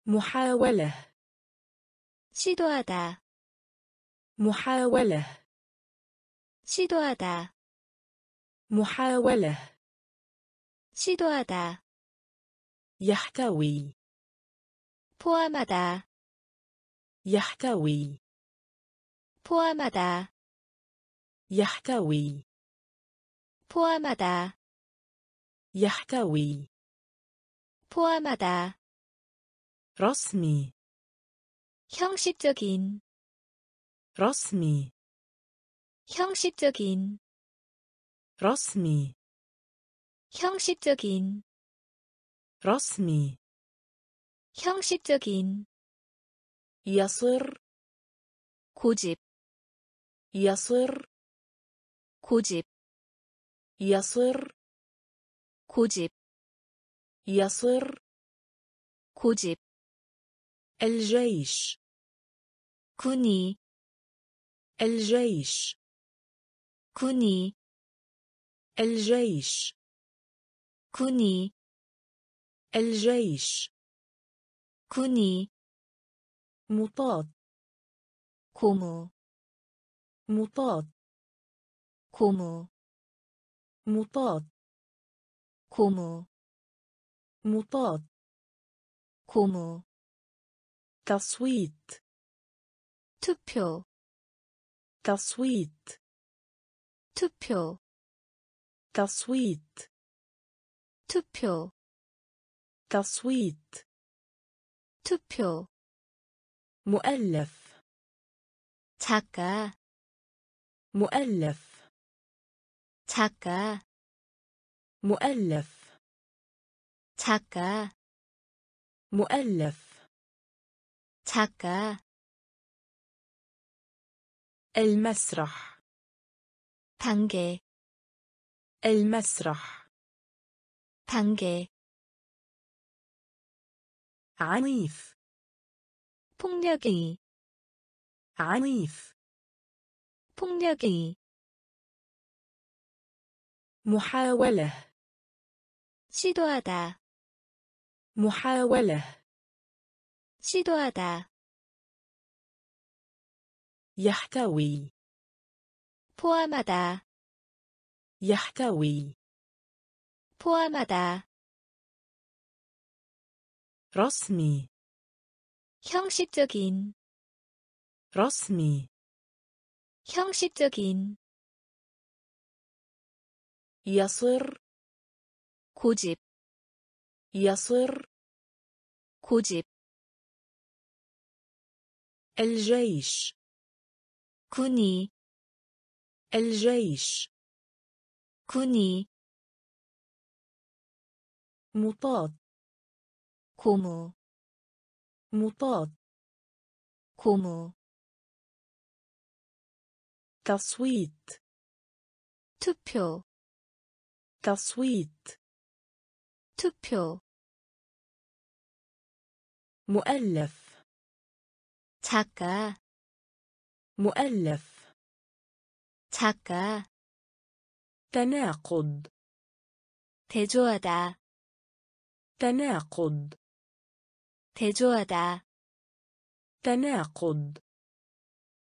محاولة 시도하다, محاولة 시도하다, محاولة 시도하다. يحتوي 포함하다, يحتوي 포함하다, يحتوي 포함하다, يحتوي 포함하다. رسمي 형식적인, رسمي 형식적인, رسمي 형식적인, رسمي 형식적인. يصر 고집, يصر 고집, يصر 고집, يصر 고집 الجيش 군이 الجيش 군이 الجيش 군이 الجيش 군이 مطاط 고무 مطاط 고무 مطاط 고무 مطاط 고무 تصويت 투표 تصويت 투표 تصويت 투표 تصويت 투표 مؤلف 작가 مؤلف 작가 مؤلف 작가 مؤلف 작가 المسرح 단계 المسرح 단계 عنيف 폭력의 عنيف 폭력의 محاولة 시도하다 محاولة 시도하다 يحتوي 포함하다 يحتوي 포함하다 رسمي 형식적인 رسمي 형식적인 يصر 고집 يصر 고집 الجيش 군이 الجيش 군이 مطاط 고무 مطاط 고무 تصويت 투표 تصويت 투표 مؤلف 작가 مؤلف 작가 تناقض 대조하다 تناقض 대조하다 تناقض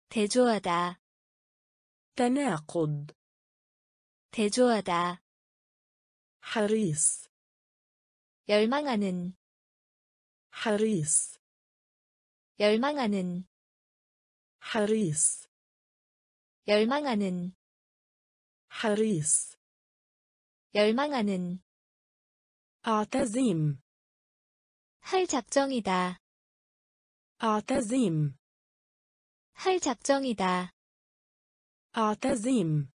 대조하다 تناقض 대조하다 حريص 열망하는 حريص 열망하는 حريص 열망하는 حريص 열망하는 أعتزم 할 작정이다 أعتزم 할 작정이다 أعتزم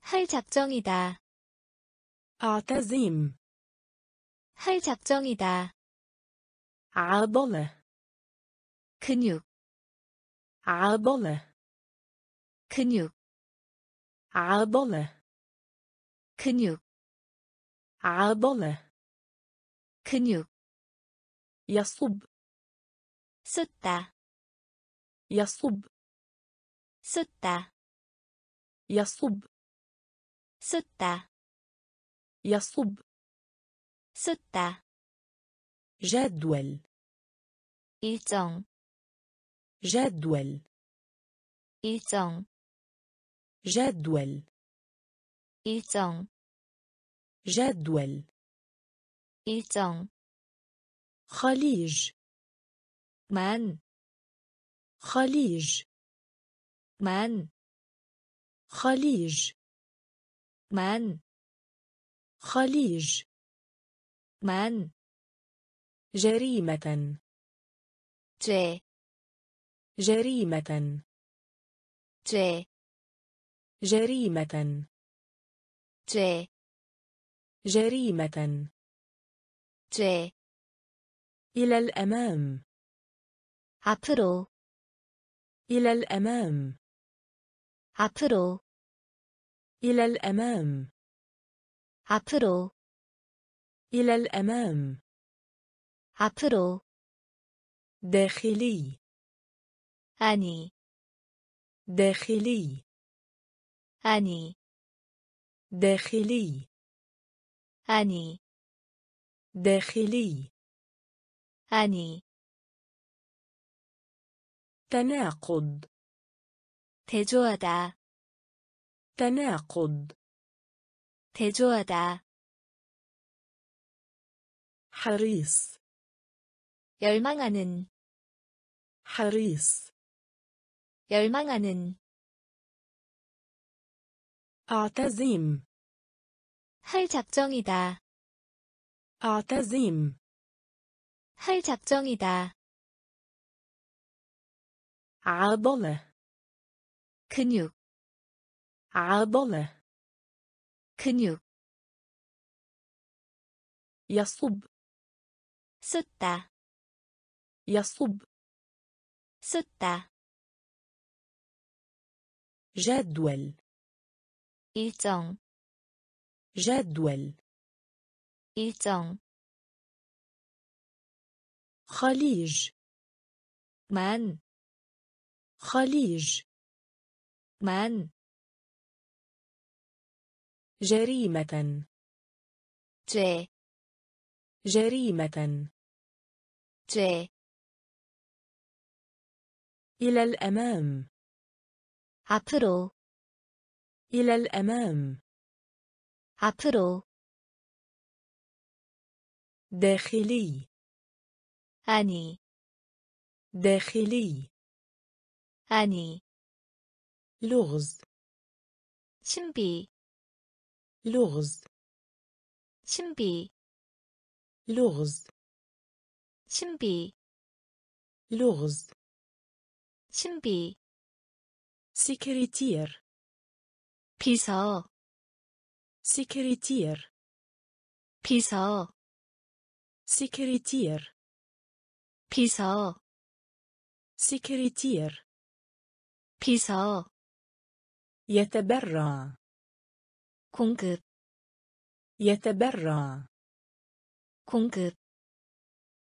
할 작정이다 أعتزم 할 작정이다 عضلة 근육 عضلة 근육 عضلة 근육 عضلة 근육 يصب 쏟다 يصب 쏟다 يصب 쏟다 يصب 쏟다 جدول 일정 جدول 일정 جدول 일정 جدول 일정 خليج. من؟ خليج. من؟ خليج. من؟ خليج. من؟ جريمة. ت. جريمة. ت. جريمة. ت. جريمة. ت. إلى الأمام 앞으로, إلى الأمام 앞으로, إلى الأمام 앞으로, إلى الأمام 앞으로 داخلي 아니 داخلي 아니 داخلي 아니 داخلي 아니 تناقض 대조하다 تناقض 대조하다 حريص 열망하는 حريص 열망하는 أعتزم 할 작정이다 أعتزم 할 작정이다 عضلة 근육 عضلة 근육 يصب 쏟다 يصب 쏟다 جدول 일정 جدول 일정 خليج 만 خليج 만 جريمة 죄, جريمة 죄, إلى الأمام 앞으로, إلى الأمام 앞으로, داخلي 아니, داخلي 아니, لغز 신비, لغز 신비, لغز 신비, لغز 신비, سكرتير 비서, سكرتير 비서, سكرتير 비서, سكرتير 비서, يتبرع 공급, يتبرع 공급,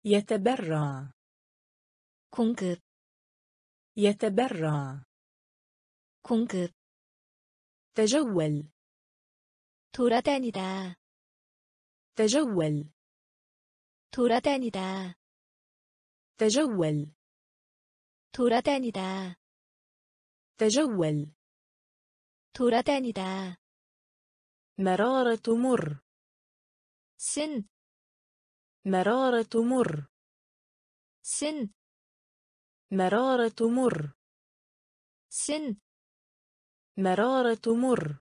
يتبرع 공급, يتبرع 공급, تجول 돌아다니다, تجول 돌아다니다, تجول 돌아다니다, تجول 돌아다니다, مرارة مر 쓴, مرارة مر 쓴, مرارة مر 쓴, مرارة مر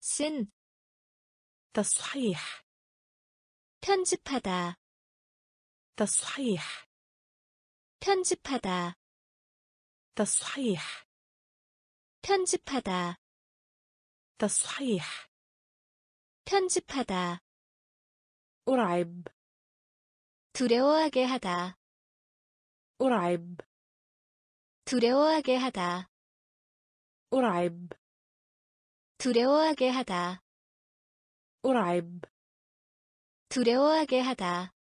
쓴, تصحيح 편집하다, تصحيح 편집하다, تصحيح 편집하다, تصحيح 편집하다, أرعب 두려워하게 하다, أرعب 두려워하게 하다, أرعب 두려워하게 하다, أرعب 두려워하게 하다,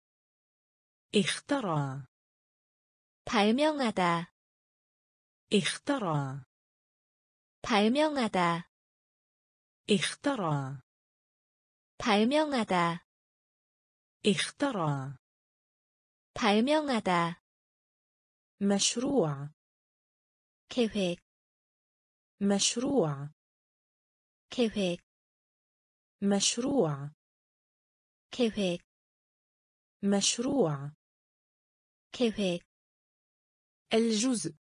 اخترع 발명하다, اخترع 발명하다, اخترع 발명하다, اخترع 발명하다, مشروع 계획, مشروع 계획, مشروع 계획, مشروع 계획, الجزء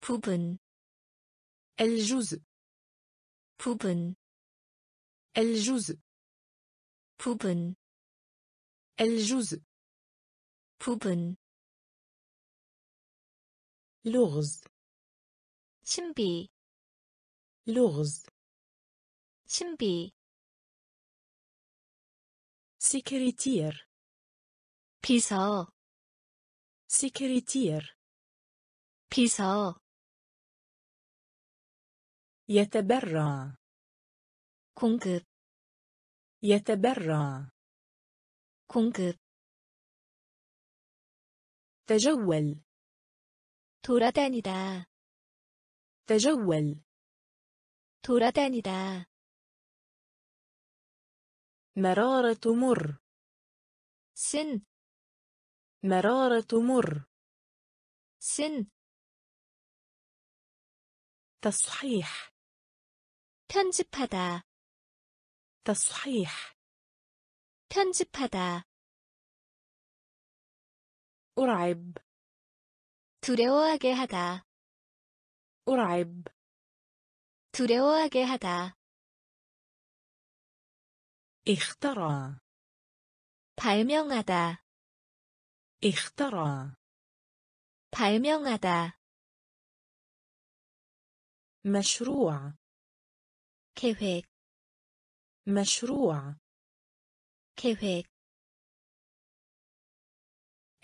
부분, الجزء 부분, الجزء 부분, الجزء 부분, لغز 신비, لغز 신비, سكرتير 비서, سكرتير 비서, يتبرع 공급, يتبرع 공급, تجول 돌아다니다 تجول 돌아다니다 مرارة مر 쓴 مرارة مر 쓴 تصحيح 편집하다 تصحيح 편집하다 أرعب 두려워하게 하다 أرعب 두려워하게 하다 اخترع 발명하다 اخترع 발명하다 مشروع 계획 مشروع 계획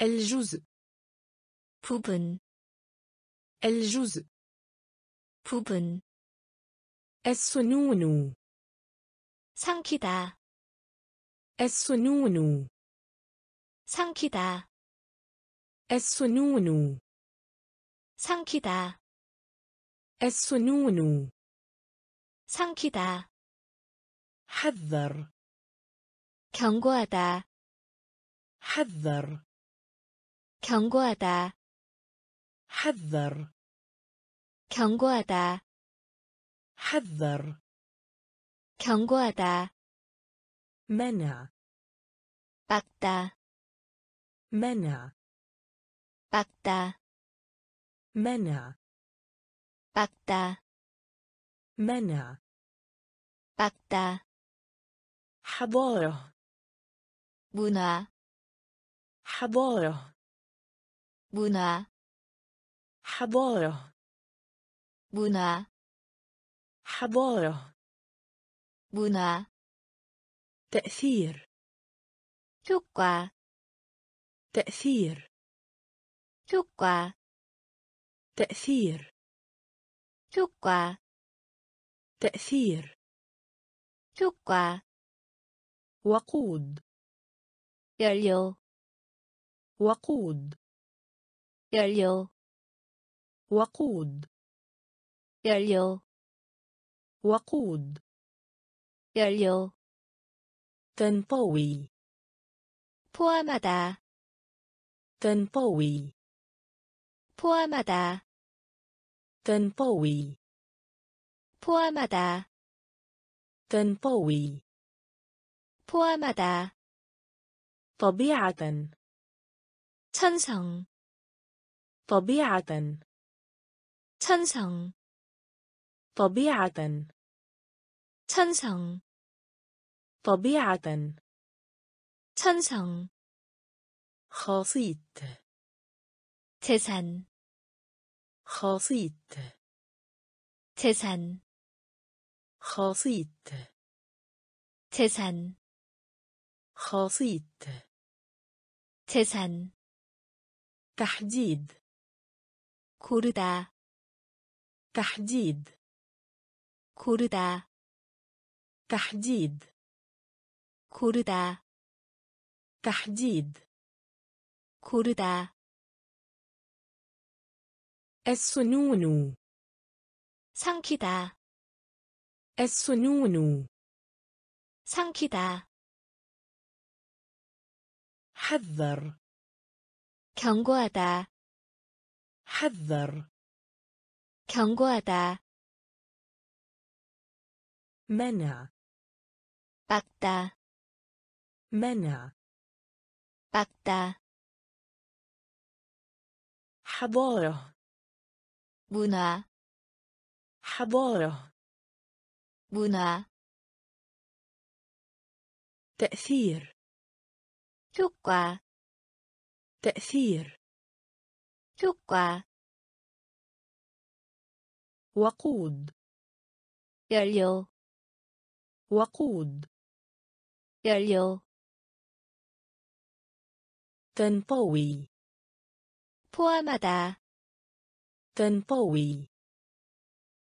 الجزء 부분 الجزء 부분 السنون 삼키다 السنون 삼키다 السنون 삼키다 السنون 삼키다 حذر 경고하다 حذر 경고하다 حذر 경고하다 حذر 경고하다 منع 막다 منع 막다 منع 막다 منع 막다 حضارة 문화 حضارة 문화 حضارة 문화 حضارة 문화 تأثير 효과 تأثير 효과 تأثير 효과 تأثير 효과 وقود 연료 وقود 연료 وقود 연료 وقود 연료 تنطوي 포함하다 تنطوي 포함하다 تنطوي 포함하다 تنطوي 포함하다 طبيعة 천성 طبيعة 천성 طبيعة 천성 طبيعة 천성 خاصيت 재산 خاصيت 재산 خاصيت 재산 خاصيت 재산 تحديد 고르다 تحديد 고르다 تحديد 고르다 تحديد 고르다 السنون 삼키다 السنون 삼키다 حذر 경고하다 حذر 경고하다 منع 막다 منع 막다 حضارة 문화 حضارة 문화 تأثير 효과 تأثير 효과 وقود 연료 وقود 연료 تنطوي 포함하다 تنطوي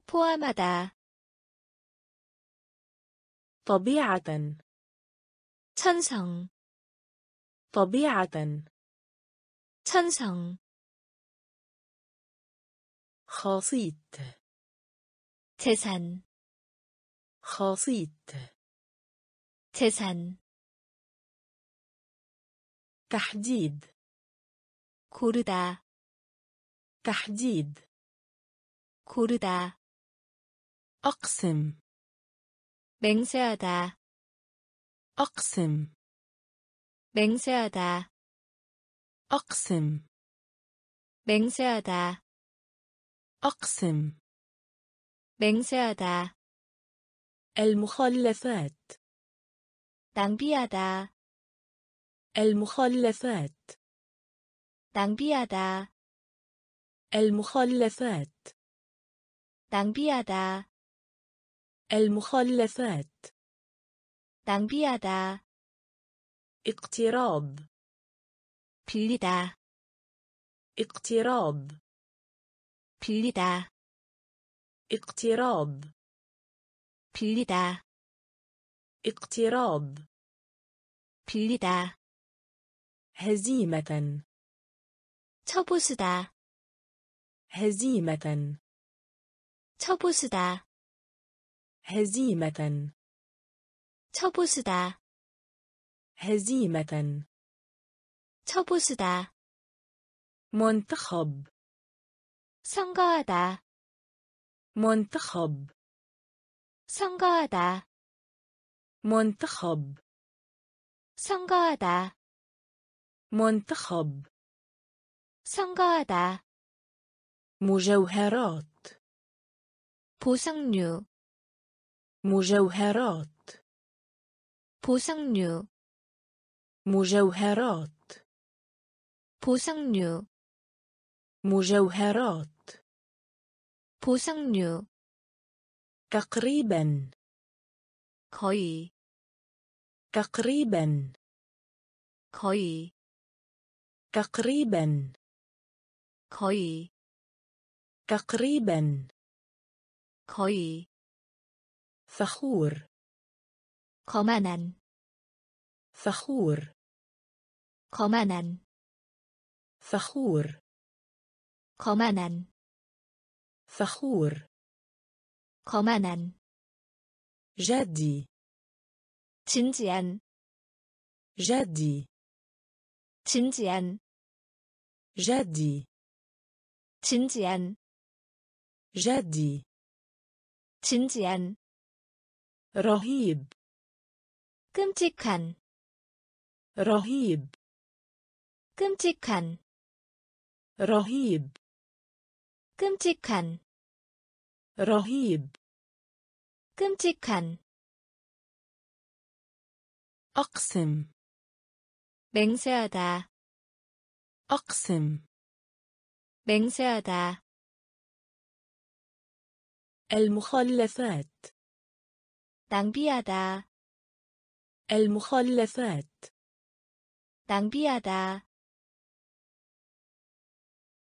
포함하다 طبيعة 천성 طبيعة 천성 خاصيت 재산 خاصيت 재산 تحديد 고르다 تحديد 고르다 أقسم 맹세하다 أقسم 맹세하다 أقسم 맹세하다 أقسم 맹세하다 المخلفات 낭비하다 المخلفات 낭비하다 المخلفات 낭비하다 المخلفات 낭비하다 اقتراب 빌리다 اقتراب 빌리다 اقتراب 빌리다 اقتراب 빌리다 هزيمة 쳐부수다 هزيمة 쳐부수다 هزيمة 쳐부수다 هزيمة 쳐부수다 منتخب 선거하다 منتخب 선거하다 منتخب 선거하다 منتخب 선거하다 مجوهرات 보석류 مجوهرات 보석류 مجوهرات 보석류 مجوهرات 보석류 تقريبا 거의 تقريبا 거의 تقريبا 거의 تقريبا 거의 فخور 거만한 فخور 거만한 فخور 거만한 فخور 거만한 جدي 진지한 جدي 진지한 جدي 진지한 جدي 진지한 رهيب 끔찍한 رهيب 끔찍한 رهيب 끔찍한 رهيب 끔찍한 أقسم 맹세하다 أقسم 맹세하다 المخلفات 낭비하다 المخلفات 낭비하다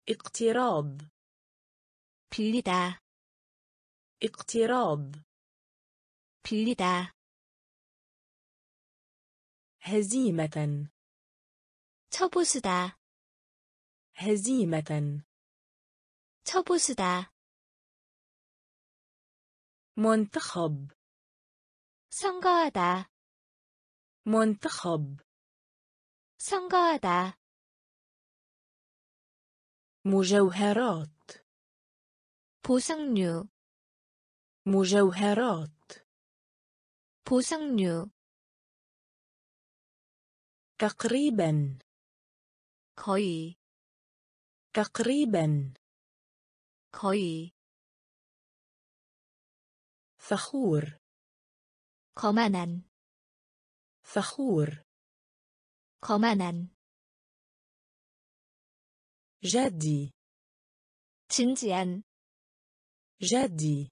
اقتراب 빌리다 اقتراب 빌리다 هزيمة 쳐부수다 هزيمة 쳐부수다 منتخب 선거하다 منتخب 선거하다 مجوهرات 보석류 مجوهرات 보석류 تقريبا 거의 تقريبا 거의 فخور 거만한 فخور 거만한 جدي 진지한 جدي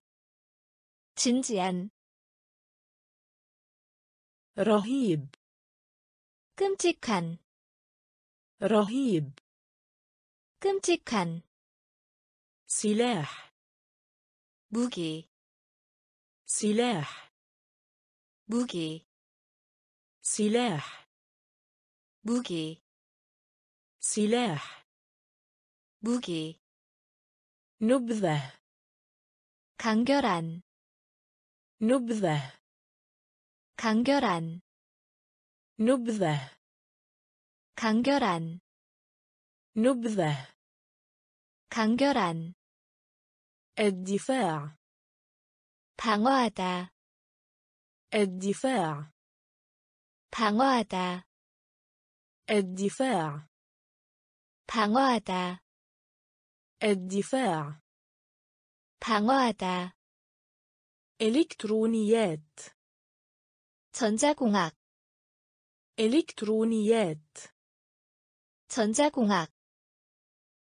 진지한 رهيب 끔찍한 رهيب 끔찍한 سلاح 무기 سلاح 무기 سلاح 무기 سلاح 무기 نبذة 간결한 نبذة 간결한 نبذة 간결한 نبذة 간결한 الدفاع 방어하다 الدفاع 방어하다 الدفاع 방어하다 الدفاع 방어하다 إلكترونيات 전자공학 إلكترونيات 전자공학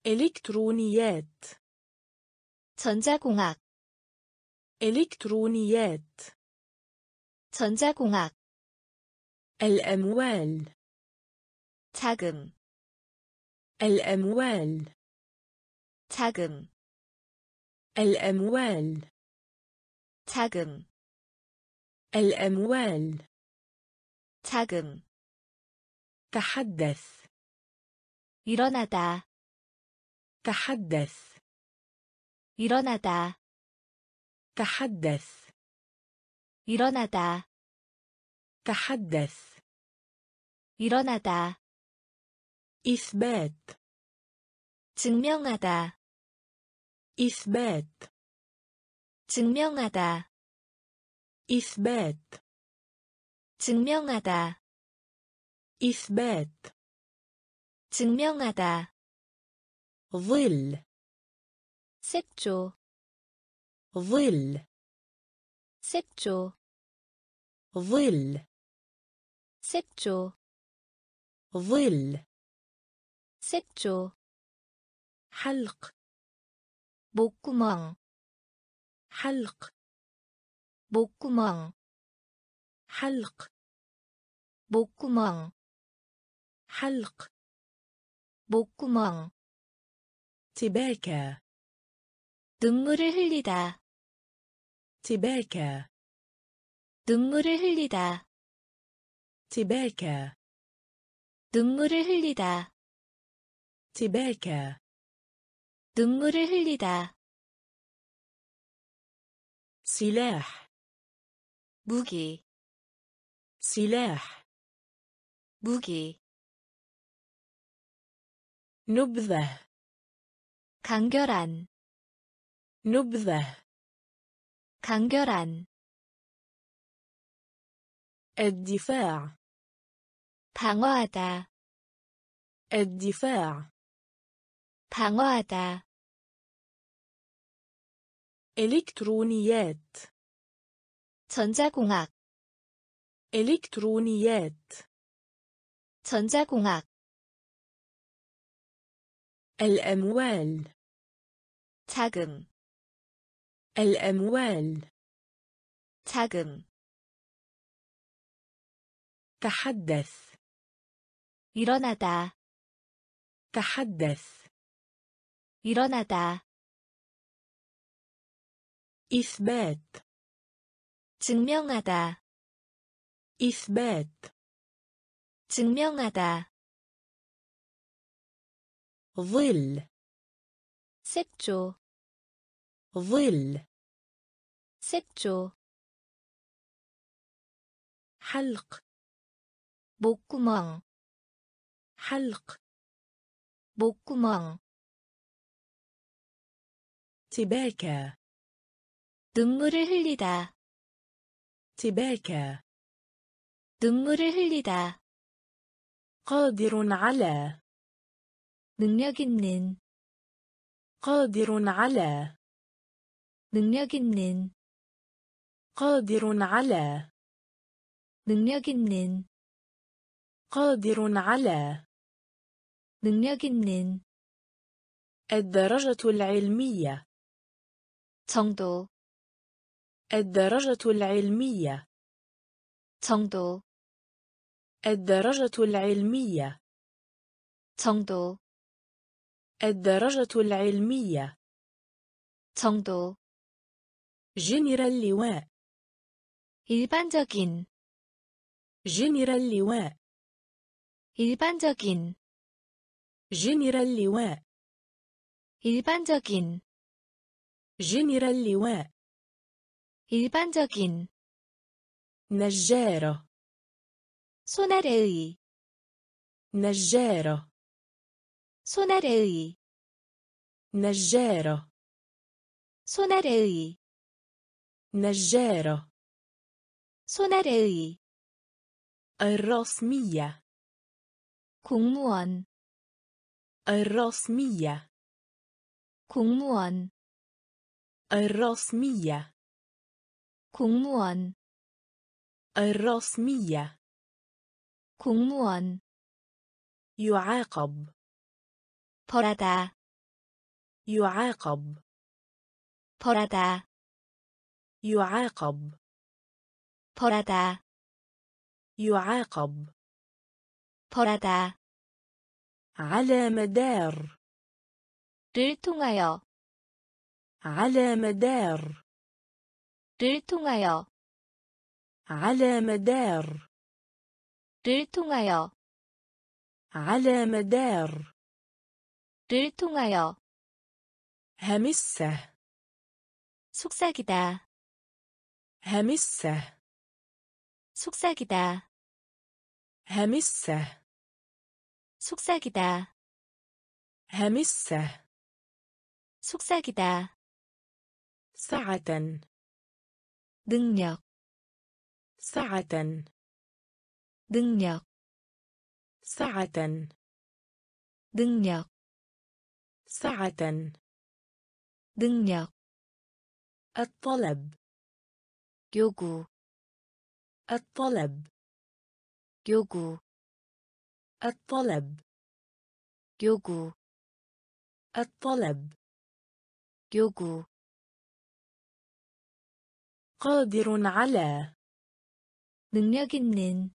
إلكترونيات 전자공학 إلكترونيات 전자공학 الأموال 자금 الأموال 자금 الأموال 자금 الأموال 자금 تحدث 일어나다 تحدث 일어나다 تحدث 일어나다 تحدث 일어나다 إثبات 증명하다 إثبات 증명하다 إثبات 증명하다 إثبات 증명하다 ظل 색조 ظل 색조 ظل 색조 ظل 색조 حلق 목구멍 حلق 목구멍 حلق 목구멍 حلق 목구멍 تباكى 눈물을 흘리다 تباكى 눈물을 흘리다 تباكى 눈물을 흘리다 تباكى 눈물을 흘리다 سلاح 무기 سلاح 무기 نبذة 간결한 نبذة 간결한 الدفاع 방어하다 الدفاع 방어하다 إلكترونيات 전자공학 إلكترونيات 전자공학 الأموال 자금 الأموال 자금 تحدث 일어나다 تحدث 일어나다 إثبات 증명하다 إثبات 증명하다 ظل 색조 ظل 색조 حلق 목구멍 حلق 목구멍 تباكى 눈물을 흘리다 تباكى 눈물을 흘리다 قادر على 능력 있는 قادر على 능력 있는 قادر على 능력 있는 قادر على 능력 있는 الدرجة العلمية 정도 الدرجة العلمية 정도 الدرجة العلمية 정도 الدرجة العلمية 정도 جنرال اللواء 일반적인 جنرال اللواء 일반적인 جنرال لواء 일반적인 جنرال لواء 일반적인 نجارة 손아래의 نجارة 손아래의 نجارة 손아래의 نجارة 손아래의 الرسمية 공무원 الرسمية 공무원 الرسمية 공무원 الرسمية 공무원 يعاقب 벌하다 يعاقب 벌하다 يعاقب 벌하다 يعاقب 벌하다 على مدار 를 통하여 على مدار 를 통하여 على مدار 를 통하여 على مدار 를 통하여 همسة 속삭이다 همسة 속삭이다 همسة 속삭이다 همسة 속삭이다 سعة 능력 سعة 능력 سعة 능력 سعة 능력 الطلب 요구 الطلب 요구 الطلب 요구 الطلب 요구 قادر على 능력 있는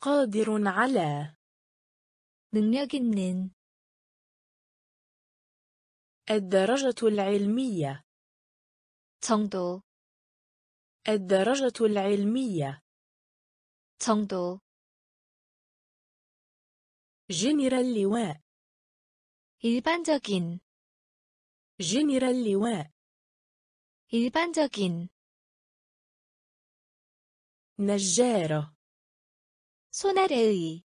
قادر على 능력 있는 الدرجة العلمية 정도 الدرجة العلمية 정도 جنرال لواء 일반적인 جنرال لواء 일반적인 نجارة 손아래의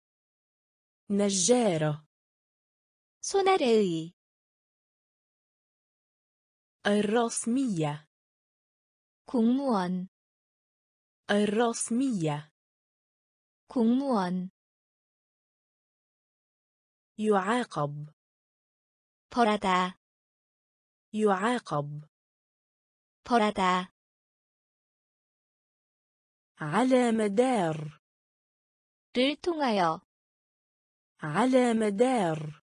نجارة 손아래의 الرسمية 공무원 الرسمية 공무원 يعاقب 벌하다 يعاقب 벌하다 على مدار 를 통하여 على مدار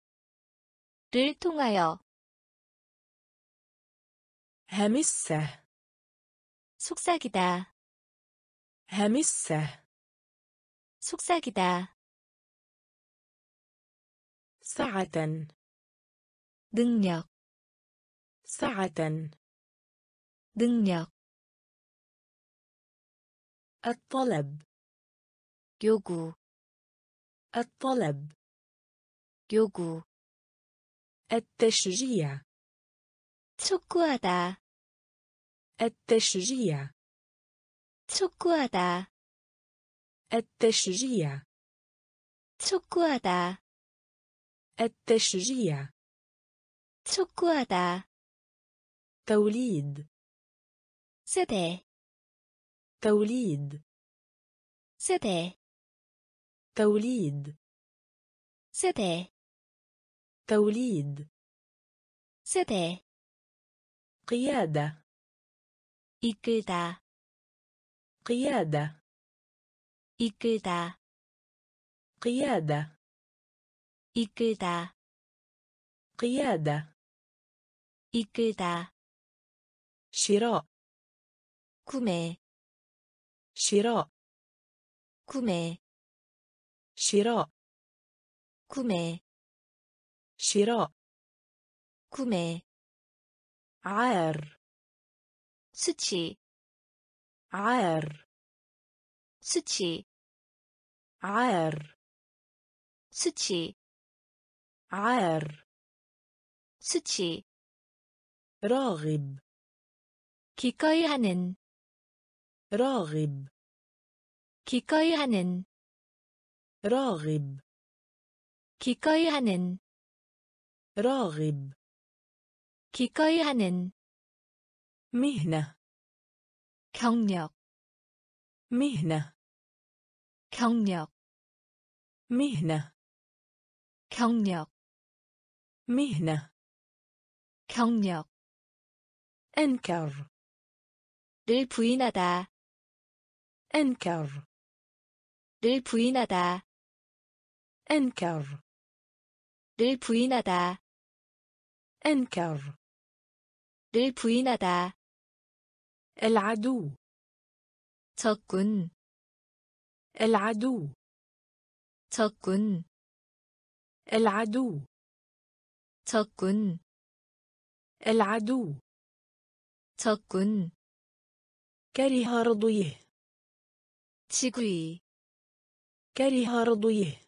를 통하여 همسة 속삭이다 همسة 속삭이다 سعة 능력 سعة 능력 الطلب 요구 الطلب 요구 التشجيع 촉구하다 التشجيع 촉구하다 التشجيع 촉구하다 التشجيع 촉구하다 توليد 세대 توليد 세대 توليد 세대 توليد 세대 قيادة 이끌다 قيادة 이끌다 قيادة 이끌다 قيادة 이끌다 شراء 구매 شراء 구매 شراء 구매 شراء 구매 عار 수치 عار 수치 عار 수치 عار 수치 راغب 기꺼이 하는 راغب 기꺼이 하는 راغب 기꺼이 하는 راغب 기꺼이 하는 مهنة 경력 مهنة 경력 مهنة 경력 مهنة 경력 أنكر 를 부인하다 أنكر 를 부인하다 أنكر 를 부인하다 أنكر 를 부인하다 العدو 적군 العدو 적군 العدو 적군 العدو 적군 كره رضيه 지구이 كره رضيه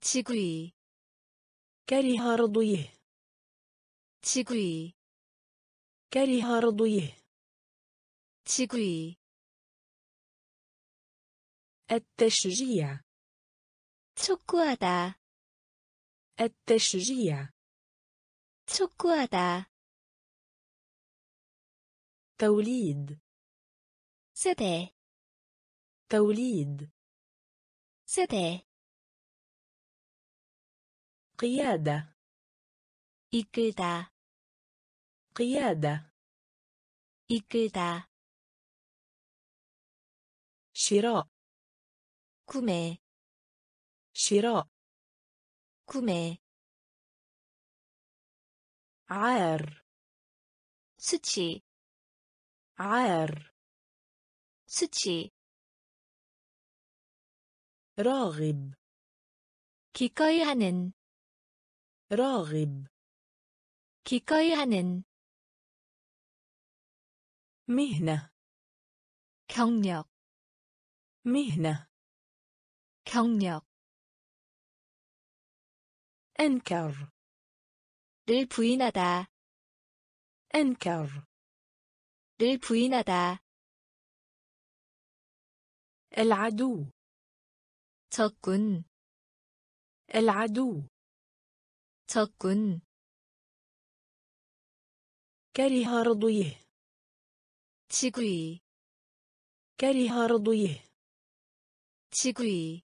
지구이 كره رضيه 지구이 كره رضيه 지구이 التشجيع 촉구하다 التشجيع 촉구하다 توليد 세대 توليد 세대 قيادة 이끌다 قيادة 이끌다 شراء 구매 شراء 구매 عار 수치 عار 수치 راغب 기꺼이 하는 راغب 기꺼이 하는 مهنة 경력 مهنة 경력 أنكر 를 부인하다 أنكر 를 부인하다 العدو 적군 العدو 적군 كره رضيه 지구이 كره رضيه 지구이